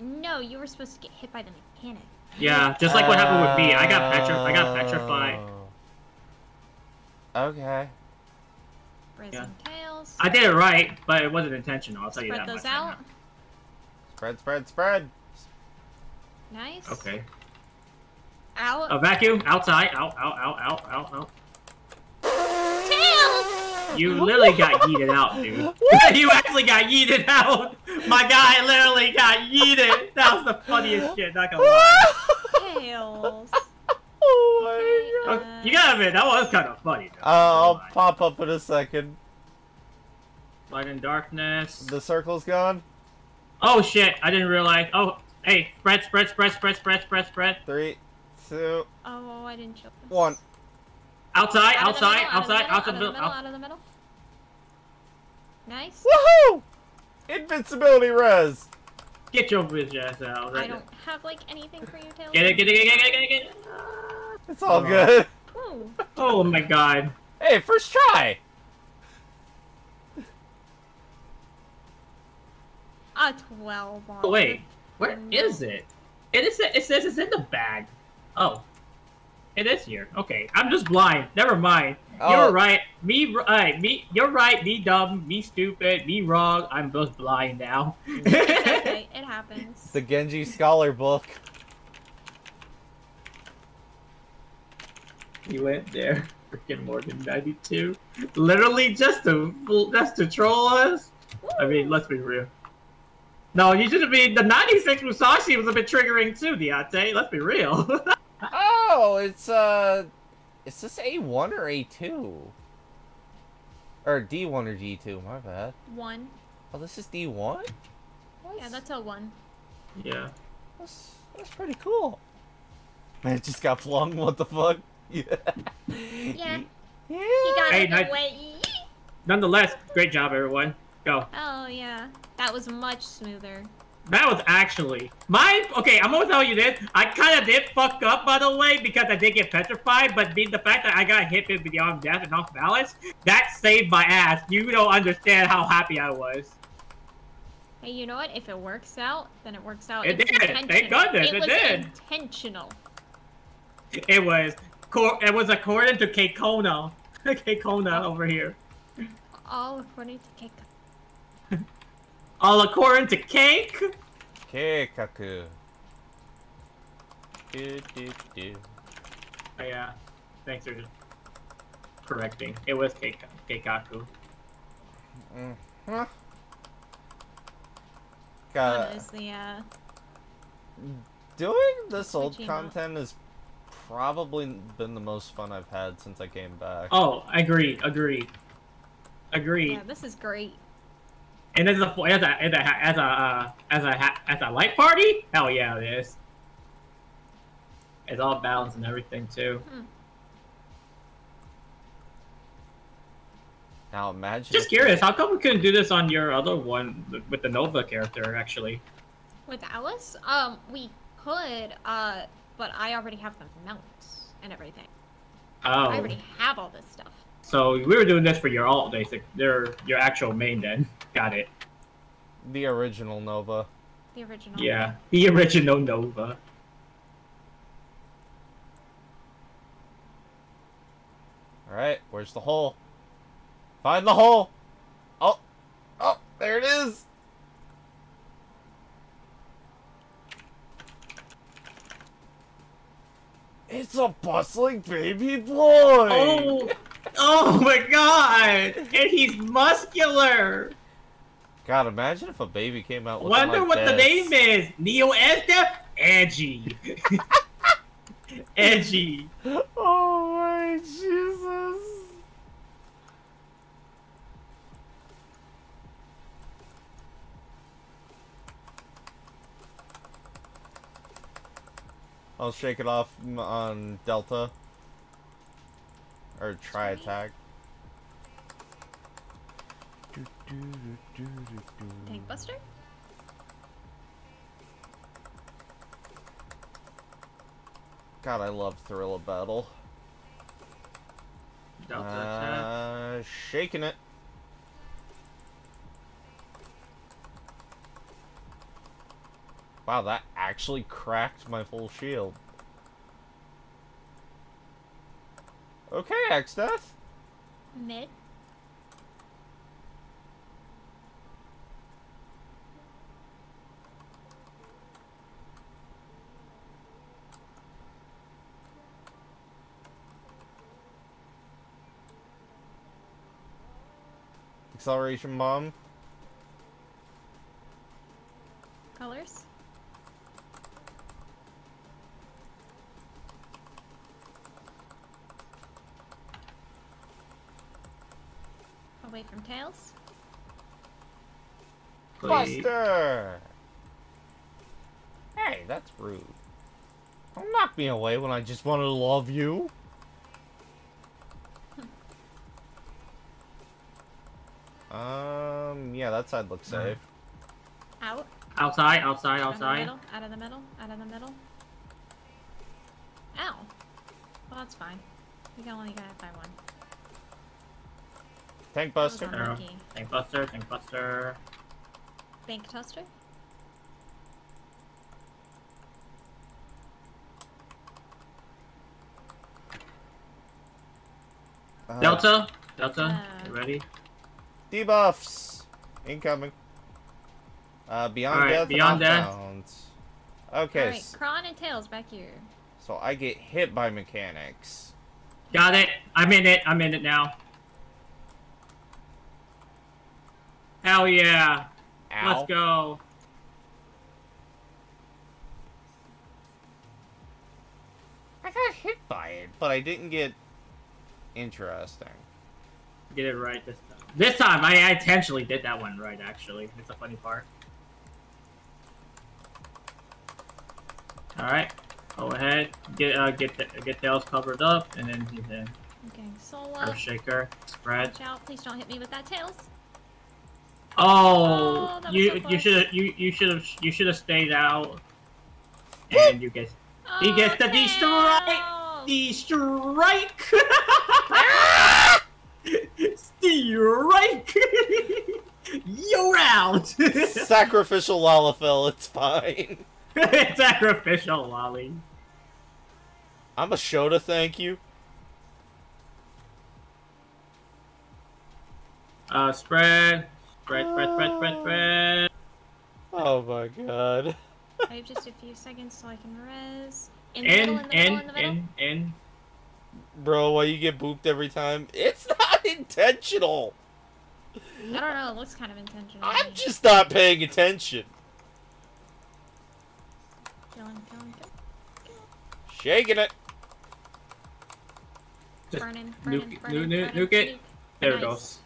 No, you were supposed to get hit by the mechanic. Yeah, just like what happened with me. I got petri- I got petrified. Oh. Okay. Risen tails. I did it right, but it wasn't intentional. I'll tell you that. Spread that those much. out. Spread, spread, spread. Nice. Okay. Out. A vacuum outside. Out, out, out, out, out, out. Tails! You literally got yeeted out, dude. you actually got yeeted out. My guy literally got yeeted. That was the funniest shit. Not gonna lie. Tails. Oh my Okay, uh, You gotta admit that was kind of funny. Though. Uh, I'll pop up in a second. Light in darkness. The circle's gone. Oh shit! I didn't realize. Oh, hey, spread, spread, spread, spread, spread, spread, spread. Three, two, Oh, I didn't show this. one. Outside, Out of the outside, middle, outside, out of the the middle. middle, out- out of the middle. Nice. Woohoo! Invincibility res. Get your bitch ass out. I don't have like anything for you, Tails. Get it, get it, get it, get it, get it, get it. It's all Oh. good. Ooh. Oh my god. Hey, first try. A 12 on Oh, wait, where is it? It is. It says it's in the bag. Oh, it is here. Okay, I'm just blind. Never mind. Oh. You're right. Me right. Me. You're right. Me dumb. Me stupid. Me wrong. I'm both blind now. Okay, it happens. The Genji Scholar book. He went there. Freaking Morgan 92. Literally just to just to troll us. I mean, let's be real. No, you should have been the 96 Musashi was a bit triggering too, Deontay. Let's be real. Oh, it's uh, is this A one or A two? Or D one or D two? My bad. One. Oh, this is D one. Yeah, that's a one. yeah. That's that's pretty cool. Man, it just got flung. What the fuck? Yeah. Yeah. Yeah. He got Hey, it away. Nonetheless, great job, everyone. Go. Oh, yeah. That was much smoother. That was actually my okay. I'm gonna tell you this. I kind of did fuck up, by the way, because I did get petrified. But the, the fact that I got hit with beyond death and off balance, that saved my ass. You don't understand how happy I was. Hey, you know what? If it works out, then it works out. It was did. Thank goodness, it it was did. intentional. It was cor- it was according to Keikono. Keikona over here. All according to Keiko. All according to Cake. Keikaku. Do, do, do. Oh, yeah. Thanks for just correcting. It was Keik- Keikaku. Mm. Huh. Got Honestly, uh, doing this old Switching content has probably been the most fun I've had since I came back. Oh, agreed, agreed, agreed. yeah, this is great. And as a as a as a as a uh, as a as a light party, hell yeah, it is. It's all balanced and everything too. Now imagine. Just curious, how come we couldn't do this on your other one with the Nova character? Actually, With Alice, um, we could, uh, but I already have the mounts, and everything. Oh. I already have all this stuff. So we were doing this for your alt, basic. Their your actual main then. Got it. The original Nova. The original. Yeah, the original Nova. Alright, where's the hole? Find the hole! Oh! Oh, there it is! It's a bustling baby boy! Oh, oh my god! And he's muscular. God, imagine if a baby came out Wonder like what the name is. Neo Exdeath, edgy, edgy. Oh my Jesus! I'll shake it off on Delta. Or try attack. Tank Buster? God, I love Thrill of Battle. Delta attack. Uh, shaking it. Wow, that actually cracked my full shield. Okay, Exdeath. Mid. Acceleration bomb. Colors? Away from tails. Buster! Hey, that's rude. Don't knock me away when I just wanted to love you. um, yeah, that side looks safe. Out. Outside, outside, Out of the outside. middle. Out of the middle. Out of the middle. Ow. Well, that's fine. We can only get it by one. Tank That was Buster. Arrow. Tank Buster, Tank Buster. Bank toaster. Uh, Delta, Delta, Uh, you ready? Debuffs! Incoming. Uh, Beyond Alright, Death Beyond and Death. Okay, Alright, s- Kron and Tails back here. so I get hit by mechanics. Got it. I'm in it. I'm in it now. Hell yeah. Ow. Let's go. I got hit by it, but I didn't get interesting. Get it right this time. This time, I intentionally did that one right, actually. It's a funny part. Alright. Go ahead. Get uh, get the, get Tails covered up, and then he's in. Okay, Sola. Earth Shaker. Spread. Watch out. Please don't hit me with that Tails. Oh, Oh, you so you close. should you you should have you should have stayed out. And you get he gets the D strike. Oh, D strike. strike. You're out. Sacrificial Lalafell, it's fine. Sacrificial lolly. I'm a Shota, thank you. Uh, spread. Spread, spread, spread, spread, spread. Ah. Oh my god. I have just a few seconds so I can res. In the middle, In, in middle, in, in in, in. Bro, why you get booped every time? It's not intentional. I don't know. It looks kind of intentional. I'm just not paying attention. Killing, killing, killing. Shaking it. Just Burning, nuke, burning, nuke, burning, nuke, burning, nuke it. There it goes.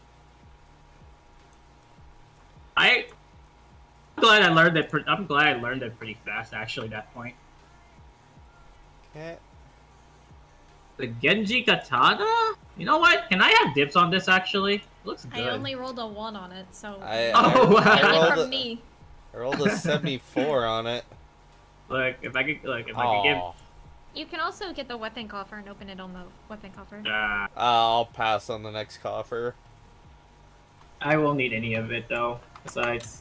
I. I'm glad I learned that. pre- I'm glad I learned it pretty fast. Actually, that point. Okay. The Genji Katana. You know what? Can I have dips on this? Actually, it looks good. I only rolled a one on it, so. I, Oh, wow. I, I, Take it rolled from a, me. I rolled a 74 on it. Look, if I could, look, if I could give, Aw. You can also get the weapon coffer and open it on the weapon coffer. Uh, I'll pass on the next coffer. I won't need any of it though. Besides,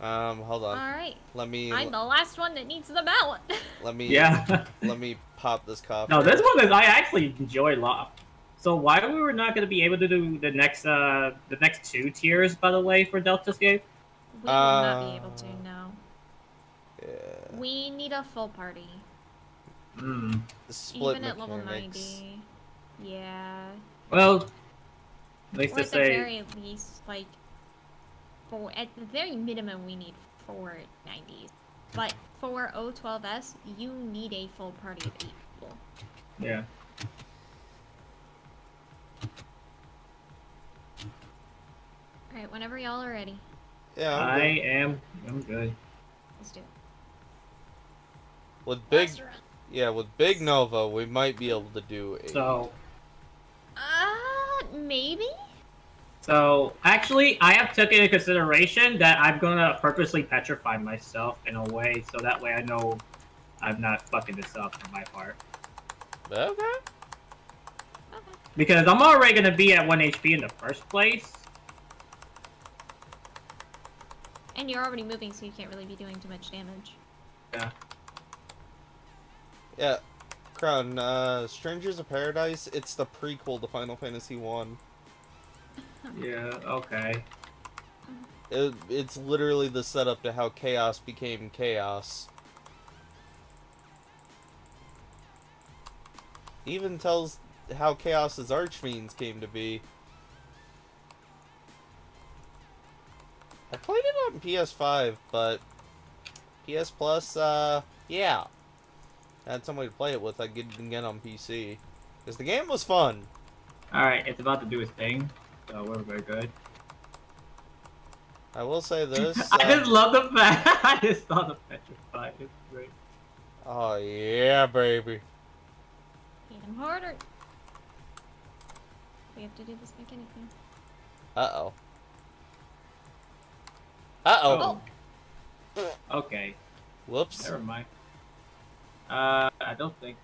Um, hold on. Alright. Let me I'm the last one that needs the mallet. let me Yeah. let me pop this coffer. no, this one is I actually enjoy a lot. So why we were not going to be able to do the next uh the next two tiers by the way for Deltascape? we will not be able to, Uh, no. Yeah. We need a full party. Hmm. The split Even at level 90. Yeah. Well, at least or to at the say, very least, like, for at the very minimum, we need four 90s. But for O12S, you need a full party of eight people. yeah. Alright, whenever y'all are ready, Yeah. I'm I am. I'm good. let's do it. With big yeah, with Big Nova, we might be able to do a So, Uh, maybe? So actually, I have taken into consideration that I'm gonna purposely petrify myself in a way, so that way I know I'm not fucking this up on my part. Okay. Okay. Because I'm already gonna be at one HP in the first place. And you're already moving, so you can't really be doing too much damage. Yeah. Yeah. Kron, uh Strangers of Paradise, it's the prequel to Final Fantasy 1. Yeah. Okay. It, it's literally the setup to how chaos became chaos. Even tells how Chaos's Archfiends came to be. I played it on PS5, but PS Plus, uh, yeah. I had somebody to play it with I didn't get on PC. Because the game was fun. All right. It's about to do its thing, so we're very good. I will say this. I uh, just love the fact. I just love the petrified. It's great. oh, yeah, baby. Hit him harder. We have to do this mechanic thing. Uh-oh. Uh-oh. Oh. Okay. Whoops. Never mind. Uh, I don't think.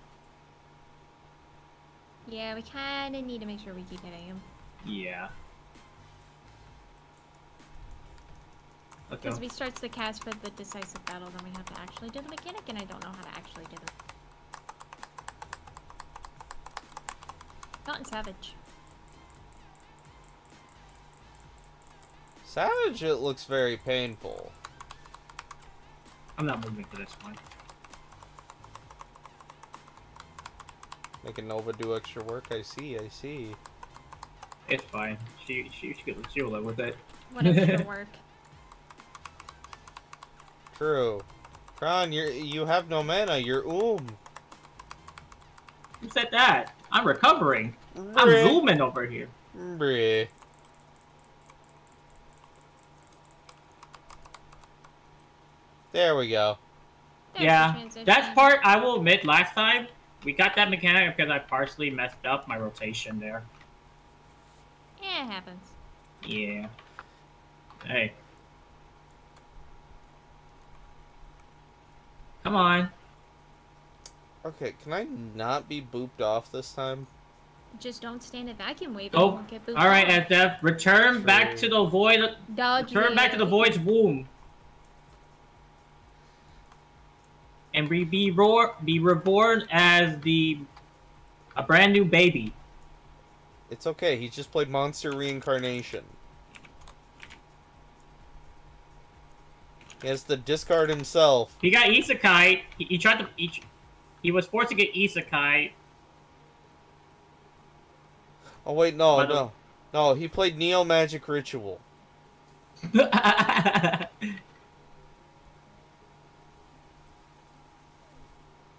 Yeah, we kinda need to make sure we keep hitting him. Yeah. Let's Because we if he starts the cast for the decisive battle, then we have to actually do the mechanic, and I don't know how to actually do them. Not in Savage. Savage, it looks very painful. I'm not moving for this one. Making Nova do extra work, I see, I see. It's fine. She she she she'll live with it. What extra work? True. Kron, you're, you have no mana, you're oom. Who said that? I'm recovering. I'm zooming over here. Breh. There we go. There's yeah, that's part I will admit. Last time we got that mechanic because I partially messed up my rotation there. Yeah, it happens. Yeah. Hey. Come on. Okay, can I not be booped off this time? Just don't stand at vacuum wave. Oh, and won't get booted All right, off. SF, return back to the void. Dodge Return back to the wave. void's womb. And be be, roar, be reborn as the a brand new baby. It's okay, he just played Monster Reincarnation. He has to discard himself. He got isekai. He, he tried to. He, he was forced to get isekai. Oh wait, no, the- no. No, he played Neo Magic Ritual.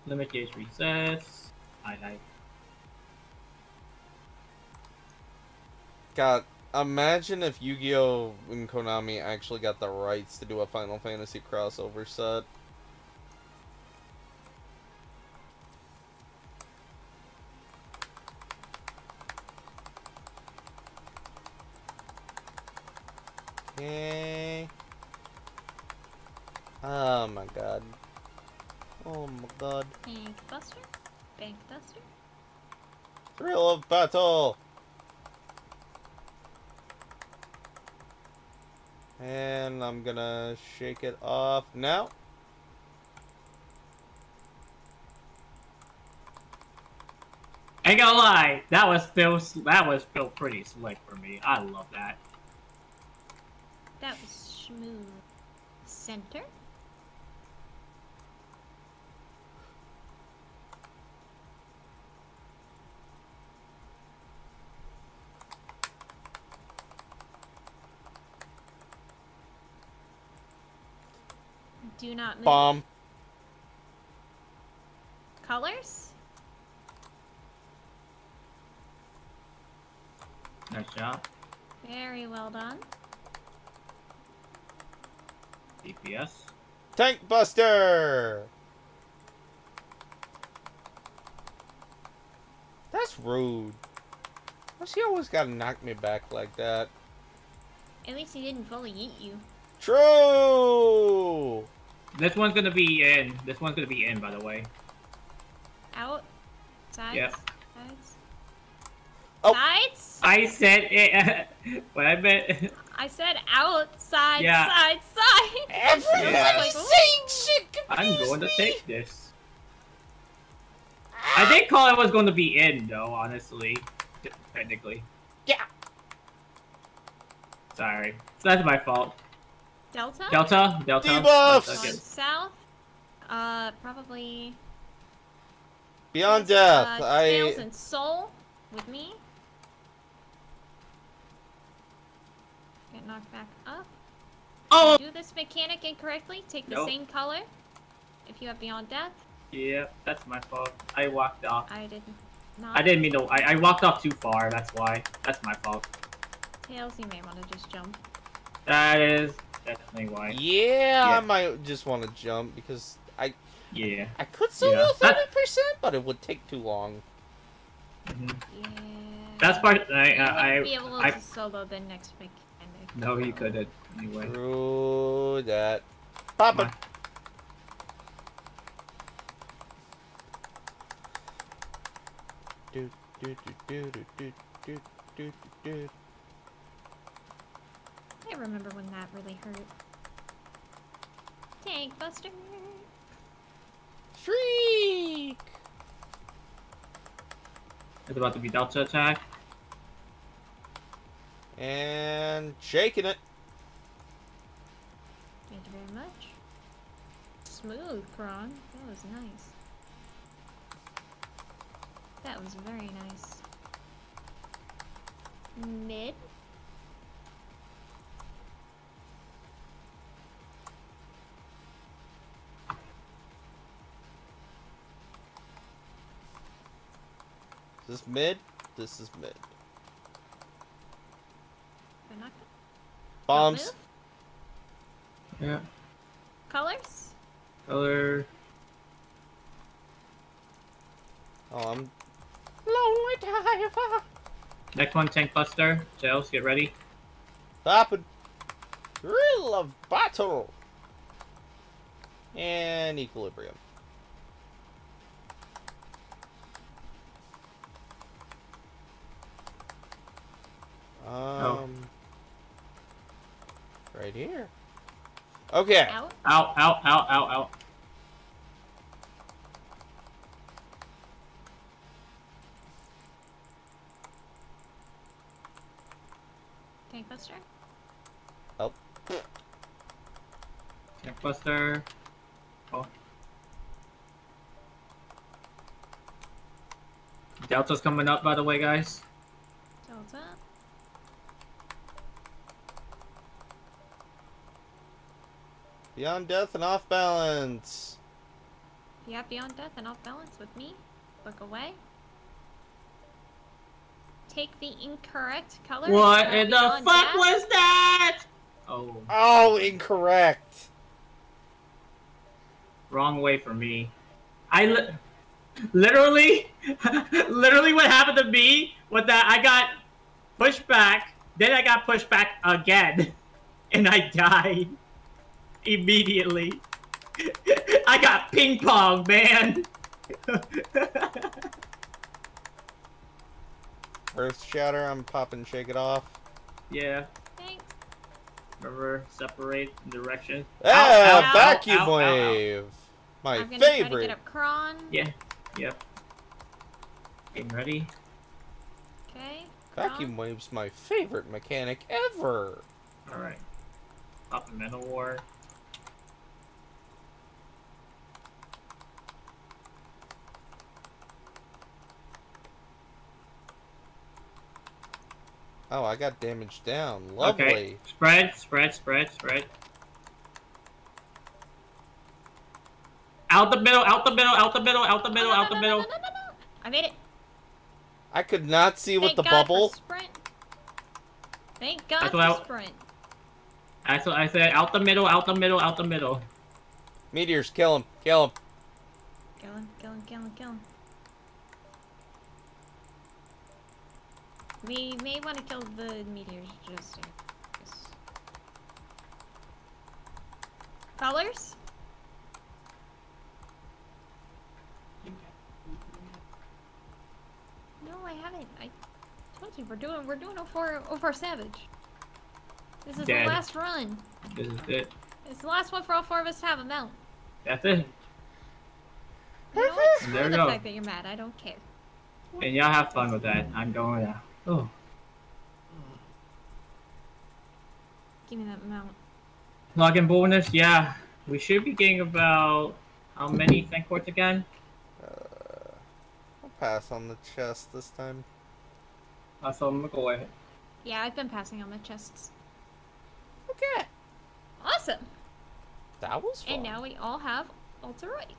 Limit gauge resets. Hi, God, imagine if Yu-Gi-Oh! and Konami actually got the rights to do a Final Fantasy crossover set. Okay. Oh my god. Oh my god. Bank Buster. Bank Duster. Thrill of battle! And I'm gonna shake it off now. Ain't gonna lie, that was still that was still pretty slick for me. I love that. That was smooth. Center. Do not move. Bomb. Colors. Nice job. Very well done. DPS. Tank Buster! That's rude. Why she always gotta knock me back like that? At least he didn't fully eat you. True! This one's gonna be in. This one's gonna be in, by the way. Out. Sides. Yep. Sides. Oh. Sides. I said it. what I meant. I said outside, Yeah. Side. Side. Everybody's Like, saying shit I'm confused going to take this. I did call it was going to be in, though. Honestly, technically. Yeah. Sorry. So that's my fault. Delta. Delta. Delta. Debuffs! Delta, Going good. south. Uh, probably. Beyond uh, death, Tails I and Soul with me. Get knocked back up. Oh. Do this mechanic incorrectly. Take the Nope. same color. If you have Beyond Death, Yeah, that's my fault. I walked off. I did not. I didn't mean to. I, I walked off too far. That's why. That's my fault. Tails, you may want to just jump. That is definitely why. yeah, Yeah. I might just want to jump because I Yeah. I could solo Yeah. thirty percent, but it would take too long. Mhm. Yeah. That's part. I. You I. be able I, to solo the next mechanic. no, you couldn't. Anyway. True that. Pop it. Do, do, do, do, do, do, do, do, do. I remember when that really hurt. Tank Buster. Shriek! It's about to be Delta attack. And shaking it. Thank you very much. Smooth, Kron. That was nice. That was very nice. Mid. Is this mid? This is mid. They're not gonna Bombs. Yeah. Colors. Color. Oh, I'm. Lonely diver. Next one, Tank Buster. Tails, get ready. Poppin'. Thrill of battle. And equilibrium. Um. Right here. Okay. Out. Out, out, out, out, out. Tank Buster. Oh. Tank Buster. Oh. Delta's coming up, by the way, guys. Delta. Beyond death and off balance. If you have Beyond Death and Off Balance with me, look away. Take the incorrect color. What It's in the fuck Death. was that? Oh, Oh, incorrect. wrong way for me. I li- literally, literally, what happened to me was that I got pushed back, then I got pushed back again, and I died immediately. I got ping pong, man. Earth shatter. I'm popping. Shake it off. yeah. Thanks. Remember, separate direction. Ah, Ow, ow, vacuum ow, ow, ow, ow. wave. My I'm gonna try to favorite. get up Kron. Yeah. Yep. Getting ready. Okay. Kron. Vacuum wave's my favorite mechanic ever. All right. Up in Metal War. Oh, I got damage down. Lovely. Okay. Spread, spread, spread, spread. Out the middle, out the middle, out the middle, out the middle, Oh, no, out no, the no, no, middle. no, no, no. I made it. I could not see with the God for bubble. sprint. Thank God That's for what I- sprint. That's what I said. Out the middle, out the middle, out the middle. Meteors, kill him. Kill him. Kill him, kill him, kill him, kill him. We may want to kill the meteors just in case. Colors? No, I haven't. I told you we're doing we're doing 04 04 Savage. This is Dead. the last run. This is it. It's the last one for all four of us to have a mount. That's it. You know what? There we the go. fact that you're mad. I don't care. And y'all have fun with that. I'm going now. Oh. Give me that mount. Login bonus, yeah. We should be getting about how many thank courts again? Uh, I'll pass on the chest this time. I saw them go away. Yeah, I've been passing on the chests. Okay. Awesome. That was fun. And now we all have Alte Roite.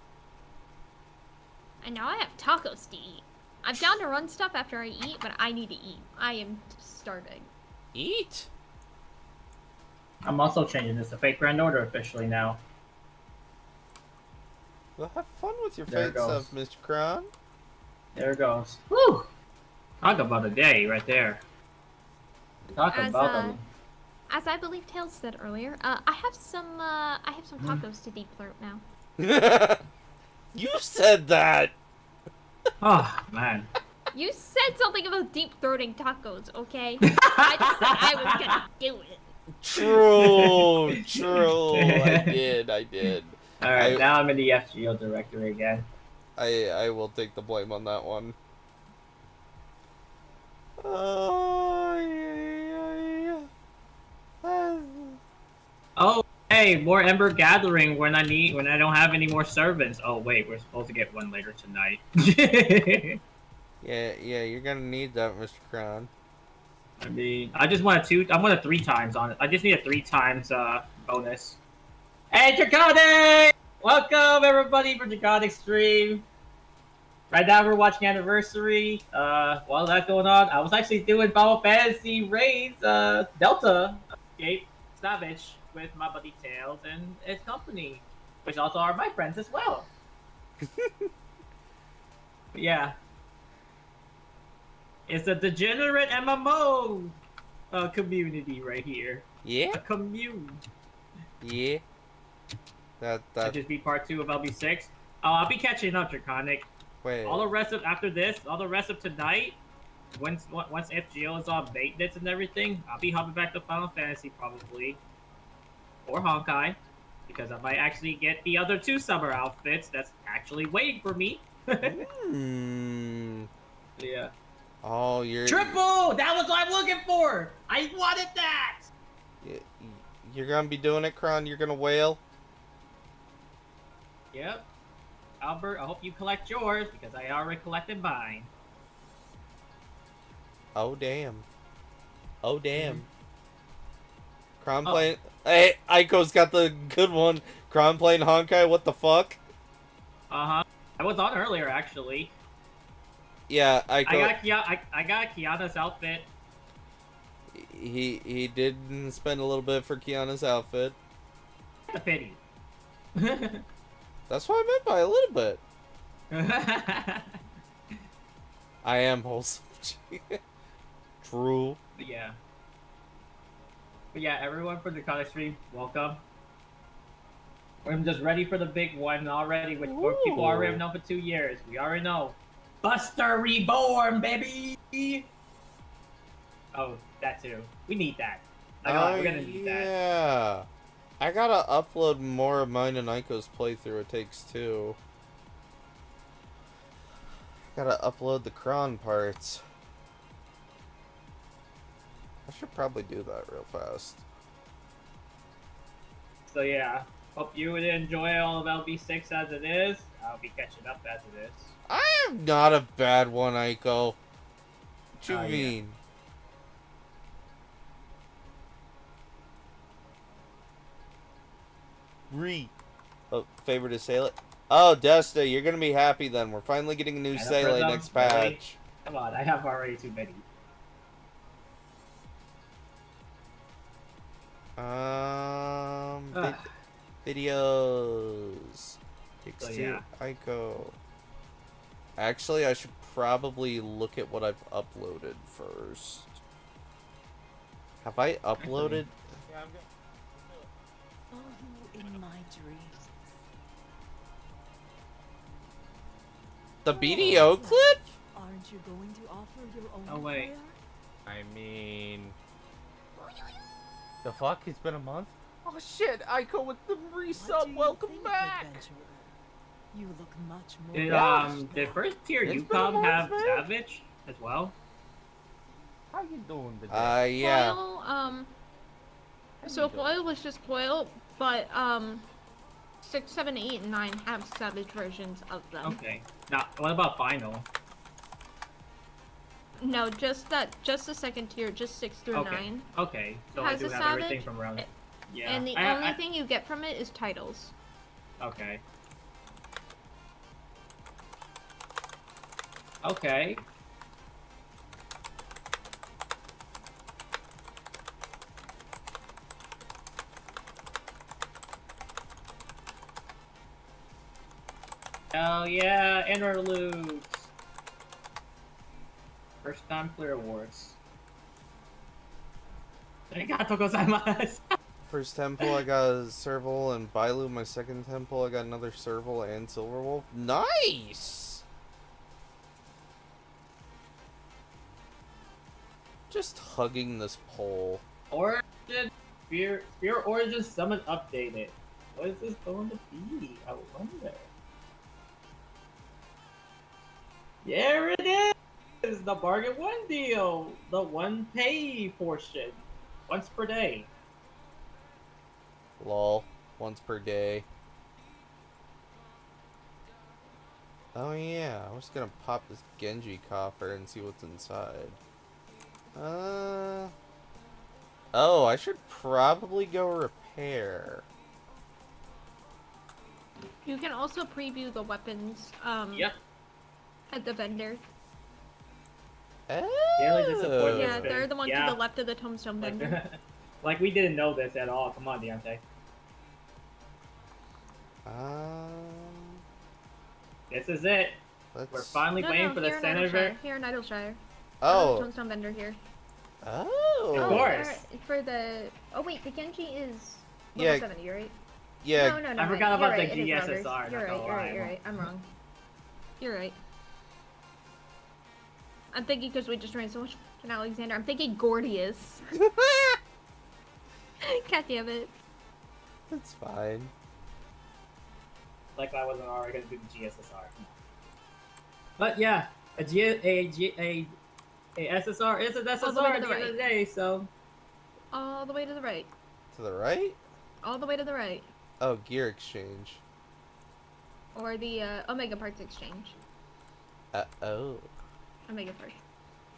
And now I have tacos to eat. I'm down to run stuff after I eat, but I need to eat. I am starving. Eat. I'm also changing this to Fate/Grand Order officially now. Well, have fun with your There it fate stuff. Mr. Kron. There it goes. Woo! Talk about a day right there. Talk As, about uh. As I believe Tails said earlier, uh, I have some uh, I have some Hmm. tacos to deep throat now. you said that. Oh, man. You said something about deep throating tacos, okay? I just said I was gonna do it. True, true. I did, I did. Alright, I- now I'm in the FGO directory again. I I will take the blame on that one. Oh, yeah, yeah, yeah. Oh, hey, more Ember Gathering when I need when I don't have any more servants. Oh wait, we're supposed to get one later tonight. Yeah, yeah, you're gonna need that, Mr. Kron. I mean, I just want a two. I want a three times on it. I just need a three times uh bonus. Hey, Draconic! Welcome everybody for Draconic stream. Right now we're watching Anniversary. Uh, while that's going on, I was actually doing Final Fantasy Raids uh Delta Escape Savage with my buddy Tails and his company, which also are my friends as well. Yeah. It's a degenerate MMO uh, community right here. Yeah, A commune. yeah. That That that. just be part two of LB6. Oh, I'll be catching up, Draconic. Wait. All the rest of after this, all the rest of tonight, once once FGO is on maintenance and everything, I'll be hopping back to Final Fantasy probably, or Honkai, because I might actually get the other two summer outfits that's actually waiting for me. Hmm. yeah. Oh, you're Triple! That was what I'm looking for! I wanted that! You're gonna be doing it, Kron. You're gonna wail. Yep. Albert, I hope you collect yours, because I already collected mine. Oh damn. Oh damn. Kron Oh. playing. Hey, Aiko's got the good one. Kron playing Honkai. What the fuck? Uh-huh. I was on earlier, actually. Yeah, Aiko. I got Kia- I, I got Kiana's outfit. He he did spend a little bit for Kiana's outfit. A pity. That's what I meant by a little bit. I am wholesome. True. Yeah. But yeah, everyone for the college stream, welcome. I'm just ready for the big one already, which more people already have known for two years. We already know. Buster Reborn, baby! Oh, that too. We need that. Like, oh, we're gonna oh, need that. yeah. I gotta upload more of mine and Aiko's playthrough. It takes two. Gotta upload the Kron parts. I should probably do that real fast. So yeah, hope you would enjoy all of LB6 as it is. I'll be catching up as it is. I am not a bad one, Aiko. What you oh, yeah. mean? Re. Oh, favorite is Sailor. Oh, Desta, you're gonna be happy then. We're finally getting a new And a Sailor next really? patch. Come on, I have already too many. Um, Ugh. vid- videos. Takes So, two. yeah. Aiko. Actually, I should probably look at what I've uploaded first. Have I uploaded? in my dreams. The BDO clip? Aren't you going to offer your own Oh, wait. prayer? I mean, the fuck? It's been a month. Oh shit! Aiko with the What do resub. Welcome think, back. adventurer? You look much more. Did um now. did first tier It's UCOM have man. Savage as well? How you doing today? Uh, yeah. Foil, um, How so you doing? foil was just foil, but um, six, seven, eight, and nine have savage versions of them. Okay. Now, what about final? No, just that, just the second tier, just six through Okay. nine. Okay, so I do have everything from around. a- Yeah. And the I- only I- thing you get from it is titles. Okay. Okay. Hell yeah, interludes. First time clear awards. Arigato gozaimasu. First temple, I got a Serval and Bailu. My second temple, I got another Serval and Silverwolf. Nice! Just hugging this pole. Origin Spear Spear Origin Summon updated. What is this going to be? I wonder. There it is! Is the bargain one deal! The one pay portion. Once per day. Lol. Once per day. Oh yeah, I was gonna pop this Genji coffer and see what's inside. Uh. Oh, I should probably go repair. You can also preview the weapons um, Yep. at the vendor. Daily disappointment. Yeah, they're the ones Yeah. to the left of the tombstone vendor. Like, like we didn't know this at all. Come on, Deontay. Um. This is it. Let's... We're finally no, waiting no, for the here in senator. Here in Idyllshire. Oh. Tombstone vendor here. Oh. Of Oh, course. there- For the oh wait, the Genji is level Yeah. seventy, right? Yeah. No, no, no. I wait, forgot you're about right, the it is GSSR, You're right. You're right. You're right. I'm wrong. You're right. I'm thinking because we just ran so much fucking Alexander. I'm thinking Gordias. God damn it. That's fine. like I wasn't already gonna do the GSSR. But yeah, a G a G a a SSR is an All the way SSR to at the the end of right. the day. So All the way to the right. To the right? All the way to the right. Oh, gear exchange. Or the uh, Omega Parts Exchange. Uh oh. Omega Parts.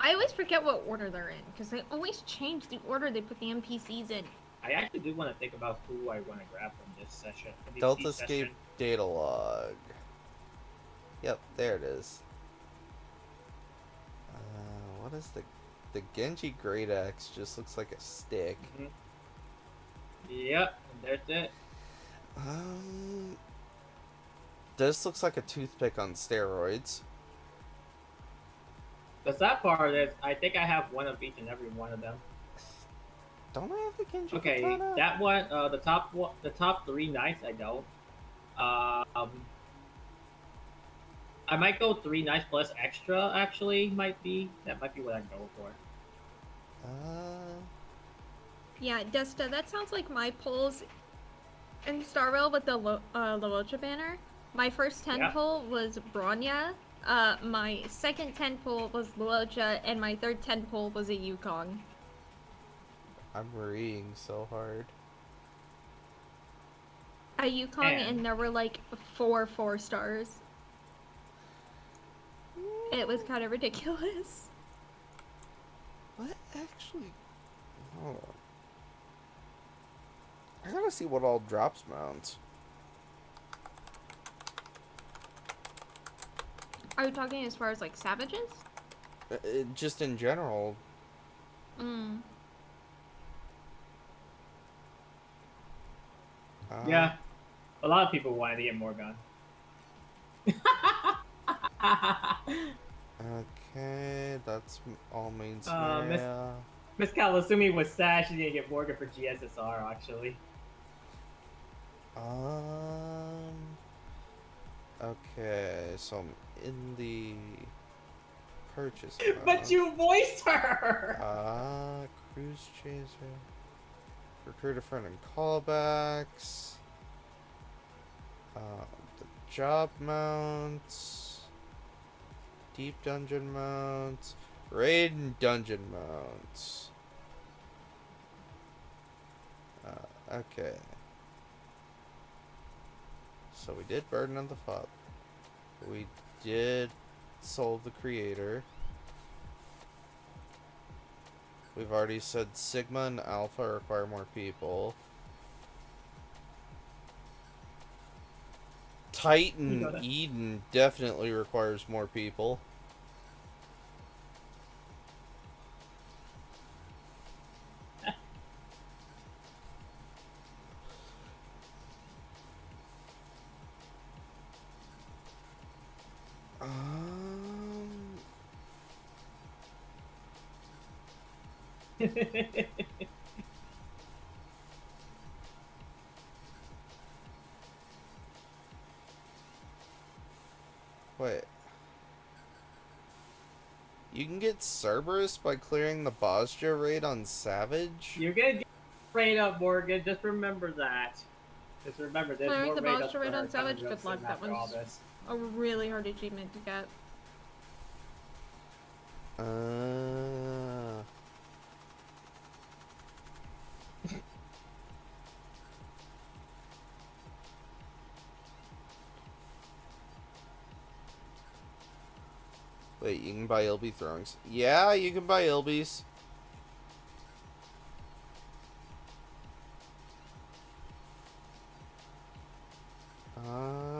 I always forget what order they're in because they always change the order they put the NPCs in. I actually do want to think about who I want to grab from this session. from this Delta session. Escape data log. Yep, there it is. Uh, what is the the Genji Great Axe? Just looks like a stick. Mhm. Yep, and there's it. Um, this looks like a toothpick on steroids. The sad part is, I think I have one of each and every one of them. Don't I have the Genji Okay, katana? that one, uh, the top one, the top three knights I don't, Um, I might go three nice plus extra. Actually, might be that might be what I go for. Uh, Yeah, Desta, that sounds like my polls in Star Rail with the Lo- uh, Luocha banner. My first 10 Yeah. pull was Bronya. Uh, my second 10 pull was Luocha, and my third 10 pull was a Yukong. I'm reading so hard. A Yukong, Man. and there were like four four stars. It was kind of ridiculous. What actually? Hold on. I gotta see what all drops mounts. Are you talking as far as like savages? Uh, uh, just in general. Mm. Uh, Yeah, a lot of people wanted to get Morgan. Okay, that's all main Uh, Miss- scenario. Miss Kalasumi was sad she didn't get Morgan for GSSR actually. Um. Okay, so I'm in the purchase. But you voiced her. Uh, cruise chaser. Recruit a friend and callbacks. Uh, the job mounts. Deep dungeon mounts. Raid and dungeon mounts. Uh, okay. So we did Burden of the Fop. We did solve the creator. We've already said Sigma and Alpha require more people. Titan Eden definitely requires more people. Get Cerberus by clearing the Bozja raid on Savage? You're gonna get raid up, Morgan. Just remember that. Just remember, there's Clearing more the raid boss raid on Savage? Good luck, that after one's- A really hard achievement to get. Uh, Wait, you can buy Ilby throwings. Yeah, you can buy Ilbies. Uh...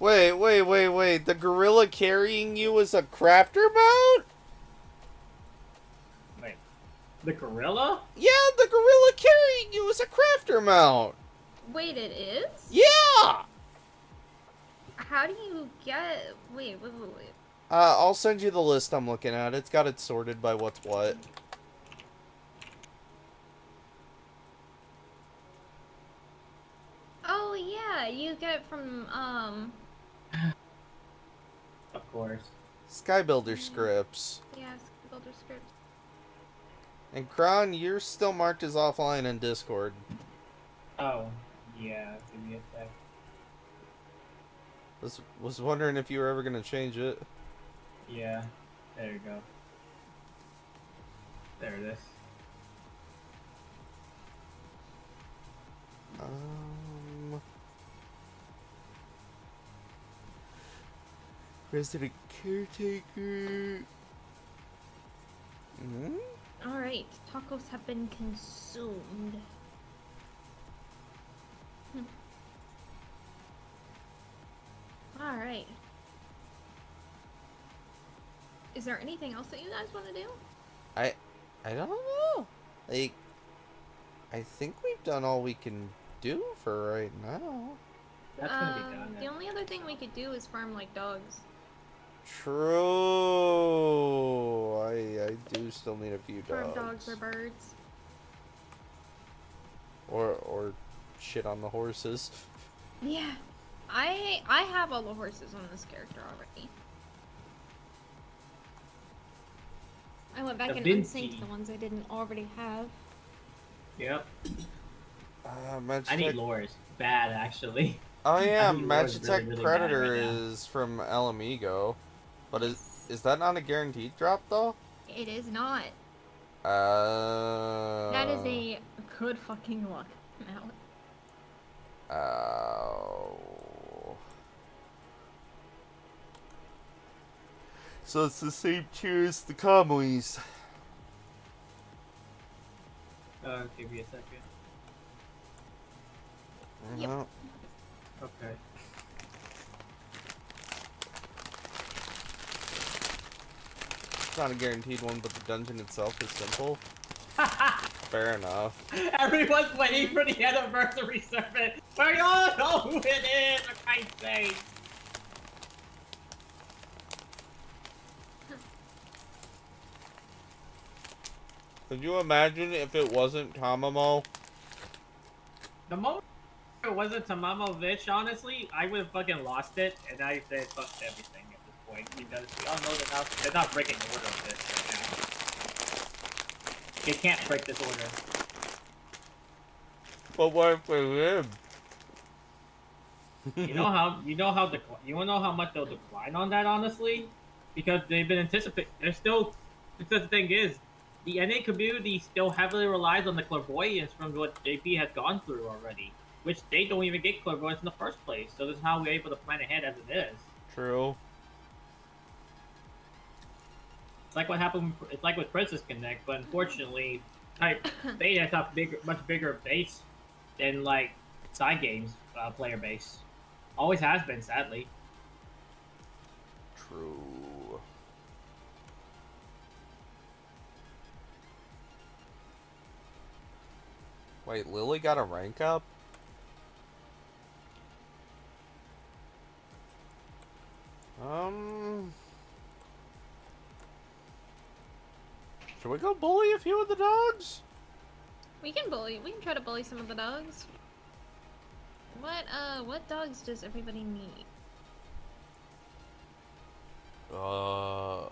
Wait, wait, wait, wait. The gorilla carrying you is a crafter boat? Wait, the gorilla? Yeah, the gorilla carrying you is a crafter mount. Wait, it is? Yeah. How do you get. Wait, wait, wait, wait. Uh, I'll send you the list I'm looking at. It's got it sorted by what's what. Oh, yeah, you get it from, um. Of course. Skybuilder scripts. Yeah, Skybuilder Script. And Kron, you're still marked as offline in Discord. Oh, yeah. Give me a sec. Was was wondering if you were ever gonna change it. Yeah. There you go. There it is. Um, resident caretaker. Hmm? Alright, tacos have been consumed. Hmm. Alright. Is there anything else that you guys want to do? I I don't know. Like I think we've done all we can do for right now. That's gonna be Um, done. The only other thing we could do is farm like dogs. True. I I do still need a few For dogs. dogs or birds. Or or shit on the horses. Yeah. I I have all the horses on this character already. I went back Da and Vinci. unsynced the ones I didn't already have. Yep. Uh, I Magitech. need lures. Bad, actually. Oh yeah, I Magitech really, really Predator right is from El Amigo, but is is that not a guaranteed drop though? It is not. Uh. that is a good fucking luck now. Oh. So it's the same tier as the Kamuy. Uh, give me a second. Yep. Okay. Not a guaranteed one, but the dungeon itself is simple. Fair enough. Everyone's waiting for the anniversary servant. We all know who it is, for Christ's sake. Could you imagine if it wasn't Tamamo? The moment it wasn't Tamamo Vitch, honestly, I would have fucking lost it, and I'd said fuck everything point, because we all know they're not, they're not breaking the order of this right now. They can't break this order. But what if we live? You know how you know how the you wanna know how much they'll decline on that honestly, because they've been anticipating. They're still because the thing is, the NA community still heavily relies on the clairvoyance from what JP has gone through already, which they don't even get clairvoyance in the first place. So this is how we're able to plan ahead as it is. True. Like what happened. It's like with Princess Connect, but unfortunately, type beta has a bigger, much bigger base than like side games uh, player base. Always has been, sadly. True. Wait, Lily got a rank up? Um. Should we go bully a few of the dogs? We can bully. We can try to bully some of the dogs. What uh? What dogs does everybody need? Uh.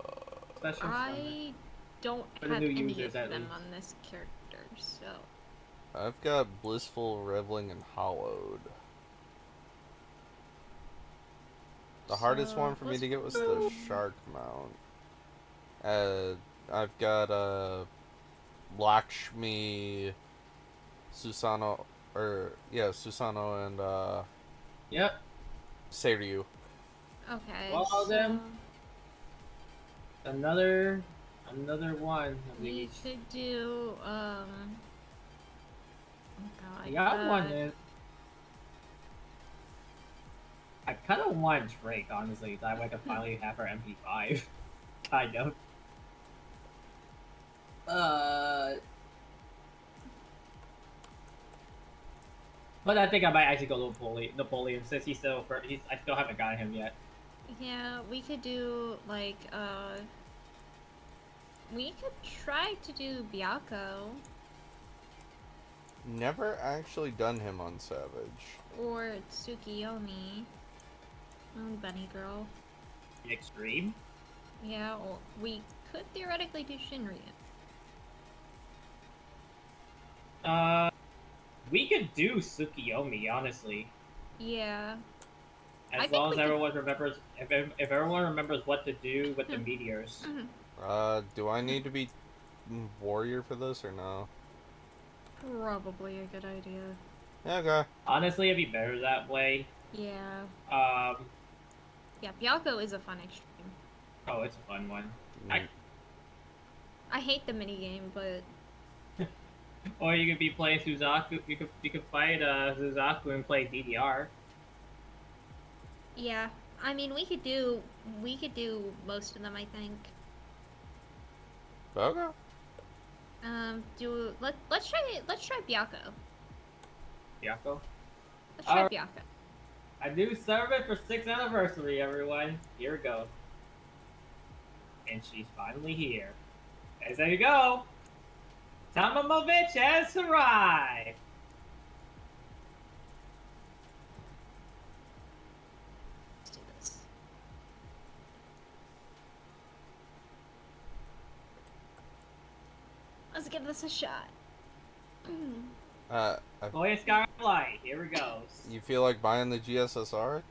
I don't have any users, of them least. on this character, so I've got blissful, reveling, and hallowed. The hardest one for me to get was the shark mount. Uh, I've got uh, Lakshmi, Susano, or yeah, Susano and uh, Yep. Seiryu. okay. Well, so then- Another, another one. we these. could do um. Oh god. I got uh, one. I kind of want Drake, honestly. That way I can finally have her NP5. kind of. Uh. But I think I might actually go Napoleon, Napoleon since he's still for, he's, I still haven't gotten him yet. Yeah, we could do like uh. We could try to do Byakko Never actually done him on Savage. or Tsukiyomi. Oh, bunny girl. The extreme. Yeah, or we could theoretically do Shinryu. Uh, we could do Tsukiyomi, honestly. Yeah. As think long we as could- everyone remembers, if, if everyone remembers what to do with the meteors. Uh, do I need to be warrior for this or no? Probably a good idea. Okay. Honestly, it'd be better that way. Yeah. Um, Yeah, Byakko is a fun extreme. oh, it's a fun one. I, I hate the minigame, but or you could be playing Suzaku. You could you could fight uh, Suzaku and play DDR. yeah. I mean, we could do we could do most of them. I think. Okay. Um, do let let's try let's try Byakko. Byakko. Let's try Alright. Byakko. A new servant for sixth anniversary, everyone. Here we go. and she's finally here. As there you go. Tamamo Vitch has arrived. Let's do this. Let's give this a shot. Uh, I- Boy Skylight, here it goes. you feel like buying the GSSR?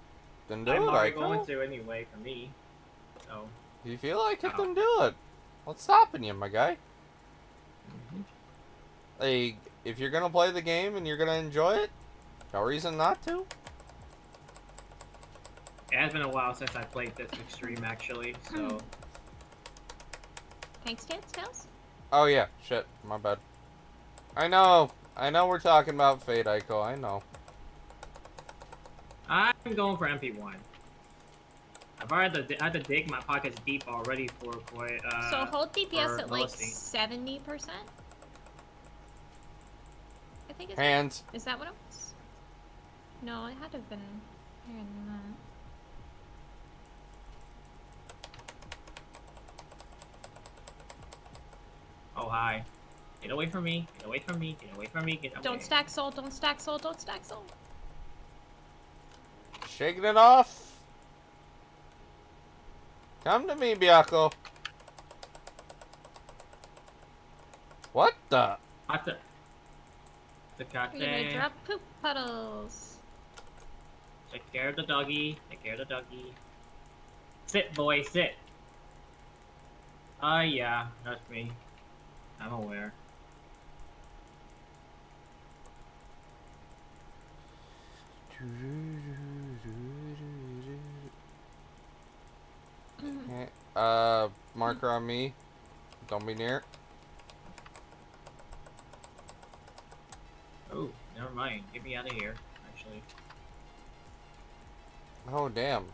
Then do I'm it, already Aiko. going to anyway for me. So, If you feel like it, Oh. then do it. What's stopping you, my guy? Mm-hmm. Like, if you're gonna play the game and you're gonna enjoy it, no reason not to. It has been a while since I played this extreme, actually, hmm. so. Thanks, Dance Tails? Oh, yeah, shit, my bad. I know, I know we're talking about Fate Ico, I know. I'm going for NP1. I've already had to, had to dig my pockets deep already for, quite. uh, So hold DPS at like 70%? Think it's. Hands. Is that what it was? No, it had to have been higher than that. Oh hi. Get away from me! Get away from me! Get away from me! Get away. Don't stack soul. Don't stack soul. Don't stack soul. Shaking it off. Come to me, Byakko. What the? What the? The cat We're gonna drop poop puddles. Take care of the doggy. Take care of the doggy. Sit, boy, sit. Ah, yeah, that's me. I'm aware. Eh, Uh, marker on me. Don't be near. Oh, never mind. Get me out of here. Actually, Oh, damn.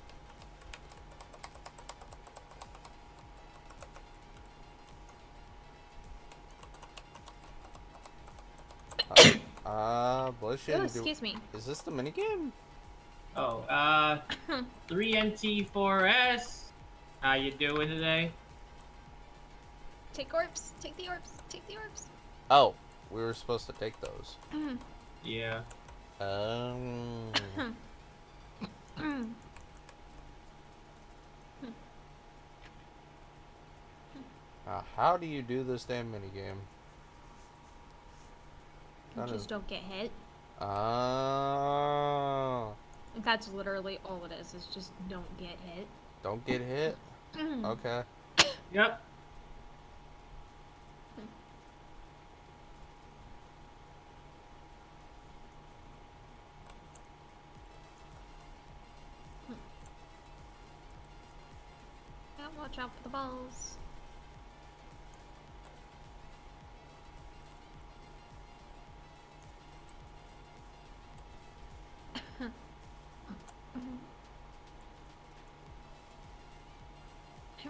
Uh, uh bless you. Oh, Do- excuse me. Is this the minigame? Oh, uh, 3NT4S. How you doing today? Take orbs. Take the orbs. Take the orbs. Oh, we were supposed to take those. Mm. Yeah. Um. Uh, how do you do this damn minigame? You just is- don't get hit. Ah. That's literally all it is. It's just don't get hit. don't get hit. Mm. Okay. Yep.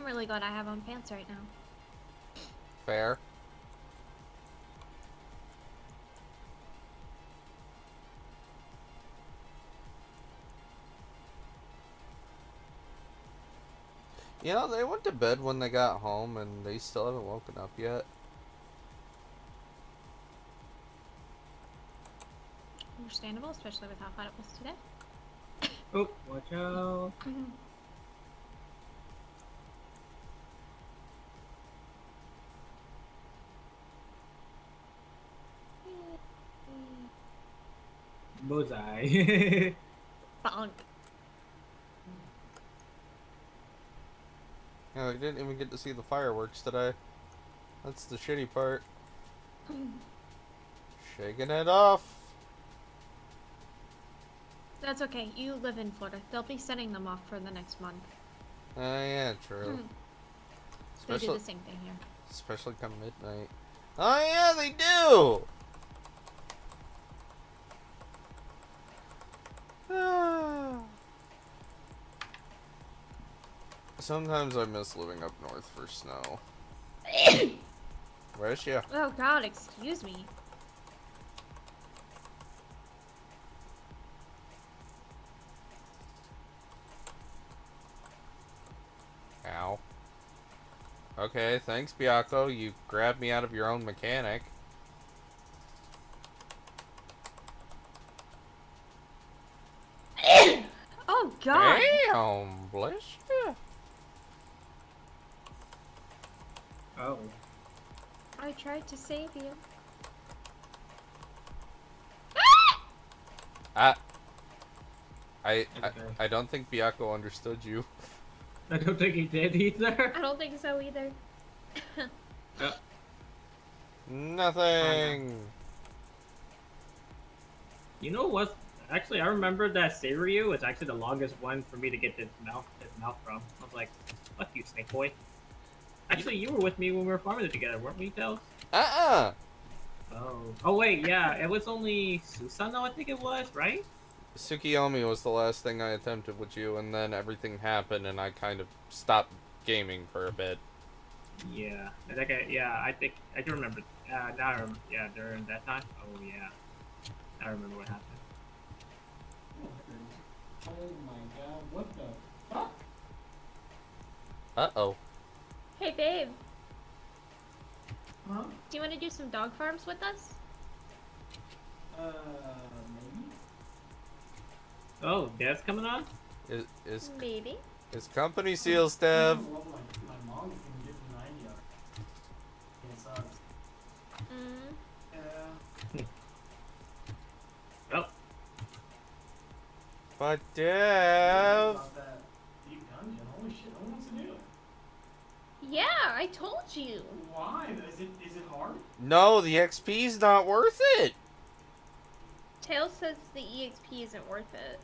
I'm really glad I have on pants right now. Fair. You know, they went to bed when they got home and they still haven't woken up yet. Understandable, especially with how hot it was today. Oh, watch out. Mm-hmm. Bullseye. Bonk. Yeah, they didn't even get to see the fireworks today. That's the shitty part. Shaking it off. That's okay. You live in Florida. They'll be setting them off for the next month. Oh yeah, true. Hmm. They do the same thing here. especially come midnight. Oh yeah, they do. Sometimes I miss living up north for snow. Where's you? Oh God, excuse me. Ow. Okay, thanks, Byakko. You grabbed me out of your own mechanic. oh god. Damn, bless you. Oh. I tried to save you. Ah! I, I, I, I don't think Byakko understood you. I don't think he did either. I don't think so either. Nothing. You know what? Actually, I remember that Seiryu was actually the longest one for me to get this mouth, this mouth from. I was like, fuck you, Snake Boy. Actually, you were with me when we were farming it together, weren't we, Tails? Uh-uh. Oh. Oh, wait, yeah. It was only Susano, I think it was, right? Tsukiyomi was the last thing I attempted with you, and then everything happened, and I kind of stopped gaming for a bit. Yeah. I think I, yeah, I think, I do remember. Uh, now I remember, yeah, during that time? Oh, yeah. I remember what happened. Oh my god, what the fuck? Uh-oh. Hey babe, Huh? do you want to do some dog farms with us? Uh, maybe? Oh, Dev's coming on? Is, is, Maybe. is company SEAL Dev? Well, my, my mom can give me an idea. It sucks. Mm. Yeah. Oh. But Dev... About that deep dungeon. Holy shit, no one wants to Uh, do it. Yeah, I told you. Why? Is it is it hard? No, the XP's not worth it. Tails says the EXP isn't worth it.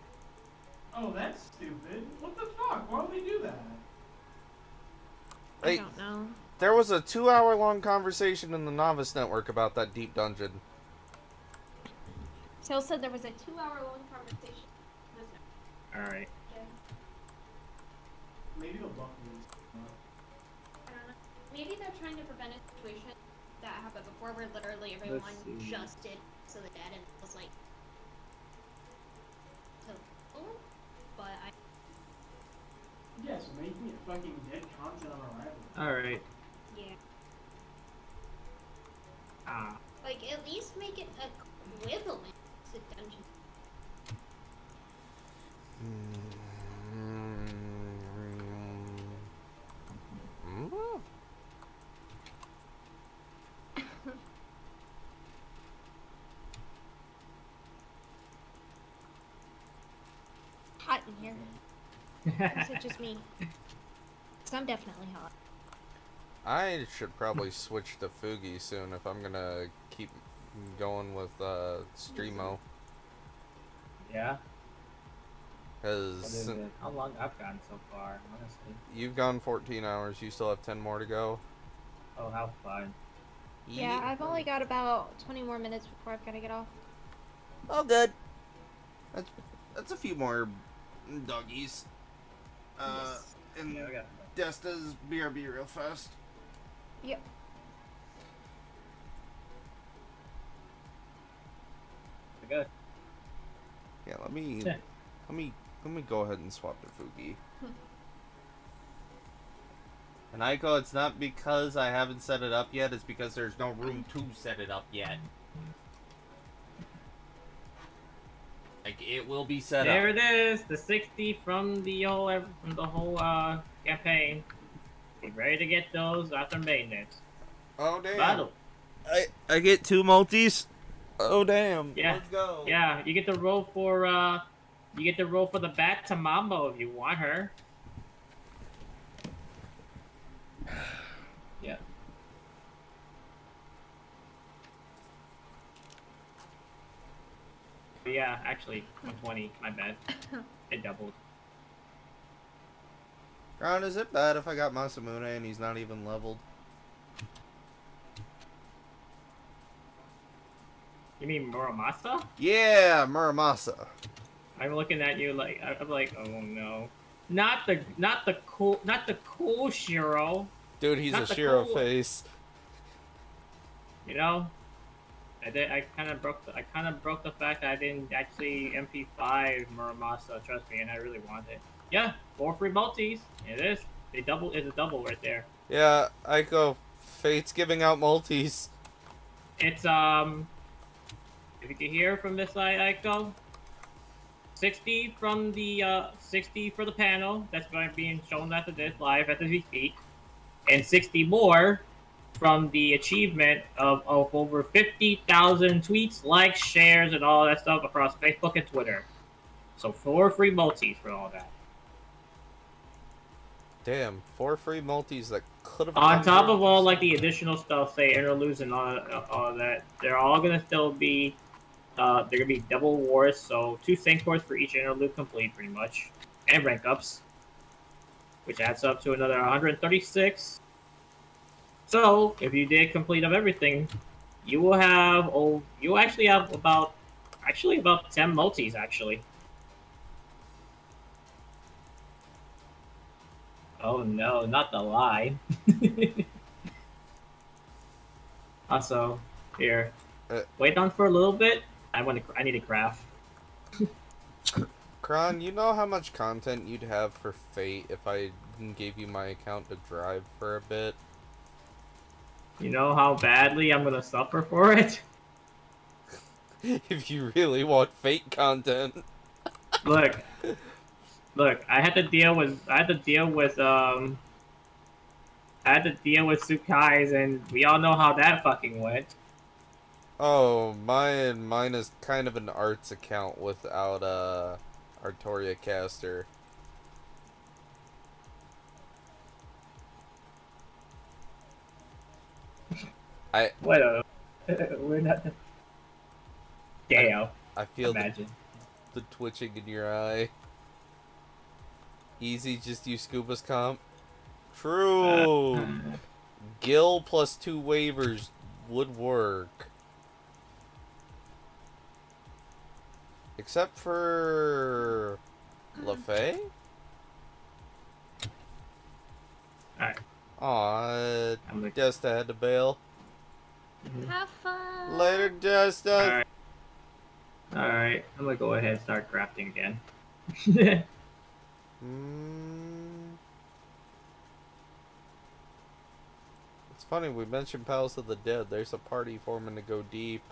Oh, that's stupid. What the fuck? Why would they do that? I Like, don't know. there was a two-hour-long conversation in the Novice Network about that deep dungeon. Tails said there was a two-hour-long conversation. Alright. Maybe they'll buff me. I don't know. Maybe they're trying to prevent a situation that happened before where literally everyone just did so the dead and it was like so oh, but I Yeah, so make me fucking dead content on arrival. Alright. yeah. Ah. Like at least make it equivalent to dungeon. Mm. Hot in here. Is it just me? Cause I'm definitely hot. I should probably switch to Fugi soon if I'm gonna keep going with uh, Streamo. Yeah? What is Because? How long I've gotten so far, honestly. you've gone 14 hours, you still have 10 more to go. Oh, how fun. Yeah, I've only got about 20 more minutes before I've got to get off. Oh, good. That's that's a few more doggies. Uh, and Yeah, I got Desta's BRB real fast. Yep. Good. Yeah, let me Yeah. let me let me go ahead and swap to Fugi. and Aiko, it's not because I haven't set it up yet, it's because there's no room to set it up yet. Like it will be set there up. There it is, the 60 from the whole from the whole uh campaign. Be ready to get those after maintenance. Oh damn. Battle. I I get two multis. Oh damn. Yeah. Let's go. Yeah, you get the roll for uh you get the roll for the bat to Mambo if you want her. Yeah. But yeah, actually, 120. My bad. It doubled. Ron, is it bad if I got Masamune and he's not even leveled? You mean Muramasa? Yeah, Muramasa. I'm looking at you like I- I'm like, oh no, not the not the cool not the cool Shiro. Dude, he's Not a Shiro cool- face. You know, I did. I kind of broke. The, I kind of broke the fact that I didn't actually NP5 Muramasa. Trust me, and I really want it. Yeah, four free multis. It is. They double. It's a double right there. Yeah, Aiko, Fate's giving out multis. It's um, if you can hear from this side, Echo. 60 from the uh 60 for the panel that's going being shown after this live as we speak, and 60 more from the achievement of, of over 50,000 tweets, likes, shares, and all that stuff across Facebook and Twitter. So four free multis for all that. Damn, four free multis that could have. On top of all like the additional stuff, say interludes and all, all that, they're all gonna still be. Uh, they're gonna be double wars, so two Saint Quartz for each interlude complete, pretty much, and rank ups, which adds up to another 136. So if you did complete of everything, you will have oh, you actually have about actually about 10 multis actually. Oh no, not the lie. also, here, Uh, wait on for a little bit. I want to. I need a graph. Kron, you know how much content you'd have for Fate if I gave you my account to drive for a bit? You know how badly I'm gonna suffer for it. if you really want Fate content. Look, look. I had to deal with. I had to deal with. Um. I had to deal with Sukai's, and we all know how that fucking went. Oh, mine mine is kind of an arts account without uh Artoria Caster. I Whatever. We're not. Damn. I feel the, Imagine. the twitching in your eye. Easy, just use Scuba's comp. True. Uh, Gil plus two Wavers would work. Except for LaFay? Alright. Aw, I'm like- Desta had to bail. Have fun. Later, Desta. Alright. Alright, I'm gonna go ahead and start crafting again. Mm. It's funny, we mentioned Palace of the Dead. There's a party forming to go deep.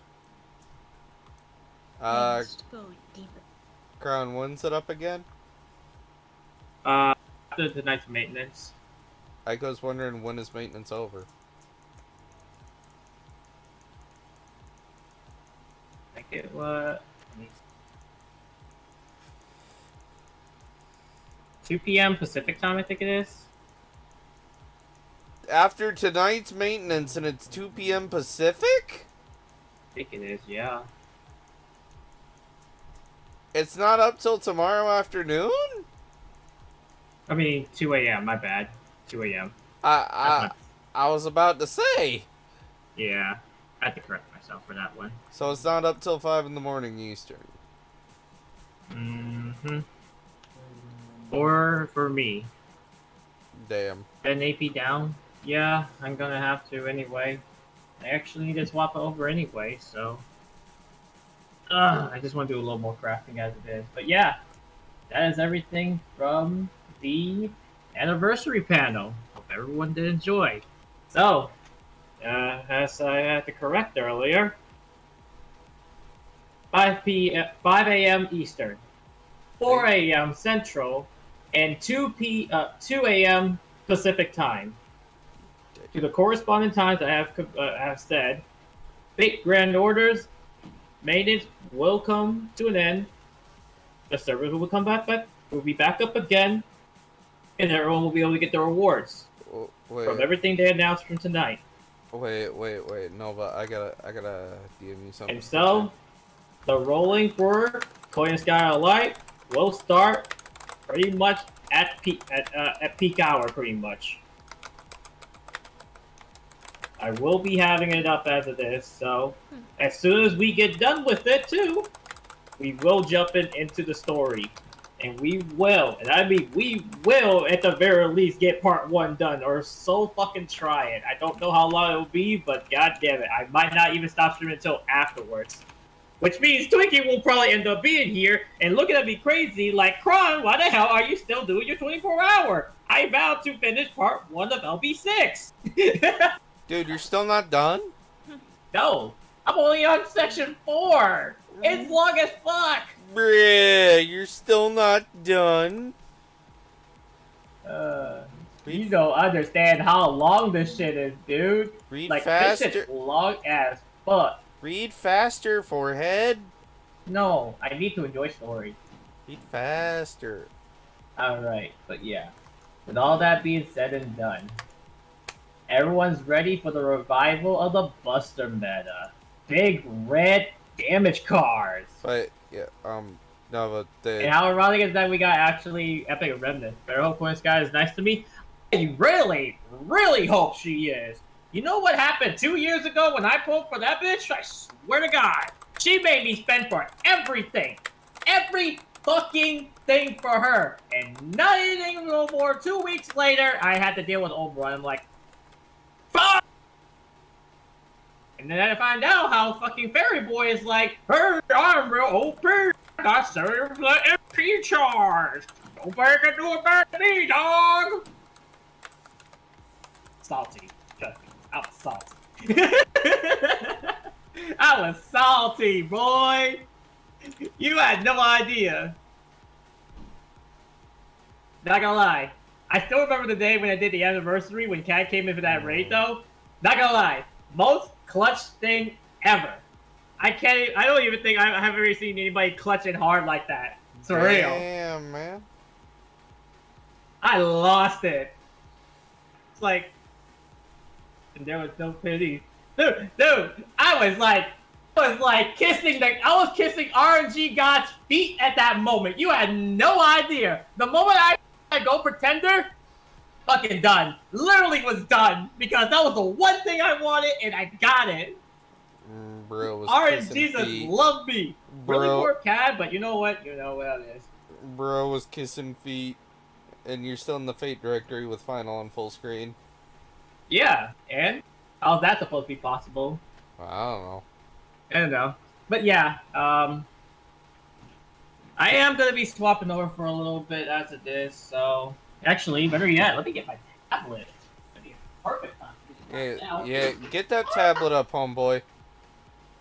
Uh, Let's go deeper. Kron, when's it up again? uh, after tonight's maintenance. I was wondering when is maintenance over. I get what. 2 p.m. Pacific time, I think it is. After tonight's maintenance and it's 2 p.m. Pacific? I think it is, yeah. It's not up till tomorrow afternoon? I mean, 2 a.m., my bad. 2 a.m. I I, I was about to say. Yeah, I had to correct myself for that one. So it's not up till 5 in the morning Eastern. Mm-hmm. Or for me, Damn. an AP down. Yeah, I'm gonna have to anyway. I actually need to swap it over anyway, so. I just want to do a little more crafting as it is. But yeah, that is everything from the anniversary panel. Hope everyone did enjoy. So, uh, as I had to correct earlier, 5 p. 5 a.m. Eastern, 4 a.m. Central, and 2 p. Uh, 2 a.m. Pacific time. To the corresponding times I have uh, have said, Fate/Grand Order's maintenance will come to an end. The servers will come back, back will be back up again, and everyone will be able to get their rewards Wait, from everything they announced from tonight. wait, wait, wait. Nova, I gotta, I gotta DM you something. And so, the rolling for Coin Sky Light will start pretty much at peak at, uh, at peak hour, pretty much. I will be having it up as it is, so hmm. as soon as we get done with it too, we will jump in into the story. And we will, and I mean we will at the very least get part one done, or so fucking try it. I don't know how long it will be, but god damn it, I might not even stop streaming until afterwards. Which means Twinkie will probably end up being here and looking at me crazy like, Kron, why the hell are you still doing your 24 hour? I vowed to finish part one of LB6. Dude, you're still not done? no, I'm only on section four. It's long as fuck. Bruh, you're still not done. Uh, you don't understand how long this shit is, dude. Read like this faster. shit's long as fuck. Read faster, forehead. No, I need to enjoy story. Read faster. Alright, but yeah. With all that being said and done, everyone's ready for the revival of the Buster meta. Big red damage cards. But yeah, um, no, but the And how ironic is that we got actually Epic Remnant. Barrel Coins guy is nice to me. I really, really hope she is. You know what happened two years ago when I pulled for that bitch? I swear to God. She made me spend for everything. Every fucking thing for her. And nothing no more. Two weeks later, I had to deal with Oberon. I'm like, fuck! And then I find out how fucking Fairy Boy is like, Hey, I'm real OP. I serve the NP charge. Nobody can do than me, dog. Salty. I was salty. I was salty, boy. You had no idea. Not gonna lie. I still remember the day when I did the anniversary when Cat came in for that raid, though. Not gonna lie. Most clutch thing ever. I can't. I don't even think I, I haven't really seen anybody clutching hard like that. It's real. Damn, man. I lost it. It's like, and there was no pity. Dude, dude, I was like, I was like kissing the, I was kissing RNG God's feet at that moment. You had no idea. The moment I, I go pretender, fucking done. Literally was done because that was the one thing I wanted and I got it. Mm, Bro was kissing just feet. love me. Really Bro. more CAD, but you know what? You know what it is. Bro was kissing feet, and you're still in the Fate directory with Final on full screen. Yeah, and how's that supposed to be possible? I don't know. I don't know. But yeah, um, I am gonna be swapping over for a little bit as it is. So actually, better yet, let me get my tablet. That'd be perfect time. to do that Yeah, yeah. Get that tablet up, homeboy.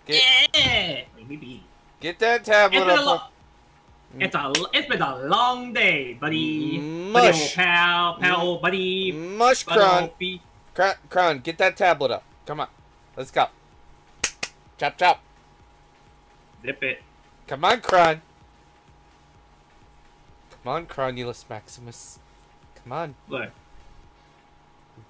Get Yeah. Maybe. get that tablet up. lo- mm. It's a it's been a long day, buddy. Buddy, old Mush. pal, pal, old mm. buddy. Mush, buddy, Kron. old be- Kron, Kron, get that tablet up. Come on. Let's go. Chop, chop. Zip it. Come on, Kron. Come on, Cronulus Maximus. Come on. Look,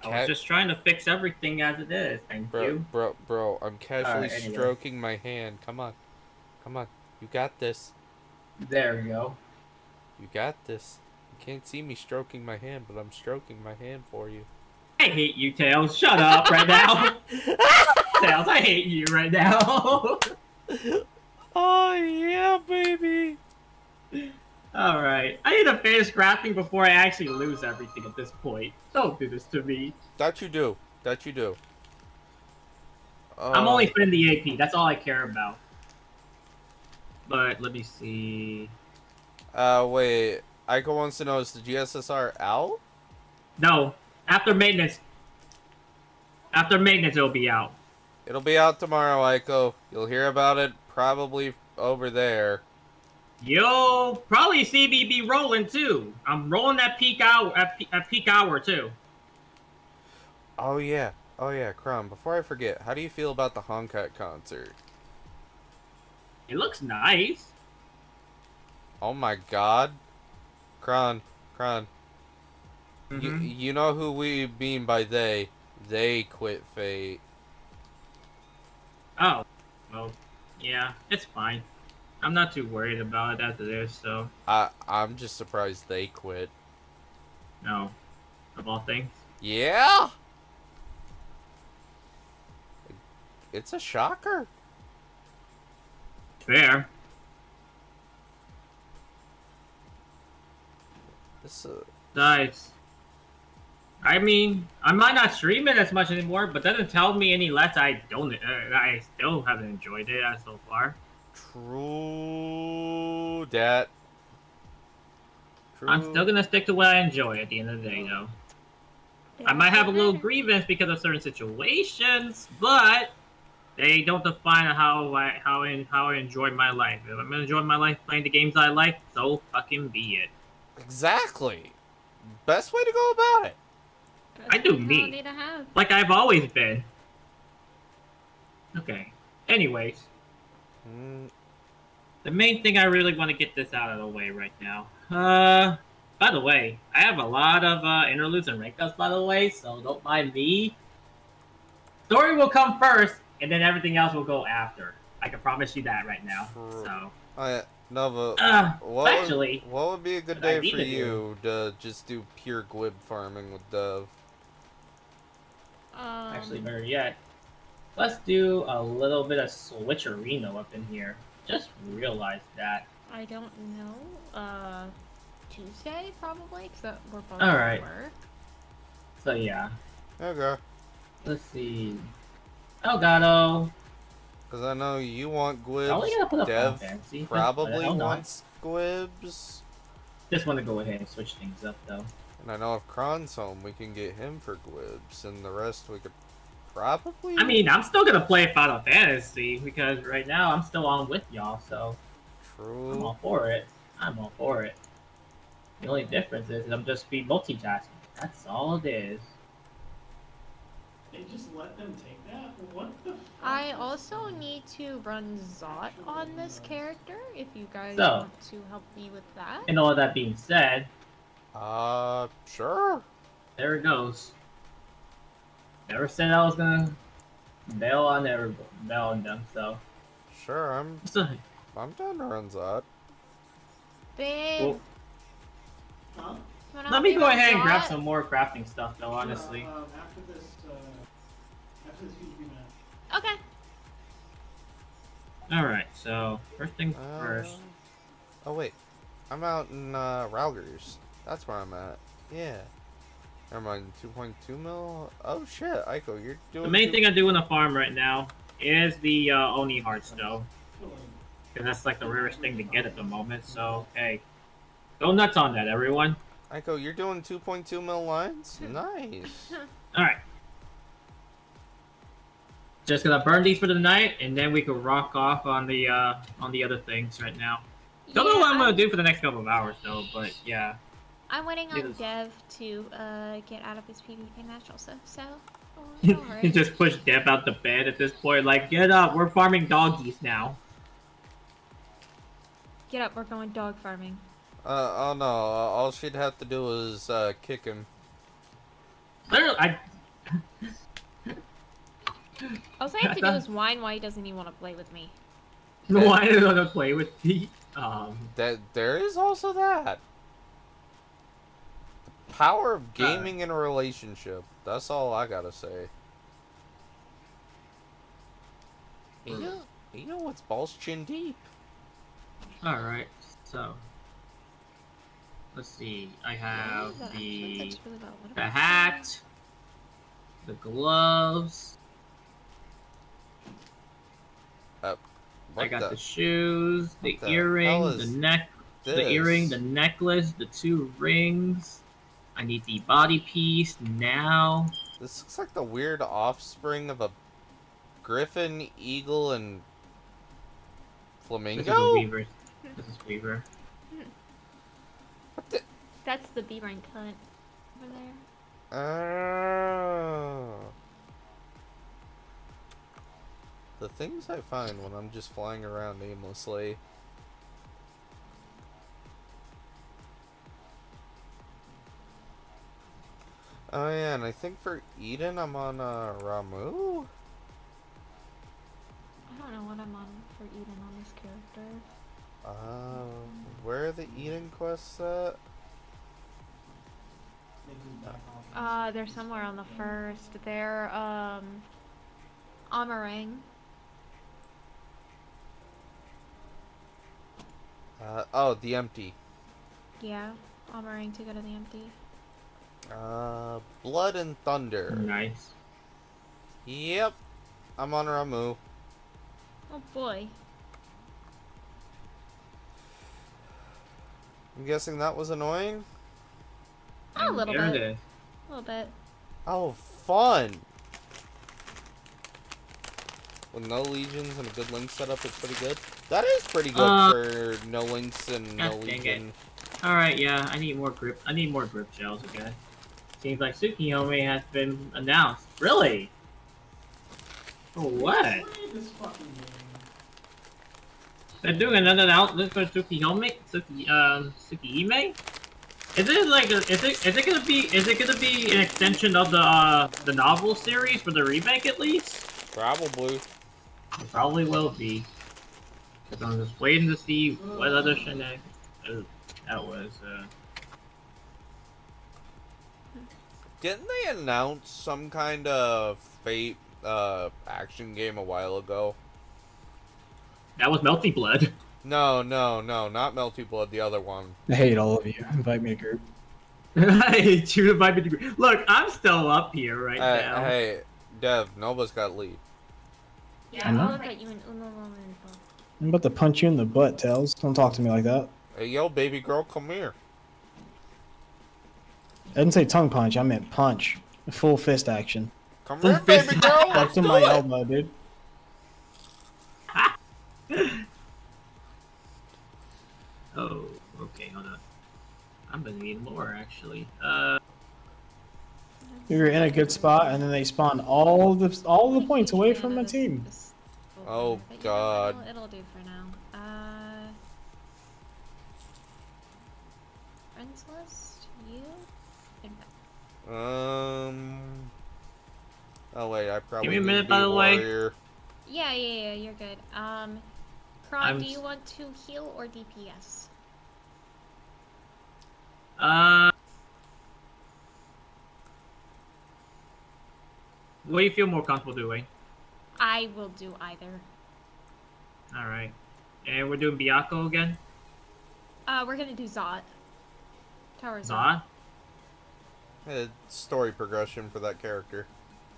I was just trying to fix everything as it is. Thank Bro, you. bro, bro, I'm casually anyway. stroking my hand. Come on. Come on. You got this. There we go. You got this. You can't see me stroking my hand, but I'm stroking my hand for you. I hate you, Tails. Shut up right now. Tails, I hate you right now. Oh, yeah, baby. Alright. I need to finish crafting before I actually lose everything at this point. Don't do this to me. That you do. That you do. I'm Oh, only spending the AP. That's all I care about. But let me see. Uh, wait. Iko wants to know is the GSSR out? No. After maintenance. After maintenance, it'll be out. It'll be out tomorrow, Iko. You'll hear about it probably over there. You'll probably be rolling too. I'm rolling that peak hour at, at peak hour too. Oh, yeah. Oh, yeah, Crumb. Before I forget, how do you feel about the Honkai concert? It looks nice. Oh my god. Kron, Kron. You, Mhm. you know who we mean by they. They quit Fate. Oh, well, yeah, it's fine. I'm not too worried about it as it is. So I, I'm just surprised they quit. no, of all things. Yeah? It's a shocker. Fair. This, uh, Besides, I mean, I might not stream it as much anymore, but doesn't tell me any less. I don't. Uh, I still haven't enjoyed it so far. True that. I'm still gonna stick to what I enjoy at the end of the day, though. I might have a little grievance because of certain situations, but they don't define how I how I, how I enjoy my life. If I'm gonna enjoy my life playing the games I like, so fucking be it. Exactly. Best way to go about it. I do me, like I've always been. Okay. Anyways, Mm, the main thing I really want to get this out of the way right now. Uh, by the way, I have a lot of uh, interludes and rank ups, by the way, so don't mind me. Story will come first, and then everything else will go after. I can promise you that right now. True. So, Oh yeah, Nova. uh, what actually, would, what would be a good day for to do- you to just do pure gwib farming with Dove? Um, actually, better yet, let's do a little bit of switcherino up in here. Just realized that. I don't know. Uh, Tuesday probably, because we're both All right. at work. So yeah, Okay. let's see. Elgato. Because I know you want Probably gwibs. gonna put Dev Final Fantasy. but probably not. wants gwibs. Just want to go ahead and switch things up though. And I know if Kron's home, we can get him for gwibs, and the rest we could probably. I mean, I'm still gonna play Final Fantasy because right now I'm still on with y'all, so I'm true. all for it. I'm all for it. The only difference is I'm just be multitasking. That's all it is. They just let them take that? What the I also need to run Zot on this character, if you guys So. want to help me with that. And all that being said, Uh, sure. there it goes. Never said I was gonna bail on every bail on them, so Sure, I'm. so I'm down to run Zod. Babe, Well, you wanna let me go run ahead and grab some more crafting stuff though, honestly. after this, uh, after this huge. Okay. Alright, so first things first. Um, Oh wait, I'm out in uh, Rhalgr's. That's where I'm at. Yeah. Never mind. 2.2 mil. Oh shit, Aiko, you're doing. The main two- thing I do in the farm right now is the uh, Oni hearts, though. Because that's like the rarest thing to get at the moment, so hey. Go nuts on that, everyone. Aiko, you're doing 2.2 mil lines. Nice. Alright. Just gonna burn these for the night, and then we can rock off on the uh, on the other things right now. Don't know what I'm gonna do for the next couple of hours though, but yeah. I'm waiting on Yes. Dev to uh, get out of his PvP match also, so. oh, don't you just push Dev out the bed at this point, like, get up, we're farming doggies now. Get up, we're going dog farming. Uh, oh no, all she'd have to do is uh, kick him. Literally, I All I have to do thought- is whine why he doesn't even want to play with me. why want to play with the um That there is also that. The power of gaming in a relationship. That's all I gotta say. You know, you know what's balls chin deep? Alright, so let's see. I have That the looks really well. What the hat, the gloves, Uh, I got the, the- shoes, the, what the hell earring, the is neck the earring, the necklace, the two rings. I need the body piece now. This looks like the weird offspring of a griffin, eagle, and This is a flamingo. weaver. This is weaver. That's the beaver and cunt over there. Oh. The things I find when I'm just flying around aimlessly. Oh yeah, and I think for Eden I'm on uh, Ramuh. I don't know what I'm on for Eden on this character. Uh, where are the Eden quests at? Uh, they're somewhere on the first. They're, um, Amh Araeng. Uh, oh, the empty. Yeah, Amh Araeng to go to the empty. Uh, Blood and Thunder. Nice. Yep, I'm on Ramuh. Oh boy. I'm guessing that was annoying. A little bit. it. A little bit. Oh, fun! With no legions and a good link setup, it's pretty good. That is pretty good Uh, for no links and no God dang legion. Alright, yeah, I need more grip. I need more grip shells, okay? Seems like Tsukiyomi has been announced. Really? For what? They're doing another announcement for Tsukiyomi? Tsuki, um, Tsukihime? Is it like, a, is it, is it gonna be, is it gonna be an extension of the, uh, the novel series for the remake at least? Probably. It probably will be. Cause I'm just waiting to see what other shenanigans. Oh, that was, uh. Didn't they announce some kind of Fate uh, action game a while ago? That was Melty Blood. No, no, no, not Melty Blood, the other one. I hate all of you. Invite me to group. I you invite me to. Look, I'm still up here right Hey, now. hey, Dev, Nova's got lead. Yeah, I know. I'll look at you in uno momento. I'm about to punch you in the butt, Tails. Don't talk to me like that. Hey, yo, baby girl, come here. I didn't say tongue punch. I meant punch. Full fist action. Come Full here, fist baby girl. Up Let's to my it. elbow, dude. Oh, okay, hold on. I'm gonna need more actually. Uh, We were in a good spot, and then they spawned all the all the points away from my team. Oh, But you know what, God. It'll, it'll do Um. Oh wait, I probably Give me a minute, by be the way. warrior. yeah, yeah, yeah, you're good. Um, Kron, I'm do you want to heal or DPS? uh. What do you feel more comfortable doing? I will do either. All right, and we're doing Byakko again. Uh, we're gonna do Zot. Tower Zot. Zod. Uh, story progression for that character.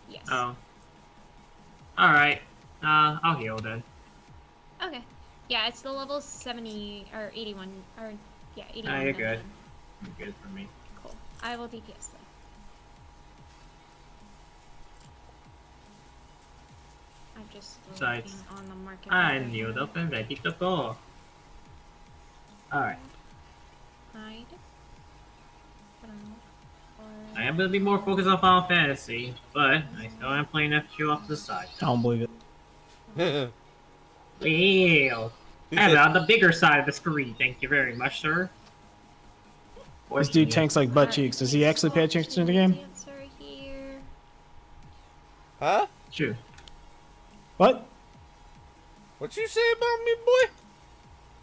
Yes. Oh. All right. Uh, I'll heal then. Okay. Yeah, it's the level 70 or 81 or yeah, 81. Ah, you're good. You're good for me. Cool. I will DPS then. I'm just Besides, looking on the market. I'm right healed now. up and ready to go. All right. Hide. Put on I am gonna be more focused on Final Fantasy, but I still am playing FQ off to the side. I don't believe it. Well, I'm on the bigger side of the screen. Thank you very much, sir. This dude tanks like butt cheeks. Does he actually pay attention to the game? Answer here. Huh? True. What? What you say about me, boy?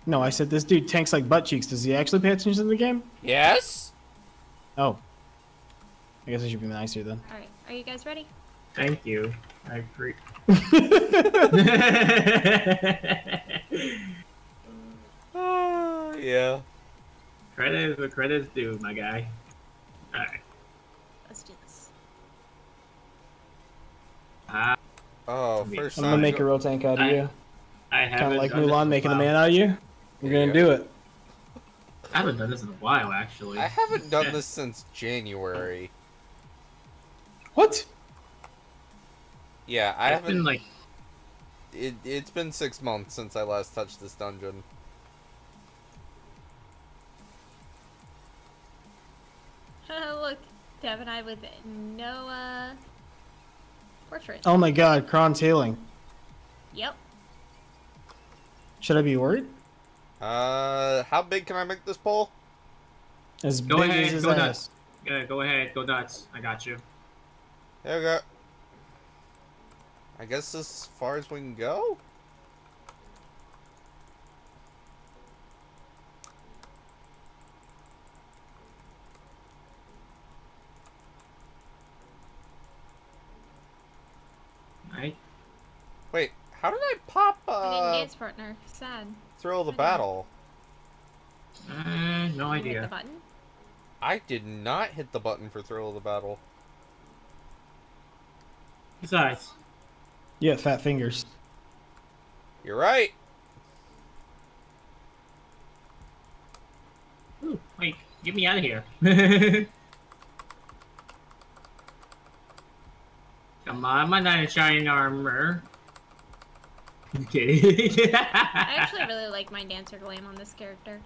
No, I said this dude tanks like butt cheeks. Does he actually pay attention to the game? Yes. Oh. I guess I should be nicer then. Alright, are you guys ready? Thank you. I agree. Uh, yeah. Credit is what credit's due, my guy. Alright. Let's do this. Ah, Oh, I'm first I'm gonna time. make a real tank out of I- you. I Kind haven't of like done this in Mulan making a man out of you. We're gonna do it. I haven't done this in a while, actually. I haven't done Yeah. this since January. What? Yeah, I It's haven't. been like It, it's been six months since I last touched this dungeon. Look, Dev and I with no, uh, portrait. Oh my god, Kron's healing. Yep. Should I be worried? Uh, how big can I make this pole? As Go big ahead, as his go ass. nuts. Yeah, go ahead, go nuts. I got you. There we go. I guess as far as we can go? Right? Wait, how did I pop I didn't uh dance partner. Sad. thrill of the battle? Uh, no You hit the idea. button? I did not hit the button for thrill of the battle. Besides, Yeah, fat fingers. You're right. ooh, Get me out of here. Come on, my knight in shining armor. Okay. I actually really like my dancer glam on this character.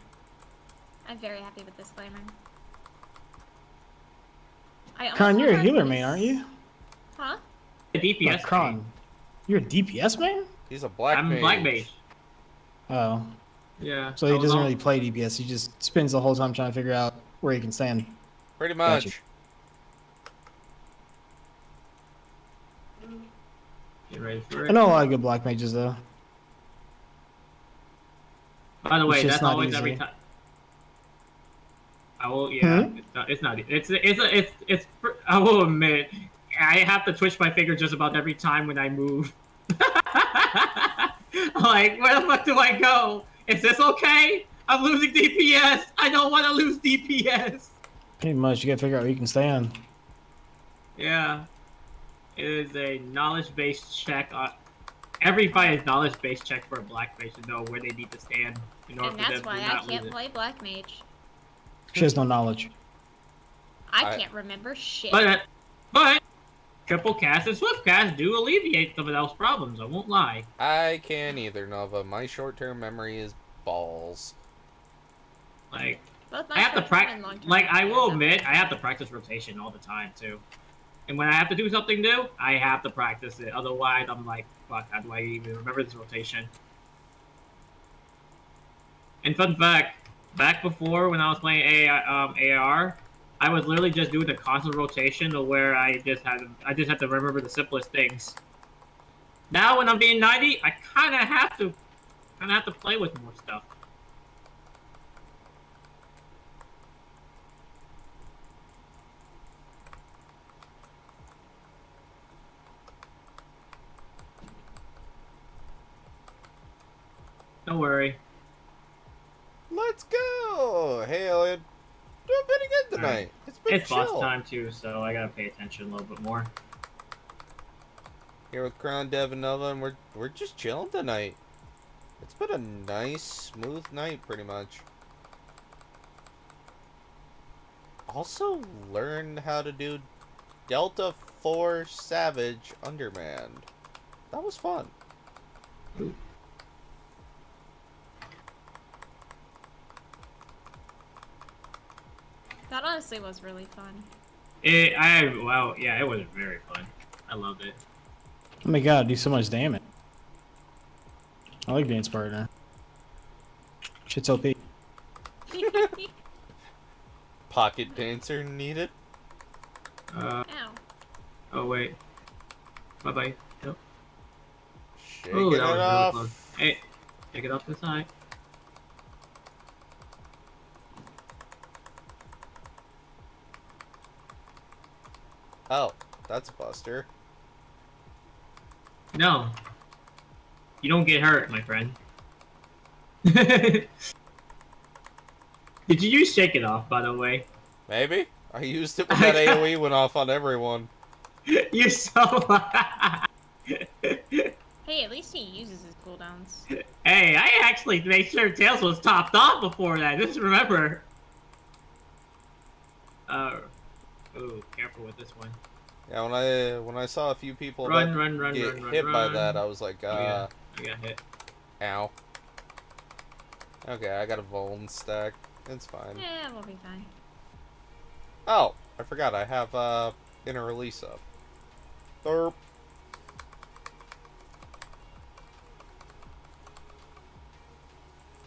I'm very happy with this glamour. I almost Kron, you're a healer he's- main, aren't you? Huh? DPS. Kron, you're a DPS man. He's a black I'm mage. black mage. Oh, Yeah. so he doesn't on- really play DPS. He just spends the whole time trying to figure out where he can stand. Pretty much. Gotcha. Get ready for I know a lot of good black mages though. By the way, that's not always every easy. time. I will. Yeah, Hmm? it's not. It's not. It's it's it's it's. pr- I will admit, I have to twitch my finger just about every time when I move. like, where the fuck do I go? Is this okay? I'm losing DPS. I don't want to lose DPS. Pretty much, you gotta figure out where you can stand. Yeah. It is a knowledge-based check. On, every fight is knowledge-based check for a black mage to know where they need to stand in order And for that's them to why I can't lose it. play black mage. She has no knowledge. I, I- can't remember shit. But, but triple cast and swift cast do alleviate some of those problems. I won't lie. I can't either, Nova. My short-term memory is balls. Like I have to practice. Like I will admit, I have to practice rotation all the time too. And when I have to do something new, I have to practice it. Otherwise, I'm like, fuck, how do I even remember this rotation? And fun fact, back before when I was playing A um, AR, I was literally just doing the constant rotation to where I just had I just had to remember the simplest things. Now when I'm being 90, I kind of have to kind of have to play with more stuff. Don't worry. Let's go! Hey, Elliot. Doing pretty good tonight. It's been It's chill. boss time too, so I gotta pay attention a little bit more. Here with Kron Dev and Nova, and we're we're just chilling tonight. It's been a nice, smooth night, pretty much. Also learned how to do Delta 4 Savage Undermanned. That was fun. That honestly was really fun. It, I well, yeah, it was very fun. I loved it. Oh my god, do so much damage. I like Dance Partner. Shit's OP. Pocket Dancer needed. Uh, Ow. oh wait. Bye bye. Nope. Shaking Ooh, it that was really close. Hey, take it off the side. Oh, that's a buster. No. You don't get hurt, my friend. Did you use Shake It Off, by the way? Maybe? I used it when that AoE went off on everyone. You're so. Hey, at least he uses his cooldowns. hey, I actually made sure Tails was topped off before that. Just remember. Uh. Ooh, careful with this one. Yeah, when I when I saw a few people Run, that run, run, get run, run, hit by that, I was like, Oh, uh, yeah. I got hit. ow. Okay, I got a vuln stack. It's fine. Yeah, we'll be fine. Oh, I forgot. I have uh inner release up. Derp.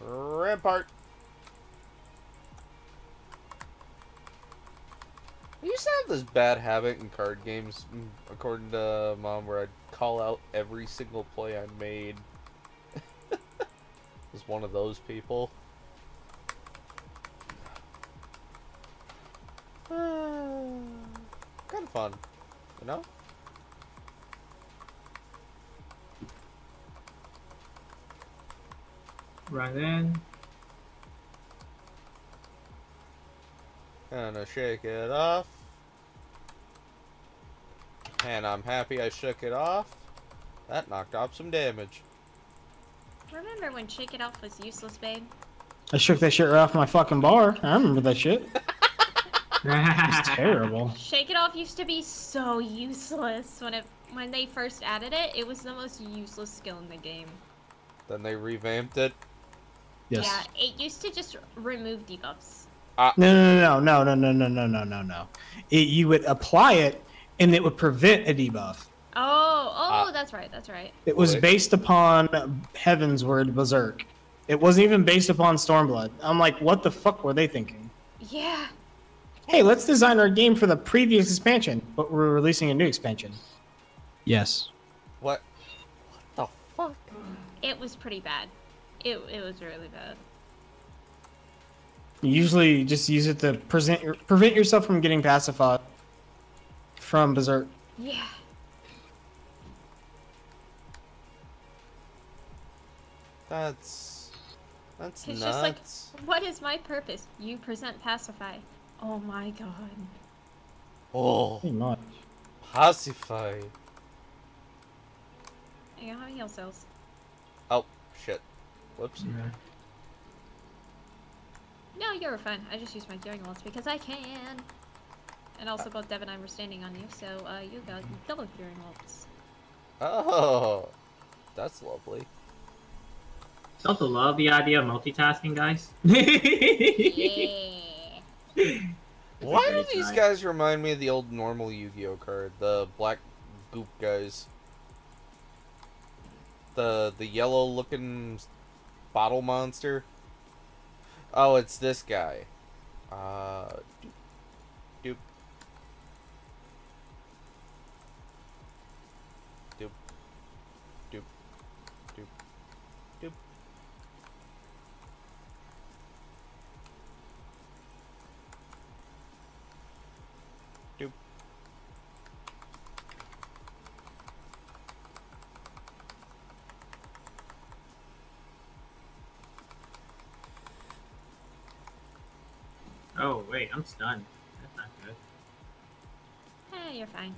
Rampart. I used to have this bad habit in card games, mm, according to mom, where I'd call out every single play I made. Was one of those people. kind of fun, you know? Right in. Gonna shake it off. And I'm happy I shook it off. That knocked off some damage. Remember when Shake It Off was useless, babe? I shook that shit right off my fucking bar. I remember that shit. It's terrible. Shake It Off used to be so useless when it when they first added it. It was the most useless skill in the game. Then they revamped it. Yes. Yeah, it used to just remove debuffs. No, no, no, no, no, no, no, no, no, no. It, you would apply it, and it would prevent a debuff. Oh, oh, that's right, that's right. It was based upon Heavensward Berserk. It wasn't even based upon Stormblood. I'm like, what the fuck were they thinking? Yeah. Hey, let's design our game for the previous expansion, but we're releasing a new expansion. Yes. What? What the fuck? It was pretty bad. It it was really bad. You usually just use it to present your, prevent yourself from getting pacified from Berserk. Yeah. That's that's It's nuts. just like, what is my purpose? You present pacify. Oh my god. oh, Pretty much. pacify. I got how many heal cells? Oh shit. Whoops. No, you're fine. I just used my Curing Waltz because I can. And also both Dev and I were standing on you, so uh, you got double Curing Waltz. Oh, that's lovely. Don't you love the idea of multitasking, guys? Yeah. Why do these nice. guys remind me of the old normal Yu-Gi-Oh card? The black goop guys. The the yellow looking bottle monster. Oh, it's this guy. Uh, doop. Oh wait, I'm stunned. That's not good. Eh, you're fine.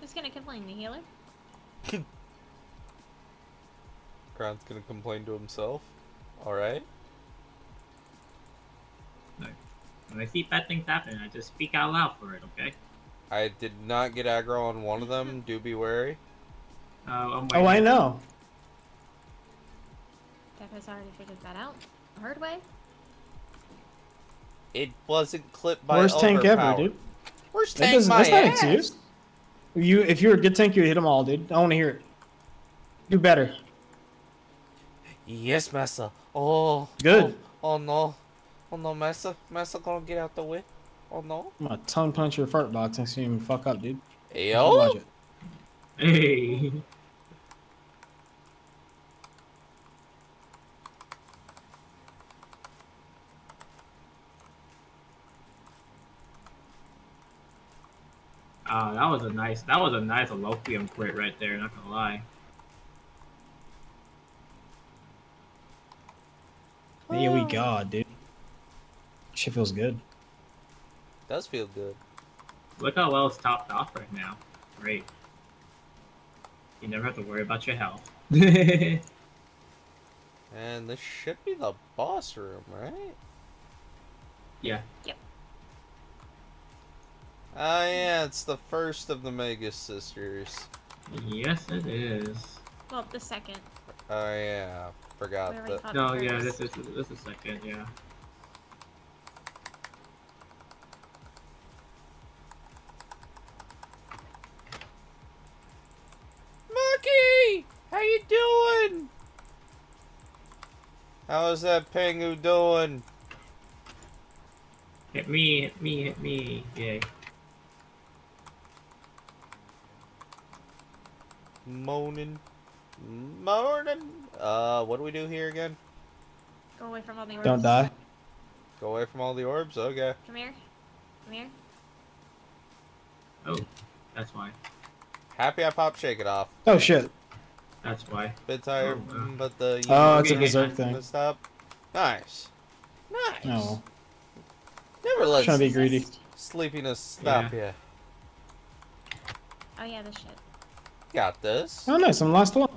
Who's gonna complain, the healer? Kron's gonna complain to himself. Alright. When I see bad things happen, I just speak out loud for it. Okay. I did not get aggro on one of them. Do be wary. Uh, Oh, I know. Dev has already figured that out. The hard way. It wasn't clipped by Worst tank ever, dude. Worst That tank doesn't, my that's not ass. excuse. You, if you're a good tank, you hit them all, dude. I want to hear it. Do better. Yes, Massa. Oh. Good. Oh, oh no. Oh no, Massa. Massa gonna get out the way. Oh no. I'm gonna tongue punch your fart box and see him fuck up, dude. Yo. Hey. Oh, that was a nice. That was a nice Adloquium crit right there. Not gonna lie. Here we um. go, dude. Shit feels good. Does feel good. Look how well it's topped off right now. Great. You never have to worry about your health. And this should be the boss room, right? yeah. Yep. Ah, yeah, it's the first of the Magus Sisters. Yes, it is. Well, the second. Oh yeah, forgot We that. No, the yeah, this is this is second. Yeah. Mucky, how you doing? How's that Pengu doing? Hit me, hit me, hit me. Yay. Moaning, moaning. Uh, what do we do here again? Go away from all the orbs. Don't die. Go away from all the orbs. Okay. Come here. Come here. Oh, that's why. Happy I popped Shake It Off. Oh shit. That's why. Bit tired, Oh, wow. mm, but the Oh, it's a Okay. berserk thing. Stop. Nice. Nice. Oh, Never let trying to be greedy. sleepiness stop you. Oh yeah, this shit. Got this. Oh, nice. I'm the last one.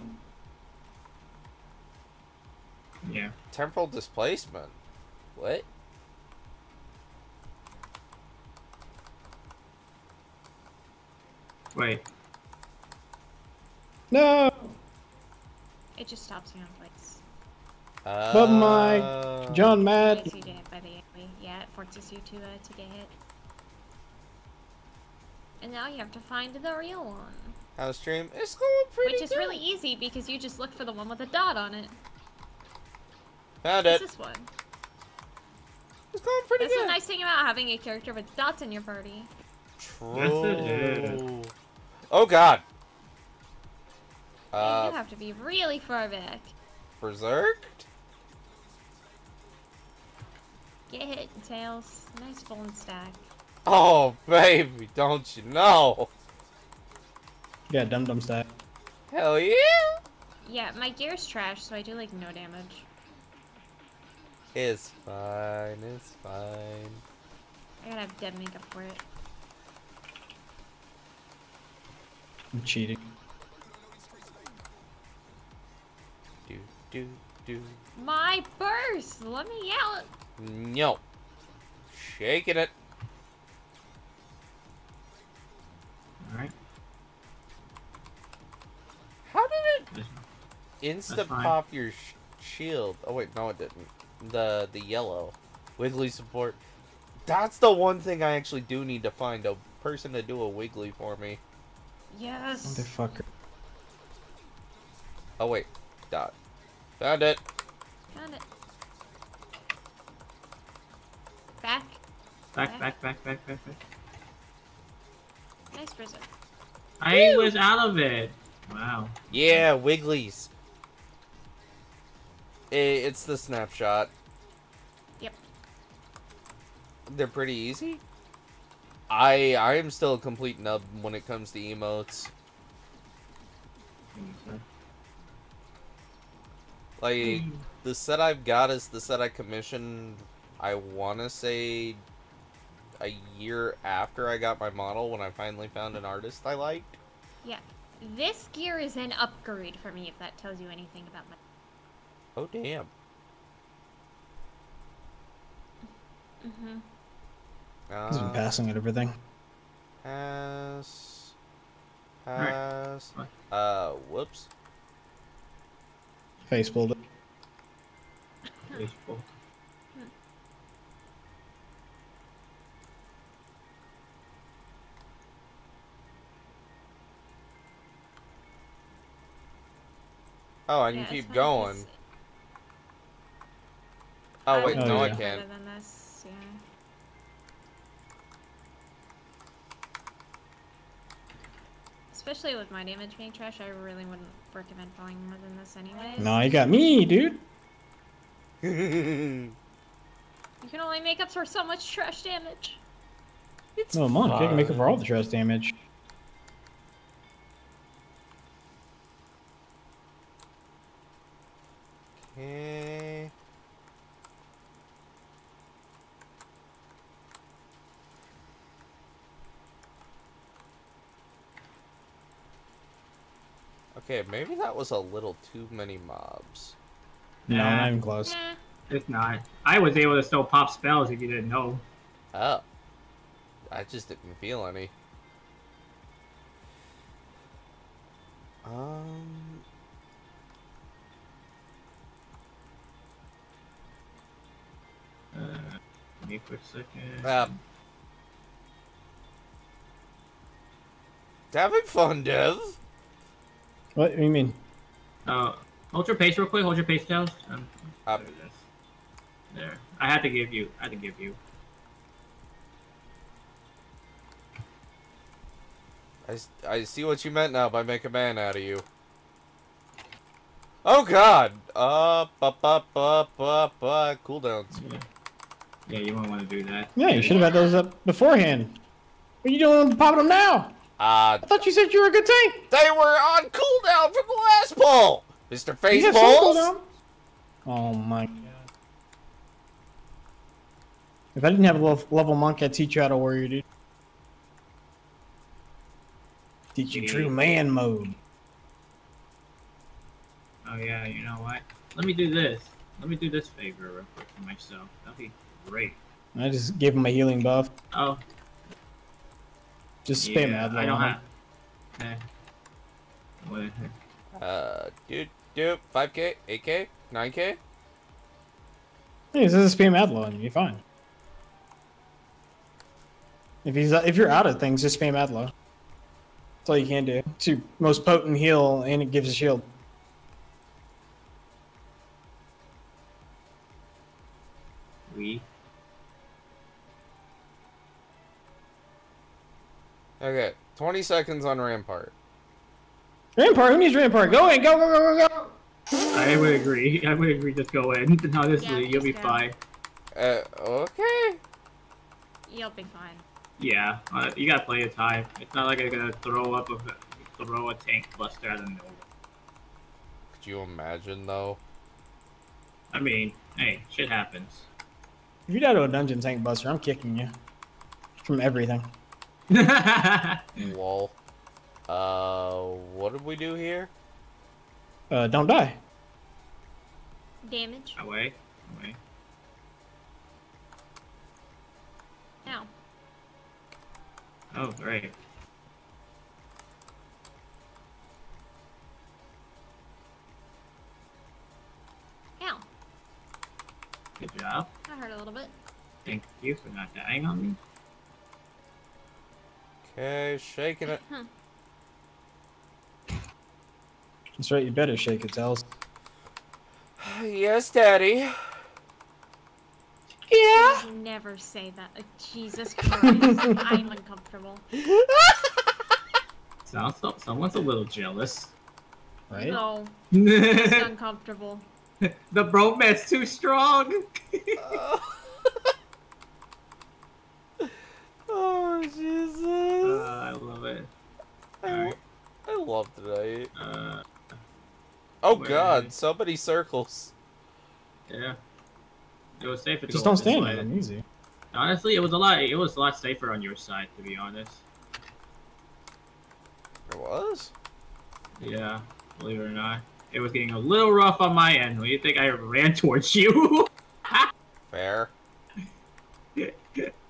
Yeah. Yeah. Temporal displacement. What? Wait. No. It just stops you in place. But my Uh, John Matt. You get hit by the enemy. Yeah, it forces you to uh, to get hit. And now you have to find the real one. How's stream? It's going pretty Which is good. really easy because you just look for the one with a dot on it. Found It's it. this one. It's going pretty That's good. the nice thing about having a character with dots in your party. True. Yes, it is. Oh god. Uh, you have to be really far back. berserked? Get hit, Tails. Nice bone stack. Oh, baby, don't you know? Yeah, dum dum stack. Hell yeah! Yeah, my gear's trash, so I do like no damage. It's fine, it's fine. I gotta have dead makeup for it. I'm cheating. Do, do, do. My burst! Let me out! No. Shaking it. Alright. How did it insta pop your sh shield? Oh wait, no it didn't. The the yellow wiggly support. That's the one thing I actually do need to find a person to do a wiggly for me. Yes! Motherfucker. Oh wait, dot. Found it. Found it. Back. Back, back, back, back, back, back. Nice berserk. I was out of it. Wow. Yeah, wigglies. I- It's the snapshot. Yep. They're pretty easy. I I am still a complete nub when it comes to emotes. Like the set I've got is the set I commissioned. I want to say a year after I got my model when I finally found an artist I liked. Yeah. This gear is an upgrade for me, if that tells you anything about my. Oh damn. Mm-hmm. He's been Uh, passing at everything. Pass. Alright. Pass. Uh, whoops. Face pulled it. Baseball. Oh, I can Yeah, keep going. going. 'cause Oh wait, would no, do I can't. This, yeah. Especially with my damage being trash, I really wouldn't recommend going more than this anyway. No, you got me, dude. You can only make up for so much trash damage. It's No, monk. I can make up for all the trash damage. Okay. Okay, maybe that was a little too many mobs. No, Nah. not even close. Eh, It's not. I was able to still pop spells if you didn't know. Oh. I just didn't feel any. Um. Give me a quick second. Uh, having fun, Dev. What do you mean? Uh, hold your pace real quick. Hold your pace, Tails. Um, Up. there it is. There. I had to give you. I had to give you. I, I see what you meant now by make a man out of you. Oh god! Up, up, up, up, up, up. Cooldowns. Yeah. Yeah, you won't want to do that. Yeah, you should have had those up beforehand. What are you doing popping them now? Uh, I thought you said you were a good tank. they were on cooldown from the last pull! Mr. You Face have Balls! cooldown. Oh my god. If I didn't have a level, level monk, I'd teach you how to warrior, dude. Teach you true man mode. Oh yeah, you know what? Let me do this. Let me do this favor real quick for myself. That'd be great. I just gave him a healing buff. Oh, Just spam yeah, I don't have. Eh. Wait. Uh, dude, dude, 5k, 8k, 9k? Hey, this is spam Adlo on you. You're fine. If he's if you're out of things, just spam Adlo. That's all you can do. It's your most potent heal, and it gives a shield. We. Okay, 20 seconds on Rampart. Rampart, who needs Rampart? Go in, go, go, go, go, go. I would agree. I would agree. Just go in. Honestly, Yeah, you'll be just go. fine. Uh, okay. You'll be fine. Yeah, uh, you got plenty of time. It's not like I'm gonna throw up a throw a tank buster out of nowhere. Could you imagine, though? I mean, hey, shit happens. If you die to a dungeon tank buster, I'm kicking you from everything. Lol. Uh, what did we do here? Uh, don't die. Damage. Away, away. Now. Oh, great. Ow. Good job. That hurt a little bit. Thank you for not dying on me. Okay, shaking it. Huh. That's right, you better shake it, Tails. yes, Daddy. Yeah. Never say that. Uh, Jesus Christ. I'm uncomfortable. Sounds so, someone's a little jealous. Right? No. It's uncomfortable. the uncomfortable. bromance too strong. Oh, Jesus. Uh, I love it. I, Alright. I love tonight. Uh, Oh, wait. God, so many circles. yeah. It was safer. to Just don't this stand way. in them, easy. Honestly, it was a lot. It was a lot safer on your side, to be honest. It was? Yeah, believe it or not, it was getting a little rough on my end. What do you think? I ran towards you. Fair.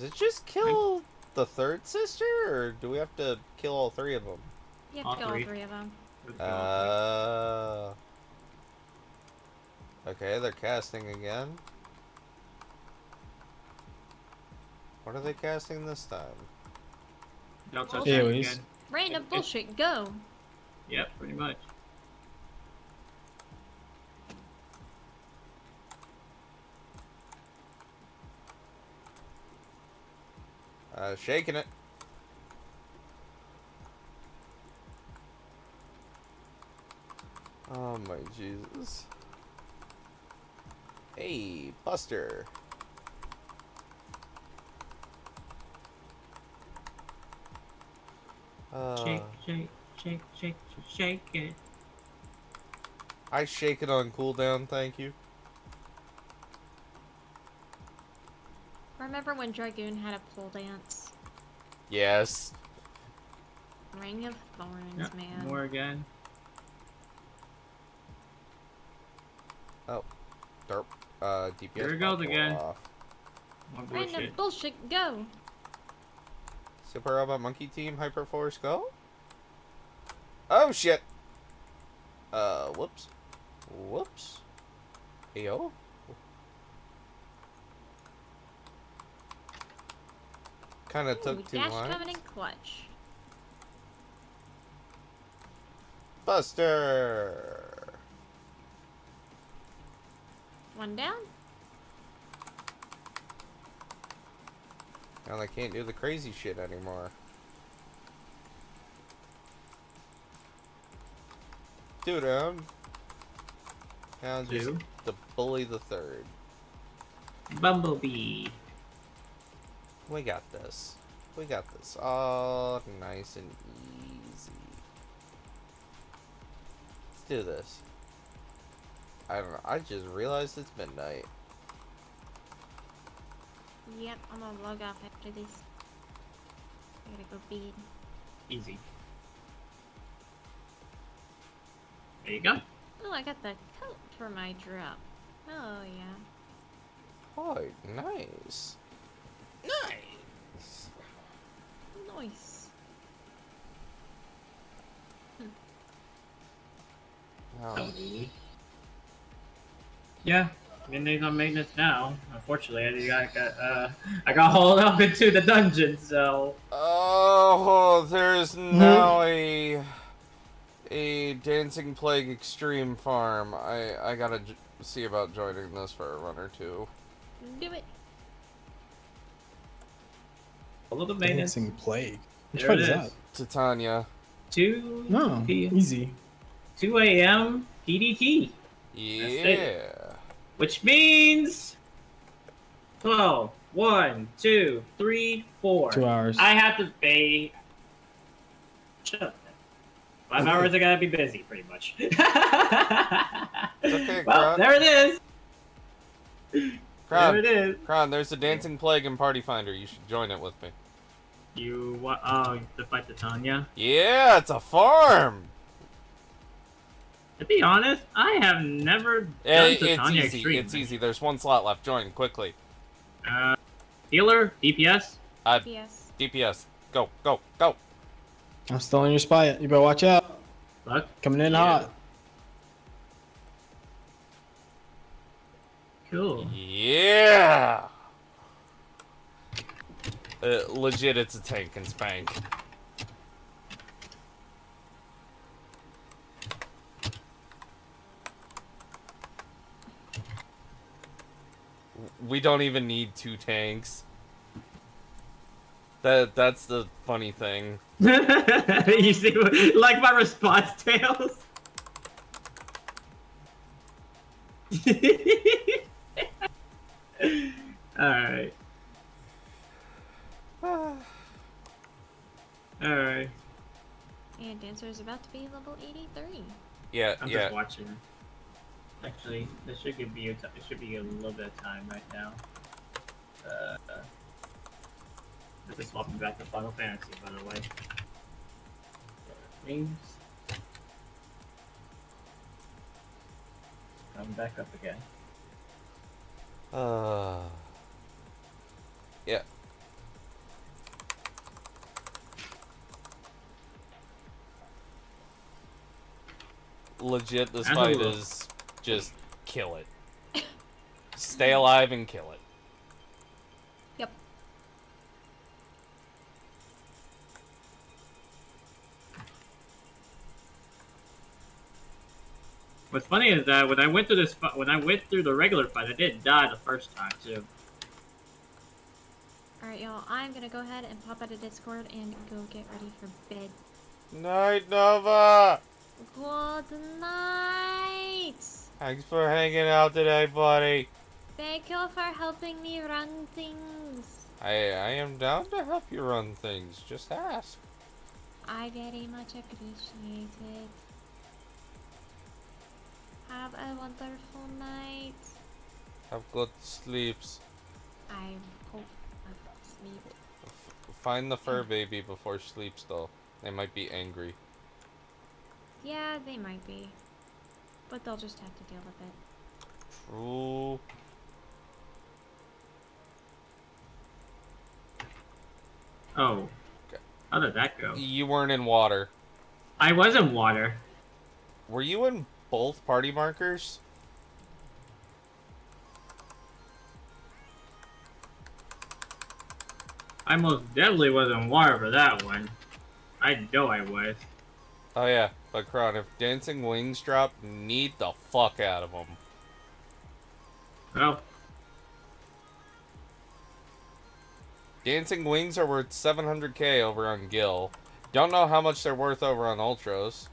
Does it just kill the third sister, or do we have to kill all three of them? You have All to kill all three. three of them. Uh. Okay, they're casting again. What are they casting this time? Don't touch Yeah, that we again. Random bullshit. Go. Yep, pretty much. Uh, shaking it. Oh my Jesus. Hey, Buster. Uh, Shake, shake, shake, shake, shake it. I shake it on cooldown, thank you. Remember when Dragoon had a pole dance? Yes. Ring of Thorns, Yep, man. More again. Oh, derp. Uh, DPS. Here it goes again. off. More Random bullshit. bullshit. Go. Super Robot Monkey Team Hyper Force, Go? Oh shit! Uh, whoops. Whoops. Ayo. Kinda Ooh, took two dash lines. coming in clutch. Buster! One down. Now they can't do the crazy shit anymore. Two down. Um, now just Two. the bully the third. Bumblebee. We got this. We got this. All nice and easy. Let's do this. I don't know. I just realized it's midnight. Yep, I'm gonna log off after this. I gotta go bead. Easy. There you go. Oh, I got the coat for my drop. Oh, yeah. Oh, nice. Nice. Nice. Oh. Yeah, midnight on maintenance now. Unfortunately, I got uh, I got hauled up into the dungeon, so Oh, there's now a a dancing plague extreme farm. I I gotta j- see about joining this for a run or two. Do it. Follow the maintenance. Dancing plague. Which There it is is. that? Titania. Two No, P- easy. 2 a.m. PDT, Yeah. which means 12, 1, 2, 3, 4. Two hours. I have to pay. Shut up. Five hours, I gotta be busy, pretty much. okay, well, Kron. there it is. Kron, There it is. Kron, there's a dancing plague in Party Finder. You should join it with me. You what? Oh, to fight the Tanya. Yeah, it's a farm. To be honest, I have never done Eh, it's Titania easy. Extreme. It's easy. There's one slot left. Join quickly. Uh, healer, DPS. Uh, PS. DPS. Go, go, go. I'm still in your spot. You better watch out. Look, Coming in Yeah. hot. cool. Yeah. Uh, legit, it's a tank and spank. We don't even need two tanks. That that's the funny thing. you see, like my response, Tails. Alright. Alright. And Dancer is about to be level 83. Yeah, I'm yeah. just watching. Actually, this should give you a t- it should be a little bit of time right now. Uh, this is swapping back to Final Fantasy, by the way. Names. Come back up again. Uh. Legit, this And fight hello. is just kill it. Stay alive and kill it. Yep. What's funny is that when I went through this, when I went through the regular fight, I didn't die the first time too. Alright, y'all. I'm gonna go ahead and pop out of Discord and go get ready for bed. Night Nova! Good night! Thanks for hanging out today, buddy. Thank you for helping me run things. I I am down to help you run things. Just ask. I very much appreciate it. Have a wonderful night. Have good sleeps. I hope I sleep. Find the fur baby before sleeps, though. They might be angry. Yeah, they might be. But they'll just have to deal with it. True. Oh, how did that go? You weren't in water. I was in water. Were you in both party markers? I most definitely was in water for that one. I know I was. Oh yeah, but Kron, if dancing wings drop, need the fuck out of them. Well, Dancing wings are worth 700k over on Gil. Don't know how much they're worth over on Ultros.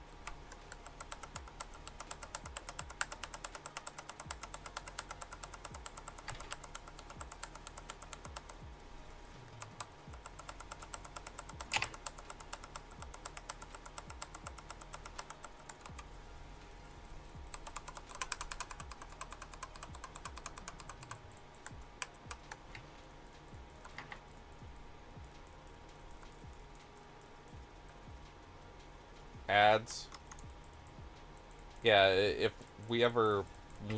Ever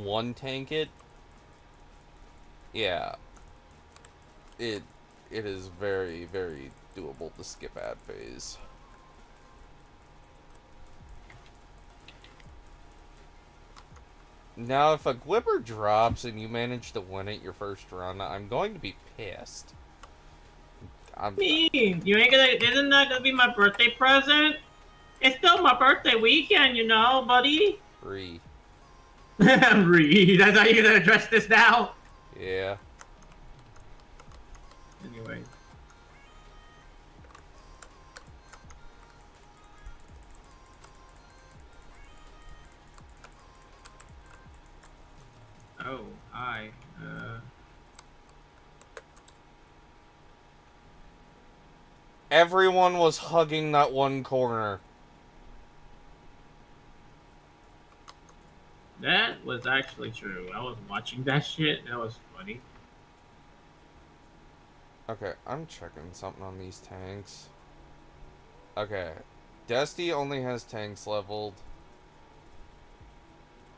one tank it, yeah, it it is very very doable to skip ad phase. Now, if a Gwiber drops and you manage to win it your first run, I'm going to be pissed. I'm, Me, you ain't gonna. Isn't that gonna be my birthday present? It's still my birthday weekend, you know, buddy. free. Reed, that's how you're gonna address this now. Yeah. Anyway. Oh, hi. Uh, Everyone was hugging that one corner. That was actually true. I was watching that shit. That was funny. Okay, I'm checking something on these tanks. Okay. Dusty only has tanks leveled.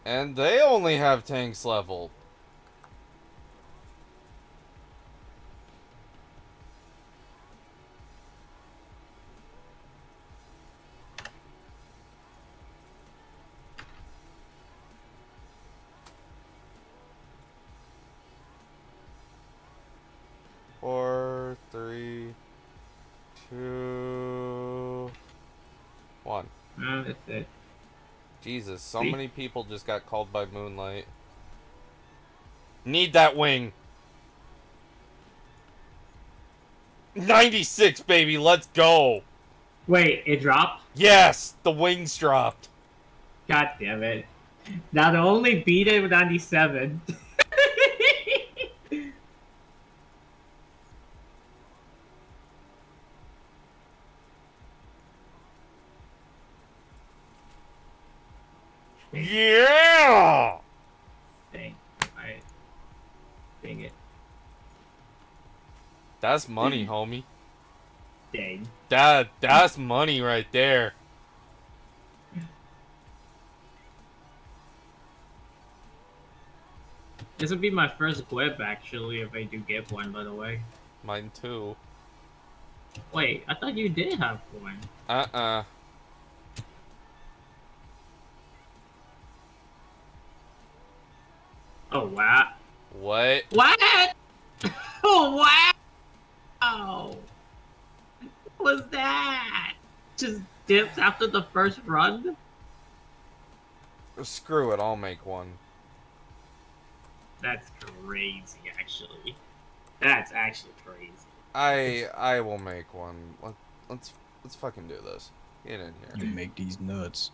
And they only have tanks leveled. Jesus, so See? many people just got called by Moonlight. Need that wing. 96, baby, let's go. Wait, it dropped? Yes, the wings dropped. God damn it. Now the only beat it with 97. Yeah! Dang. I. Dang it. That's money, homie. Dang. That that's money right there. This would be my first glib, actually, if I do get one, by the way. Mine too. Wait, I thought you did have one. Uh-uh. Oh, wow. What? What? Oh, wow! What was that? Just dips after the first run? Screw it, I'll make one. That's crazy, actually. That's actually crazy. I I will make one. Let, let's let's fucking do this. Get in here. You make these nuts.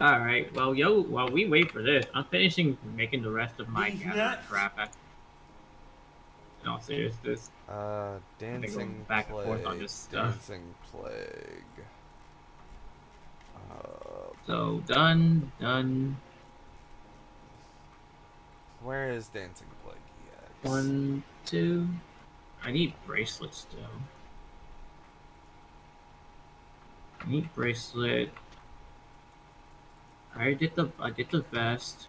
Alright, well, yo, while we wait for this, I'm finishing making the rest of my gather crap. I- All seriousness. Uh, dancing back and forth on this stuff. Dancing plague. Uh, So, done, done. where is dancing plague? EX? One, two. I need bracelets still. I need bracelet. I did the I did the vest.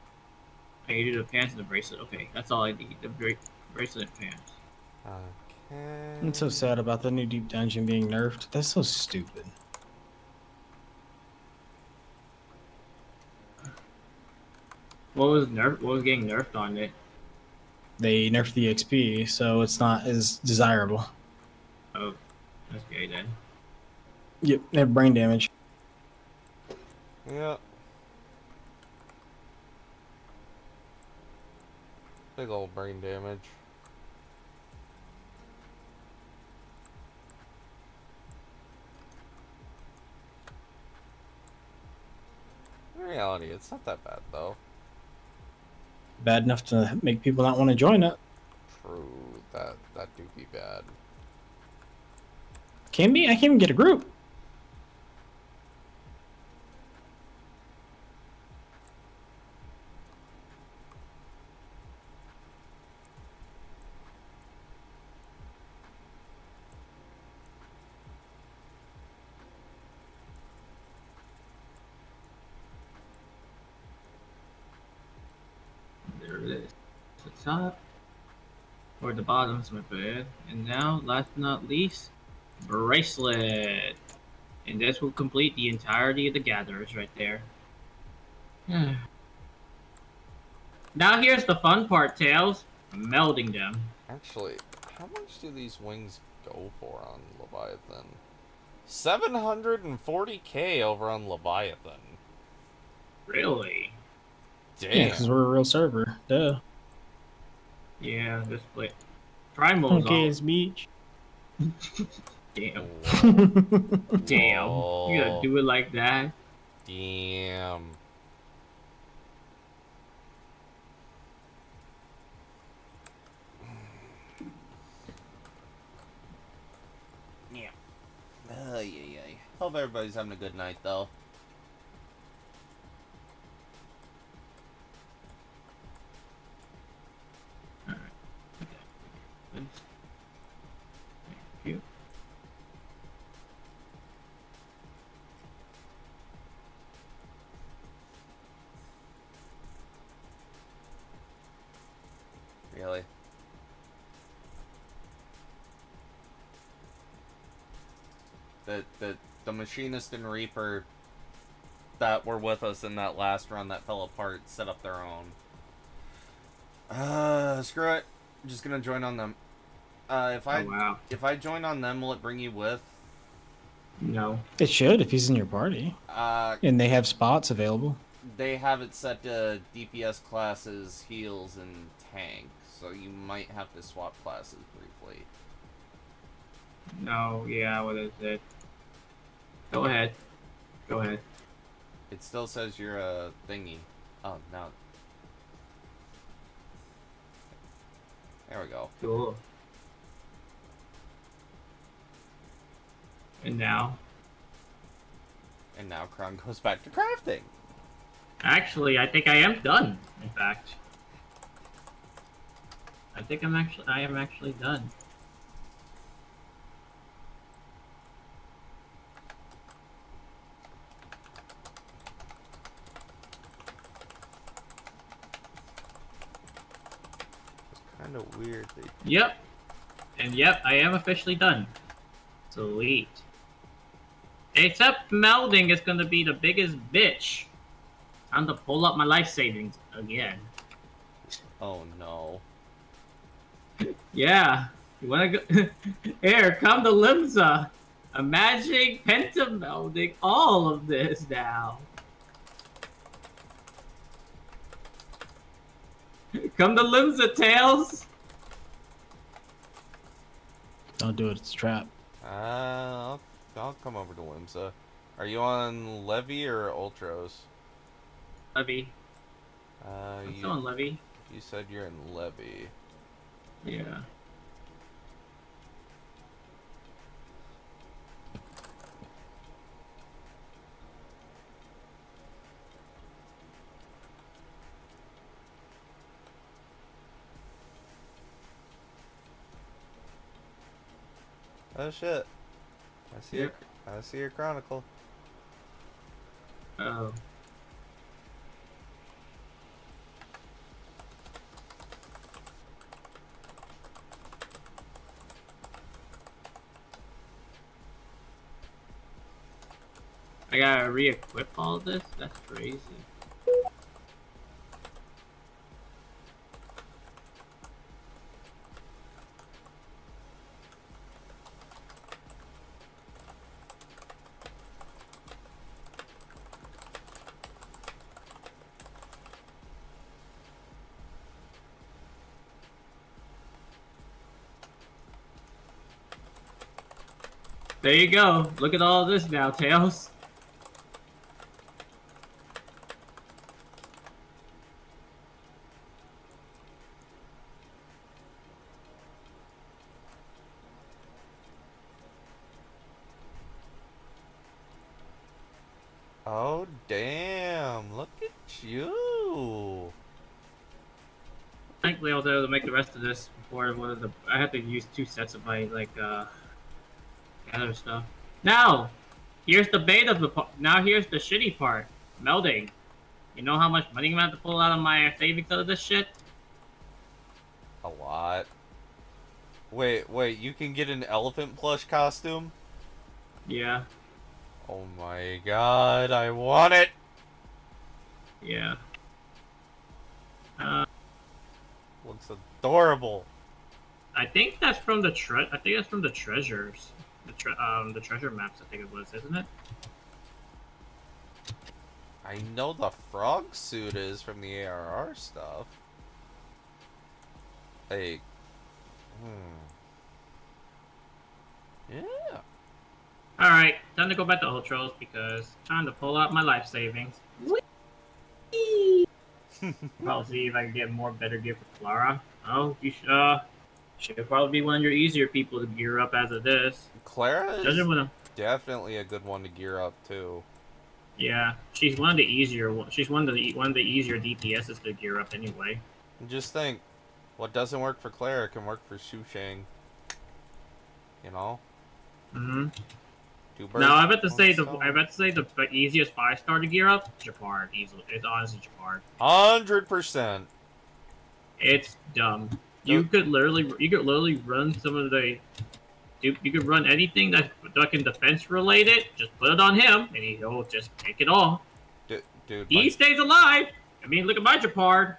I needed the pants and the bracelet. Okay, that's all I need. The bra- bracelet pants. Okay. I'm so sad about the new deep dungeon being nerfed. That's so stupid. What was nerf? What was getting nerfed on it? They nerfed the XP, so it's not as desirable. Oh, that's okay then. Yep, they have brain damage. Yeah. Big old brain damage. In reality, it's not that bad though. Bad enough to make people not want to join it. True, that that do be bad. Can be. I can't even get a group. the top. Or the bottom, is my bad. And now, last but not least, bracelet. And this will complete the entirety of the gatherers right there. Hmm. now here's the fun part, Tails. Melding them. Actually, how much do these wings go for on Leviathan? 740k over on Leviathan. Really? Yeah, Damn. because we're a real server. Duh. Yeah, this play. Primo's Okay, all. it's beach. Damn. Damn. You gotta do it like that. Damn. Yeah. Ay, yeah, ay. Hope everybody's having a good night, though. Thank you. Really? The the the machinist and Reaper that were with us in that last run that fell apart set up their own. Uh, screw it. I'm just gonna join on them. Uh, if I Oh, wow. if I join on them, will it bring you with? No. It should if he's in your party. Uh, And they have spots available. they have it set to DPS classes, heals, and tank, so you might have to swap classes briefly. No, yeah, what is it? Go ahead. Go ahead. It still says you're a thingy. Oh no. There we go. Cool. And now? And now Kron goes back to crafting. Actually, I think I am done, in fact. I think I'm actually I am actually done. It's kind of weird. Yep. And yep, I am officially done. Sweet. Except melding is gonna be the biggest bitch. Time to pull up my life savings again. Oh no. Yeah. You wanna go Here, come to Limsa. Imagine pentamelding all of this now. Come to Limsa, Tails! Don't do it. It's a trap. Uh, I'll, I'll come over to Limsa. Are you on Levy or Ultros? Levy. Uh, I'm you, still on Levy. You said you're in Levy. Yeah. Oh shit. I see Yep. your, I see your chronicle. Oh. I gotta re-equip all this? That's crazy. There you go. Look at all this now, Tails. Oh damn! Look at you. Thankfully, I was able to make the rest of this before one of the. I had to use two sets of my like uh, other stuff. Now, here's the beta of the. Now here's the shitty part. Melding. You know how much money I'm gonna have to pull out of my savings out of this shit? A lot. Wait, wait, you can get an elephant plush costume? Yeah. Oh my god, I want it! Yeah. Uh, Looks adorable. I think that's from the tre- I think that's from the treasures. The tre- um the treasure maps. I think it was, isn't it? I know the frog suit is from the ARR stuff. Hey. Hmm. Yeah. All right, time to go back to Ultros because time to pull out my life savings. I'll see if I can get more better gear for Clara. Oh, you should, uh, should probably be one of your easier people to gear up as of this. Clara is wanna. definitely a good one to gear up too. Yeah, she's one of the easier. one- She's one of the one of the easier DPSs to gear up anyway. Just think, what doesn't work for Clara can work for Sushang. You know? Mm-hmm. Two birds No, I bet to say the. I bet to say the easiest five star to gear up, Gepard. Easily, it's honestly Gepard. Hundred percent. It's dumb. You could literally, you could literally run some of the, you, you could run anything that's fucking defense related. Just put it on him, and he'll just take it all. Dude, dude He my, stays alive. I mean, look at my Gepard.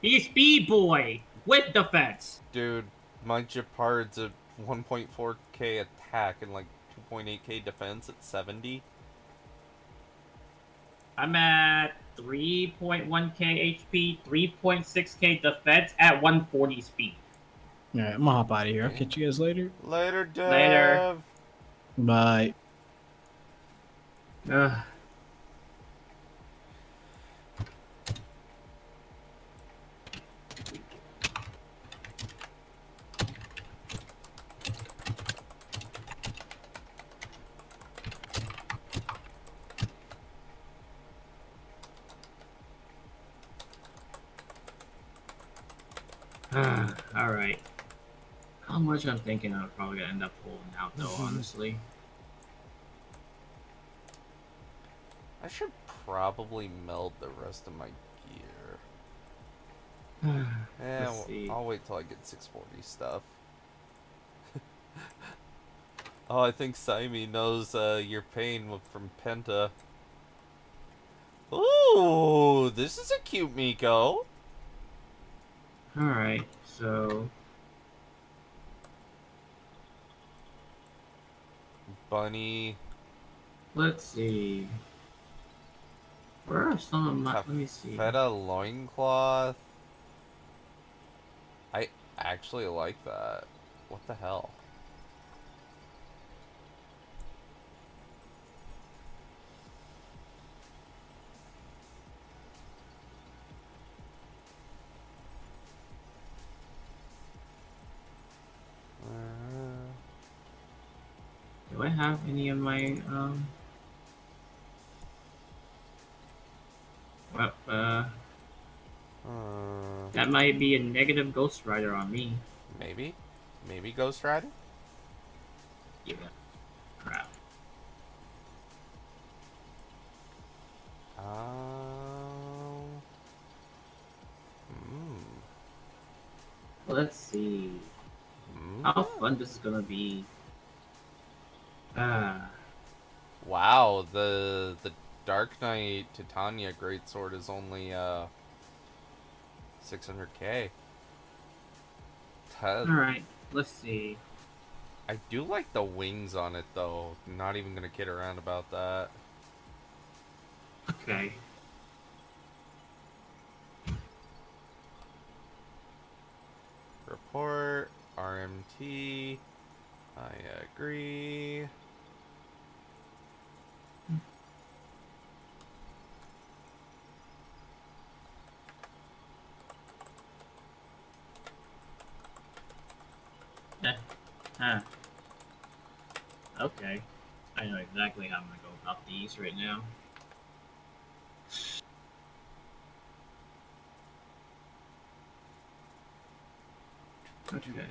He's Speed Boy with defense. dude, my Gepard's a 1.4k attack and like 2.8k defense at 70. I'm at 3.1k HP, 3.6k defense at 140 speed. All right, I'm gonna hop out of here. I'll catch you guys later. Later, Dev. Later. Bye. Ugh. All right. How much I'm thinking I'm probably gonna end up pulling out though, honestly. I should probably meld the rest of my gear. Eh, Let's well, see. I'll wait till I get 640 stuff. oh, I think Saimi knows uh, your pain from Penta. Ooh, this is a cute Miko. Alright, so Bunny. let's see. Where are some of my let me see. Feta loincloth. I actually like that. What the hell? Do I have any of my um well uh uh, that might be a negative ghost rider on me. maybe? Maybe Ghost Rider? Yeah. Crap. Um. Mm. Let's see. Mm. How fun this is gonna be. Ah. Wow, the the Dark Knight Titania Greatsword is only uh 600k. Alright, let's see. I do like the wings on it though. Not even gonna kid around about that. Okay. Report RMT. I agree. Eh. Huh. Okay. I know exactly how I'm gonna go about these right now. Okay.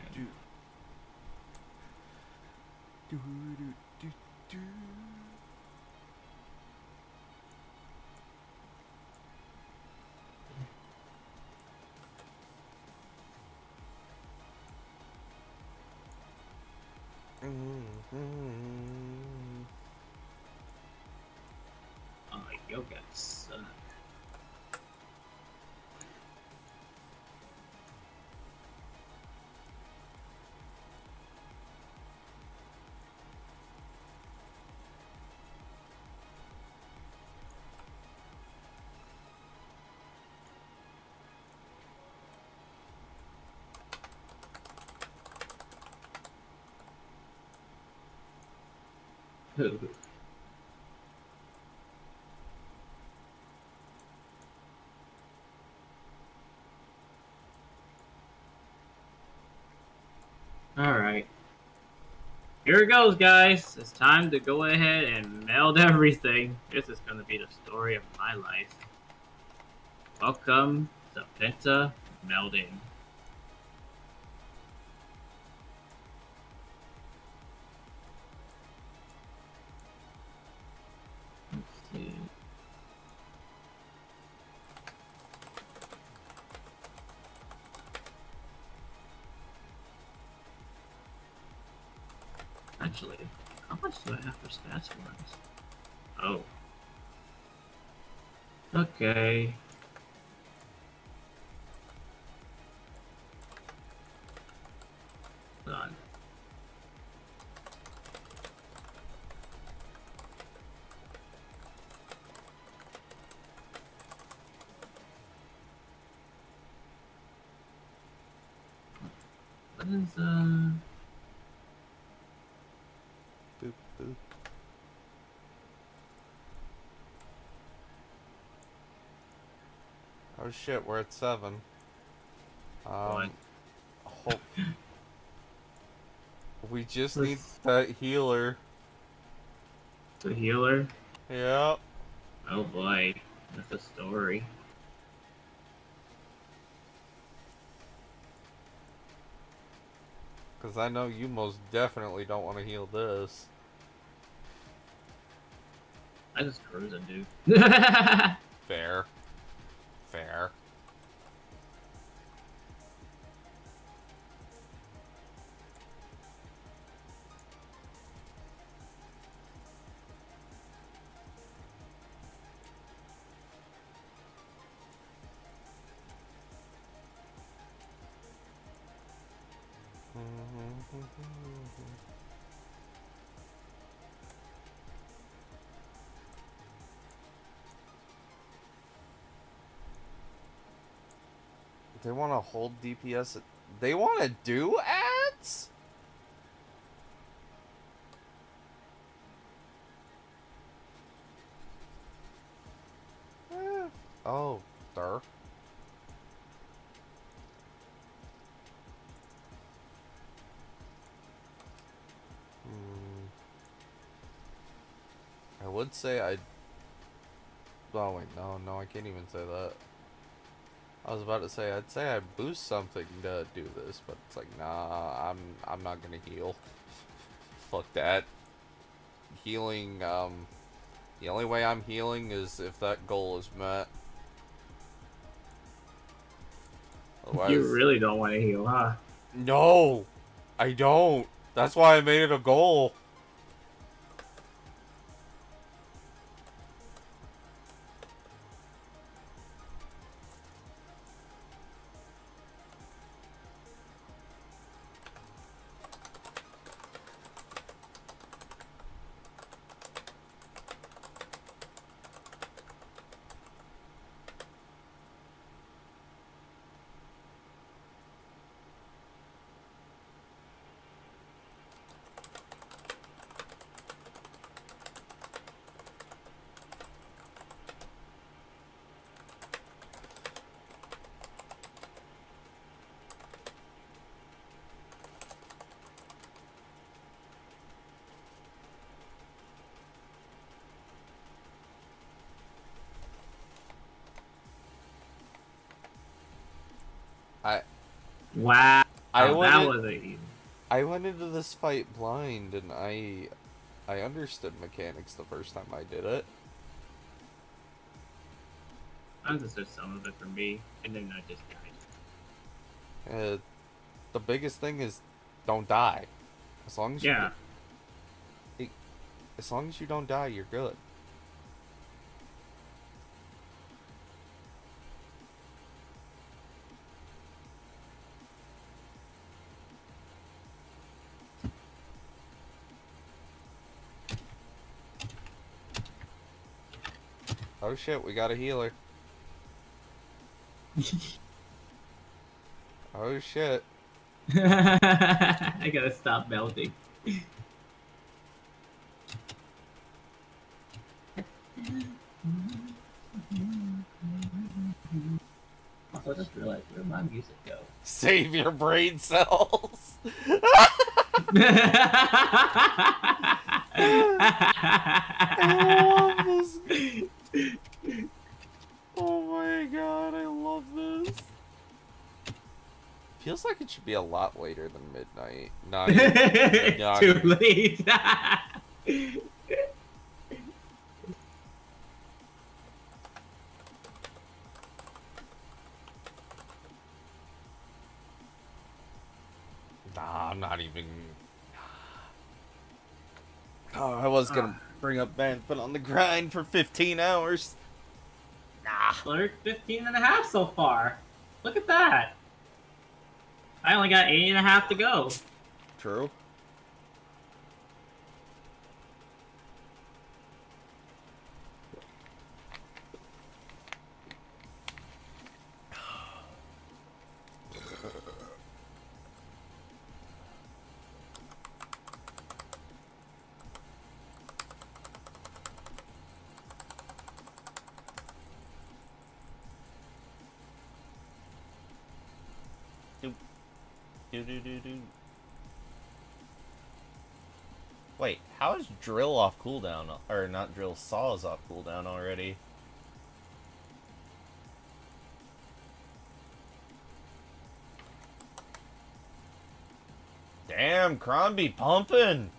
Alright. Here it goes, guys. It's time to go ahead and meld everything. This is going to be the story of my life. Welcome to Penta Melding. Okay. Oh shit, we're at seven. Um, hope. We just need that healer. the healer? Yep. Oh boy, that's a story. Because I know you most definitely don't want to heal this. I just cruising, dude. Fair. Fair. They want to hold DPS. They want to do ads? Eh, Oh, sir. Hmm. I would say I. Oh wait, no, no, I can't even say that. I was about to say I'd say I boost something to do this, but it's like nah, I'm I'm not gonna heal. Fuck that. Healing, um, the only way I'm healing is if that goal is met. Otherwise, you really don't want to heal, huh? no, I don't. That's why I made it a goal. Wow. I that went in- was a I went into this fight blind and I I understood mechanics the first time I did it. I understood some of it for me, and then I just died. Uh, the biggest thing is don't die. As long as Yeah. you as long as you don't die, you're good. Oh shit, we got a healer. oh shit. I gotta stop melting. Also, I just realized where my music go. Save your brain cells. should be a lot later than midnight. Not even, not Too late. Nah, I'm not even. Oh, I was gonna ah. bring up Ben's been on the grind for 15 hours. Nah. 15 and a half so far. Look at that. I only got eight and a half to go. True. Do do do do do. Wait, how is drill off cooldown? Or not drill, saws off cooldown already. Damn, Crombie pumping.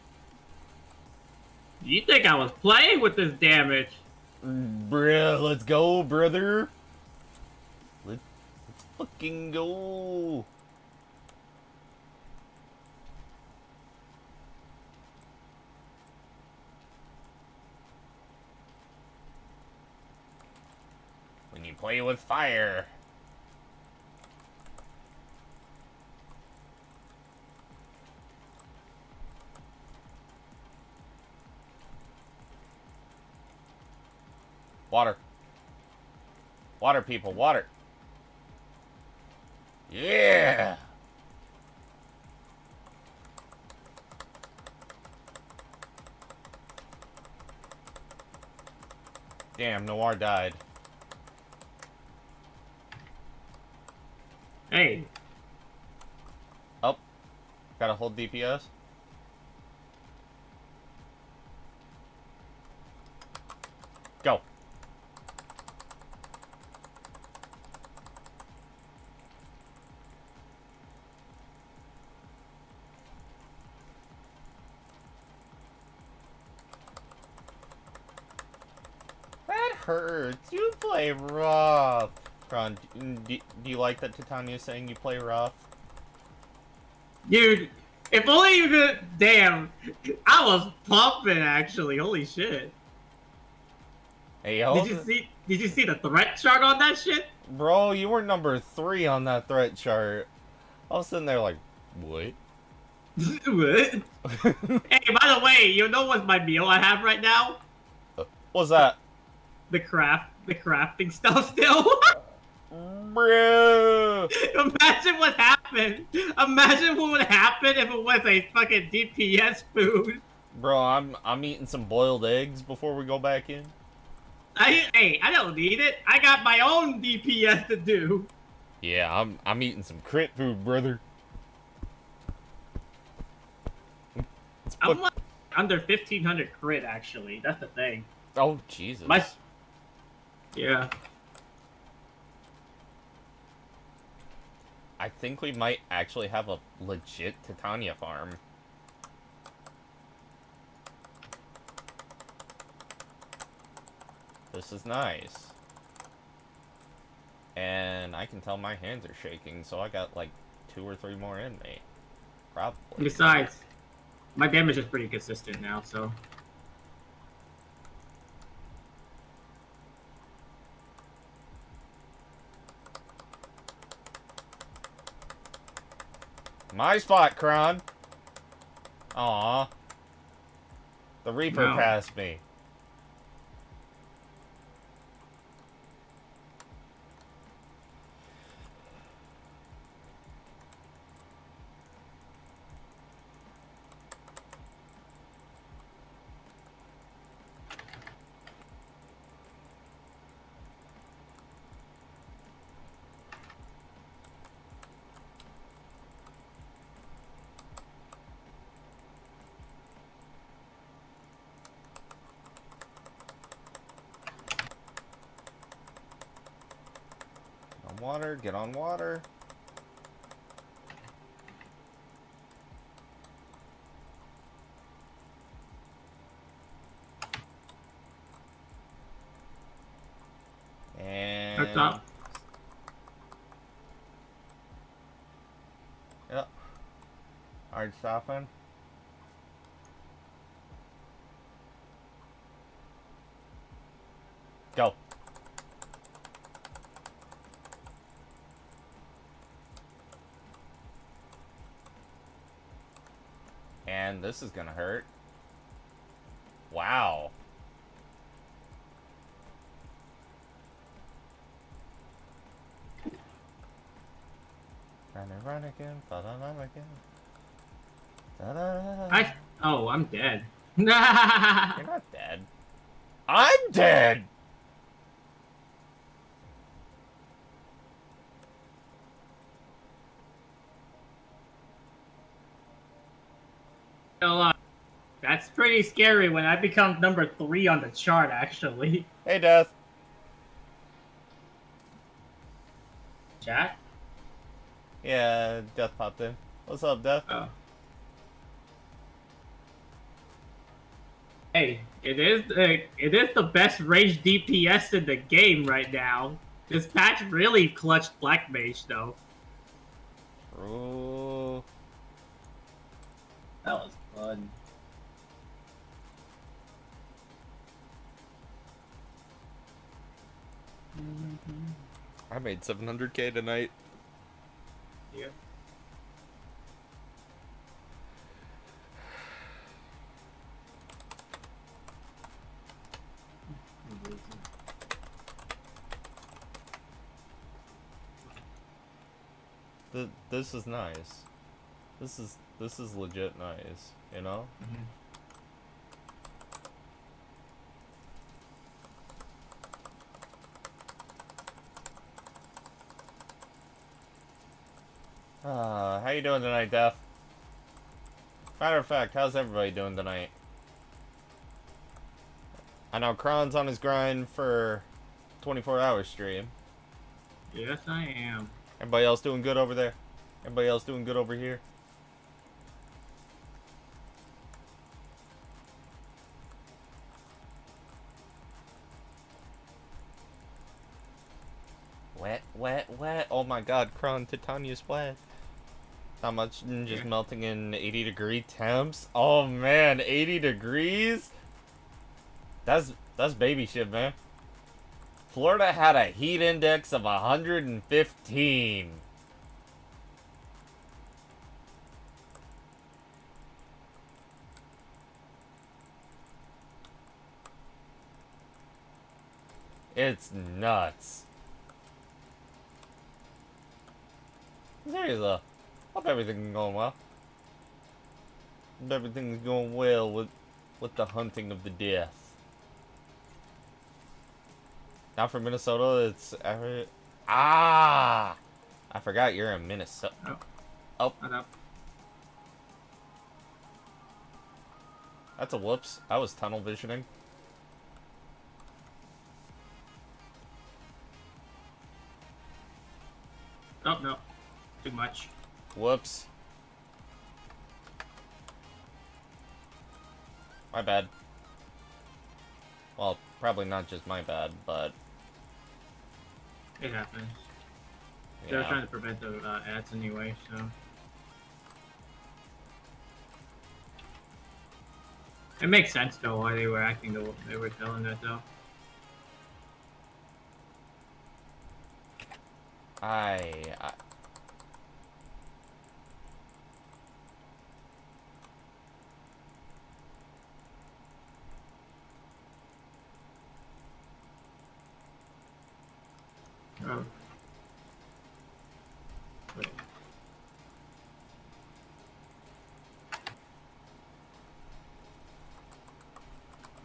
You think I was playing with this damage? Bruh, let's go, brother. Let, let's fucking go. When you play with fire. Water. Water, people, water. Yeah! Damn, Noir died. Hey. Oh. Gotta hold DPS. Go. That hurts. You play rough. Kron, mm, do, do you like that Titania's saying you play rough? Dude, if only you could. Damn. I was pumping, actually. Holy shit. Hey, yo. Did you see? Did you see the threat chart on that shit? Bro, you were number three on that threat chart. I was sitting there like, what? what? hey, by the way, you know what's my meal I have right now? What's that? The craft, the crafting stuff still. Bro. Imagine what happened. Imagine what would happen if it was a fucking DPS food. Bro, I'm I'm eating some boiled eggs before we go back in. I hey, I don't need it. I got my own DPS to do. Yeah, I'm I'm eating some crit food, brother. I'm like under 1500 crit actually. That's the thing. Oh Jesus. My yeah. I think we might actually have a legit Titania farm. This is nice. And I can tell my hands are shaking, so I got like two or three more in me. Probably. Besides, my damage is pretty consistent now, so. My spot, Kron. Aw. The Reaper No. passed me. Get on water. And up. Yep. Hard stopping. Go. And this is gonna hurt. Wow. Run and run again, fa da da again. Da da da. I. Oh, I'm dead. You're not dead. I'm dead. Well, uh, that's pretty scary when I become number three on the chart, actually. Hey, Death. Chat? Yeah, Death popped in. What's up, Death? Oh. Hey, it is uh, it is the best range DPS in the game right now. This patch really clutched Black Mage though. Ooh. That was fun. I made 700k tonight. Yeah. Th this is nice. This is this is legit nice, you know? Mm-hmm. Uh, how you doing tonight, Death? Matter of fact, how's everybody doing tonight? I know Kron's on his grind for 24 hour stream. Yes, I am. Everybody else doing good over there? Everybody else doing good over here? Wet, wet, wet. Oh my god, Kron Titania's wet. Not much, just melting in 80 degree temps. Oh man, 80 degrees? That's that's baby shit, man. Florida had a heat index of 115. It's nuts. Seriously, hope everything's going well. Hope everything's going well with with the hunting of the death. Now for Minnesota, it's every ah. I forgot you're in Minnesota. Oh. Oh. That's a whoops. I was tunnel visioning. Oh no, too much. Whoops. My bad. Well, probably not just my bad, but It happens. They're trying to prevent the uh, ads anyway, so. It makes sense though why they were acting the way they were telling that though. I, I Oh. Wait.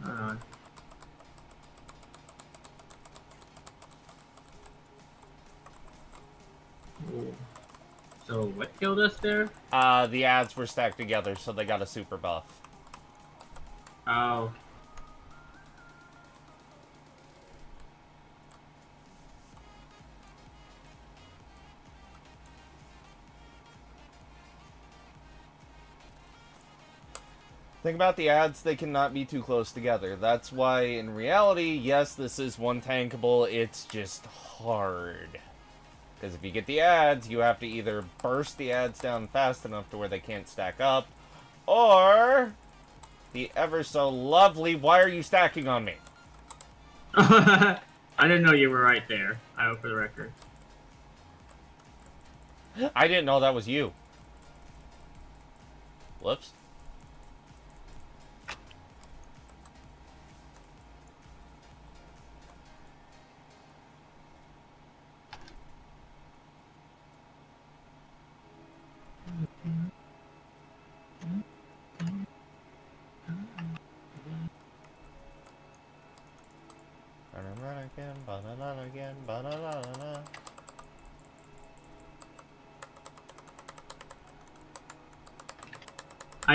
Hold on. Ooh. So what killed us there? uh the ads were stacked together, so they got a super buff. Oh. Think about the ads, they cannot be too close together. That's why, in reality, yes, this is one tankable, it's just hard. Because if you get the ads, you have to either burst the ads down fast enough to where they can't stack up, or the ever so lovely, why are you stacking on me? I didn't know you were right there. I hope for the record. I didn't know that was you. Whoops.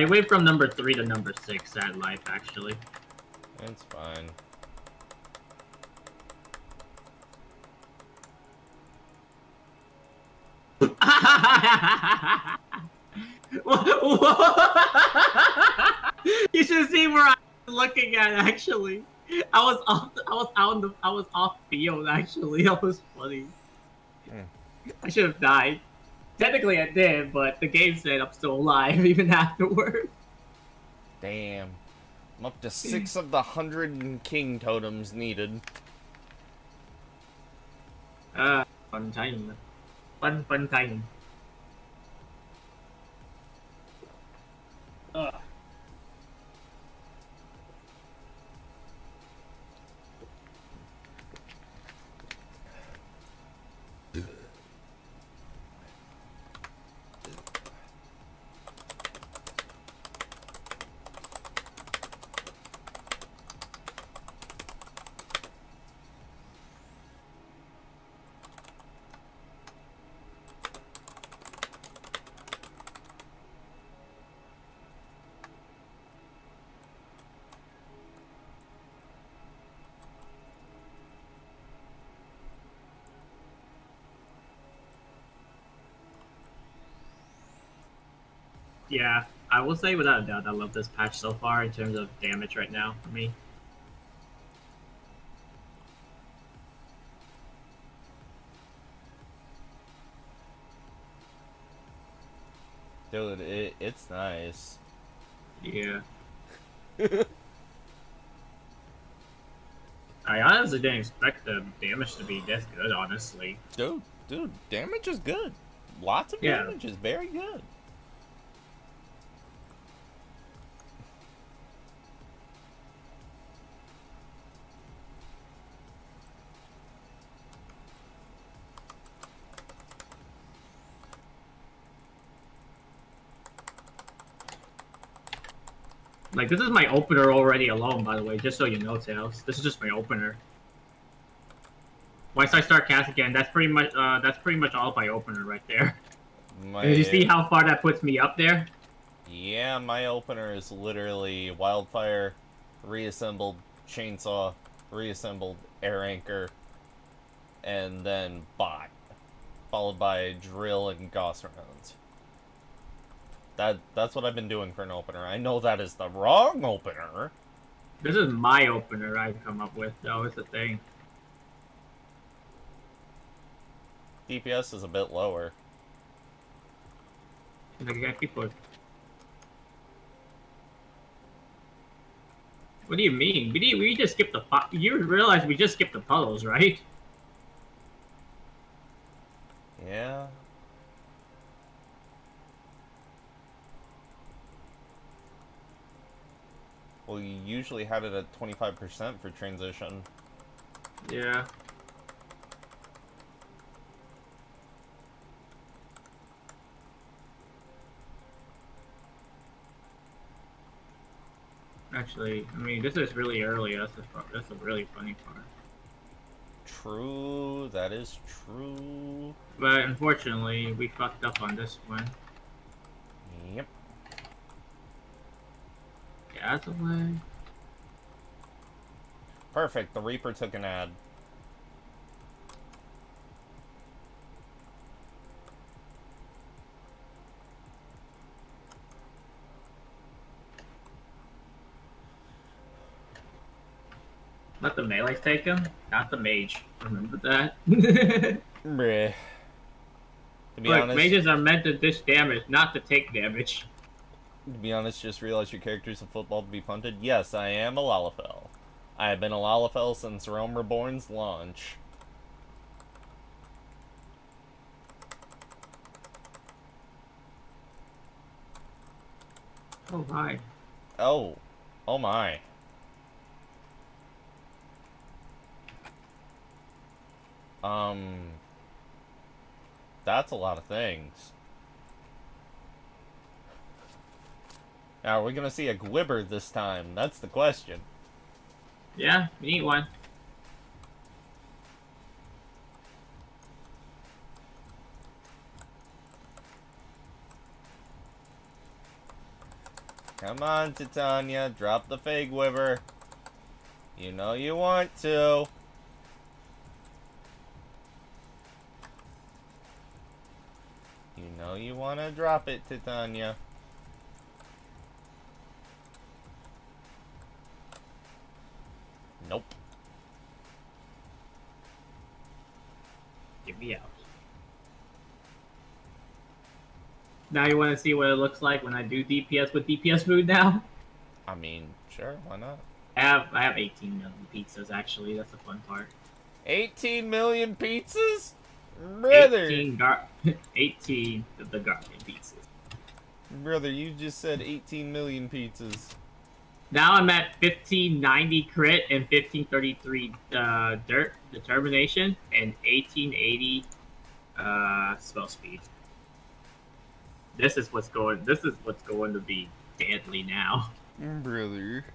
I went from number three to number six at life, actually. It's fine. you should see where I was looking at. Actually, I was off. I was out. The, I was off field. Actually, that was funny. Hmm. I should have died. Technically, I did, but the game said I'm still alive even afterward. Damn. I'm up to six of the hundred king totems needed. Uh, fun time. Fun, fun time. Ugh. Yeah, I will say without a doubt, I love this patch so far in terms of damage right now for me. Dude, it, it's nice. Yeah. I honestly didn't expect the damage to be this good, honestly. Dude, dude, damage is good. Lots of Yeah. damage is very good. Like, this is my opener already alone, by the way, just so you know, Tails. This is just my opener. Once I start cast again, that's pretty much uh, that's pretty much all my opener right there. My, Did you see how far that puts me up there? Yeah, my opener is literally wildfire, reassembled chainsaw, reassembled air anchor, and then bot, followed by drill and gauss rounds. That that's what I've been doing for an opener. I know that is the wrong opener. This is my opener I've come up with, though, is the thing. DPS is a bit lower. Like, I got people. What do you mean? We, did, we just skipped the. You realize we just skipped the puddles, right? Yeah. Well, you usually had it at 25% for transition. Yeah. Actually, I mean, this is really early. That's the that's the really funny part. True, that is true. But unfortunately, we fucked up on this one. Yep ad's away. Perfect, the Reaper took an ad. Let the melee take him, not the mage. Remember that? Bruh. To be Look, honest. mages are meant to dish damage, not to take damage to be honest, just realize your character's a football to be punted. Yes, I am a Lalafell. I have been a Lalafell since Realm Reborn's launch. Oh my. Oh. Oh my. Um. That's a lot of things. Now, are we gonna see a Gwiber this time? That's the question. Yeah, we need one. Come on, Titania, drop the fake Gwiber. You know you want to. You know you want to drop it, Titania. Nope. Out. Now you want to see what it looks like when I do DPS with DPS food now? I mean, sure, why not? I have I have 18 million pizzas actually. That's the fun part. 18 million pizzas? Brother! 18 gar 18 of the guardian pizzas. Brother, you just said 18 million pizzas. Now I'm at 1590 crit and 1533 uh, dirt determination and 1880 uh, spell speed. This is what's going. This is what's going to be deadly now. Brother.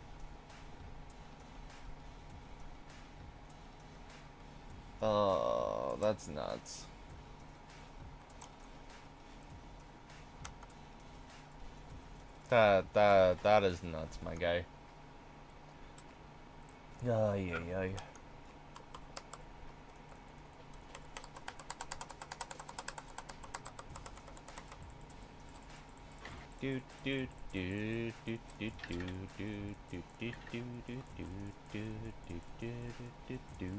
Oh, that's nuts. That that that is nuts, my guy. Ay, ay, ay. Do do do do do do do do do do do do do do do do do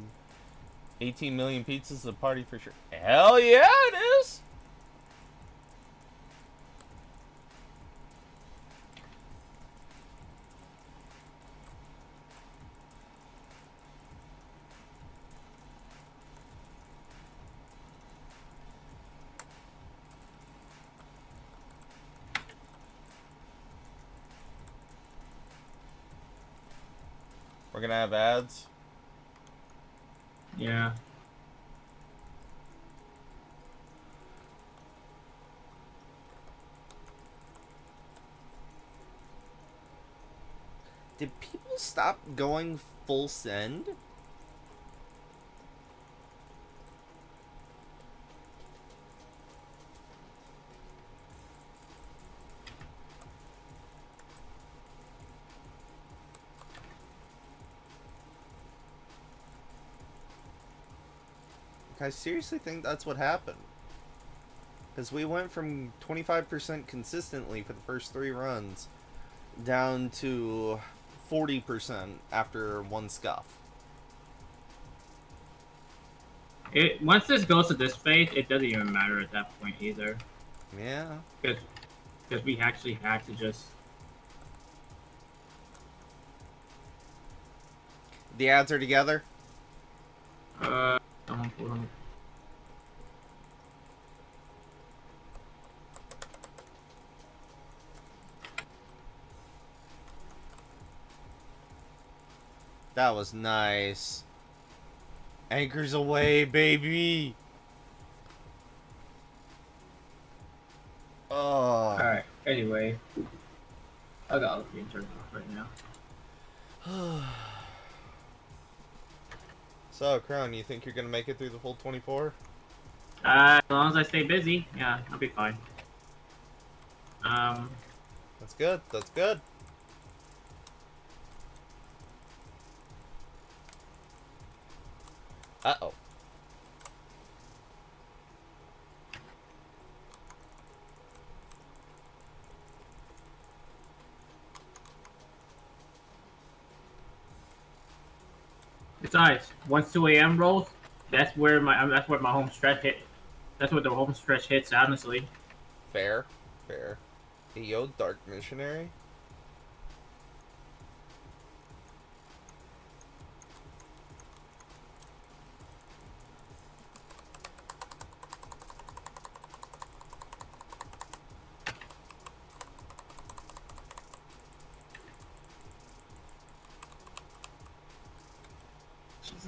18 million pizzas is a party for sure. Hell yeah, it is! We're gonna have ads. Yeah. Did people stop going full send? I seriously think that's what happened. Because we went from 25% consistently for the first three runs down to 40% after one scuff. It once this goes to this phase, it doesn't even matter at that point either. Yeah. Because because we actually had to just The ads are together? uh um, hold on. That was nice. Anchors away, baby. Oh. Alright, anyway. I got it being turned off right now. so, Kron, you think you're gonna make it through the full 24? Uh, as long as I stay busy, yeah, I'll be fine. Um, That's good. That's good. Uh oh. Besides, once 2 a.m. rolls, that's where my um, that's where my home stretch hit. That's what the home stretch hits. Honestly, Fair. Fair. Hey, yo, Dark Missionary.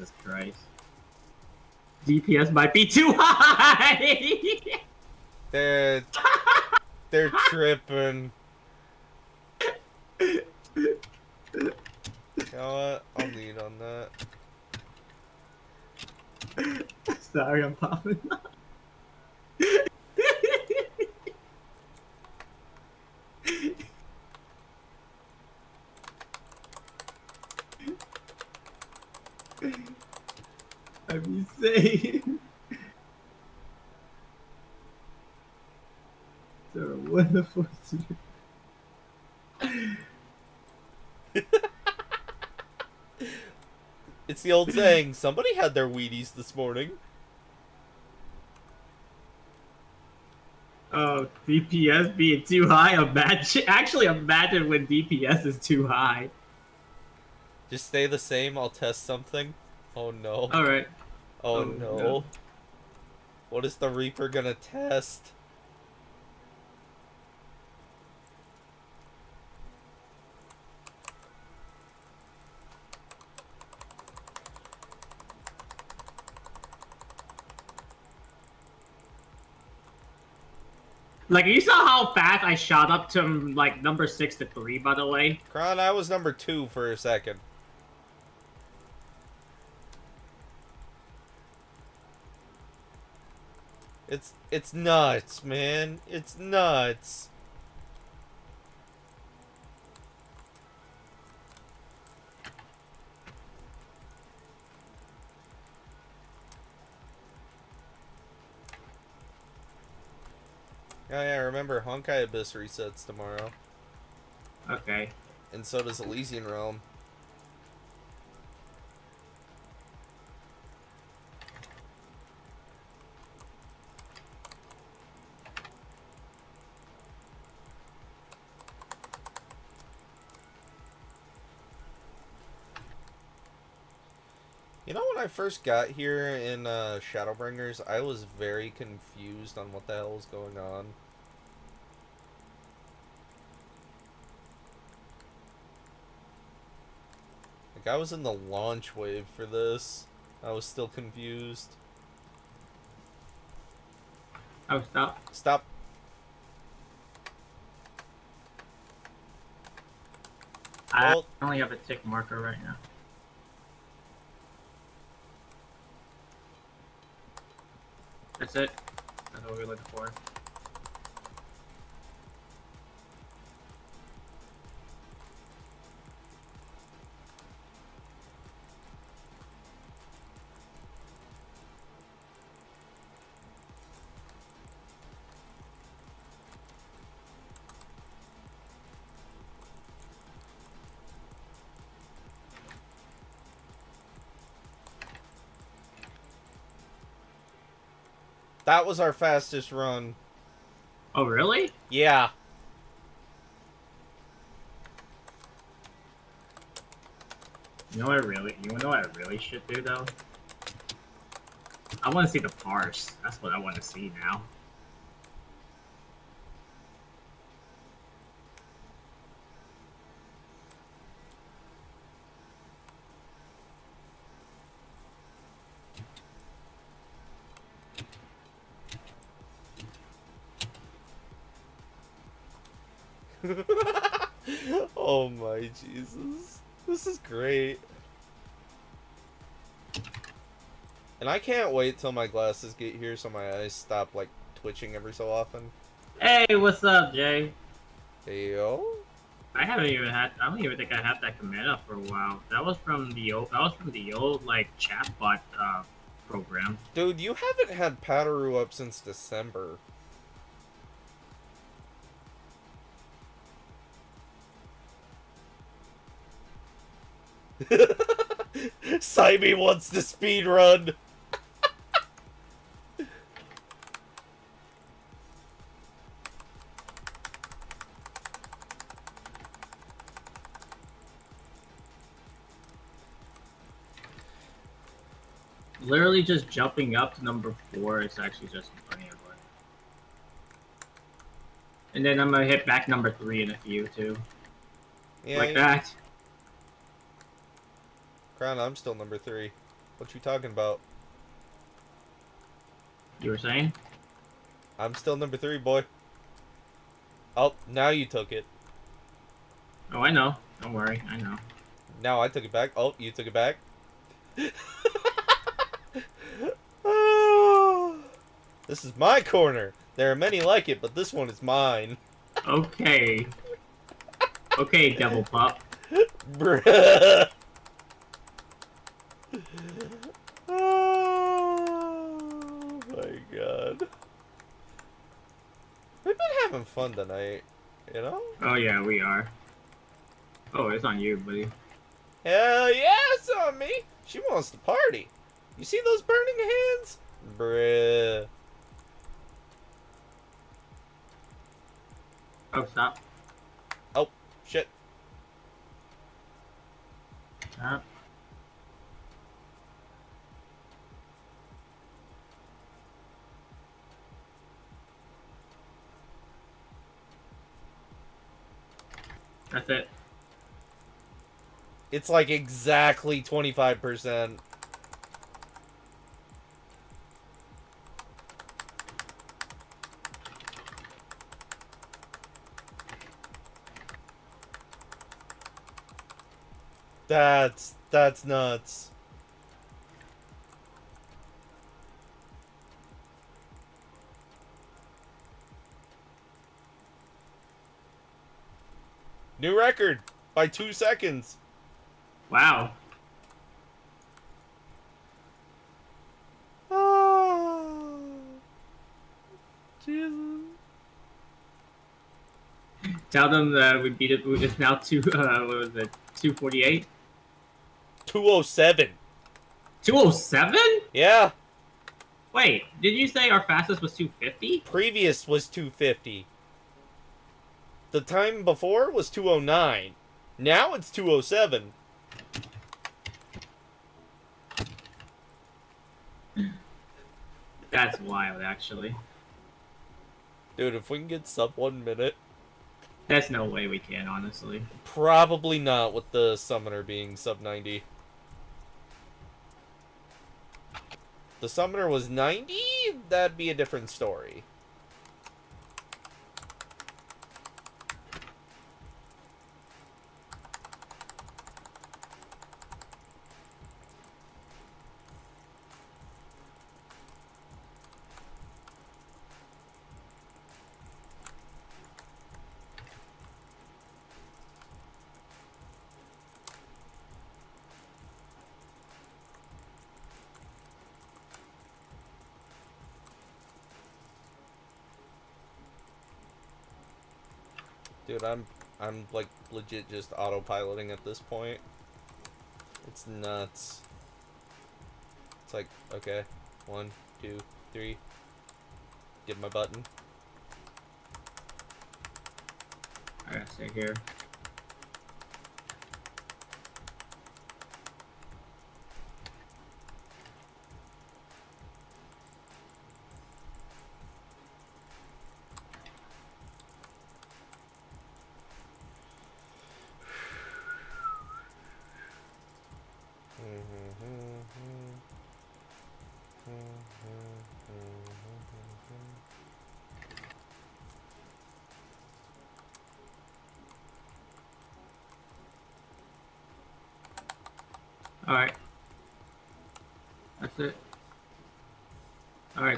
Jesus Christ. DPS might be too high. They're they're tripping. You know what? I'll lead on that. Sorry, I'm popping. I'm insane. They're a wonderful. It's the old saying, somebody had their Wheaties this morning. Oh, DPS being too high. Imagine, actually, imagine when DPS is too high. Just stay the same, I'll test something. Oh no. All right. Oh, Oh, no. no. What is the Reaper gonna test? Like you saw how fast I shot up to um, like number six to three. By the way, Kron, I was number two for a second. It's it's nuts, man. It's nuts. Oh, yeah, yeah, remember Honkai Abyss resets tomorrow. okay. And so does Elysian Realm. I first got here in uh, Shadowbringers, I was very confused on what the hell was going on. Like, I was in the launch wave for this. I was still confused. Oh, stop. Stop. I Well- only have a tick marker right now. That's it. That's what we're looking for. That was our fastest run. Oh, really? Yeah. You know what I really, you know what I really should do though? I want to see the parse. That's what I want to see now. Jesus. This is great. And I can't wait till my glasses get here so my eyes stop like twitching every so often. Hey, what's up, Jay? Hey yo. I haven't even had. I don't even think I had that command up for a while. That was from the old. That was from the old like chatbot uh, program. Dude, you haven't had Pataru up since December. Simey wants to speed run. Literally just jumping up to number four is actually just plenty of work. And then I'm gonna hit back number three in a few too. Yeah, like you- that. Kron, I'm still number three. What you talking about? You were saying? I'm still number three, boy. Oh, now you took it. Oh, I know. Don't worry, I know. Now I took it back. Oh, you took it back. Oh, this is my corner. There are many like it, but this one is mine. Okay. Okay, devil Pop. Bruh. Oh my god. We've been having fun tonight, you know? Oh yeah, we are. Oh, it's on you, buddy. Hell yeah, it's on me. She wants to party. You see those burning hands? Bruh. Oh, stop. Oh, shit. Stop. That's it. It's like exactly 25%. That's that's nuts. New record by 2 seconds. Wow. Oh, Jesus. Tell them that we beat it. It's now two. Uh, what was it? Two forty-eight. 207. Two oh seven. Yeah. Wait, did you say our fastest was two fifty? Previous was 250. The time before was 209. Now it's 207. That's wild, actually. Dude, if we can get sub one minute, There's no way we can, honestly. probably not with the summoner being sub 90. The summoner was 90? That'd be a different story. Dude, I'm I'm like legit just autopiloting at this point. It's nuts. It's like, okay, one, two, three. Get my button. I gotta stay here.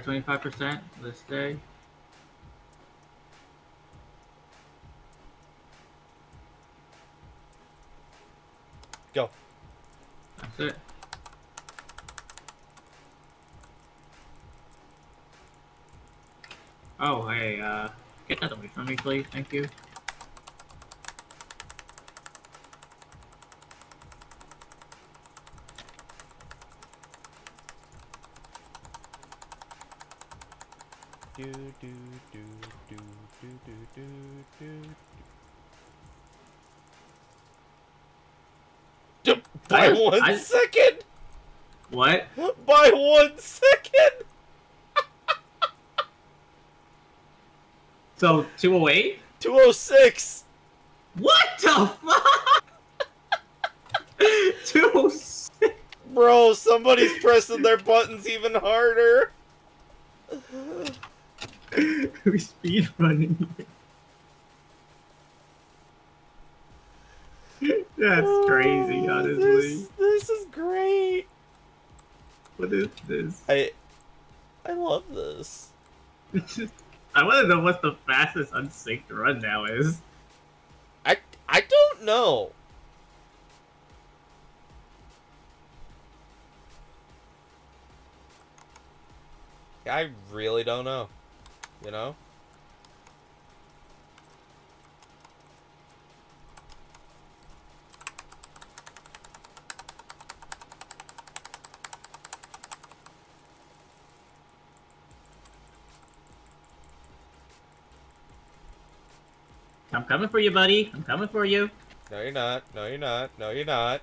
25% this day. Go. That's it. Oh, hey, uh, get that away from me, please. Thank you. Do do do. By I- one I- second. What? By one second. So 208? Two oh six. What the fuck? 206. Bro, somebody's pressing their buttons even harder. We speed running. That's oh, crazy, honestly. Oh, This, this is great. What is this? I I love this. I want to know what the fastest unsynced run now is. I I don't know. I really don't know. You know? I'm coming for you, buddy. I'm coming for you. No, you're not. No, you're not. No, you're not.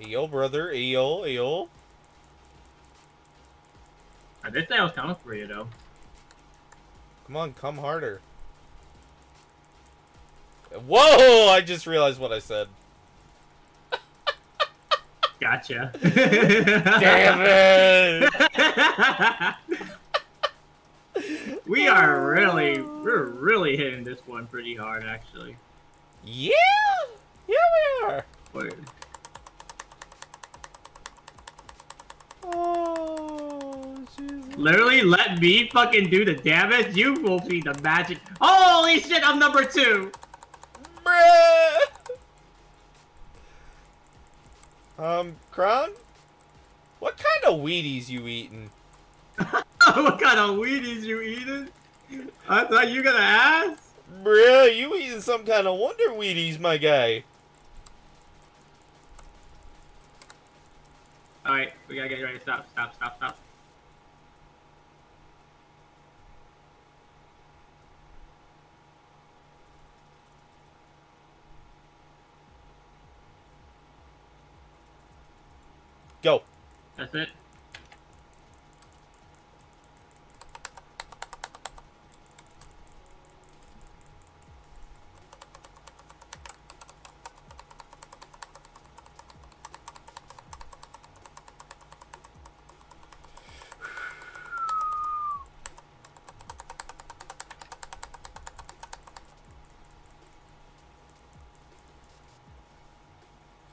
Eo, brother. Eo, Eo. I did say I was coming for you, though. Come on, come harder. Whoa! I just realized what I said. Gotcha. Damn it! we are really, we're really hitting this one pretty hard, actually. Yeah! Yeah, we are! Wait. Oh, Literally, let me fucking do the damage. You will be the magic. Holy shit! I'm number two. Bruh! Um, Kron? What kind of Wheaties you eating? what kind of Wheaties you eating? I thought you were gonna ask. Bruh, you eating some kind of Wonder Wheaties, my guy. All right, we gotta get ready. Stop! Stop! Stop! Stop! Go. That's it.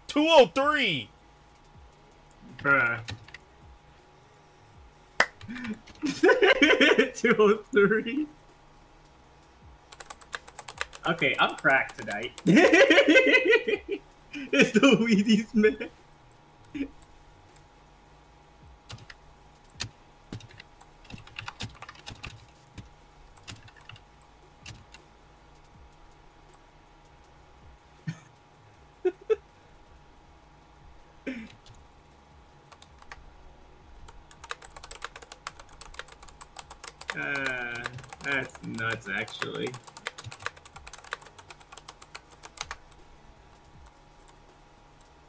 Two oh three. Bruh. 203. Okay, I'm cracked tonight. it's the Wheaties man. Uh, that's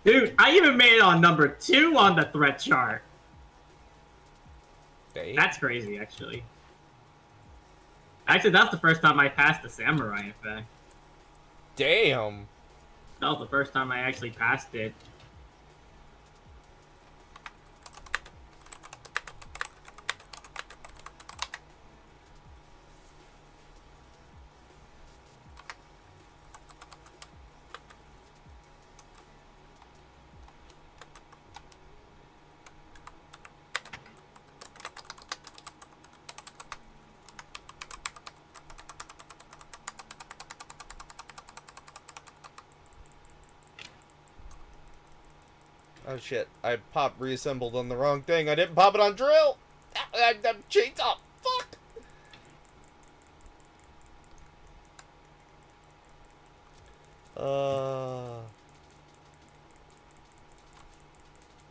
Dude, I even made it on number two on the threat chart. That's crazy, actually. Actually, that's the first time I passed the samurai, in fact. Damn. That was the first time I actually passed it. Shit! I pop reassembled on the wrong thing. I didn't pop it on drill. I, I, I'm chainsaw. Fuck. Uh.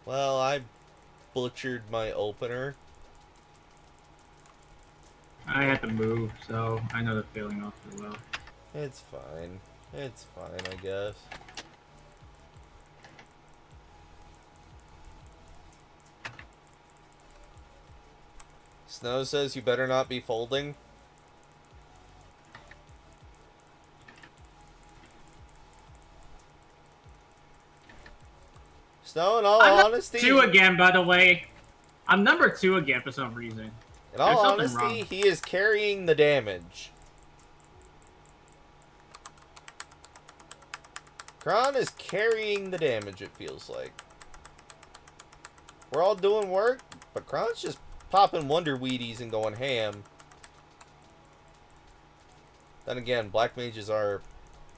Well, I butchered my opener. I had to move, so I know the feeling too well. It's fine. It's fine, I guess. Snow says you better not be folding. Snow, in all I'm honesty, two again, by the way. I'm number two again for some reason. in all honesty, wrong. he is carrying the damage. Kron is carrying the damage, it feels like. We're all doing work, but Kron's just popping Wonder Wheaties and going ham. Then again, Black Mages are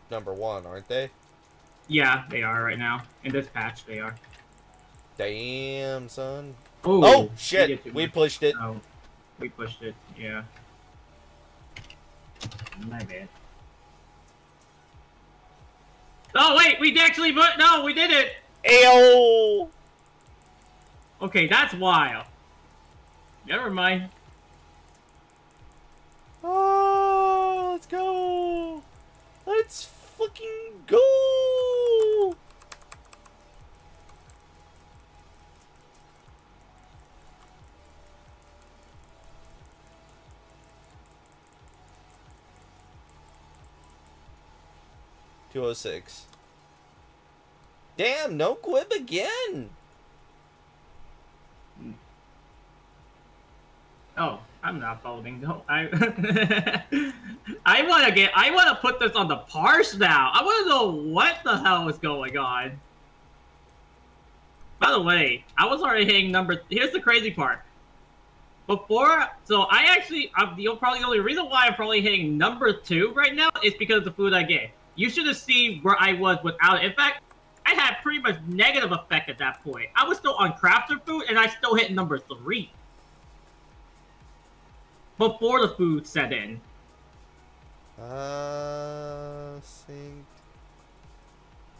number one, aren't they? Yeah, they are right now. In this patch, they are. Damn, son. Ooh, oh, oh shit. did We pushed it. Oh, we pushed it. Yeah. My bad. Oh wait, we actually put no, we did it. Ayo. Okay, that's wild. Never mind. Oh, let's go. Let's fucking go. Two oh six. Damn, no quib again. Oh, I'm not folding. No, I. I want to get. I want to put this on the parse now. I want to know what the hell is going on. By the way, I was already hitting number. Here's the crazy part. Before, so I actually, I'm the probably the only reason why I'm probably hitting number two right now is because of the food I get. You should have seen where I was without it. In fact, I had pretty much negative effect at that point. I was still on crafter food, and I still hit number three before the food set in. Uh, synced.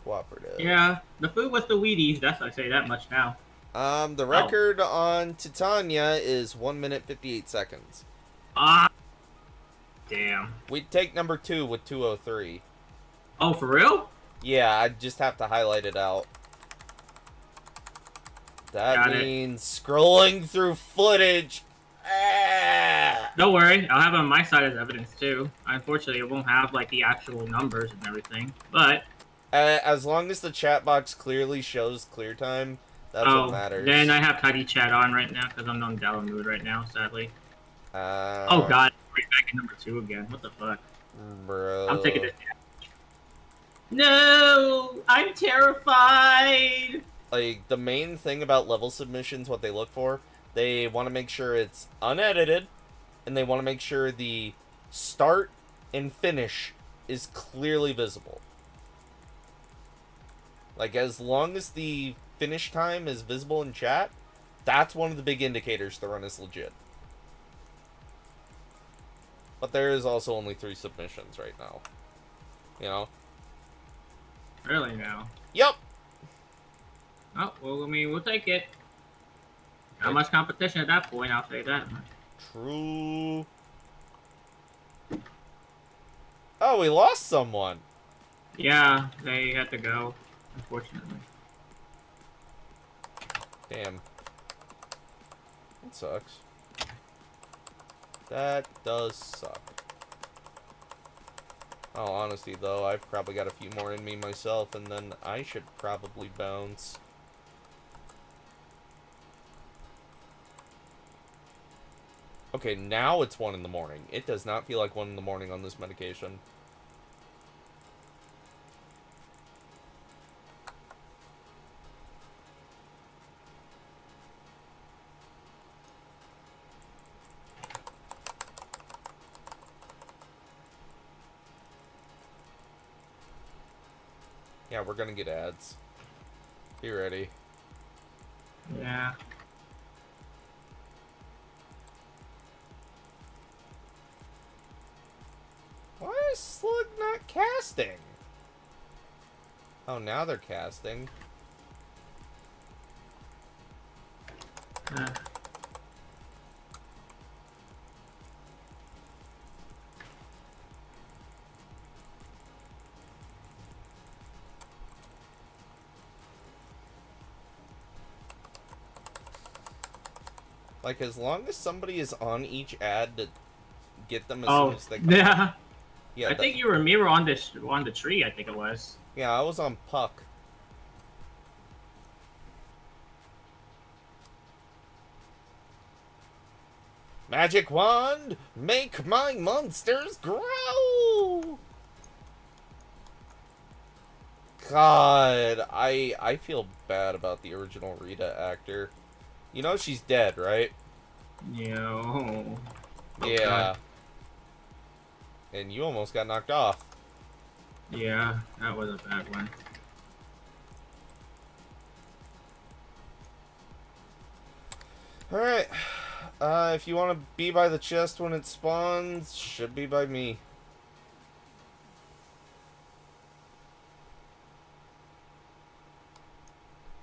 Cooperative. Yeah, the food was the Wheaties. That's I say that much now. Um, the record on Titania is 1 minute 58 seconds. Ah, damn. We'd take number 2 with 203. Oh, for real? Yeah, I just have to highlight it out. That Got it. means scrolling through footage. Don't worry, I'll have it on my side as evidence too. Unfortunately, it won't have like the actual numbers and everything, but Uh, as long as the chat box clearly shows clear time, that's oh, what matters. then I have Tidy Chat on right now because I'm on down mood right now. Sadly. Uh, oh God, right back at number two again. What the fuck? Bro. I'm taking this. No, I'm terrified. like the main thing about level submissions what they look for they want to make sure it's unedited and they want to make sure the start and finish is clearly visible. Like as long as the finish time is visible in chat that's one of the big indicators the run is legit. But there is also only three submissions right now. You know? Really now? yep Oh well, I mean, we'll take it. Not much competition at that point. I'll say that. True. Oh, we lost someone. Yeah, they had to go. Unfortunately. Damn. That sucks. That does suck. Oh, honesty though, I've probably got a few more in me myself, and then I should probably bounce. Okay, now it's 1 in the morning. It does not feel like 1 in the morning on this medication. Yeah, we're gonna get ads. Be ready. Yeah. is Slug not casting? Oh, now they're casting. Yeah. Like, as long as somebody is on each ad to get them as oh, soon as they come. Yeah. Yeah, I that- think you were mirror on this on the tree. I think it was. Yeah, I was on Puck. Magic wand, make my monsters grow. God, I I feel bad about the original Rita actor. You know she's dead, right? Yo. Oh, yeah. And you almost got knocked off. Yeah, that was a bad one. Alright. Uh, if you want to be by the chest when it spawns, should be by me.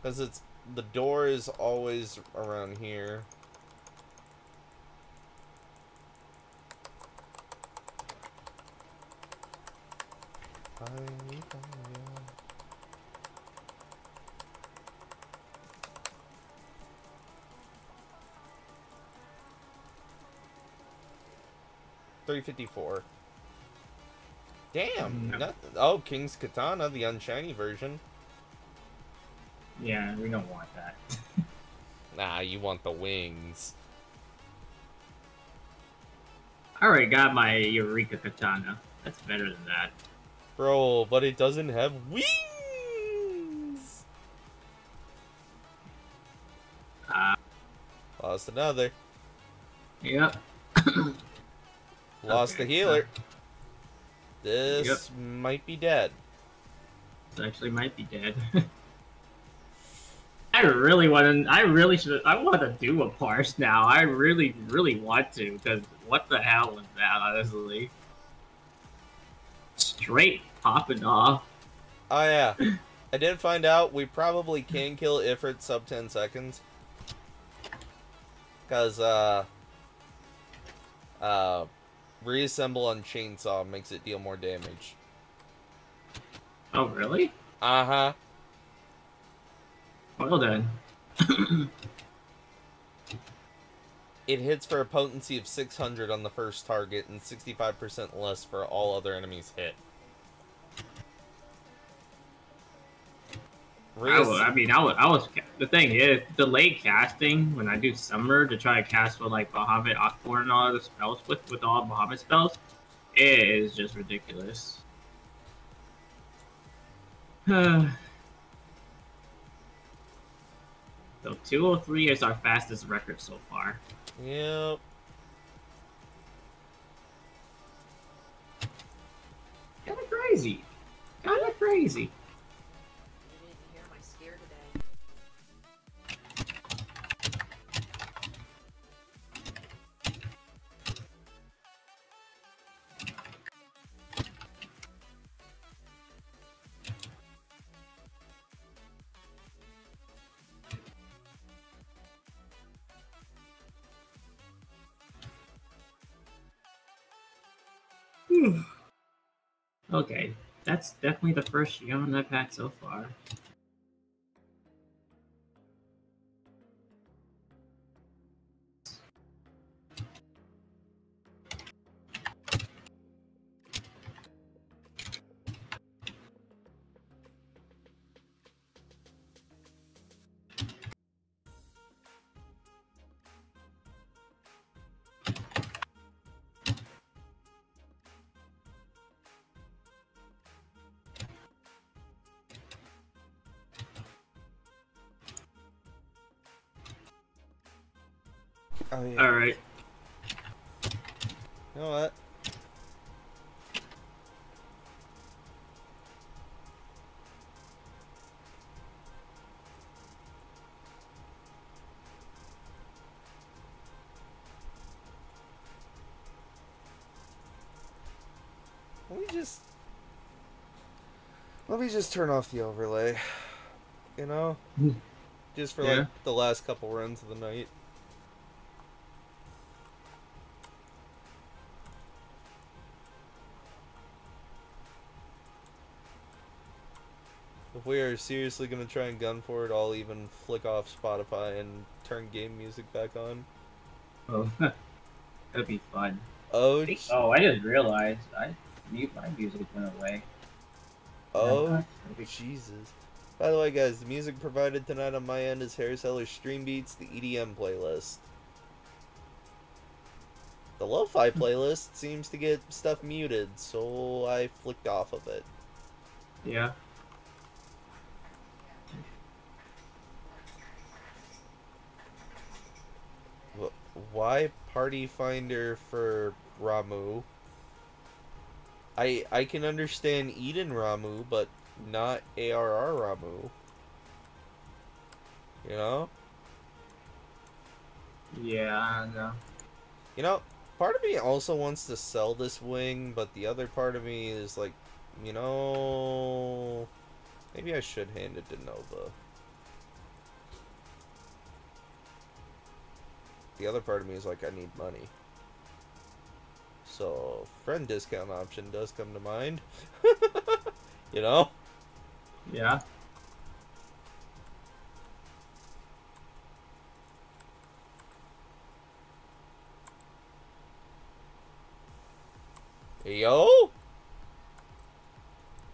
Because it's... The door is always around here. Three fifty four. Damn. Mm. Not, oh, King's Katana, the unshiny version. Yeah, we don't want that. Nah, you want the wings. I already got my Eureka Katana. That's better than that. Bro, but it doesn't have wings. Uh, Lost another. yep. Lost the Okay, healer. This Yep. might be dead. This actually might be dead. I really want to. I really should. I want to do a parse now. I really, really want to. Because what the hell was that? Honestly, straight popping off. Oh yeah. I did find out we probably can kill Ifrit sub 10 seconds. Cause uh uh reassemble on chainsaw makes it deal more damage. Oh really? Uh-huh. Well then. It hits for a potency of 600 on the first target and 65% less for all other enemies hit. I, I mean, I was, I was. The thing is, delayed casting when I do summer to try to cast with like Bahamut, Akbar, and all the spells with with all Bahamut spells, it is just ridiculous. so 203 is our fastest record so far. Yep. Kinda crazy. Kinda crazy. That's definitely the first yawn I've had so far. Oh yeah. All right. You know what? Let me just let me just turn off the overlay. You know? Hmm. Just for Yeah. like the last couple runs of the night. We are seriously gonna try and gun for it, I'll even flick off Spotify and turn game music back on. Oh, that'd be fun. Oh, Oh, I just realized I mute my music went away. Oh, Jesus. By the way, guys, the music provided tonight on my end is Harris Heller's Stream Beats, the EDM playlist. The lo-fi hmm. playlist seems to get stuff muted, so I flicked off of it. Yeah. Why Party Finder for Ramuh? I I can understand Eden Ramuh, but not ARR Ramuh. You know? Yeah, I know. You know, part of me also wants to sell this wing, but the other part of me is like, you know, maybe I should hand it to Nova. The other part of me is like, I need money. So, friend discount option does come to mind. you know? Yeah. Yo?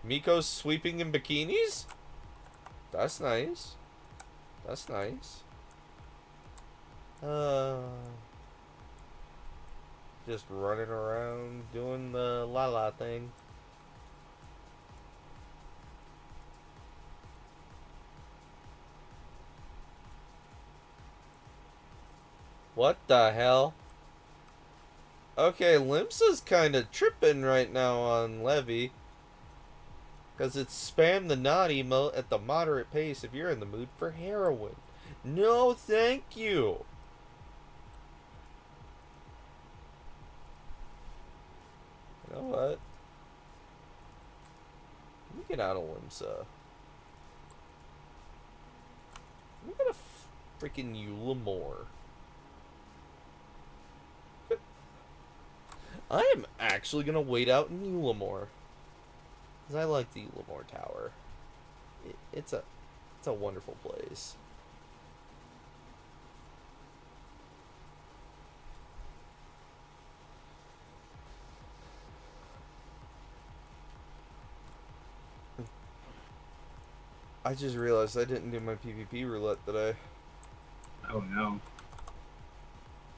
Miko's sweeping in bikinis? That's nice. That's nice. Uh, just running around doing the la la thing. What the hell? Okay, Limsa's kind of tripping right now on Levy. Because it's spam the not emote at the moderate pace if you're in the mood for heroin. No, thank you. You know what? Let me get out of Limsa. Me get a freaking Eulmore. I am actually gonna wait out in Eulmore. Cause I like the Eulmore Tower. It, it's a, it's a wonderful place. I just realized I didn't do my PvP roulette today. Oh no.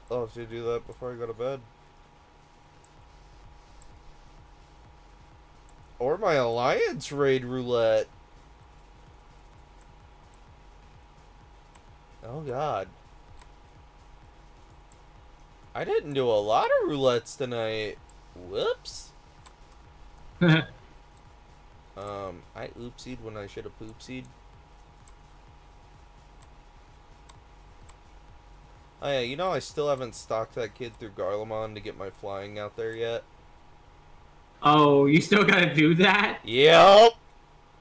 I'll have to do that before I go to bed. Or my alliance raid roulette. Oh god. I didn't do a lot of roulettes tonight. Whoops. um, I oopsied when I should have poopsied. Oh yeah, you know I still haven't stalked that kid through Garlemald to get my flying out there yet. Oh, you still gotta do that? Yep.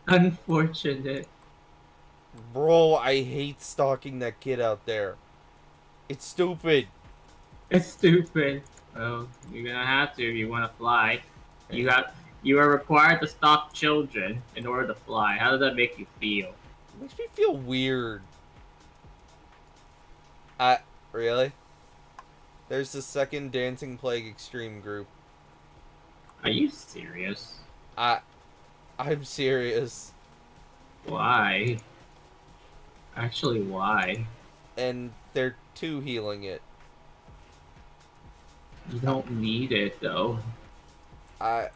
Unfortunate. Bro, I hate stalking that kid out there. It's stupid. It's stupid. Well, you're gonna have to if you want to fly. You got. You are required to stop children in order to fly. How does that make you feel? It makes me feel weird. I really? There's the second Dancing Plague Extreme group. Are you serious? I I'm serious. Why? Actually, why? And they're two healing it. You don't need it though. I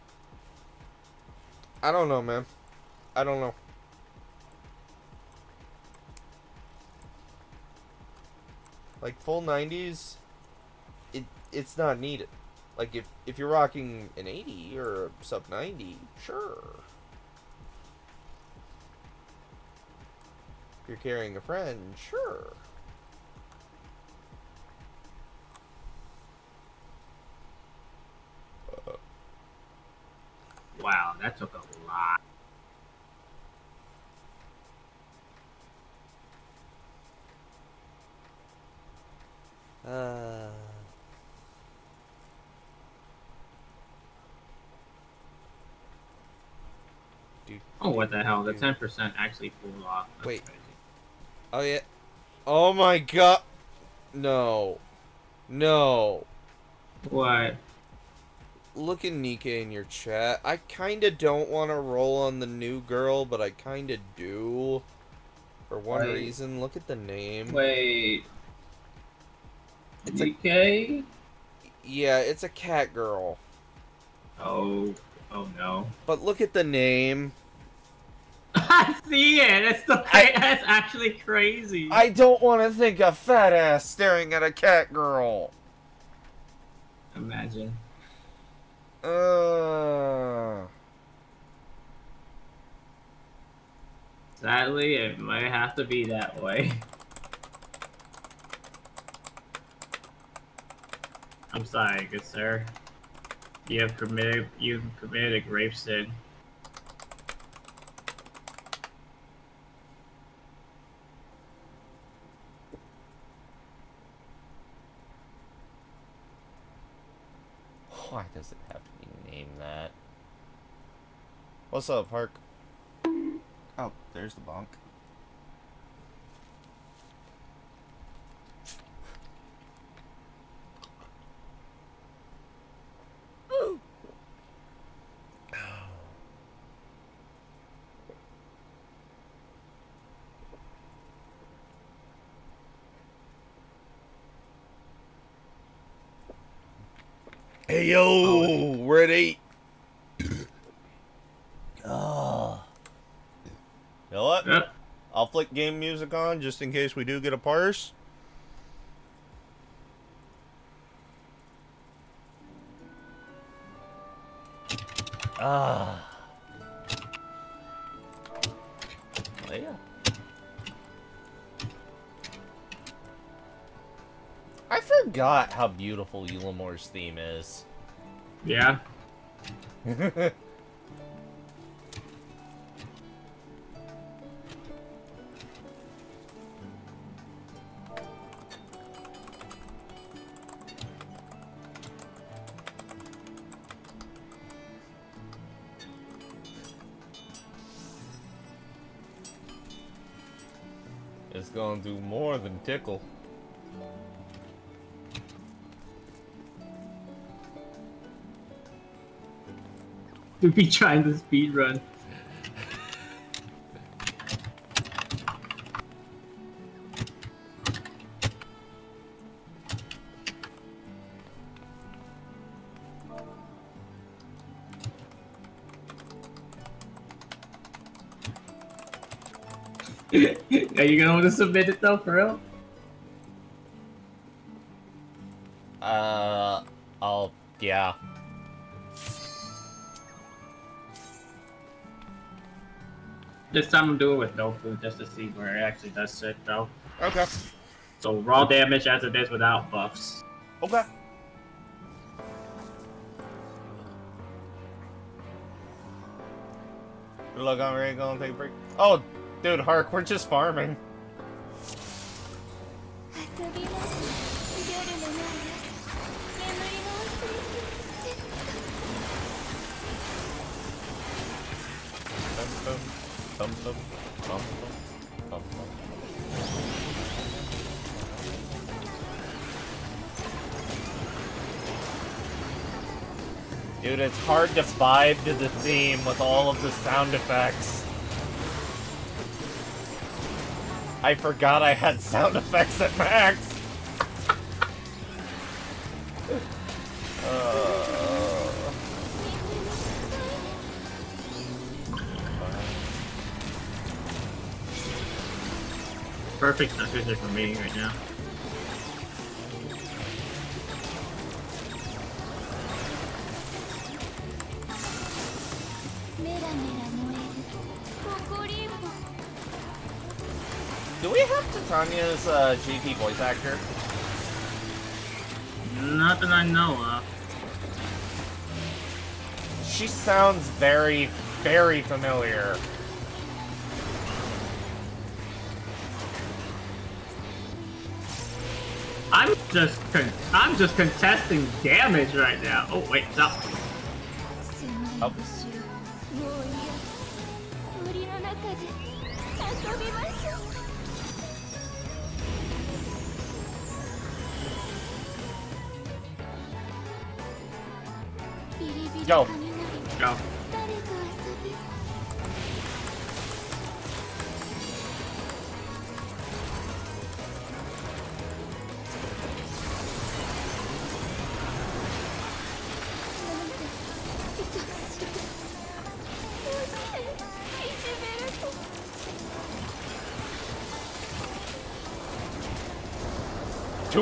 I don't know, man. I don't know. Like full 90s it it's not needed. Like if if you're rocking an 80 or a sub 90, sure. If you're carrying a friend, sure. Wow, that took a lot. Uh Dude. Oh, what the hell? The 10% actually pulled off. That's Wait. crazy. Oh yeah. Oh my god. No. No. What? Look at Nika in your chat. I kinda don't want to roll on the new girl, but I kinda do. For one Wait. reason. Look at the name. Wait. It's a- DK? Yeah, it's a cat girl. Oh. Oh no. But look at the name. I see it. It's the. that's actually crazy. I don't want to think of fat ass staring at a cat girl. Imagine. Uh, Sadly, it might have to be that way. I'm sorry, good sir. You have committed you've committed a grave sin. why does it have to be named that? What's up, Park? Oh, there's the bunk. Hey yo, we're at eight. Ah. You know what? Yep. I'll flick game music on just in case we do get a parse. Ah. Oh, yeah. I forgot how beautiful Eulmore's theme is. Yeah. It's gonna do more than tickle. To be trying to speed run. Are you gonna want to submit it though, for real? Uh, I'll, yeah. This time I'm doing it with no food just to see where it actually does sit though. Okay. So raw damage as it is without buffs. Okay. Good luck on ready gonna take a break. Oh, dude, Hark, we're just farming. To vibe to the theme with all of the sound effects. I forgot I had sound effects at max. Uh, Perfect decision for me right now. We have uh, JP voice actor? Not that I know of. She sounds very, very familiar. I'm just con- I'm just contesting damage right now. Oh wait, stop. あ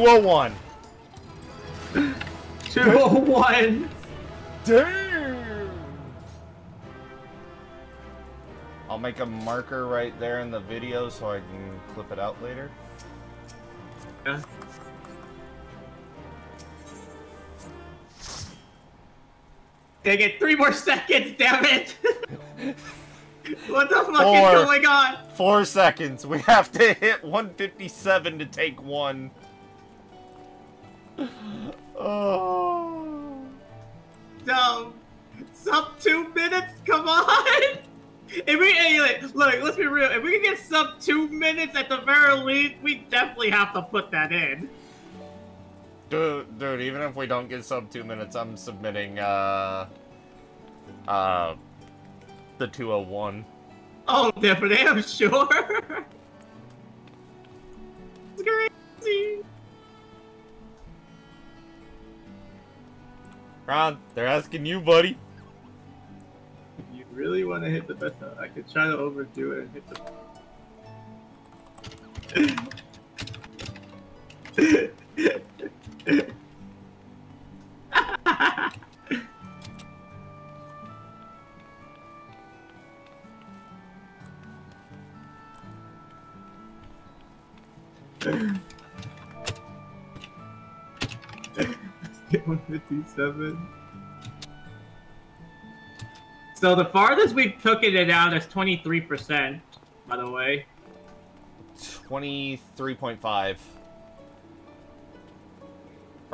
201. 201. Damn. I'll make a marker right there in the video so I can clip it out later. Yeah. They get three more seconds, damn it! what the fuck four, is going on? Four seconds. We have to hit 157 to take one. Definitely have to put that in. Dude, dude, even if we don't get sub two minutes, I'm submitting, uh, uh, the 201. Oh, yeah, for damn sure. it's crazy. Ron, they're asking you, buddy. You really want to hit the best? I could try to overdo it and hit the. Get 157. So the farthest we've taken it out is 23%, by the way. 23.5.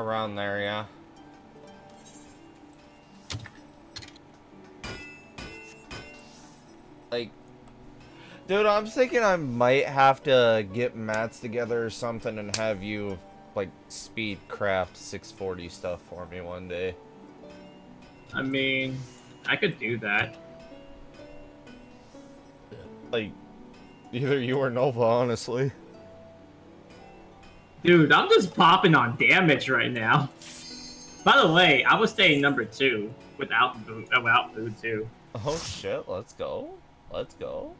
Around there, yeah. Like, dude, I'm thinking I might have to get mats together or something and have you, like, speed craft 640 stuff for me one day. I mean, I could do that. Like, either you or Nova, honestly. Dude, I'm just popping on damage right now. By the way, I was staying number two without food, without food too. Oh shit, let's go. Let's go.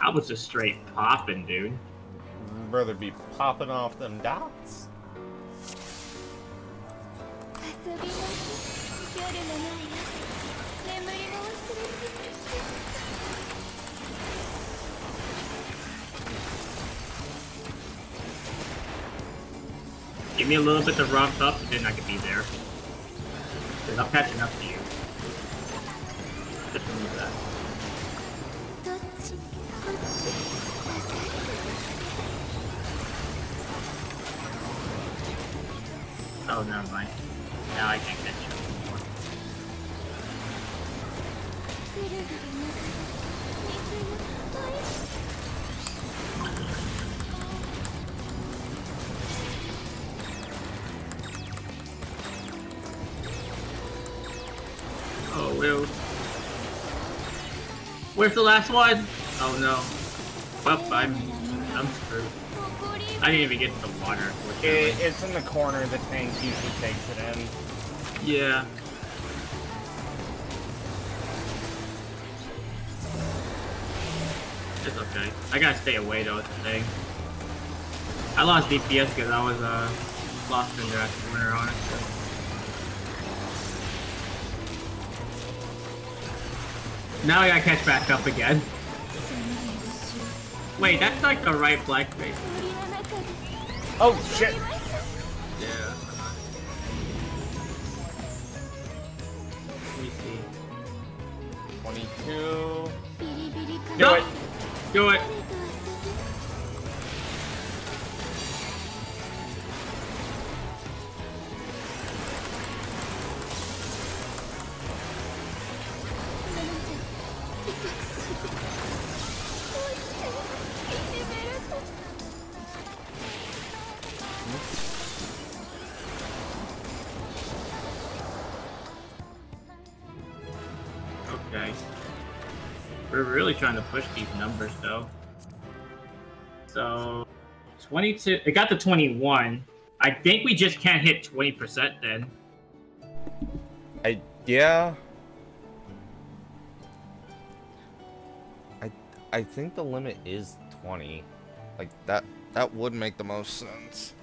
I was just straight popping, dude. I'd rather be popping off them dots. Give me a little bit to romp up, and then I can be there. Because I'm catching up to you. Just remember that. Oh, never mind. Now I can't catch you anymore. Where's the last one? Oh no. Well, I'm I'm screwed. I didn't even get to the water. It, it's in the corner. The tank usually takes it in. Yeah. It's okay. I gotta stay away though, it's the thing. I lost DPS because I was uh lost in that corner honestly. Now I gotta catch back up again. Wait, that's like the right black face. Oh shit! Yeah. Let me see. 22. Do it! Do it! Push these numbers though. So 22 it got to 21. I think we just can't hit 20% then. I yeah. I I think the limit is 20. Like that that would make the most sense.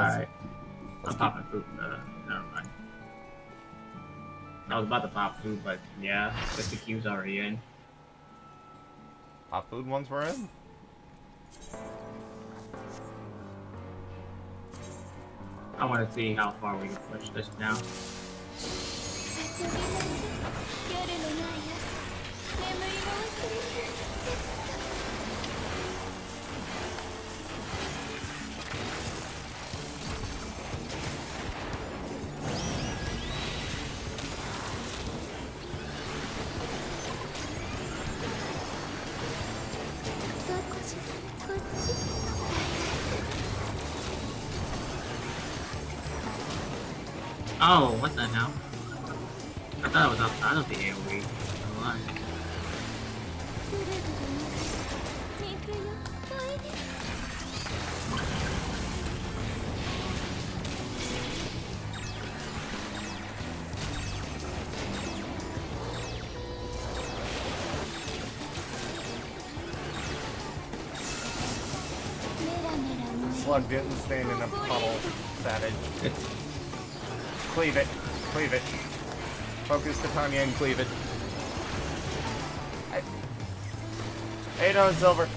Alright. I'm popping food. Uh, never mind. I was about to pop food, but yeah, just the queue's already in. Hot food ones we're in. I want to see how far we can push this now. Slug didn't stand in a puddle, savage. Cleave it. Cleave it. Focus Titania and cleave it. I... Eight oh on silver.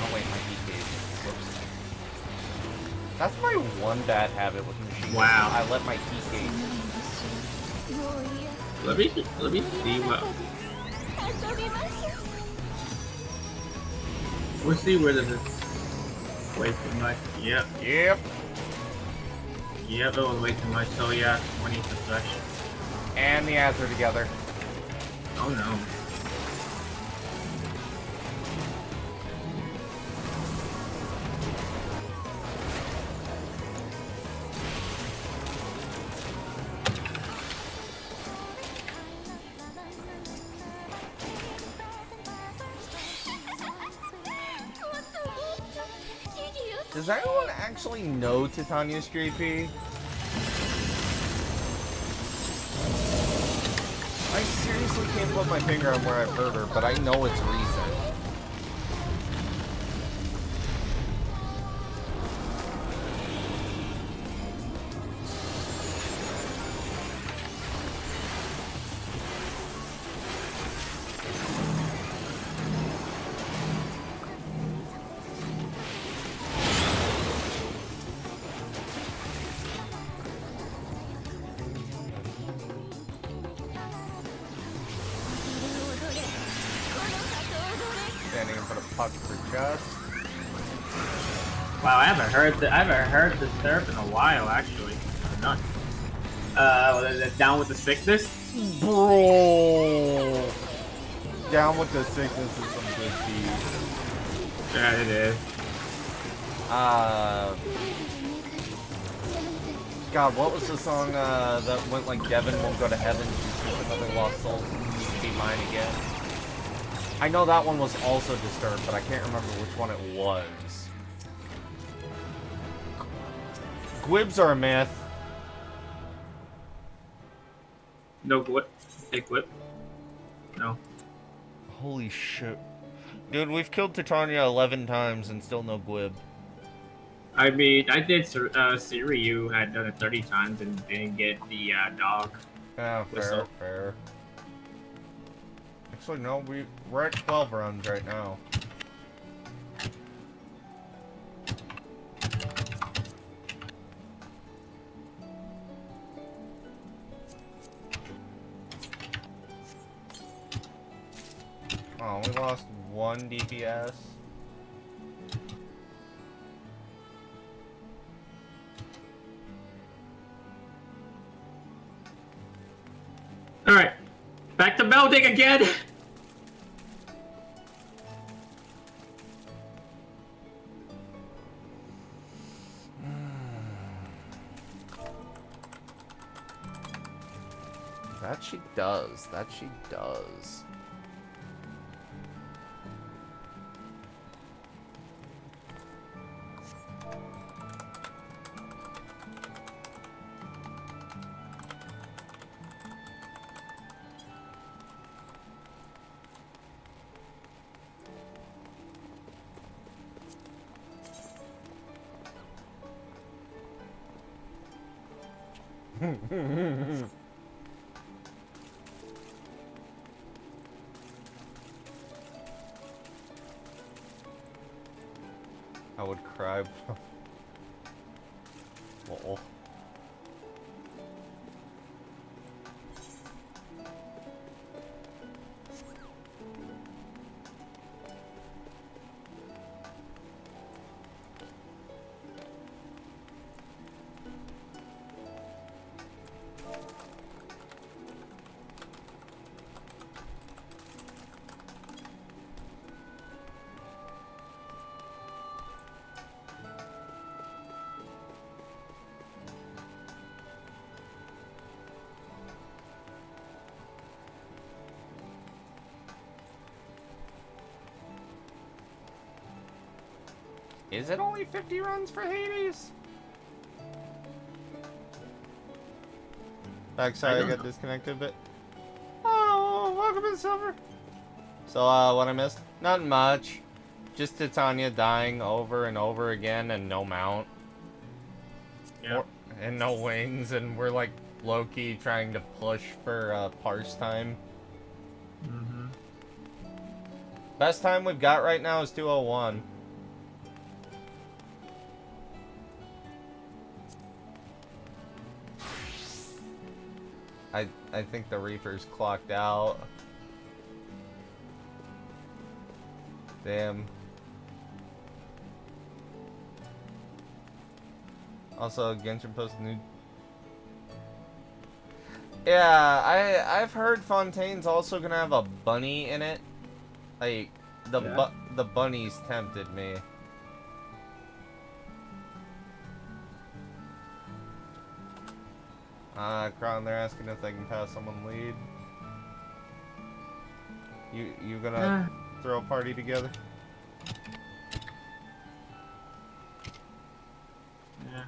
Oh wait, my heat gauge. Whoops. That's my one bad habit with machine. Wow. I let my heat gauge. Let me let me see what. We'll see where this is. Way too much. Yep. Yep. Yep, it was way too much. So yeah, 20 possession. And the ads are together. Oh no. Actually know Titania's JP? I seriously can't put my finger on where I've heard her, but I know it's recent. Heard the, I haven't heard this therapy in a while actually. None. Uh, what is it, down with the sickness. Bro! Down with the sickness is some good beat. Yeah, it is. Uh. God, what was the song uh, that went like Devin won't go to heaven with another lost soul be mine again? I know that one was also disturbed, but I can't remember which one it was. Gwibs are a myth. No whip. Take whip. No. Holy shit. Dude, we've killed Titania 11 times and still no Gwib. I mean, I did. Sir- Uh, Siri, you had done it 30 times and didn't get the uh, dog. Yeah, fair, Whistle. fair. Actually, no, we, we're at 12 runs right now. We lost one DPS. All right, back to melding again. That she does. That she does. It only 50 runs for Hades? Back, sorry, I, don't got know. disconnected a bit. Oh, welcome in, Silver. So, uh, what I missed? Not much. Just Titania dying over and over again and no mount. Yeah. Or- and no wings, and we're like low-key trying to push for uh, parse time. Mm-hmm. Best time we've got right now is 201. I think the Reaper's clocked out. Damn. Also, Genshin posted new. Yeah, I I've heard Fontaine's also gonna have a bunny in it. Like the Yeah. bu- the bunnies tempted me. Uh, Kron, they're asking if they can pass someone lead. You you gonna throw a party together? Yeah.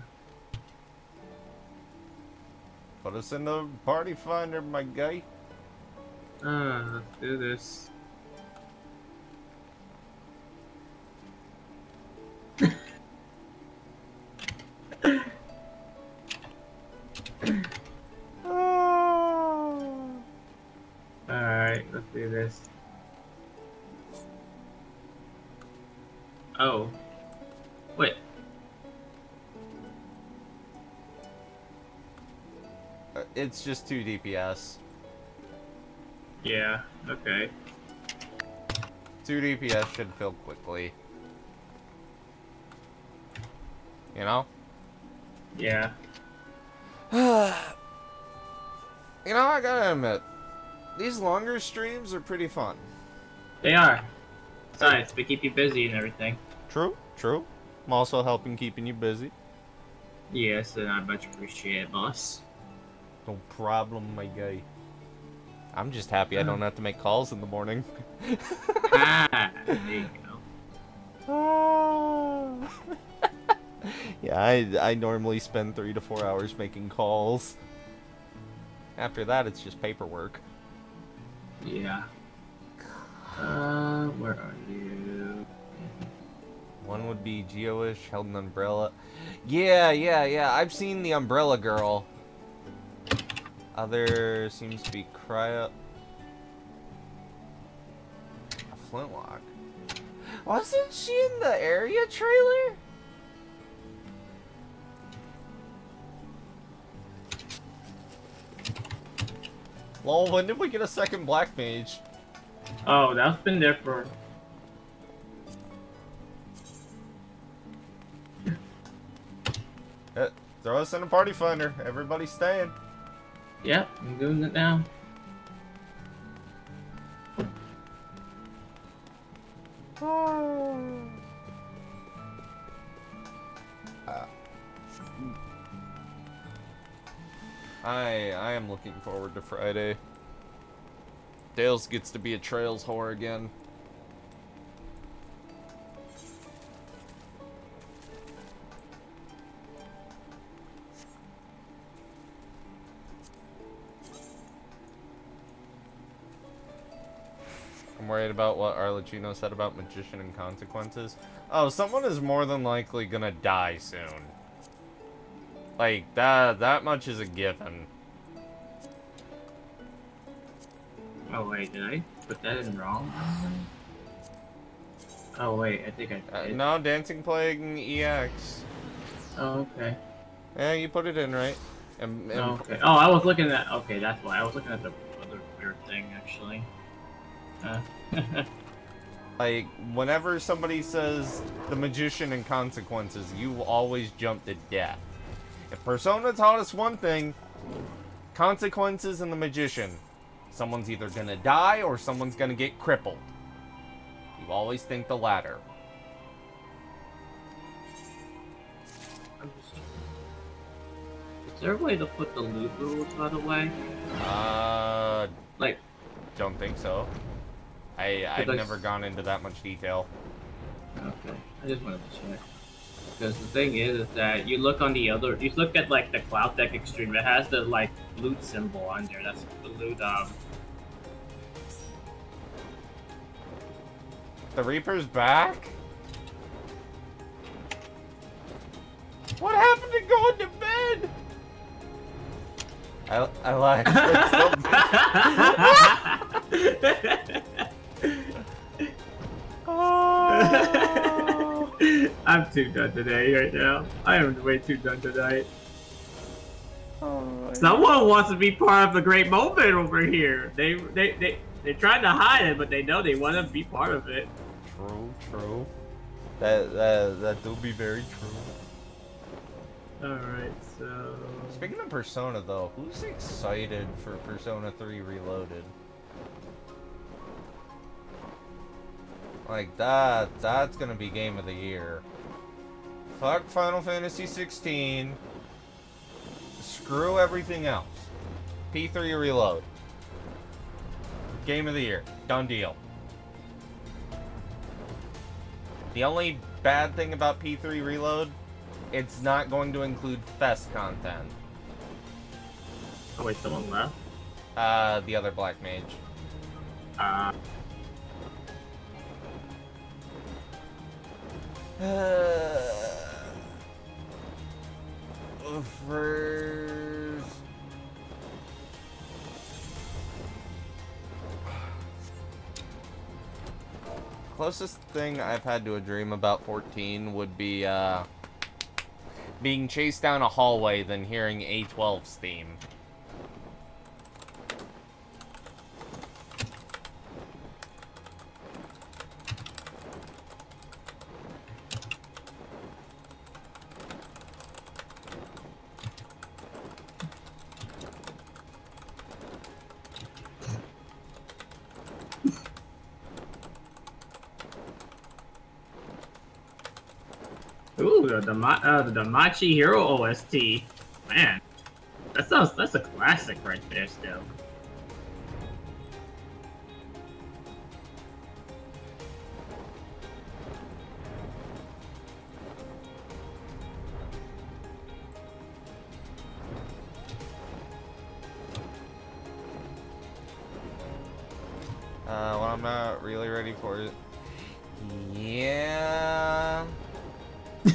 Put us in the party finder, my guy. Uh, let's do this. It's just two DPS. Yeah, okay. Two DPS should fill quickly. You know? Yeah. you know, I gotta admit, these longer streams are pretty fun. They are. Besides, they keep you busy and everything. True, true. I'm also helping keeping you busy. Yes, and I much appreciate it, boss. No problem, my guy. I'm just happy I don't have to make calls in the morning. ah, there you go. yeah, I, I normally spend three to four hours making calls. After that, it's just paperwork. Yeah. Uh, where are you? One would be Geoish, held an umbrella. Yeah, yeah, yeah. I've seen the Umbrella Girl. Other seems to be Cryo. A Flintlock. Wasn't she in the area trailer? Lol, when did we get a second Black Mage? Oh, that's been there for. Uh, throw us in a party finder. Everybody's staying. Yep, I'm doing it now. Uh, I I am looking forward to Friday. Dales gets to be a Trails whore again. I'm worried about what Arlecchino said about Magician and Consequences. Oh, someone is more than likely gonna die soon. Like, that, that much is a given. Oh wait, did I put that in wrong? Oh wait, I think I Uh, no, Dancing Plague and EX. Oh, okay. Yeah, you put it in right. And, and Oh, okay. Oh, I was looking at. Okay, that's why I was looking at the other weird thing actually. Uh, Like, whenever somebody says the magician and consequences, you always jump to death. If Persona taught us one thing, consequences and the magician, someone's either gonna die or someone's gonna get crippled. You always think the latter. is there a way to put the loot rules, by the way? Uh, like, don't think so. I I've I- never gone into that much detail. Okay, I just wanted to check. Because the thing is, is that you look on the other, you look at like the Cloud Deck Extreme, it has the like loot symbol on there. That's the loot. Um, The Reaper's back? What happened to going to bed? I, I lied. Oh. I'm too done today right now. I am way too done tonight. Oh, Someone wants to be part of the great moment over here. They they they they're trying to hide it, but they know they want to be part of it. True, true. That, that, that do be very true. Alright, so. Speaking of Persona, though, who's excited for Persona 3 Reloaded? Like, that, that's gonna be game of the year. Fuck Final Fantasy 16. Screw everything else. P3 Reload. Game of the year. Done deal. The only bad thing about P3 Reload, it's not going to include Fest content. Oh wait, someone left. Uh, the other Black Mage. Uh, first... Closest thing I've had to a dream about 14 would be, uh, being chased down a hallway than hearing A12's theme. Ooh, the uh, the Damachi Hero OST. Man, that sounds that's a classic right there. Still. Uh, when I'm not really ready for it. Yeah.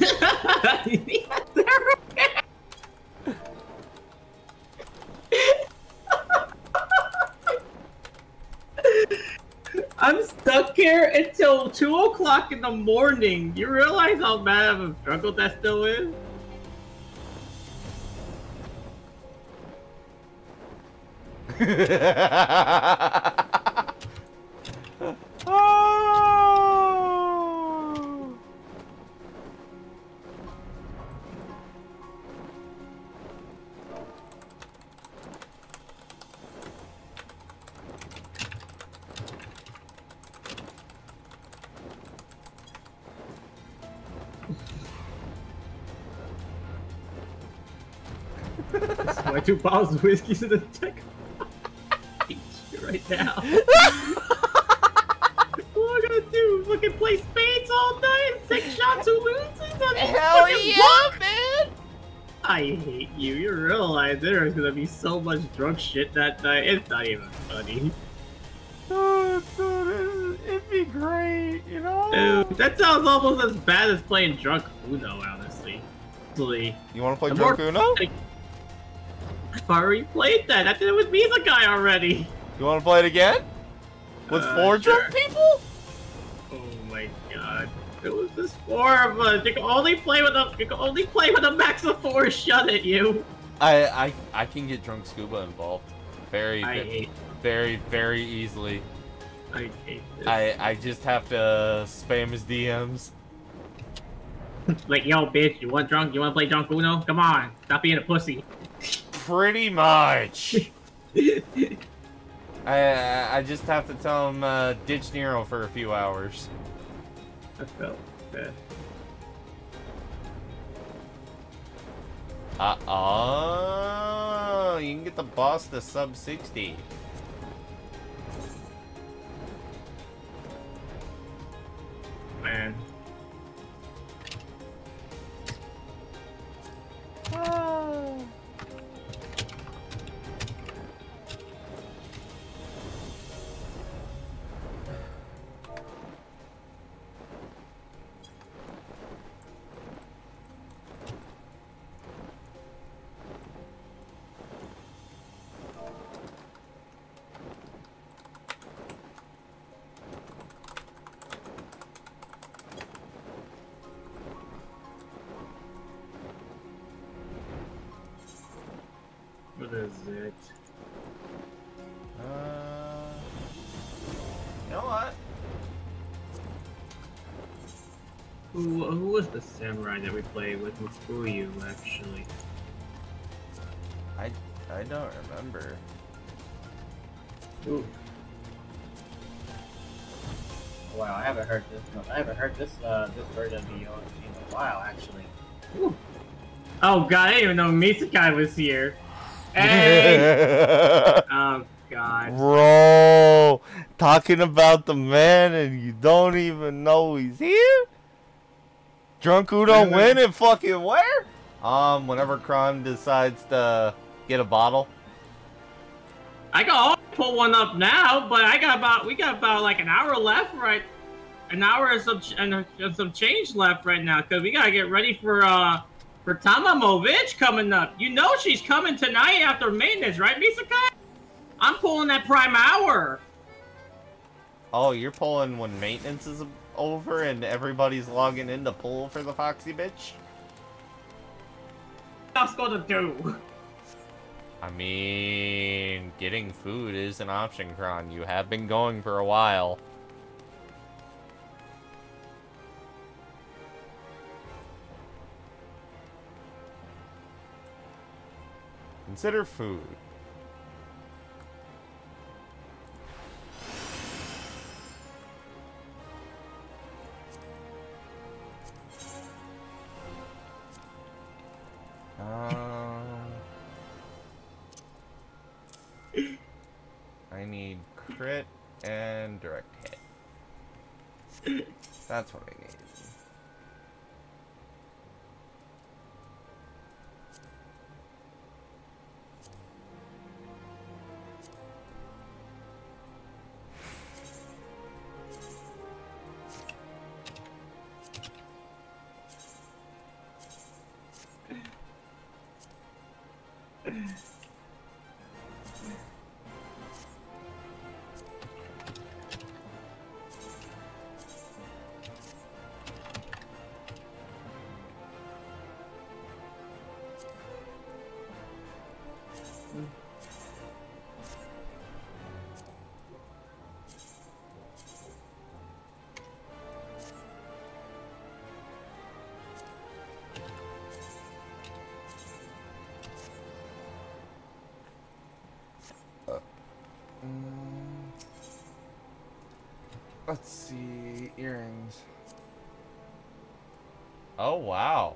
I'm stuck here until 2 o'clock in the morning. You realize how bad of a struggle that still is? two bottles of whiskey to the tech. right now. what am I gonna do? Fucking play spades all night? Six shots who loses? I mean, Hell fucking yeah, what? man! I hate you. You realize there is gonna be so much drunk shit that night. It's not even funny. Oh, dude, it'd be great, you know? Dude, that sounds almost as bad as playing drunk Uno, honestly. Honestly. You wanna play The Drunk more- Uno? I've already played that. I did it with Misakai already. You wanna play it again? With Uh, four sure. drunk people? Oh my god. It was just four of us. You can only play with a you can only play with a max of four shut at you. I, I, I can get drunk scuba involved. Very, I hate very, very easily. I hate this. I, I just have to spam his DMs. Like, yo, bitch, you want drunk? You want to play drunk Uno? Come on, stop being a pussy. Pretty much. I, I just have to tell him uh, ditch Nero for a few hours. I felt bad. Uh oh, you can get the boss to sub 60. Man. What Who, who was the samurai that we played with Fuyu, actually? I I don't remember. Ooh. Wow, I haven't heard this. I haven't heard this uh, this version of the OMG in a while, actually. Oh god, I didn't even know Misakai was here. Hey! oh god. Bro, talking about the man and you don't even know he's here? Drunk Uno Wait, wait. win and fucking where? Um, whenever Crime decides to get a bottle. I can always pull one up now, but I got about we got about like an hour left, right? An hour and some ch- and and some change left right now, cause we gotta get ready for uh for Tamamo Vitch coming up. You know she's coming tonight after maintenance, right, Misakai? I'm pulling that prime hour. Oh, you're pulling when maintenance is over and everybody's logging in to pull for the Foxy bitch? What else gonna do? I mean, getting food is an option, Kron. You have been going for a while. Consider food. Um, I need crit and direct hit. That's what I need. Earrings. Oh, wow.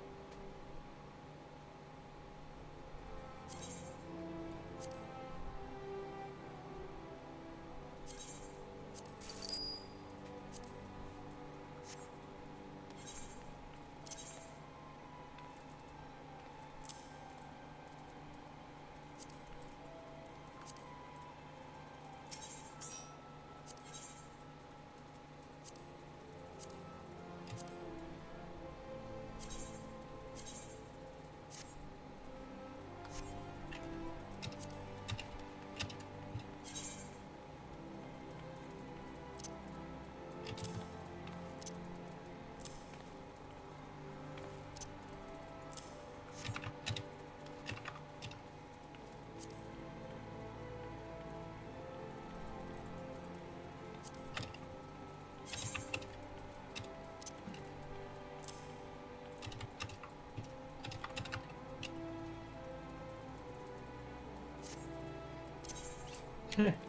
Heh.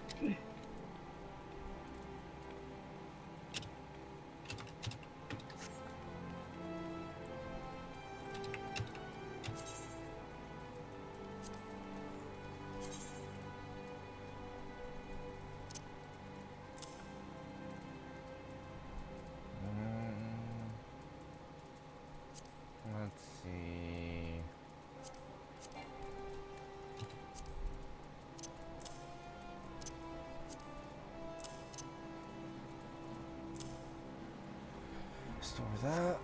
That.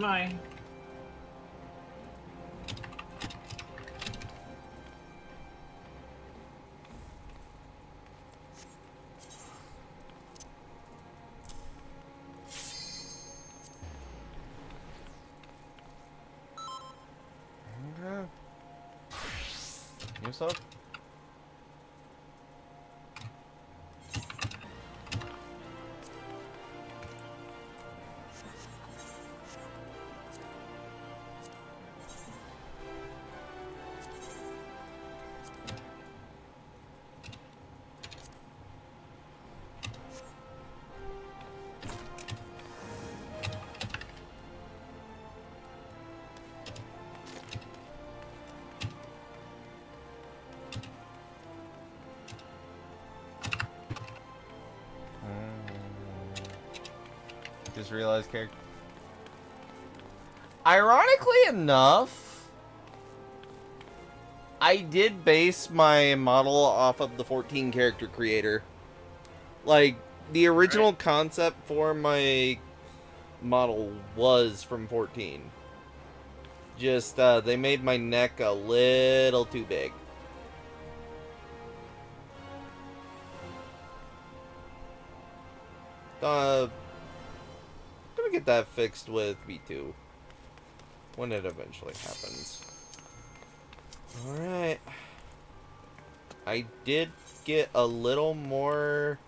Mind. Okay. You Just realized character. Ironically enough, I did base my model off of the 14 character creator. Like, the original concept for my model was from 14. Just, uh, they made my neck a little too big. That fixed with V2 when it eventually happens. Alright. I did get a little more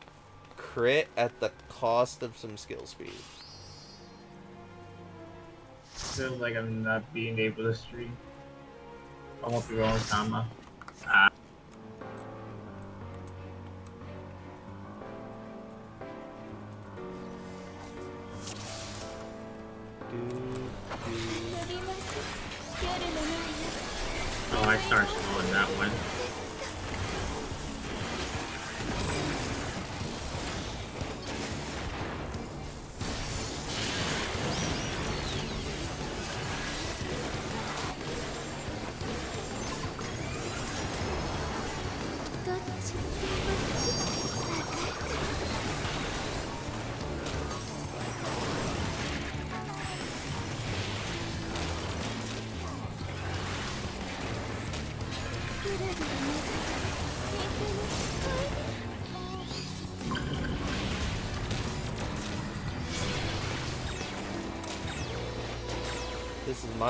crit at the cost of some skill speed. Feels like I'm not being able to stream. I won't be rolling Tama.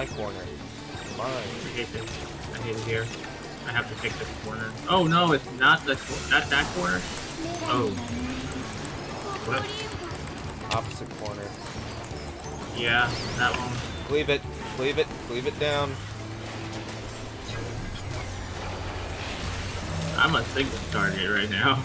My corner. Mine. I hate this. I hate it here. I have to take this corner. Oh no, it's not the not that corner. Oh. What? Opposite corner. Yeah, that one. Cleave it. Leave it. Leave it down. I'm a single target right now.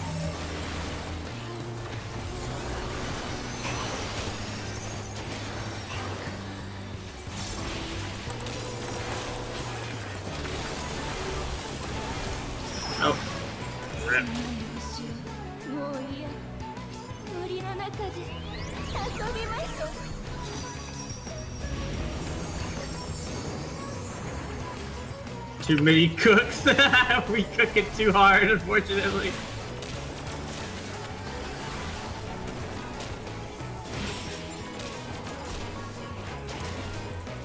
Too many cooks. we cook it too hard, unfortunately.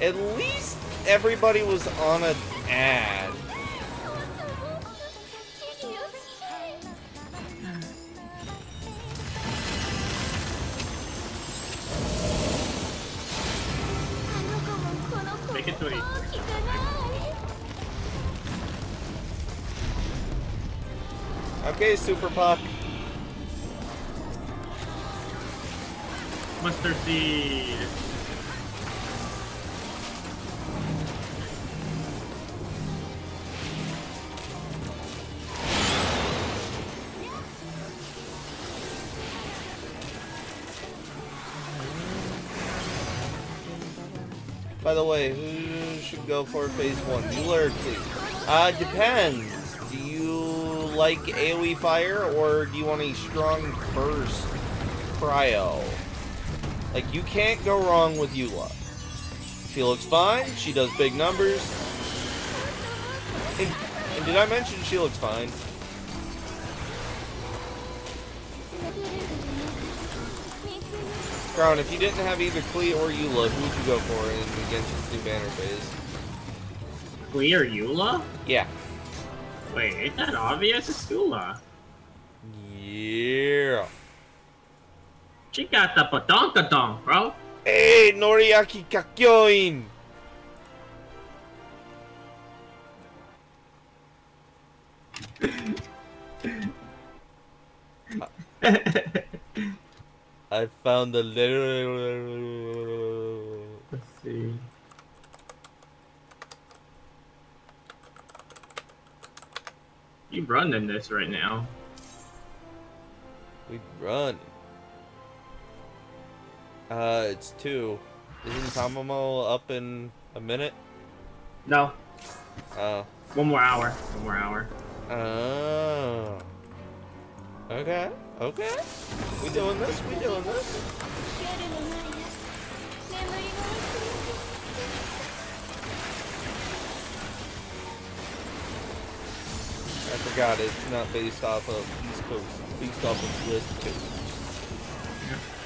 At least everybody was on an ad. Super Puck. Mustard seed. By the way, who should go for phase one? You or please? Uh, depends. Like AoE fire or do you want a strong burst cryo? Like, you can't go wrong with Eula. She looks fine. She does big numbers. And, and did I mention she looks fine? Kron, if you didn't have either Klee or Eula, who would you go for in Genshin's new banner phase? Klee or Eula? Wait, ain't that obvious? It's Eula. Yeah. She got the badonkadonk, bro. Hey, Noriaki Kakyoin! I found the letter. Let's see. You running this right now? We run. Uh, it's two. Isn't Tamamo up in a minute? No. Oh. One more hour. One more hour. Oh. Okay. Okay. We doing this. We doing this. I forgot it's not based off of East Coast. It's based off of West Coast. Okay.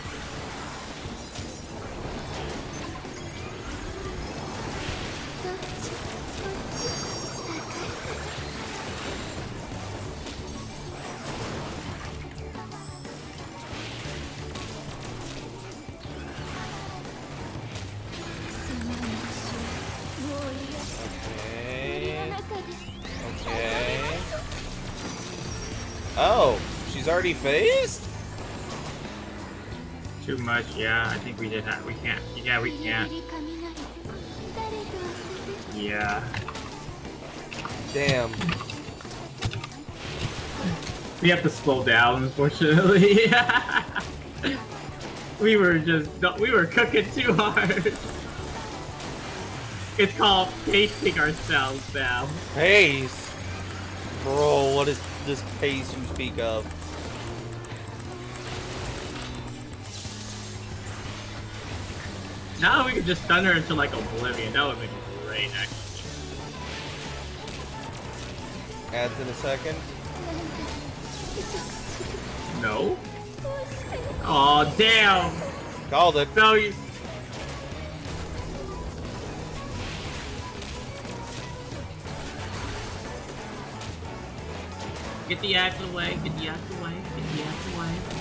Phased? Too much, yeah. I think we did that. We can't. Yeah, we can't. Yeah. Damn. We have to slow down, unfortunately. we were just we were cooking too hard. It's called pacing ourselves now. Pace? Bro, what is this pace you speak of? Now we could just stun her into like oblivion. That would be great, actually. Ads in a second. No. Oh damn! Called it. No, you. Get the axe away, get the axe away, get the axe away.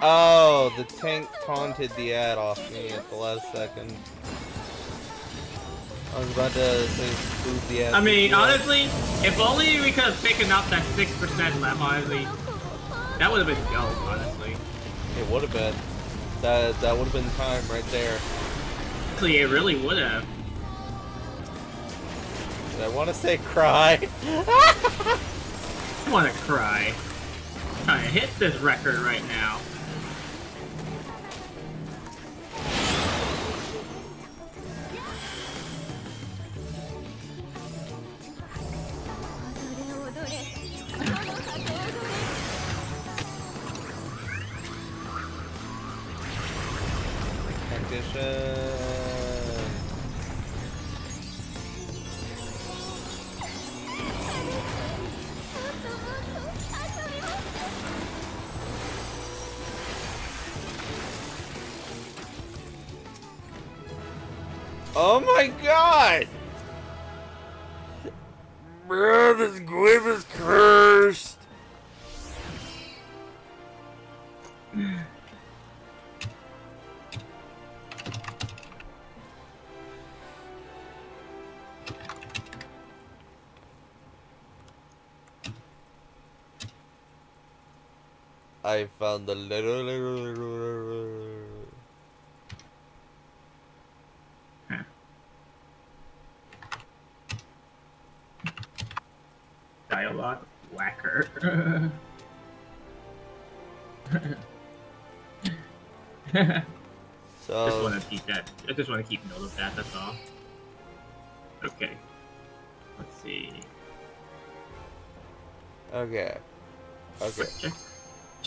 Oh, the tank taunted the ad off me at the last second. I was about to say move the ad. I mean, honestly, if only we could have taken out that 6% left, honestly. That would have been dope, honestly. It would have been. That that would have been time right there. Honestly, it really would have. Did I want to say cry? I want to cry. i Trying to hit this record right now. I found the little. Dialogue whacker. So- just want to keep that. I just want to keep note of that. That's all. Okay. Let's see. Okay. Okay.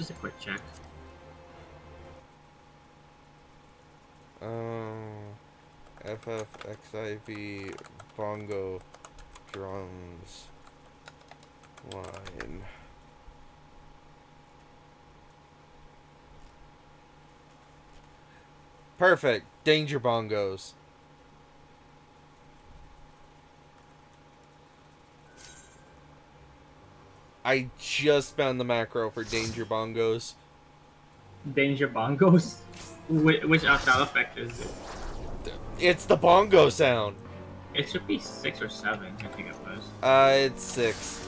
Just a quick check. Um, FFXIV bongo drums line. Perfect. Danger bongos. I just found the macro for danger bongos. Danger bongos. Which, which uh, sound effect is it? It's the bongo sound. It should be six or seven. I think it was. Uh, it's six.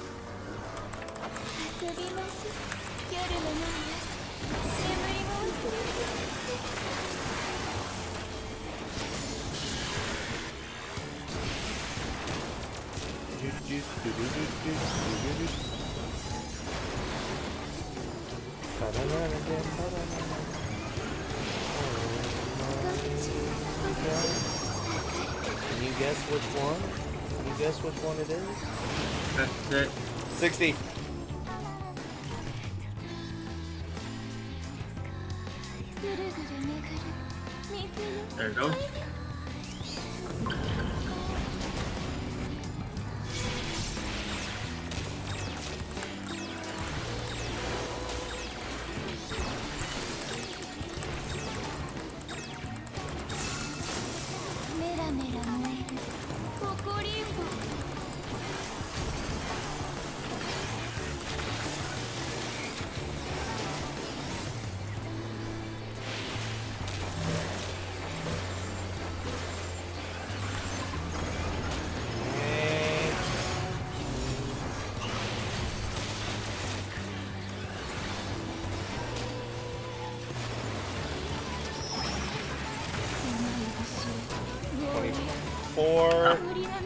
Can you guess which one? Can you guess which one it is? That's it. 60. There it goes.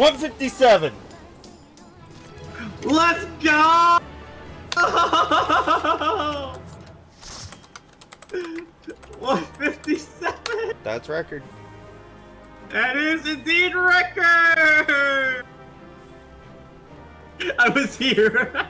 157. Let's go! One fifty-seven. That's record. That is indeed record. I was here.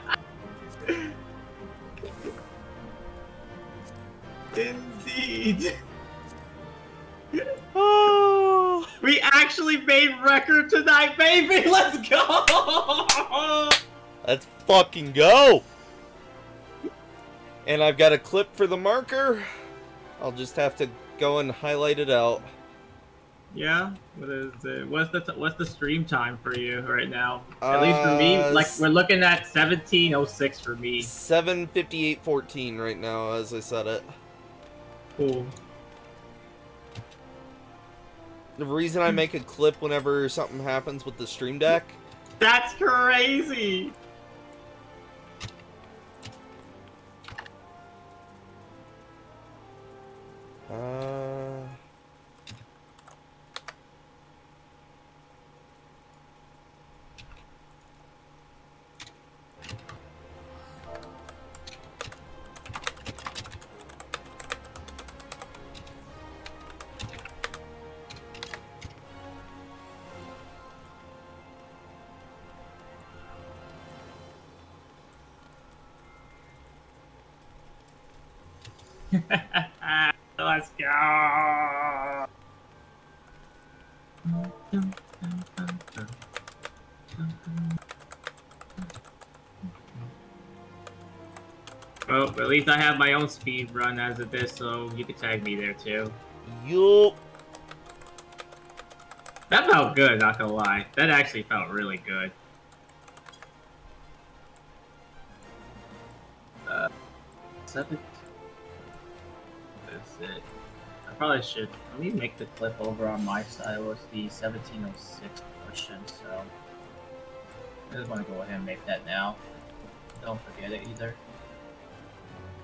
fucking go! And I've got a clip for the marker. I'll just have to go and highlight it out. Yeah. What is it? What's the t- what's the stream time for you right now? At least for me, Uh, like we're looking at seventeen oh six for me. 758.14 right now, as I said it. Cool. The reason I make a clip whenever something happens with the stream deck, That's crazy. Uh, Let's go. Well, at least I have my own speed run as of this, so you can tag me there too. yup. That felt good, not gonna lie. That actually felt really good. Uh, seven. That's it. I probably should. Let me make the clip over on my side with the 1706 portion, so. I just want to go ahead and make that now. Don't forget it either.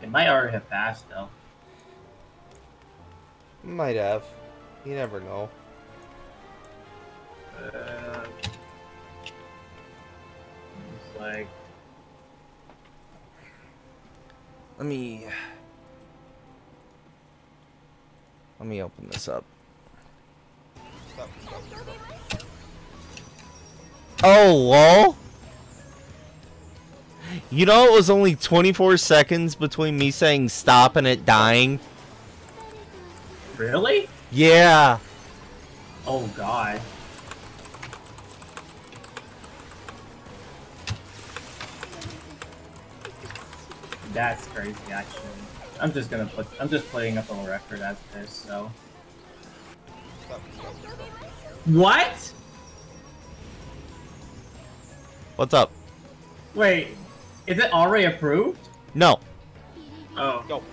It might already have passed though. Might have. You never know. Uh, it's like Let me. Let me open this up. Oh, lol. You know, it was only 24 seconds between me saying stop and it dying. really? Yeah. Oh god. That's crazy, actually. I'm just gonna put. I'm just playing up a record as this, so. What? What's up? Wait, is it already approved? No. Oh. Go.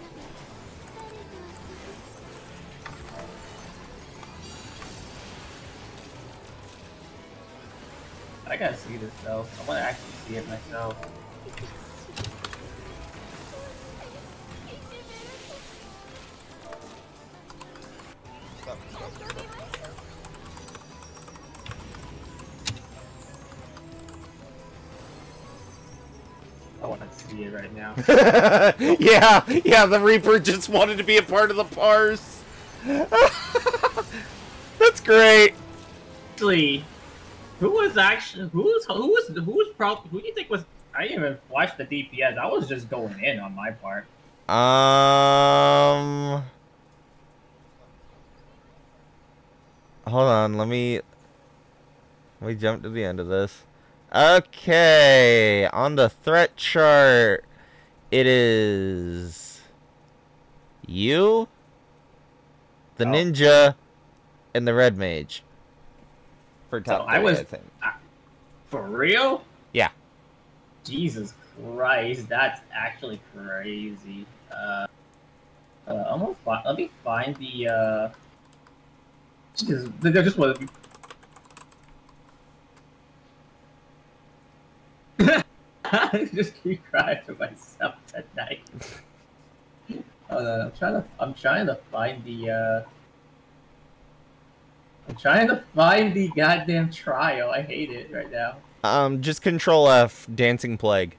I gotta see this though. I wanna actually see it myself. I wanna see it right now. yeah, yeah, the Reaper just wanted to be a part of the parse. That's great. Actually, who was actually who was who was who was probably who do you think was? I didn't even watch the DPS. I was just going in on my part. Um. Hold on, let me. Let me jump to the end of this. Okay, on the threat chart, it is you, the ninja, and the red mage. For So top I was I For real? Yeah. Jesus Christ, that's actually crazy. Uh, uh almost fi- let me find the uh. Just, I just want to. I just keep crying to myself tonight. Hold on, I'm trying to. I'm trying to find the. uh... I'm trying to find the goddamn trial. I hate it right now. Um, just Control F, Dancing Plague.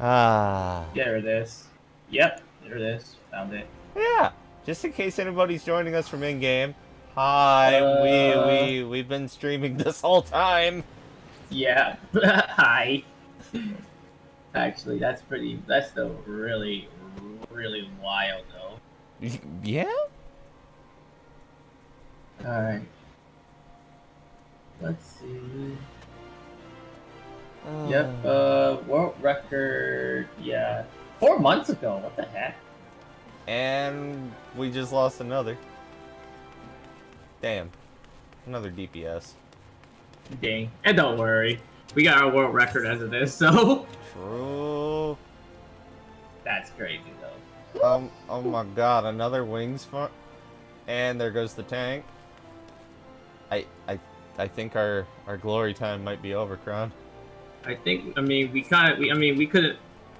Ah. There it is. Yep, there it is. Found it. Yeah. Just in case anybody's joining us from in-game. Hi, Uh. we we we've been streaming this whole time. Yeah. Hi. Actually, that's pretty. That's the really, really wild, though. Yeah. All right. Let's see. Yep. Uh, world record. Yeah. Four months ago. What the heck? And we just lost another. Damn. Another DPS. Dang. And don't worry, we got our world record as it is. so True. that's crazy though. Um. Oh my God! Another wings fun. And there goes the tank. I I I think our our glory time might be over, Kron. I think. I mean, we kind of. We. I mean, we couldn't.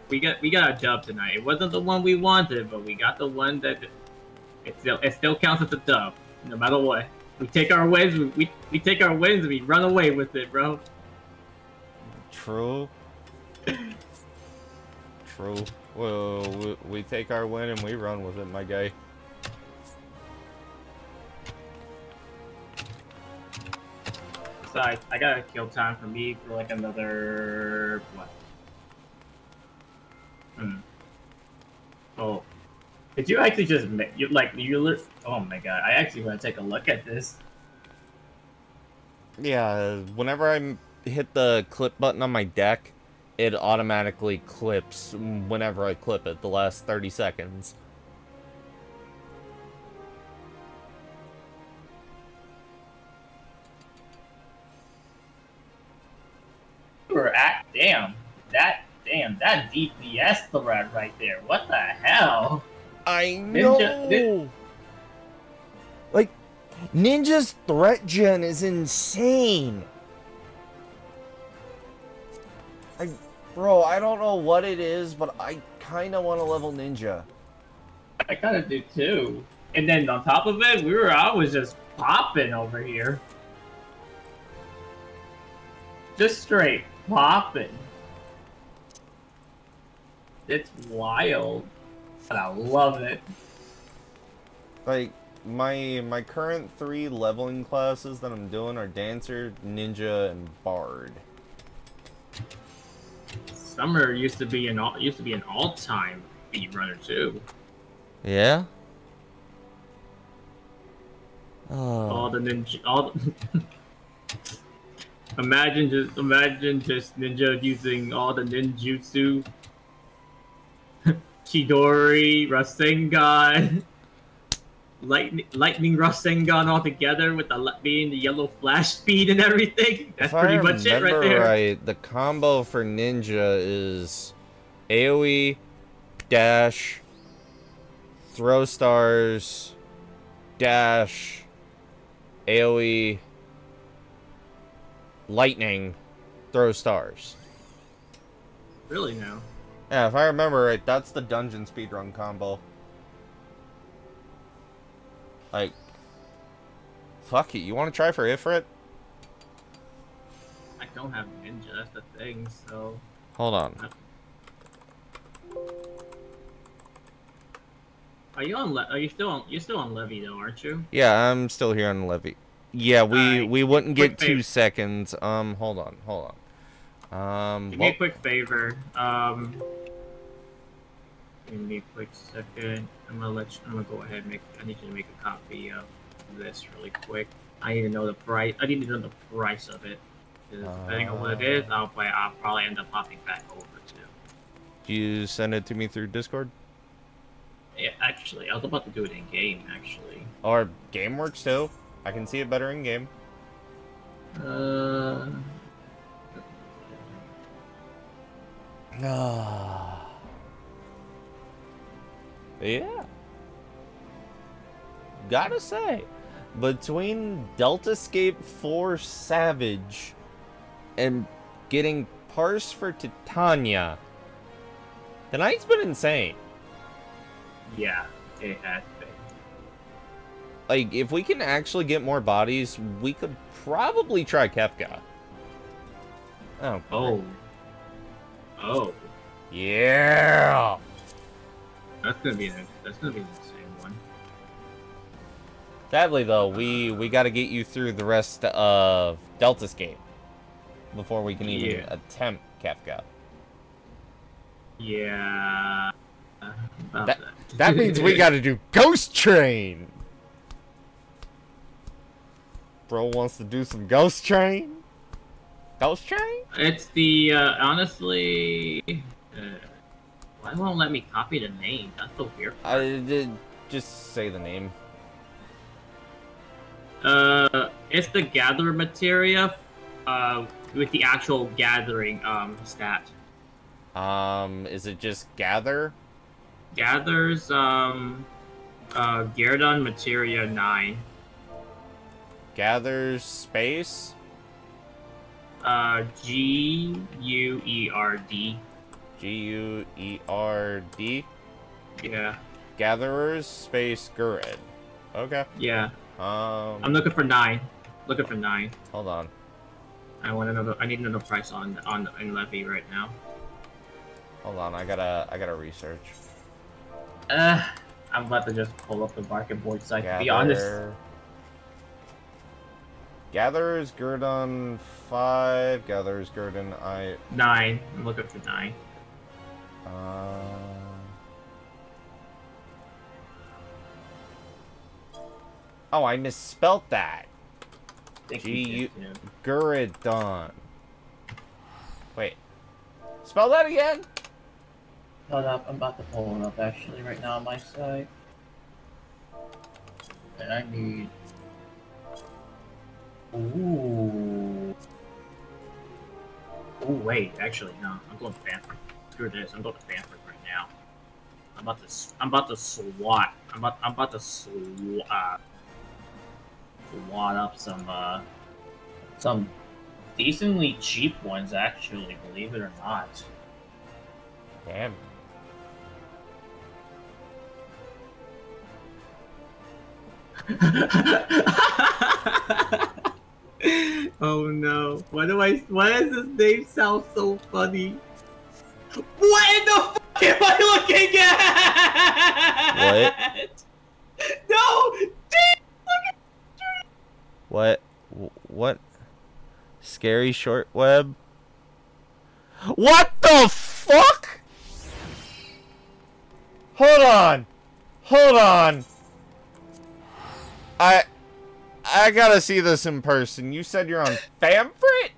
We got. We got a dub tonight. It wasn't the one we wanted, but we got the one that. It still. It still counts as a dub, no matter what. We take our wins. We. We, we take our wins and we run away with it, bro. True. True. Well, we, we take our win and we run with it, my guy. I gotta kill time for me for like another what? Hmm. Oh, did you actually just make you like you? Oh my god! I actually want to take a look at this. Yeah. Whenever I hit the clip button on my deck, it automatically clips whenever I clip it. The last thirty seconds. Were at damn that damn that DPS threat right there. What the hell? I Ninja- know. Like, Ninja's threat gen is insane. I, bro, I don't know what it is, but I kind of want to level Ninja. I kind of do too. And then on top of it, we were I was just popping over here, just straight popping. It's wild, and I love it. Like my my current three leveling classes that I'm doing are Dancer, Ninja, and Bard. Summer used to be an all used to be an all time speed runner too. Yeah. All Oh, the uh. ninja, all. The imagine just imagine just ninja using all the ninjutsu. Chidori, Rasengan, lightning, lightning Rasengan all together with the being the yellow flash speed and everything. That's if I pretty much it right there. right, the combo for Ninja is AoE, dash, throw stars, dash, AoE, lightning, throw stars. Really now. Yeah, if I remember right, that's the dungeon speedrun combo. Like, fuck it, you want to try for Ifrit? I don't have ninja. That's the thing. So Hold on. are you on? Le- are you still on? You're still on levy though, aren't you? Yeah, I'm still here on Levy. Yeah, we Alright, we wouldn't get two favor. seconds. Um, hold on, hold on. Um, Give me a quick favor. Um, give me a quick second. I'm gonna let you, I'm gonna go ahead and make. I need you to make a copy of this really quick. I need to know the price. I need to know the price of it. 'Cause depending on what it is, I'll play. I'll probably end up popping back over to. you send it to me through Discord? Yeah, actually, I was about to do it in game. Actually. Or game works too. I can see it better in game. Uh. Ah. yeah. Gotta say, between Deltascape 4 Savage and getting Parse for Titania, the night's been insane. Yeah, it has been. Like, if we can actually get more bodies, we could probably try Kefka. Oh. Oh. Oh. Yeah. That's gonna be an, that's gonna be an insane one. Sadly, though, we we got to get you through the rest of Deltascape before we can even Yeah. attempt Kefka. Yeah. That, that means we got to do Ghost Train. Bro wants to do some Ghost Train. Ghost Train? It's the uh, honestly. Uh, why won't let me copy the name? That's the weird. I did just say the name. Uh, it's the gather materia, uh, with the actual gathering um stat. Um, is it just gather? Gathers um, uh, Guerdon materia nine. Gathers space. Uh, G U E R D. G U E R D. Yeah. Gatherers space Gurid. Okay. Yeah. Um. I'm looking for nine. Looking for nine. Hold on. I want another. I need another price on on in levy right now. Hold on. I gotta. I gotta research. Uh, I'm about to just pull up the market board site. To be honest, Gather- Gatherers Guerdon five. Gatherers Guerdon I. nine. I'm looking for nine. Uh, oh, I misspelt that. Think G you U did, yeah. Guridon. Wait. Spell that again. Hold up, I'm about to pull it up actually right now on my side. And I need. Ooh. Ooh, wait. Actually, no. I'm going to Famfrit. Screw this. I'm going to Famfrit right now. I'm about to. I'm about to swat. I'm about. I'm about to swat. Uh, swat up some. Uh, some decently cheap ones, actually. Believe it or not. Damn. oh no! Why do I? Why does this name sound so funny? What in the fuck am I looking at? What? No! Damn! What? What? Scary short web? What the fuck? Hold on. Hold on. I I gotta see this in person. You said you're on Famfrit?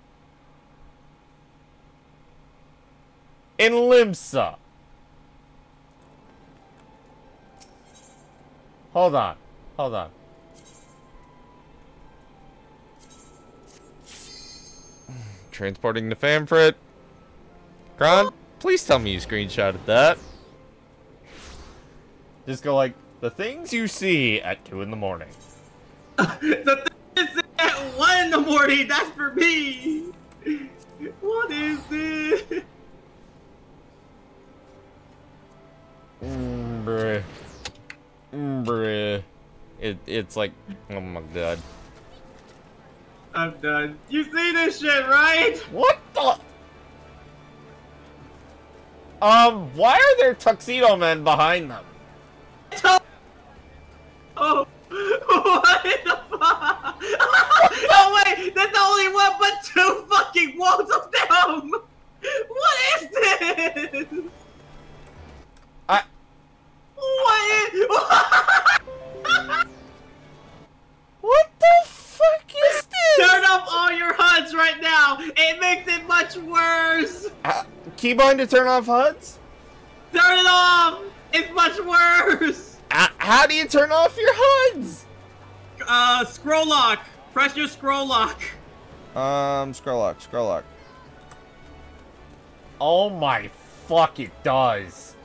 In Limsa. Hold on. Hold on. Transporting to Famfrit. Kron, please tell me you screenshotted that. Just go like, the things you see at 2 in the morning. the thing is at one in the morning. That's for me. What is this? Mm, bruh. Mm, bruh. It, it's like, oh my god. I'm done. You see this shit, right? What the? Um, why are there tuxedo men behind them? Oh, what the fuck? oh wait, there's not only one but two fucking walls of them. What is this? I. What is? What the fuck is this? Turn off all your HUDs right now. It makes it much worse. Uh, keybind to turn off HUDs? Turn it off. It's much worse. How do you turn off your HUDs? Uh, scroll lock. Press your scroll lock. Um, scroll lock, scroll lock. Oh my fuck, it does.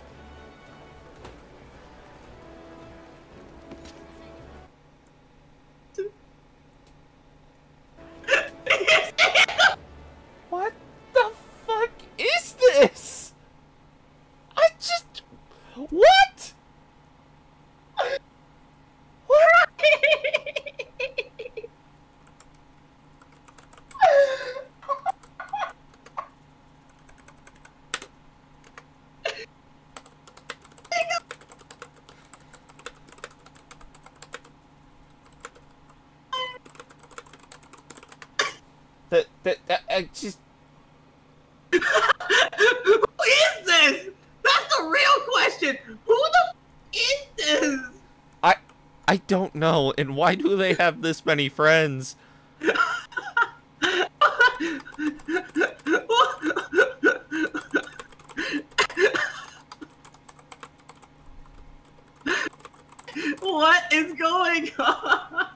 what the fuck is this? I just. What? What? That, that, that, I just. Who is this? That's the real question. Who the f- is this? I, I don't know. And why do they have this many friends? what is going on?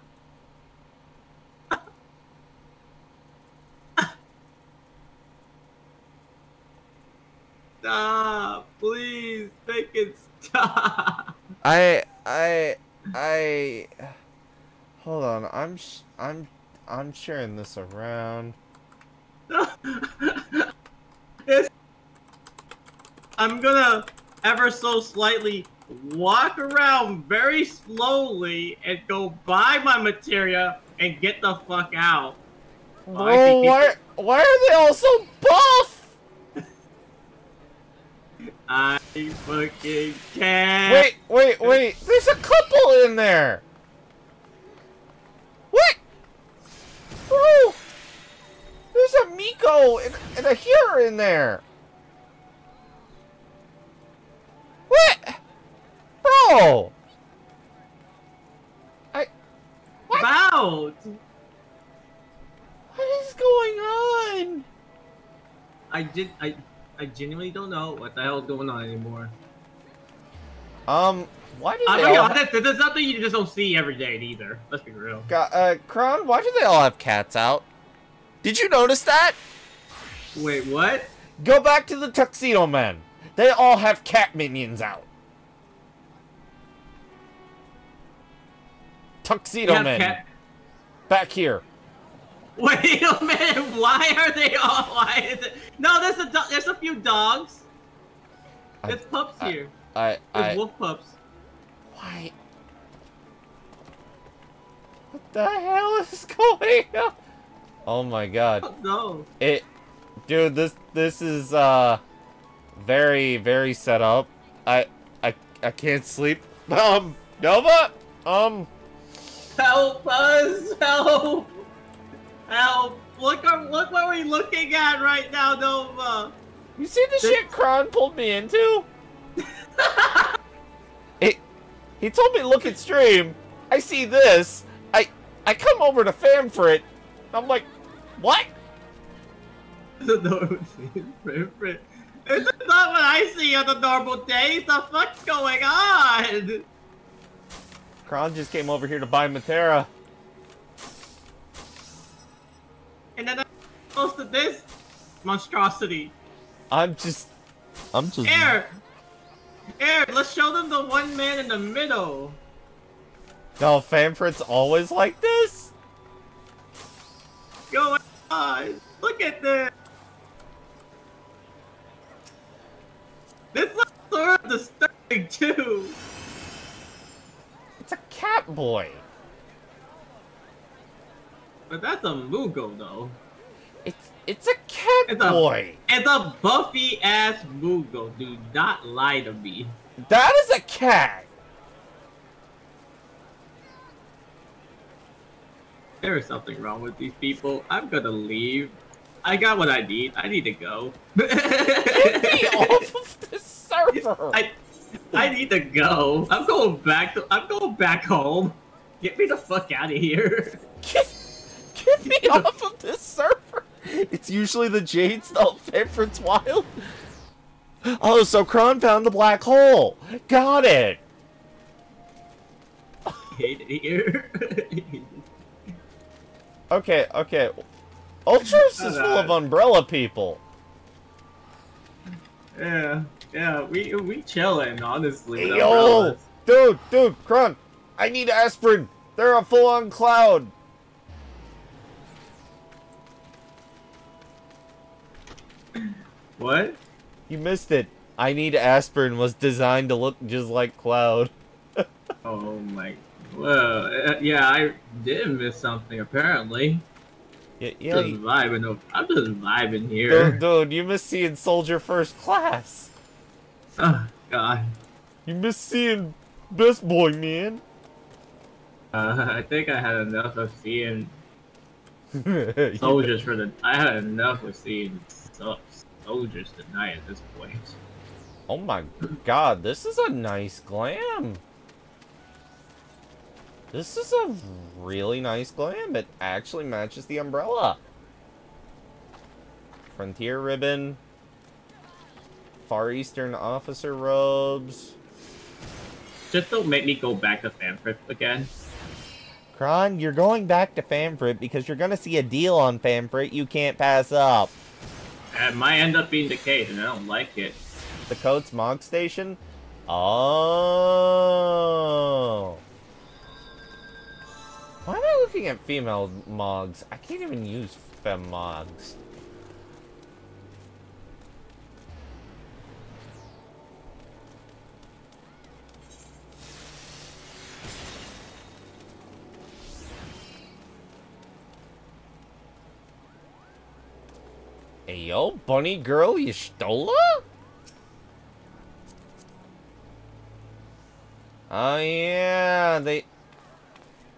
Stop, please, make it stop. I, I, I. Hold on. I'm, sh- I'm, I'm sharing this around. It's- I'm gonna ever so slightly walk around very slowly and go buy my materia and get the fuck out. Oh, Bro, people- why, why are they all so buff? I fucking can't. Wait, wait, wait. There's a couple in there. What? Bro, there's a Miko and, and a Hira in there. What? Bro. I. About. What is going on? I did. I. I genuinely don't know what the hell is going on anymore. Um, why do I'm they gonna be all honest, there's nothing you just don't see every day either. Let's be real. got, uh, Kron, why do they all have cats out? Did you notice that? Wait, what? Go back to the Tuxedo Men. They all have cat minions out. Tuxedo Men. Back here. Wait a minute. Why are they all? Why is it? No, there's a do- there's a few dogs. There's pups I- here. I, There's I, wolf pups. why? What the hell is going on? Oh my god. No. It, dude, this, this is, uh, very, very set up. I, I, I can't sleep. Um, Nova? Um, Help us! Help! Help! Look, look what we're looking at right now, Nova. You see the shit Kron pulled me into? it, he told me to look at stream. I see this. I I come over to Famfrit. I'm like, what? The normal This is not what I see on the normal days. The fuck's going on? Kron just came over here to buy materia. Close to this monstrosity. I'm just, I'm just. Air! Air, let's show them the one man in the middle. No, Famfrit's always like this. Go on! Uh, look at this! This looks sort of disturbing too! It's a cat boy. But that's a Moogle, though. It's a cat It's a, boy. It's a buffy ass Mugo. Do not lie to me. That is a cat. There is something wrong with these people. I'm gonna leave. I got what I need. I need to go. Get me off of this server. I, I need to go. I'm going back to. I'm going back home. Get me the fuck out of here. Get me off of this server. It's usually the Jade Stelt Famfrit's Wild. Oh, so Kron found the black hole. Got it. Hate it here. Okay, okay. Ultros is full of umbrella people. yeah, yeah, we we chilling honestly. Yo, dude, dude, Kron, I need aspirin. They're a full-on cloud. What? You missed it. I need aspirin was designed to look just like Cloud. Oh my. Well, uh, yeah, I did miss something apparently. Yeah, Just you- vibing. o- I'm just vibing here. Dude, dude, you missed seeing Soldier First Class. Oh God. You missed seeing Best Boy, man. Uh, I think I had enough of seeing soldiers for the. I had enough of seeing so- soldiers tonight at this point. Oh my god, this is a nice glam. This is a really nice glam. It actually matches the umbrella. Frontier ribbon. Far Eastern officer robes. Just don't make me go back to Famfrit again. Kron, you're going back to Famfrit because you're gonna see a deal on Famfrit you can't pass up. It might end up being case, and I don't like it. The Coates Mog Station? Oh. Why am I looking at female mogs? I can't even use fem mogs. Hey yo, bunny girl, you stole her? Oh yeah, they.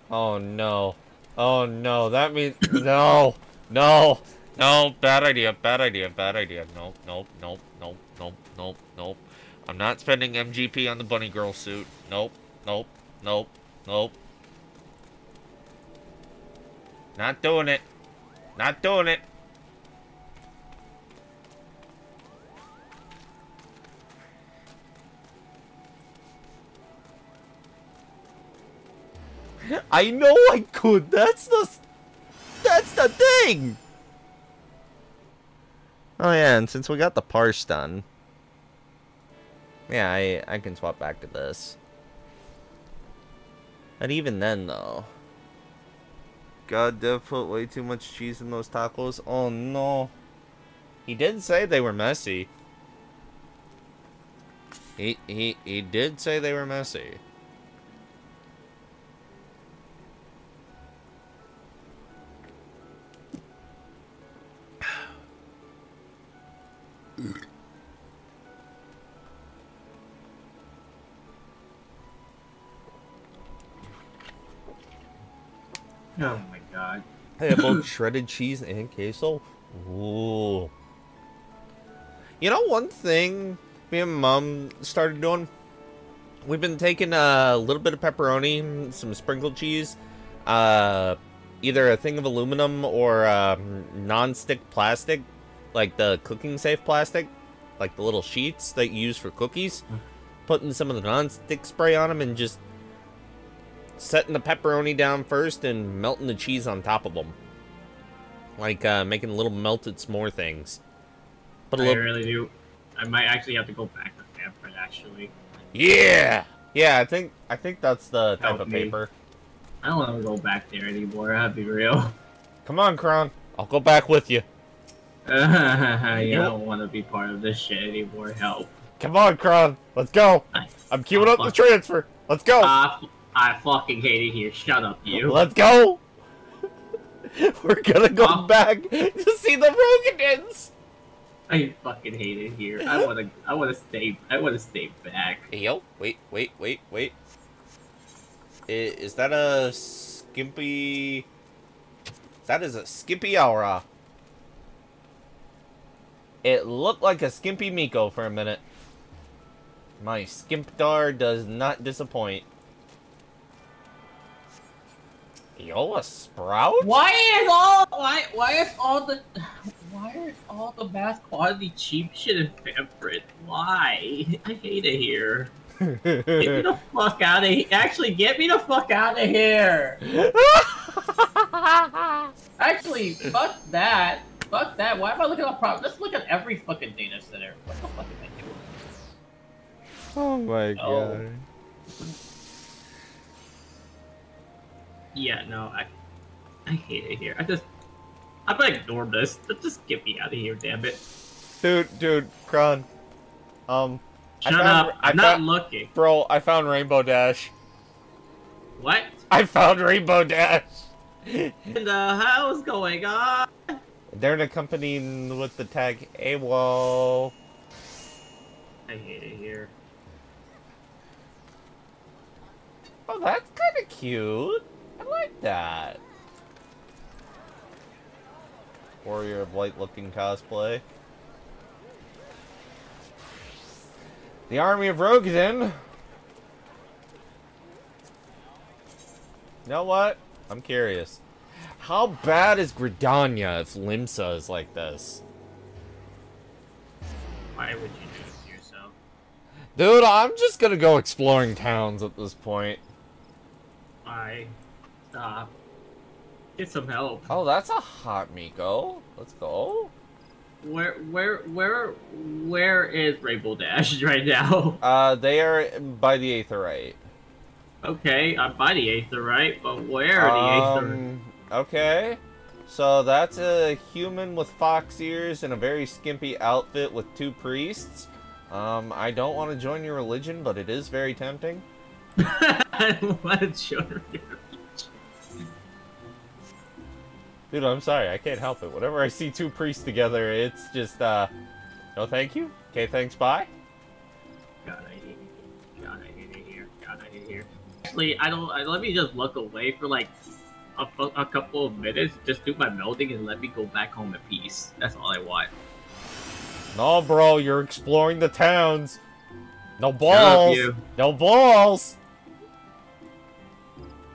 Oh no. Oh no, that means no, no, no. Bad idea. Bad idea. Bad idea. Nope. Nope. Nope. Nope. Nope. Nope. Nope. I'm not spending MGP on the bunny girl suit. Nope. Nope. Nope. Nope. Not doing it. Not doing it. I know I could. That's the that's the thing. Oh yeah, and since we got the parse done, yeah, I I can swap back to this. And even then, though, God, Dev put way too much cheese in those tacos. Oh no, he did say they were messy. He he he did say they were messy. Oh my god. Hey, both shredded cheese and queso. Ooh. You know one thing me and mom started doing? We've been taking a little bit of pepperoni, some sprinkled cheese, uh, either a thing of aluminum or um, non-stick plastic, like the cooking safe plastic, like the little sheets that you use for cookies. Putting some of the non-stick spray on them and just setting the pepperoni down first and melting the cheese on top of them. Like uh, making little melted s'more things. Put a I little, really do. I might actually have to go back to Famfrit actually. yeah, yeah. I think I think that's the type Help of me. paper. I don't want to go back there anymore. I'll be real. Come on, Kron. I'll go back with you. I You- don't want to be part of this shit anymore. Help. Come on, Kron. Let's go. I'm queuing up the transfer. Let's go. I fucking hate it here. Shut up, you. Let's go. We're gonna go back to see the Roegadyns. I fucking hate it here. I wanna, I wanna stay, I wanna stay back. Hey, yo, wait, wait, wait, wait. I- Is that a skimpy? That is a skimpy aura. It looked like a skimpy Miko for a minute. My skimpdar does not disappoint. Yo, a sprout? Why is all, why, why is all the, why are all the mass quality cheap shit in Favorite? Why? I hate it here. Get me the fuck out of here. Actually, get me the fuck out of here. Actually, fuck that. Fuck that. Why am I looking at problem? Let's look at every fucking data center. What the fuck am I doing? Oh my Oh. god. Yeah, no, I, I hate it here. I just, I'm gonna ignore this. Just get me out of here, damn it. Dude, dude, Kron. Um. I Shut found- up. I I'm not found- looking. Bro, I found Rainbow Dash. What? I found Rainbow Dash. What the hell's going on? They're accompanying with the tag AWOL. I hate it here. Oh, that's kind of cute. I like that. Warrior of Light looking cosplay. The army of Roegadyn. You know what? I'm curious. How bad is Gridania if Limsa is like this? Why would you do yourself? Dude, I'm just gonna go exploring towns at this point. I Stop. Get some help. Oh, that's a hot Miko. Let's go. Where, where, where, where is Rainbow Dash right now? Uh, they are by the Aetheryte. Okay, I'm by the Aether, right? But where are the Aether? Okay. So that's a human with fox ears and a very skimpy outfit with two priests. Um, I don't want to join your religion, but it is very tempting. I don't want to join your religion. Dude, I'm sorry, I can't help it. Whenever I see two priests together, it's just, uh, no thank you. Okay, thanks, bye. God, I hate it. God, I hate it here. God, I hate it here. Actually, I don't. I, let me just look away for like a, a couple of minutes, just do my melding, and let me go back home in peace. That's all I want. No, bro, you're exploring the towns. No balls. No balls.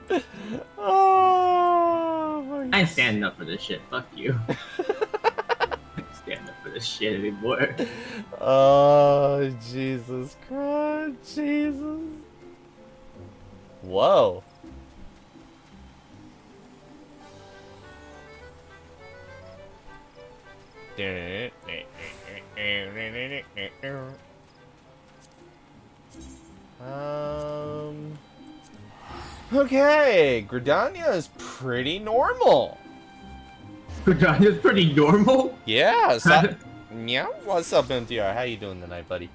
oh, I ain't standing up for this shit. Fuck you. Standing up for this shit anymore. Oh, Jesus Christ, Jesus. Whoa. Um. Okay, Gridania is pretty normal. Gridania's pretty normal. Yeah. So, yeah. What's up, MTR? How you doing tonight, buddy?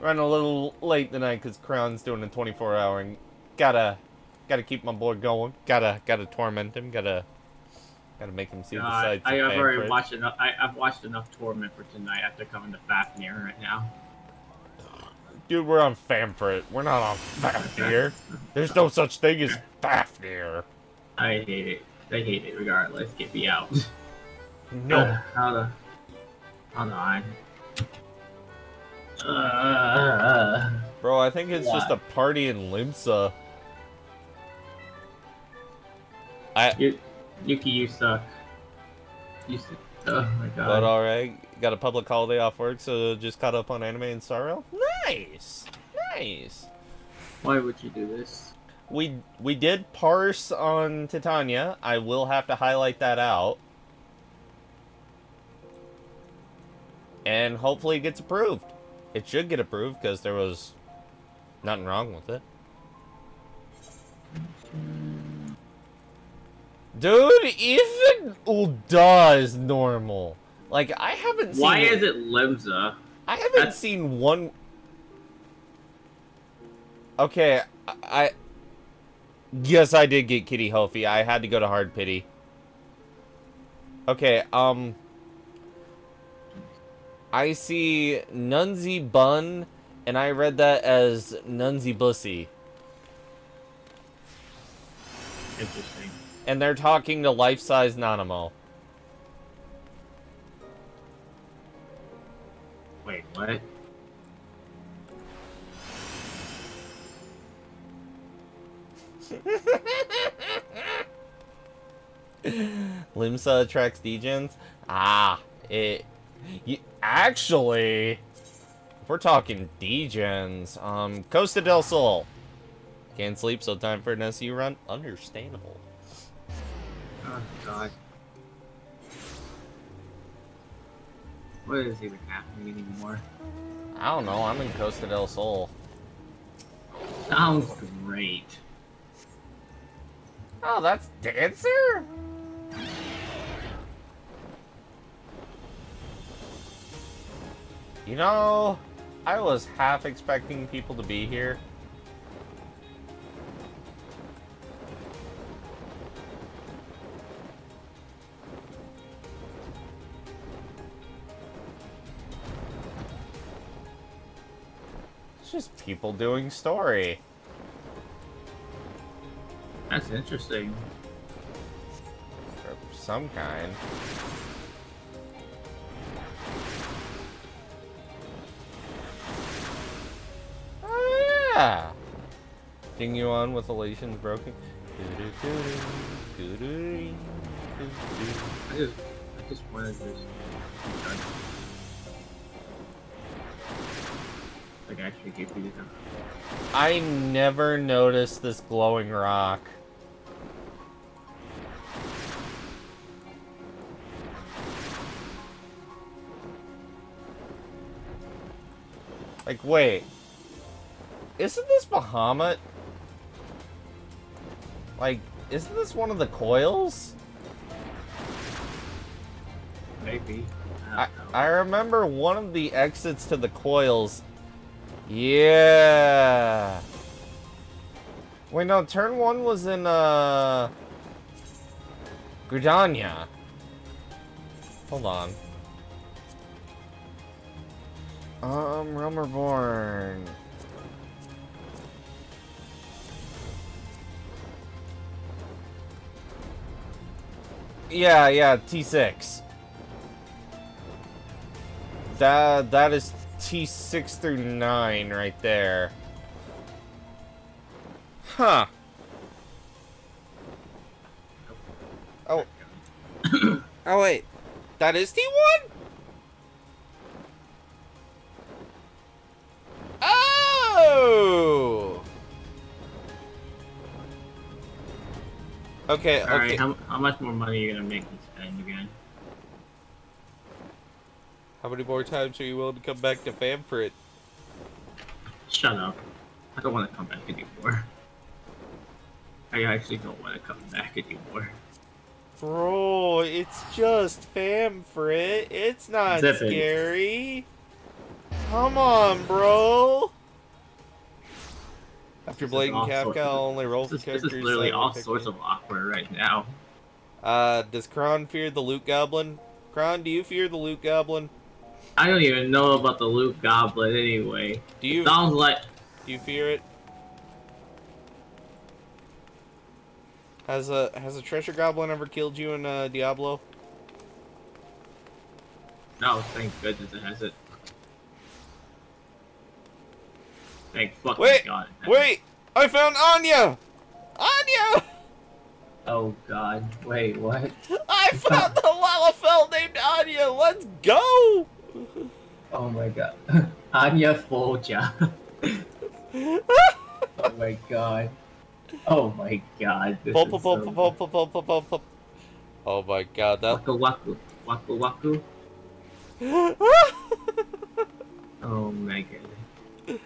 Running a little late tonight because Kron's doing a 24 hour and gotta gotta keep my boy going. Gotta gotta torment him. Gotta gotta make him see the God, sights. I, have already watched enough. I, I've watched enough Torment for tonight after coming to Fafnir right now. Dude, we're on Famfrit. We're not on Fafnir. There's no such thing as Fafnir. I hate it. I hate it regardless. Get me out. No. Uh, hold on. Hold on. Uh, Bro, I think it's just a party in Limsa. I you, Yuki, you suck. You suck. Oh my god. But alright, got a public holiday off work, so just caught up on anime and Rail. Nice, nice. Why would you do this? We we did parse on Titania. I will have to highlight that out, and hopefully it gets approved. It should get approved because there was nothing wrong with it. Dude, even Ul'dah is normal. Like I haven't seen. Why is it Limsa? I haven't seen one. Okay, I. Yes, I did get Kitty Hofi. I had to go to Hard Pity. Okay, um. I see Nunzi Bun, and I read that as Nunzi Bussy. Interesting. And they're talking to life size Nanamo. Wait, what? Limsa attracts degens? Ah, It, you, actually, if we're talking degens, um, Costa del Sol. Can't sleep, so time for an SU run. Understandable. Oh god. What is even happening anymore? I don't know. I'm in Costa del Sol. Sounds great. Oh, that's Dancer? You know, I was half expecting people to be here. It's just people doing story. That's interesting. Of some kind. Oh yeah! Ding you on with elations broken. I just, I just wanted this. Like actually give you the. I never noticed this glowing rock. Like, wait. Isn't this Bahamut? Like, isn't this one of the coils? Maybe. I, I remember one of the exits to the coils. Yeah. Wait, no, turn one was in, uh... Gridania. Hold on. Um, Realm Reborn. Yeah, yeah, T6. That that is T6 through 9 right there. Huh. Oh. oh wait. That is T1? Oh! Okay, All right, okay. how, how much more money are you gonna make me spend again? How many more times are you willing to come back to Famfrit? Shut up. I don't want to come back anymore. I actually don't want to come back anymore. Bro, it's just Famfrit. It's not Zip it. scary. Come on, bro. After Blade and Kafka, I'll only roll for This, this is literally all sorts of awkward right now. Uh, does Kron fear the loot goblin? Kron, do you fear the loot goblin? I don't even know about the loot Goblin anyway. Do you? Sounds like Do you fear it? Has a has a treasure goblin ever killed you in uh, Diablo? no. Thank goodness it hasn't. Thank fucking Wait, God. it wait! I found Anya. Anya! Oh God. Wait. What? I found the Lalafell named Anya. Let's go! Oh my God. Anya Forger. oh my God. Oh my God. Pop, pop, so pop, pop, pop, pop, pop, pop, pop. Oh my god, that. Waku waku. Waku waku. Oh my god.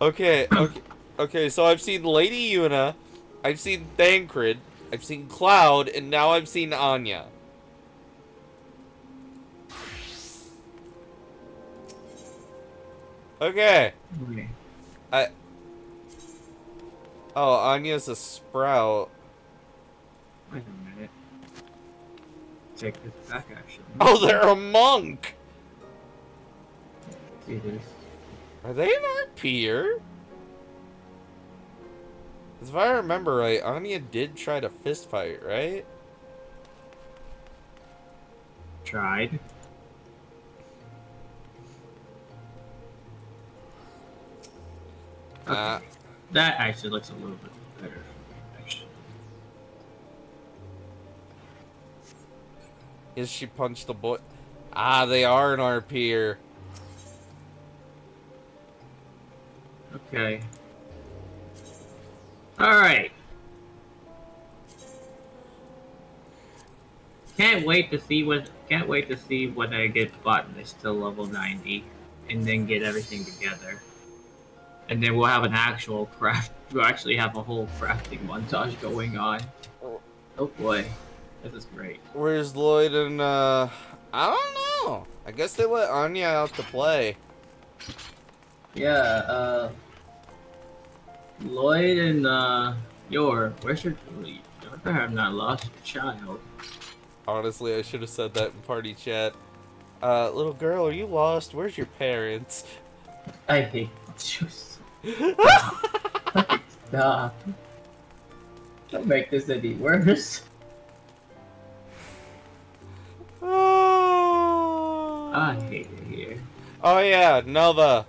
Okay, okay, okay. So I've seen Lady Yuna, I've seen Thancred, I've seen Cloud, and now I've seen Anya. Okay. Okay. I. Oh, Anya's a sprout. Wait a minute. Take this back actually. Oh, they're a monk. Are they not peer? if I remember right, Anya did try to fist fight, right? Tried. Uh, That actually looks a little bit better. Actually. Is she punched the boy? Ah, they are an RPer. Okay. Alright. Can't wait to see what can't wait to see when I get botanist to level 90 and then get everything together. And then we'll have an actual craft we'll actually have a whole crafting montage going on. Oh boy. This is great. Where's Loid and, uh... I don't know. I guess they let Anya out to play. Yeah, uh Loid and uh Yor, where's your I have not lost your child. Honestly, I should have said that in party chat. Uh, little girl, are you lost? Where's your parents? I hate you. Stop. Don't make this any worse. Oh. I hate it here. Oh yeah, Nova.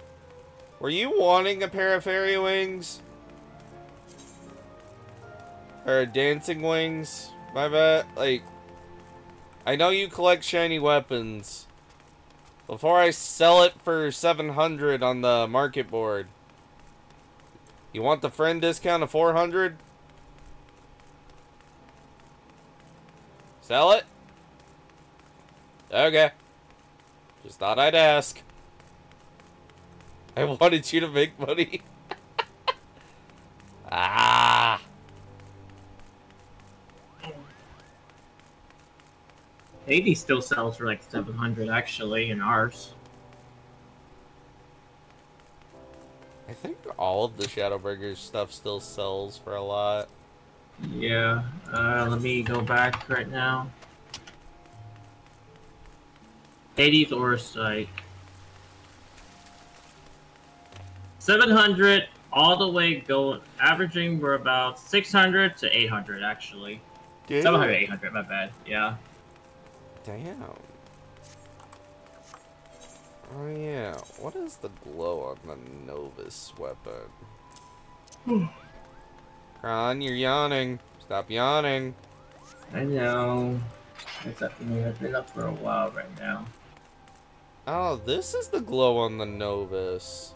Were you wanting a pair of fairy wings? Or dancing wings? My bad. Like, I know you collect shiny weapons. Before I sell it for 700 on the market board. You want the friend discount of 400? Sell it? Okay. Just thought I'd ask. I wanted you to make money. ah. Hades still sells for like 700 actually in ours. I think all of the Shadowbringers stuff still sells for a lot. Yeah, uh, let me go back right now. Hades or site. 700 all the way go averaging we're about 600 to 800 actually. Damn. 700 800 my bad. Yeah. Damn. Oh yeah, what is the glow on the Novus weapon? Kron, you're yawning. Stop yawning. I know. It's up, I mean, I've been up for a while right now. Oh, this is the glow on the Novus.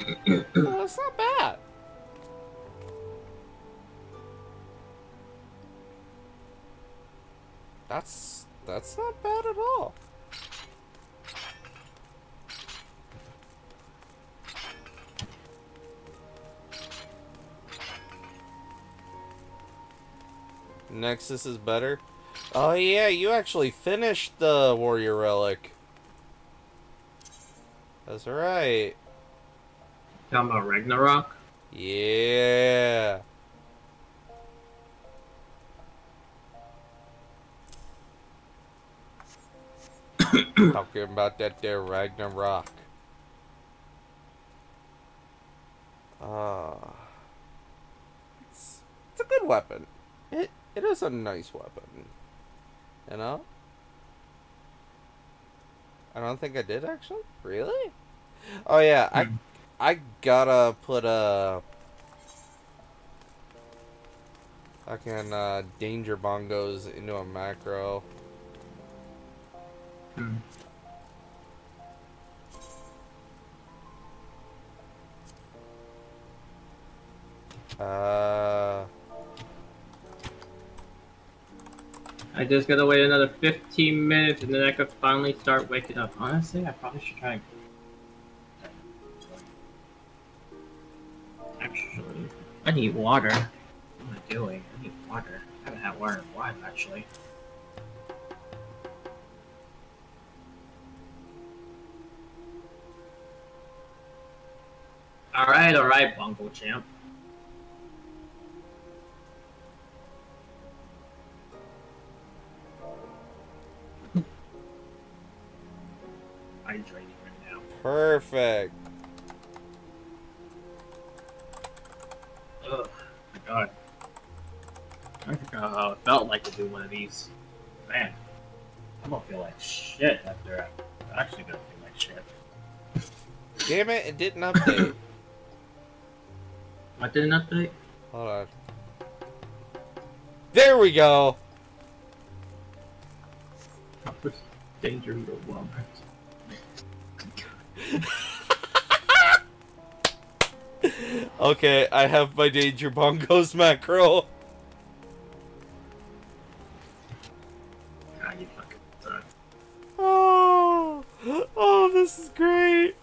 oh, that's not bad. That's that's not bad at all. Nexus is better. Oh yeah, you actually finished the Warrior Relic. That's right. Talking about Ragnarok? Yeah. Talking about that there Ragnarok. Ah. it's, it's a good weapon. It it is a nice weapon. You know? I don't think I did actually. Really? Oh yeah, I I gotta put a fucking uh, danger bongos into a macro. Uh, I just gotta wait another 15 minutes and then I could finally start waking up. Honestly, I probably should try. Actually, I need water. What am I doing? I need water. I haven't had water in a while, actually. Alright, alright, Bungle Champ. Hydrating right now. perfect. Ugh, my god. I forgot how it felt like to do one of these. Man, I'm gonna feel like shit after I'm actually gonna feel like shit. Damn it! It didn't update. What didn't update? Hold on. There we go. Danger Robot. Okay, I have my Danger Bongos macro. God, you fucking suck. Oh, oh, this is great.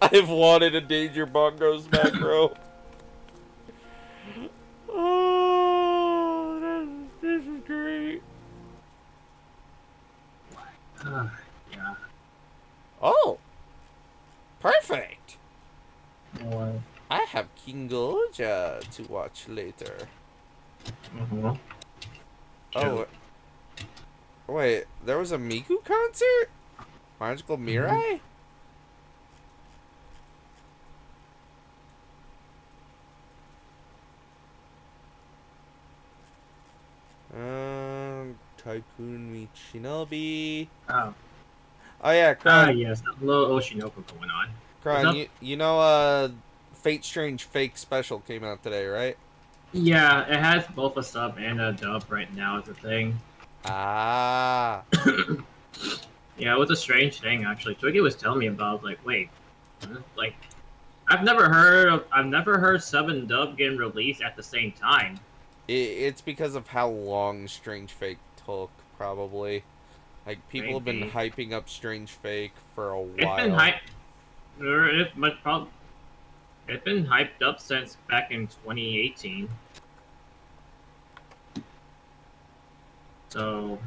I've wanted a Danger Bongos macro. oh, this, this is great. Uh, yeah. Oh, perfect. What? I have King Goja to watch later. Uh-huh. Oh, wait, there was a Miku concert? Magical Mirai? Um, Tycoon Michinobi. Oh. Oh yeah, Ah, Kron. yes. A little Oshinoko going on. Kron, you, you know, uh, Fate Strange Fake Special came out today, right? Yeah, it has both a sub and a dub right now as a thing. Ah. Yeah, it was a strange thing actually. Twiggy was telling me about. Like, wait, like, I've never heard of, I've never heard sub and dub getting released at the same time. It, it's because of how long Strange Fake took, probably. Like people have been hyping up Strange Fake for a It's while. been hyped. Or it might prob- It's been hyped up since back in 2018. So,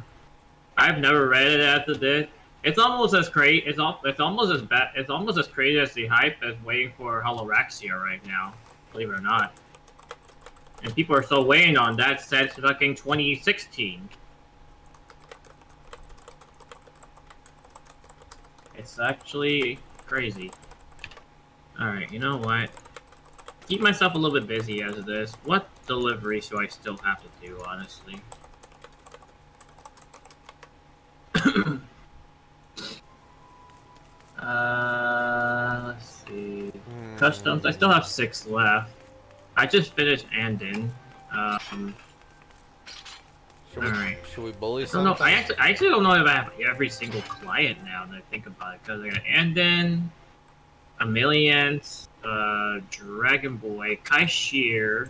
I've never read it after did. It's almost as crazy. It's al- It's almost as bad. It's almost as crazy as the hype as waiting for Holoraxia right now. Believe it or not. And people are still waiting on that since fucking 2016. It's actually crazy. Alright, you know what? Keep myself a little bit busy as it is. What deliveries do I still have to do, honestly? uh, let's see. Customs, I still have six left. I just finished Anden. Um, Should we, Alright. should we bully I don't know. something? I actually, I actually don't know if I have every single client now that I think about it. Because I got Anden, Ameliance, uh, Dragon Boy, Kai-Shirr.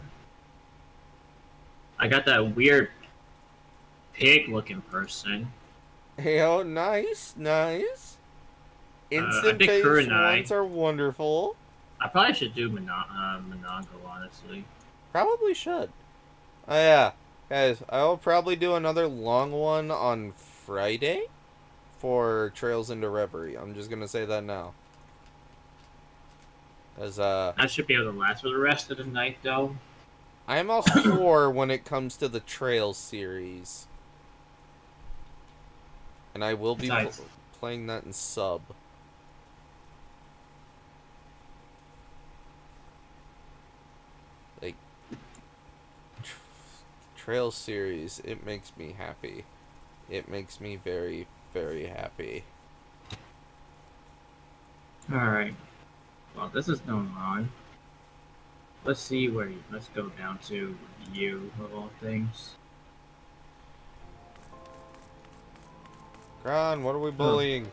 I got that weird pig-looking person. Hey, oh, nice, nice. Uh, Instant think phase Kurenai. ones are wonderful. I probably should do Mono- uh, M'naago, honestly. Probably should. Oh yeah, guys, I will probably do another long one on Friday for Trails into Reverie. I'm just gonna say that now. As uh, That should be able to last for the rest of the night, though. I'm a whore when it comes to the Trails series, and I will be pl- playing that in sub. Like tr- Trails series, it makes me happy. It makes me very, very happy. Alright. Well, this is going on. Let's see where you, let's go down to you, of all things. Kron, what are we bullying?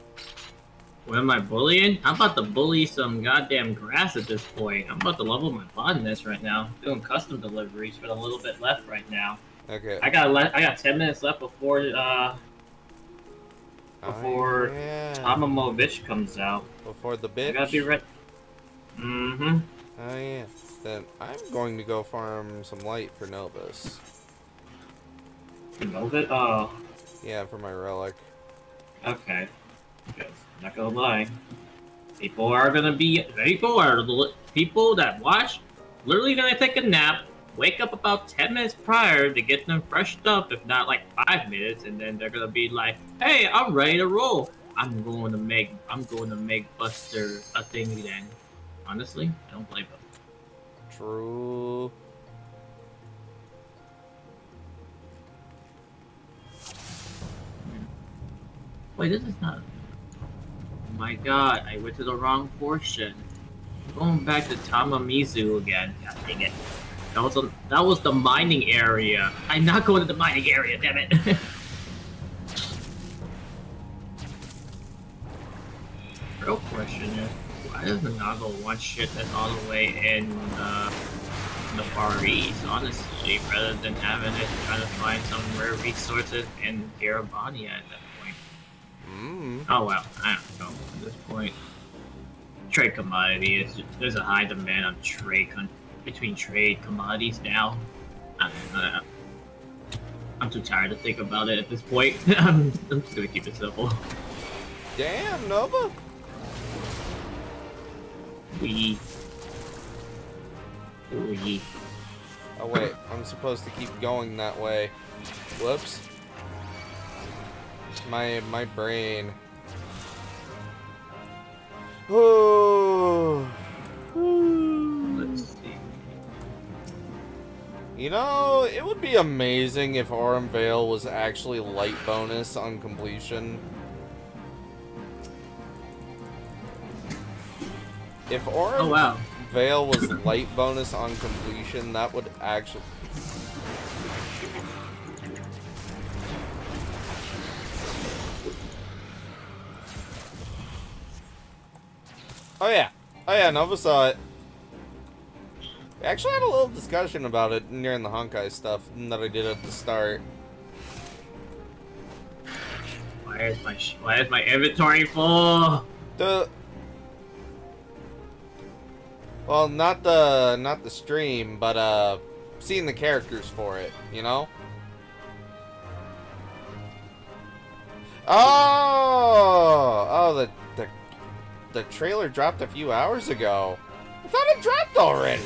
What am I bullying? How about to bully some goddamn grass at this point? I'm about to level my botanist right now. Doing custom deliveries with a little bit left right now. Okay. I got le- I got ten minutes left before uh before Oh, yeah. Tomomovich comes out. Before the I bitch. gotta be ready. Mm-hmm. Oh yeah. Then I'm going to go farm some light for Novus. Velvet? Oh, Yeah, for my relic. okay. Because, not gonna lie. People are gonna be people are people that watch literally gonna take a nap, wake up about ten minutes prior to get them freshed up, if not like five minutes, and then they're gonna be like, "Hey, I'm ready to roll. I'm going to make I'm going to make Buster a thing again." Honestly, I don't blame them. True. Wait, this is not my god, I went to the wrong portion. Going back to Tamamizu again. God dang it. That was, a, that was the mining area. I'm not going to the mining area, damn it. Real question is, why does M'naago want shit that's all the way in uh, the Far East, honestly, rather than having it trying to find some rare resources in Gyr Abania Mm. Oh well, I don't know at this point. Trade commodity is there's a high demand on trade con- between trade commodities now. I don't know. I'm too tired to think about it at this point. I'm, I'm just gonna keep it simple. Damn, Nova. We. We. Oh wait, I'm supposed to keep going that way. Whoops. My my brain. Oh. Let's see. You know, it would be amazing if Aurum Vale was actually light bonus on completion. If Aurum Oh, wow. Vale was light bonus on completion, that would actually... Oh yeah. Oh yeah, Nova saw it. We actually had a little discussion about it during the Honkai stuff that I did at the start. Why is my why is my inventory full? The well, not the not the stream, but uh, seeing the characters for it, you know. Oh, oh, the the trailer dropped a few hours ago. I thought it dropped already.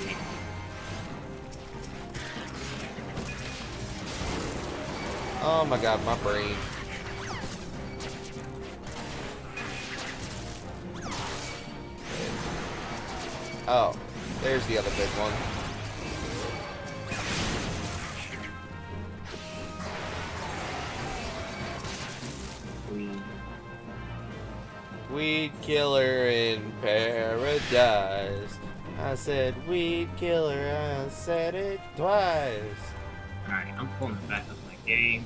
Oh my god, my brain. Oh, there's the other big one. Weed killer in paradise. I said weed killer, I said it twice. Alright, I'm pulling back up my game.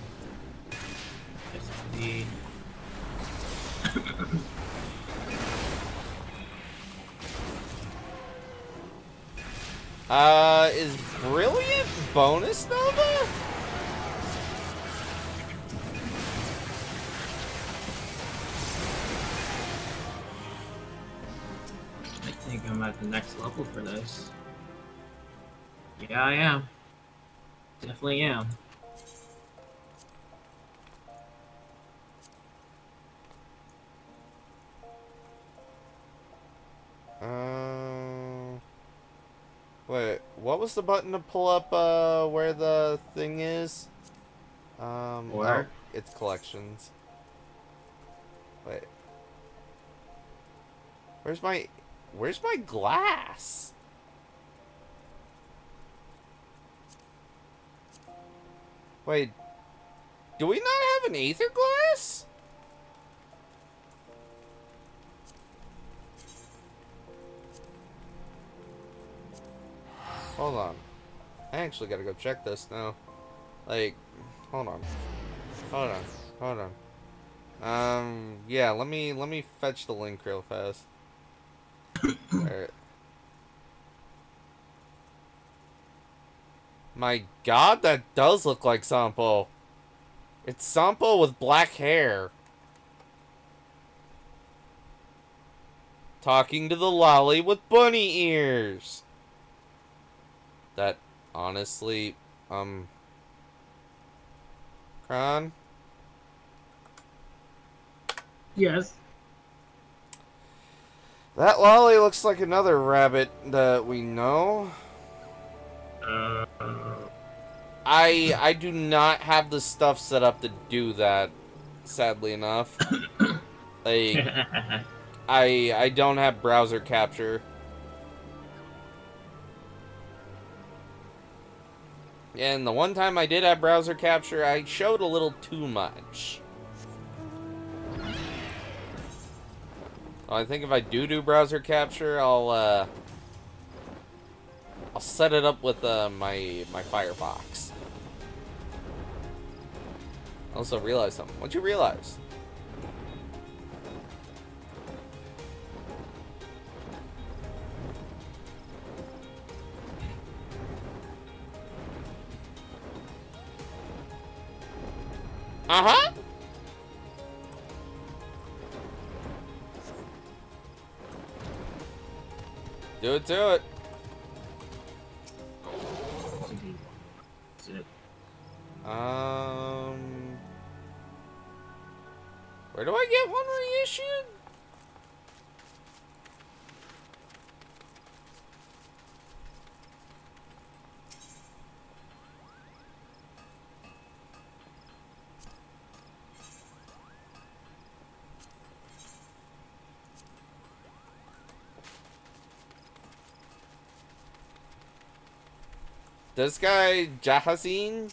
SSD. Uh, is Brilliant bonus Nova? Think I'm at the next level for this. Yeah, I am. Definitely am. Uh, wait, what was the button to pull up uh, where the thing is? Um, Where? oh, it's collections. Wait. Where's my, where's my glass? Wait, do we not have an ether glass? Hold on. I actually gotta go check this now. Like, hold on. Hold on. Hold on. Um, yeah, let me, let me fetch the link real fast. My god, that does look like Sampo. It's Sampo with black hair. Talking to the lolly with bunny ears. That, honestly, um... Kron? Yes. That lolly looks like another rabbit that we know. Uh, I I do not have the stuff set up to do that, sadly enough. like I I don't have browser capture. And the one time I did have browser capture, I showed a little too much. Well, I think if I do do browser capture, I'll uh, I'll set it up with uh, my my Firefox. Also realize something. What'd you realize? Uh-huh. Do it to it. Um, where do I get one reissued? This guy Jahazine?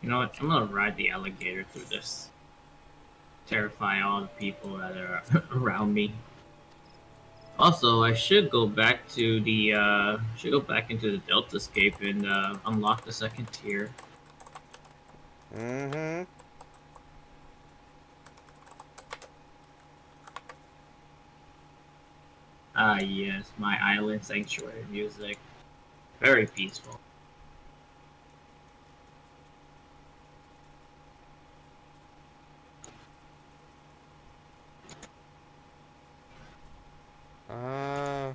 You know what? I'm gonna ride the alligator through this. Terrify all the people that are around me. Also, I should go back to the uh should go back into the Deltascape and uh, unlock the second tier. Mm-hmm. Ah yes, my island sanctuary music. Very peaceful. Uh,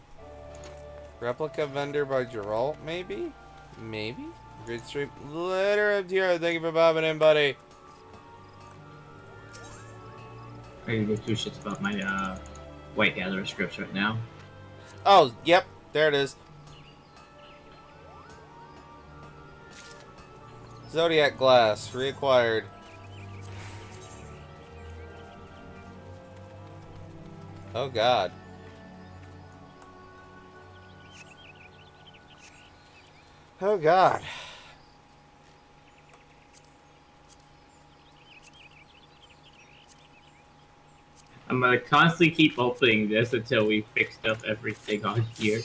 replica vendor by Gerolt, maybe? Maybe? Great stream. Letter up here. Thank you for bobbing in, buddy. I can give two shits about my uh white gatherer scripts right now. Oh, yep. There it is. Zodiac glass reacquired. Oh god. Oh god. I'm gonna constantly keep opening this until we fixed up everything on here.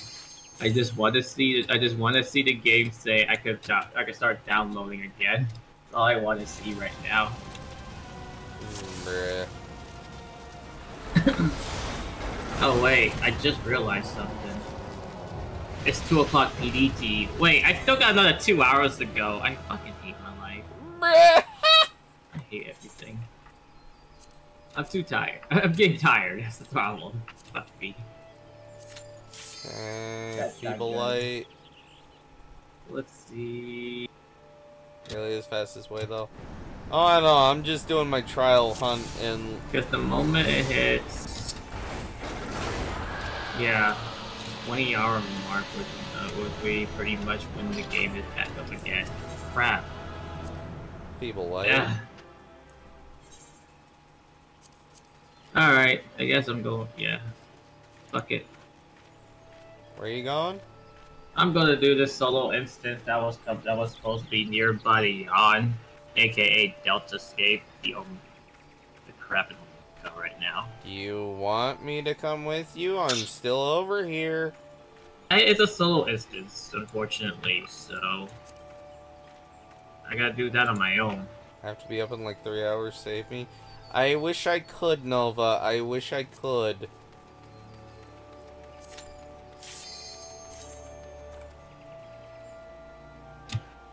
I just want to see. I just want to see the game say I could. I could start downloading again. That's all I want to see right now. Oh wait, I just realized something. It's two o'clock PDT. Wait, I still got another two hours to go. I fucking hate my life. I hate everything. I'm too tired. I'm getting tired. That's the problem. Fuck me. Feeble light. Let's see. Really is fastest way though. Oh, I know. I'm just doing my trial hunt and. Because the moment it hits, yeah, 20 hour mark would uh, would be pretty much when the game is back up again. Crap. Feeble light. Yeah. All right. I guess I'm going. Yeah. Fuck it. Where are you going? I'm gonna do this solo instance that was that was supposed to be near Buddy on, aka Deltascape. The um, the crap right now. You want me to come with you? I'm still over here. I, it's a solo instance, unfortunately. So I gotta do that on my own. I have to be up in like three hours. Save me. I wish I could, Nova. I wish I could.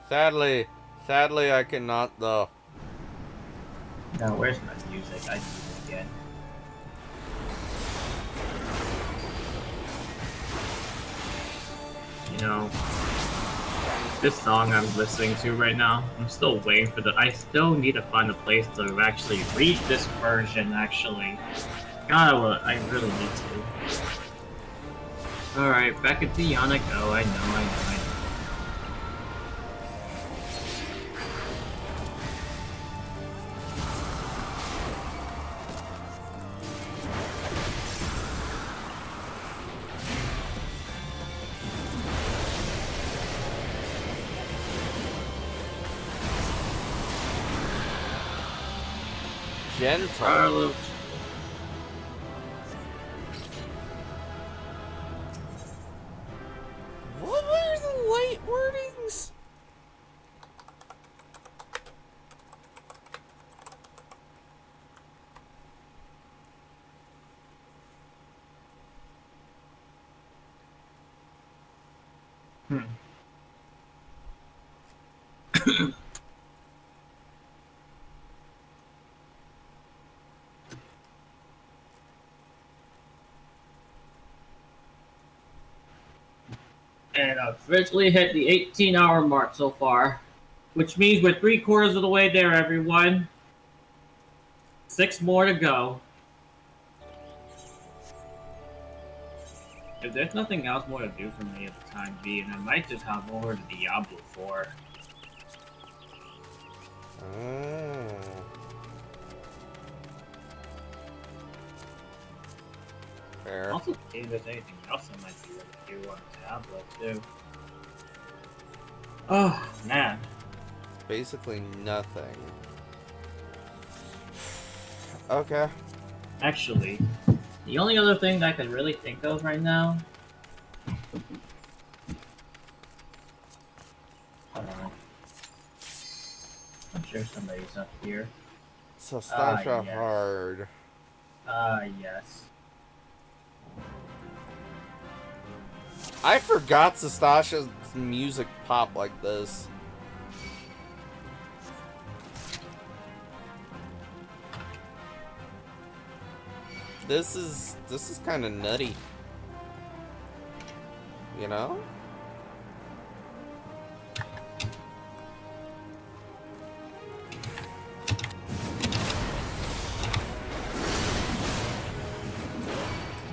Sadly, sadly, I cannot though. Now, where's my music? I need it again. You know, this song I'm listening to right now, I'm still waiting for the. I still need to find a place to actually read this version. Actually, God, I, really need to. All right, back into Yana go. I know, I know, I know. Gentle. Officially hit the 18 hour mark so far, which means we're three quarters of the way there, everyone. Six more to go. If there's nothing else more to do for me at the time being, I might just hop over to Diablo 4. Oh. Fair. Also, see if there's anything else I might be able to do on the tablet, too. Oh, man. Basically nothing. Okay. Actually, the only other thing that I can really think of right now. Hold on. I'm sure somebody's up here. So Ah, Stasha yes. hard. Ah, yes. I forgot Sastasha's music pop like this. This is this is kind of nutty. You know?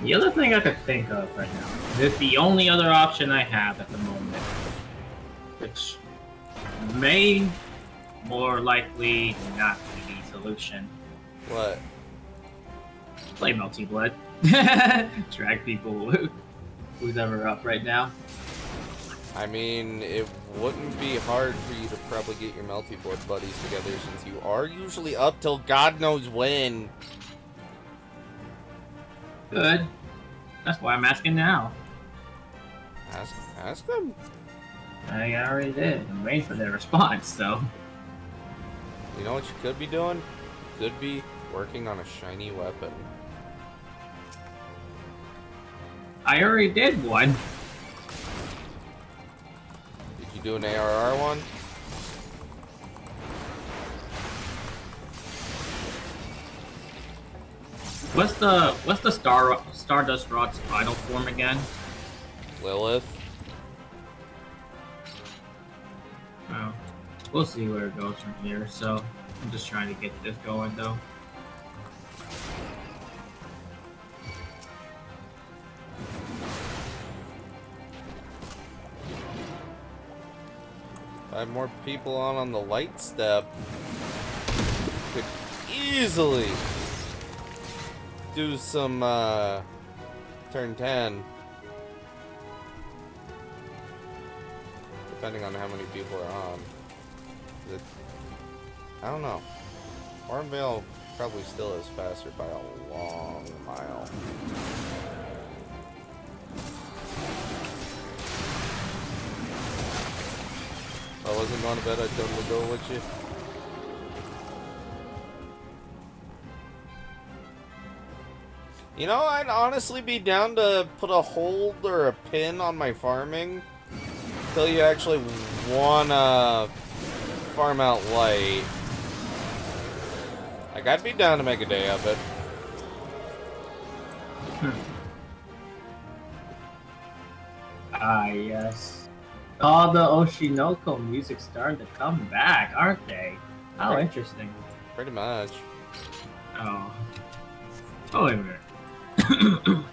The other thing I could think of right now is the only other option I have at the moment, may more likely not be the solution. What? Play Melty Blood. Drag people who's ever up right now. I mean, it wouldn't be hard for you to probably get your Melty Blood buddies together since you are usually up till God knows when. Good. That's why I'm asking now. Ask, ask them. I already did. I'm waiting for their response, so. You know what you could be doing? Could be working on a shiny weapon. I already did one. Did you do an ARR one? What's the what's the star Stardust Rod's final form again? Lilith. Oh, we'll see where it goes from here. So I'm just trying to get this going though. Five more people on on the light step. Could easily do some uh, turn 10. Depending on how many people are on. It, I don't know. Farmvale probably still is faster by a long mile. If I wasn't going to bed, I'd totally go with you. You know, I'd honestly be down to put a hold or a pin on my farming until you actually wanna farm out light. Like, I'd be down to make a day of it. Ah, yes. All the Oshinoko music starting to come back, aren't they? How interesting. Pretty much. Oh. Oh, wait a minute.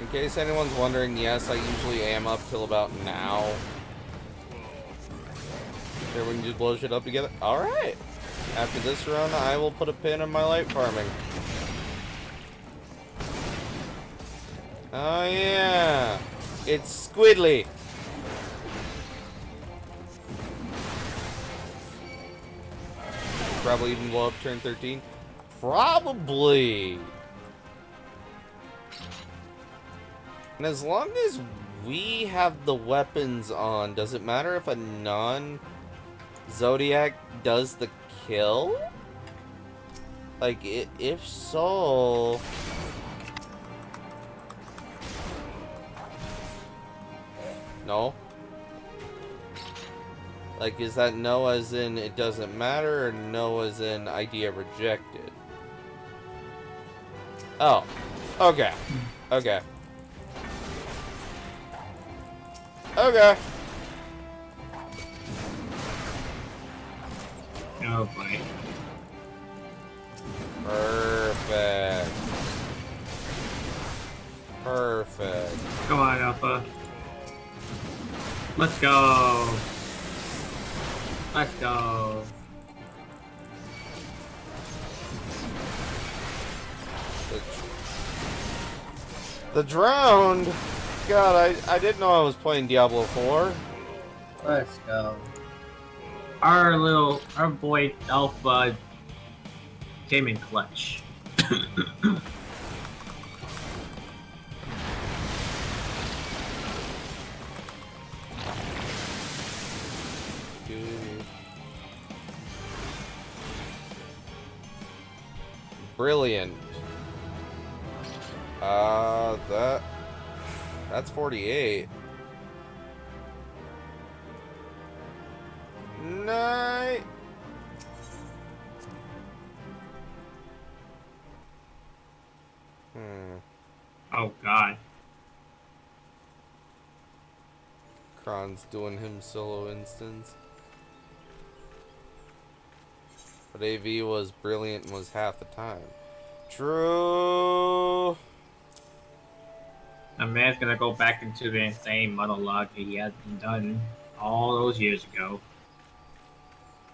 In case anyone's wondering, yes, I usually am up till about now. Here we can just blow shit up together. Alright. After this run, I will put a pin in my light farming. Oh yeah. It's Squidly. Probably even blow up turn 13. Probably. And as long as we have the weapons on, does it matter if a non Zodiac does the kill? Like, if so... No? Like, is that no as in it doesn't matter, or no as in idea rejected? Oh. Okay. Okay. Okay. Oh boy. Perfect. Perfect. Come on, Alpha. Let's go. Let's go. The drowned. God, I I didn't know I was playing Diablo 4. Let's go. Our little, our boy Alpha came in clutch. Brilliant. Uh, that that's 48. Night. Hmm. Oh God. Kron's doing him solo instance. But AV was brilliant and was half the time. True. A man's gonna go back into the insane monologue he had been done all those years ago.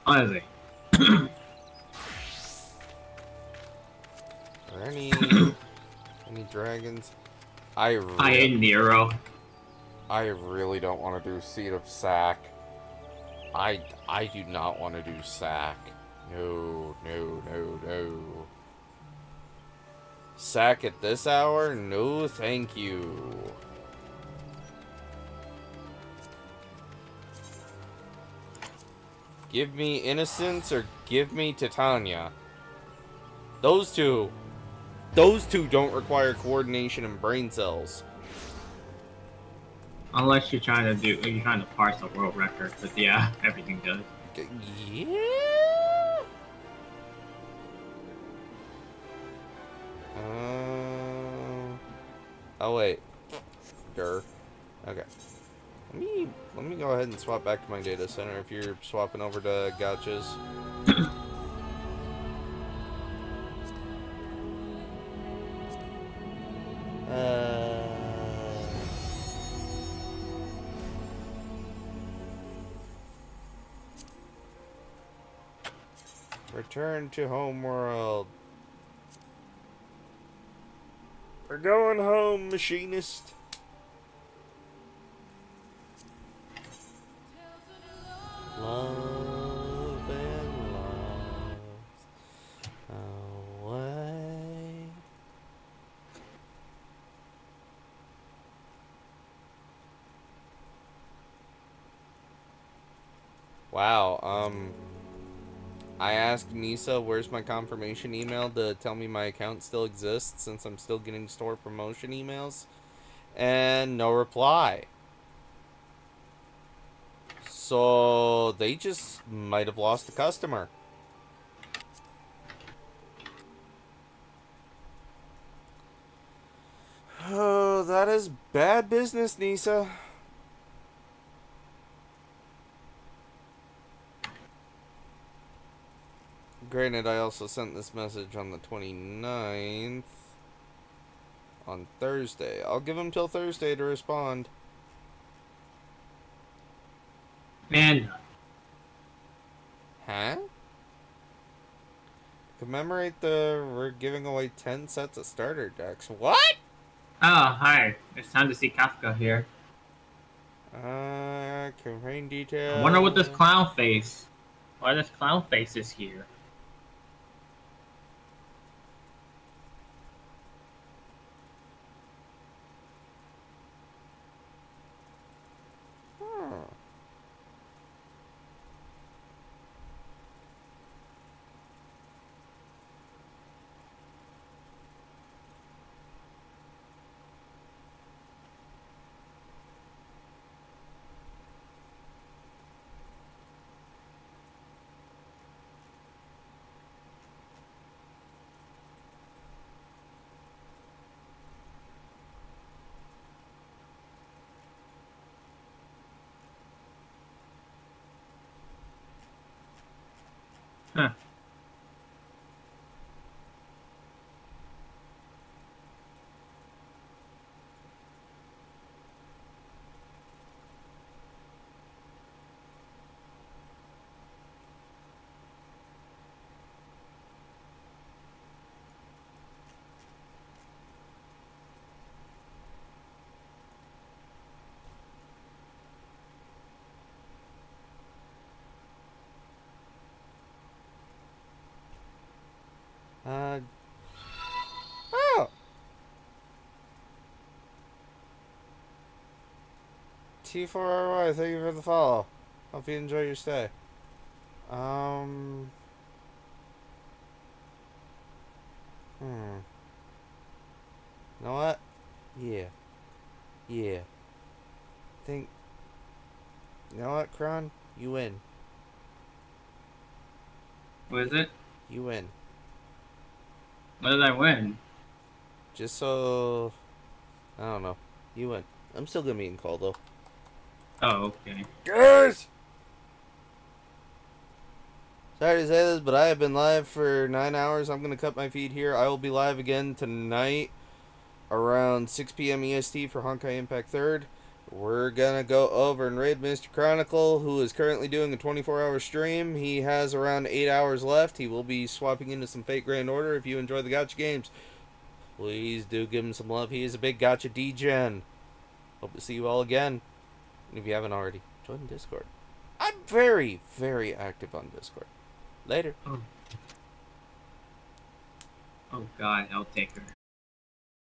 Honestly. Are there any any dragons? I really, I ain't Nero. I really don't want to do Seed of Sack. I I do not want to do Sack. No, no, no, no. Sack at this hour? No, thank you. Give me Innocence or give me Titania. Those two. Those two don't require coordination and brain cells. Unless you're trying to do, you're trying to parse the world record, but yeah, everything does. Yeah. Uh, oh wait. Dur. Okay. Let me let me go ahead and swap back to my data center if you're swapping over to gotchas. uh Return to homeworld. We're going home, machinist. Love and lost away. Wow, um, I asked Nisa where's my confirmation email to tell me my account still exists since I'm still getting store promotion emails, and no reply. So they just might have lost a customer. Oh, that is bad business, Nisa. Granted, I also sent this message on the 29th. On Thursday. I'll give him till Thursday to respond. Man, Huh? Commemorate the we're giving away 10 sets of starter decks. What? oh hi, it's time to see Kafka here. Uh, campaign detail. I wonder what this clown face. Why this clown face is here? Hmm. Huh. Uh. Oh. T4RY, thank you for the follow. Hope you enjoy your stay. Um. Hmm. You know what? Yeah. Yeah. Think. You know what, Kron? You win. What is it? You win. What did I win? Just so. I don't know. You win. I'm still gonna be in call though. Oh, okay. Guys! Sorry to say this, but I have been live for nine hours. I'm gonna cut my feed here. I will be live again tonight around 6 p.m. EST for Honkai Impact 3rd. We're gonna go over and raid Mr. Kronical, who is currently doing a 24 hour stream. He has around 8 hours left. He will be swapping into some Fate/Grand Order if you enjoy the gacha games. Please do give him some love. He is a big gacha D-Gen. Hope to see you all again. If you haven't already, join Discord. I'm very, very active on Discord. Later. Oh, oh god, I'll take her.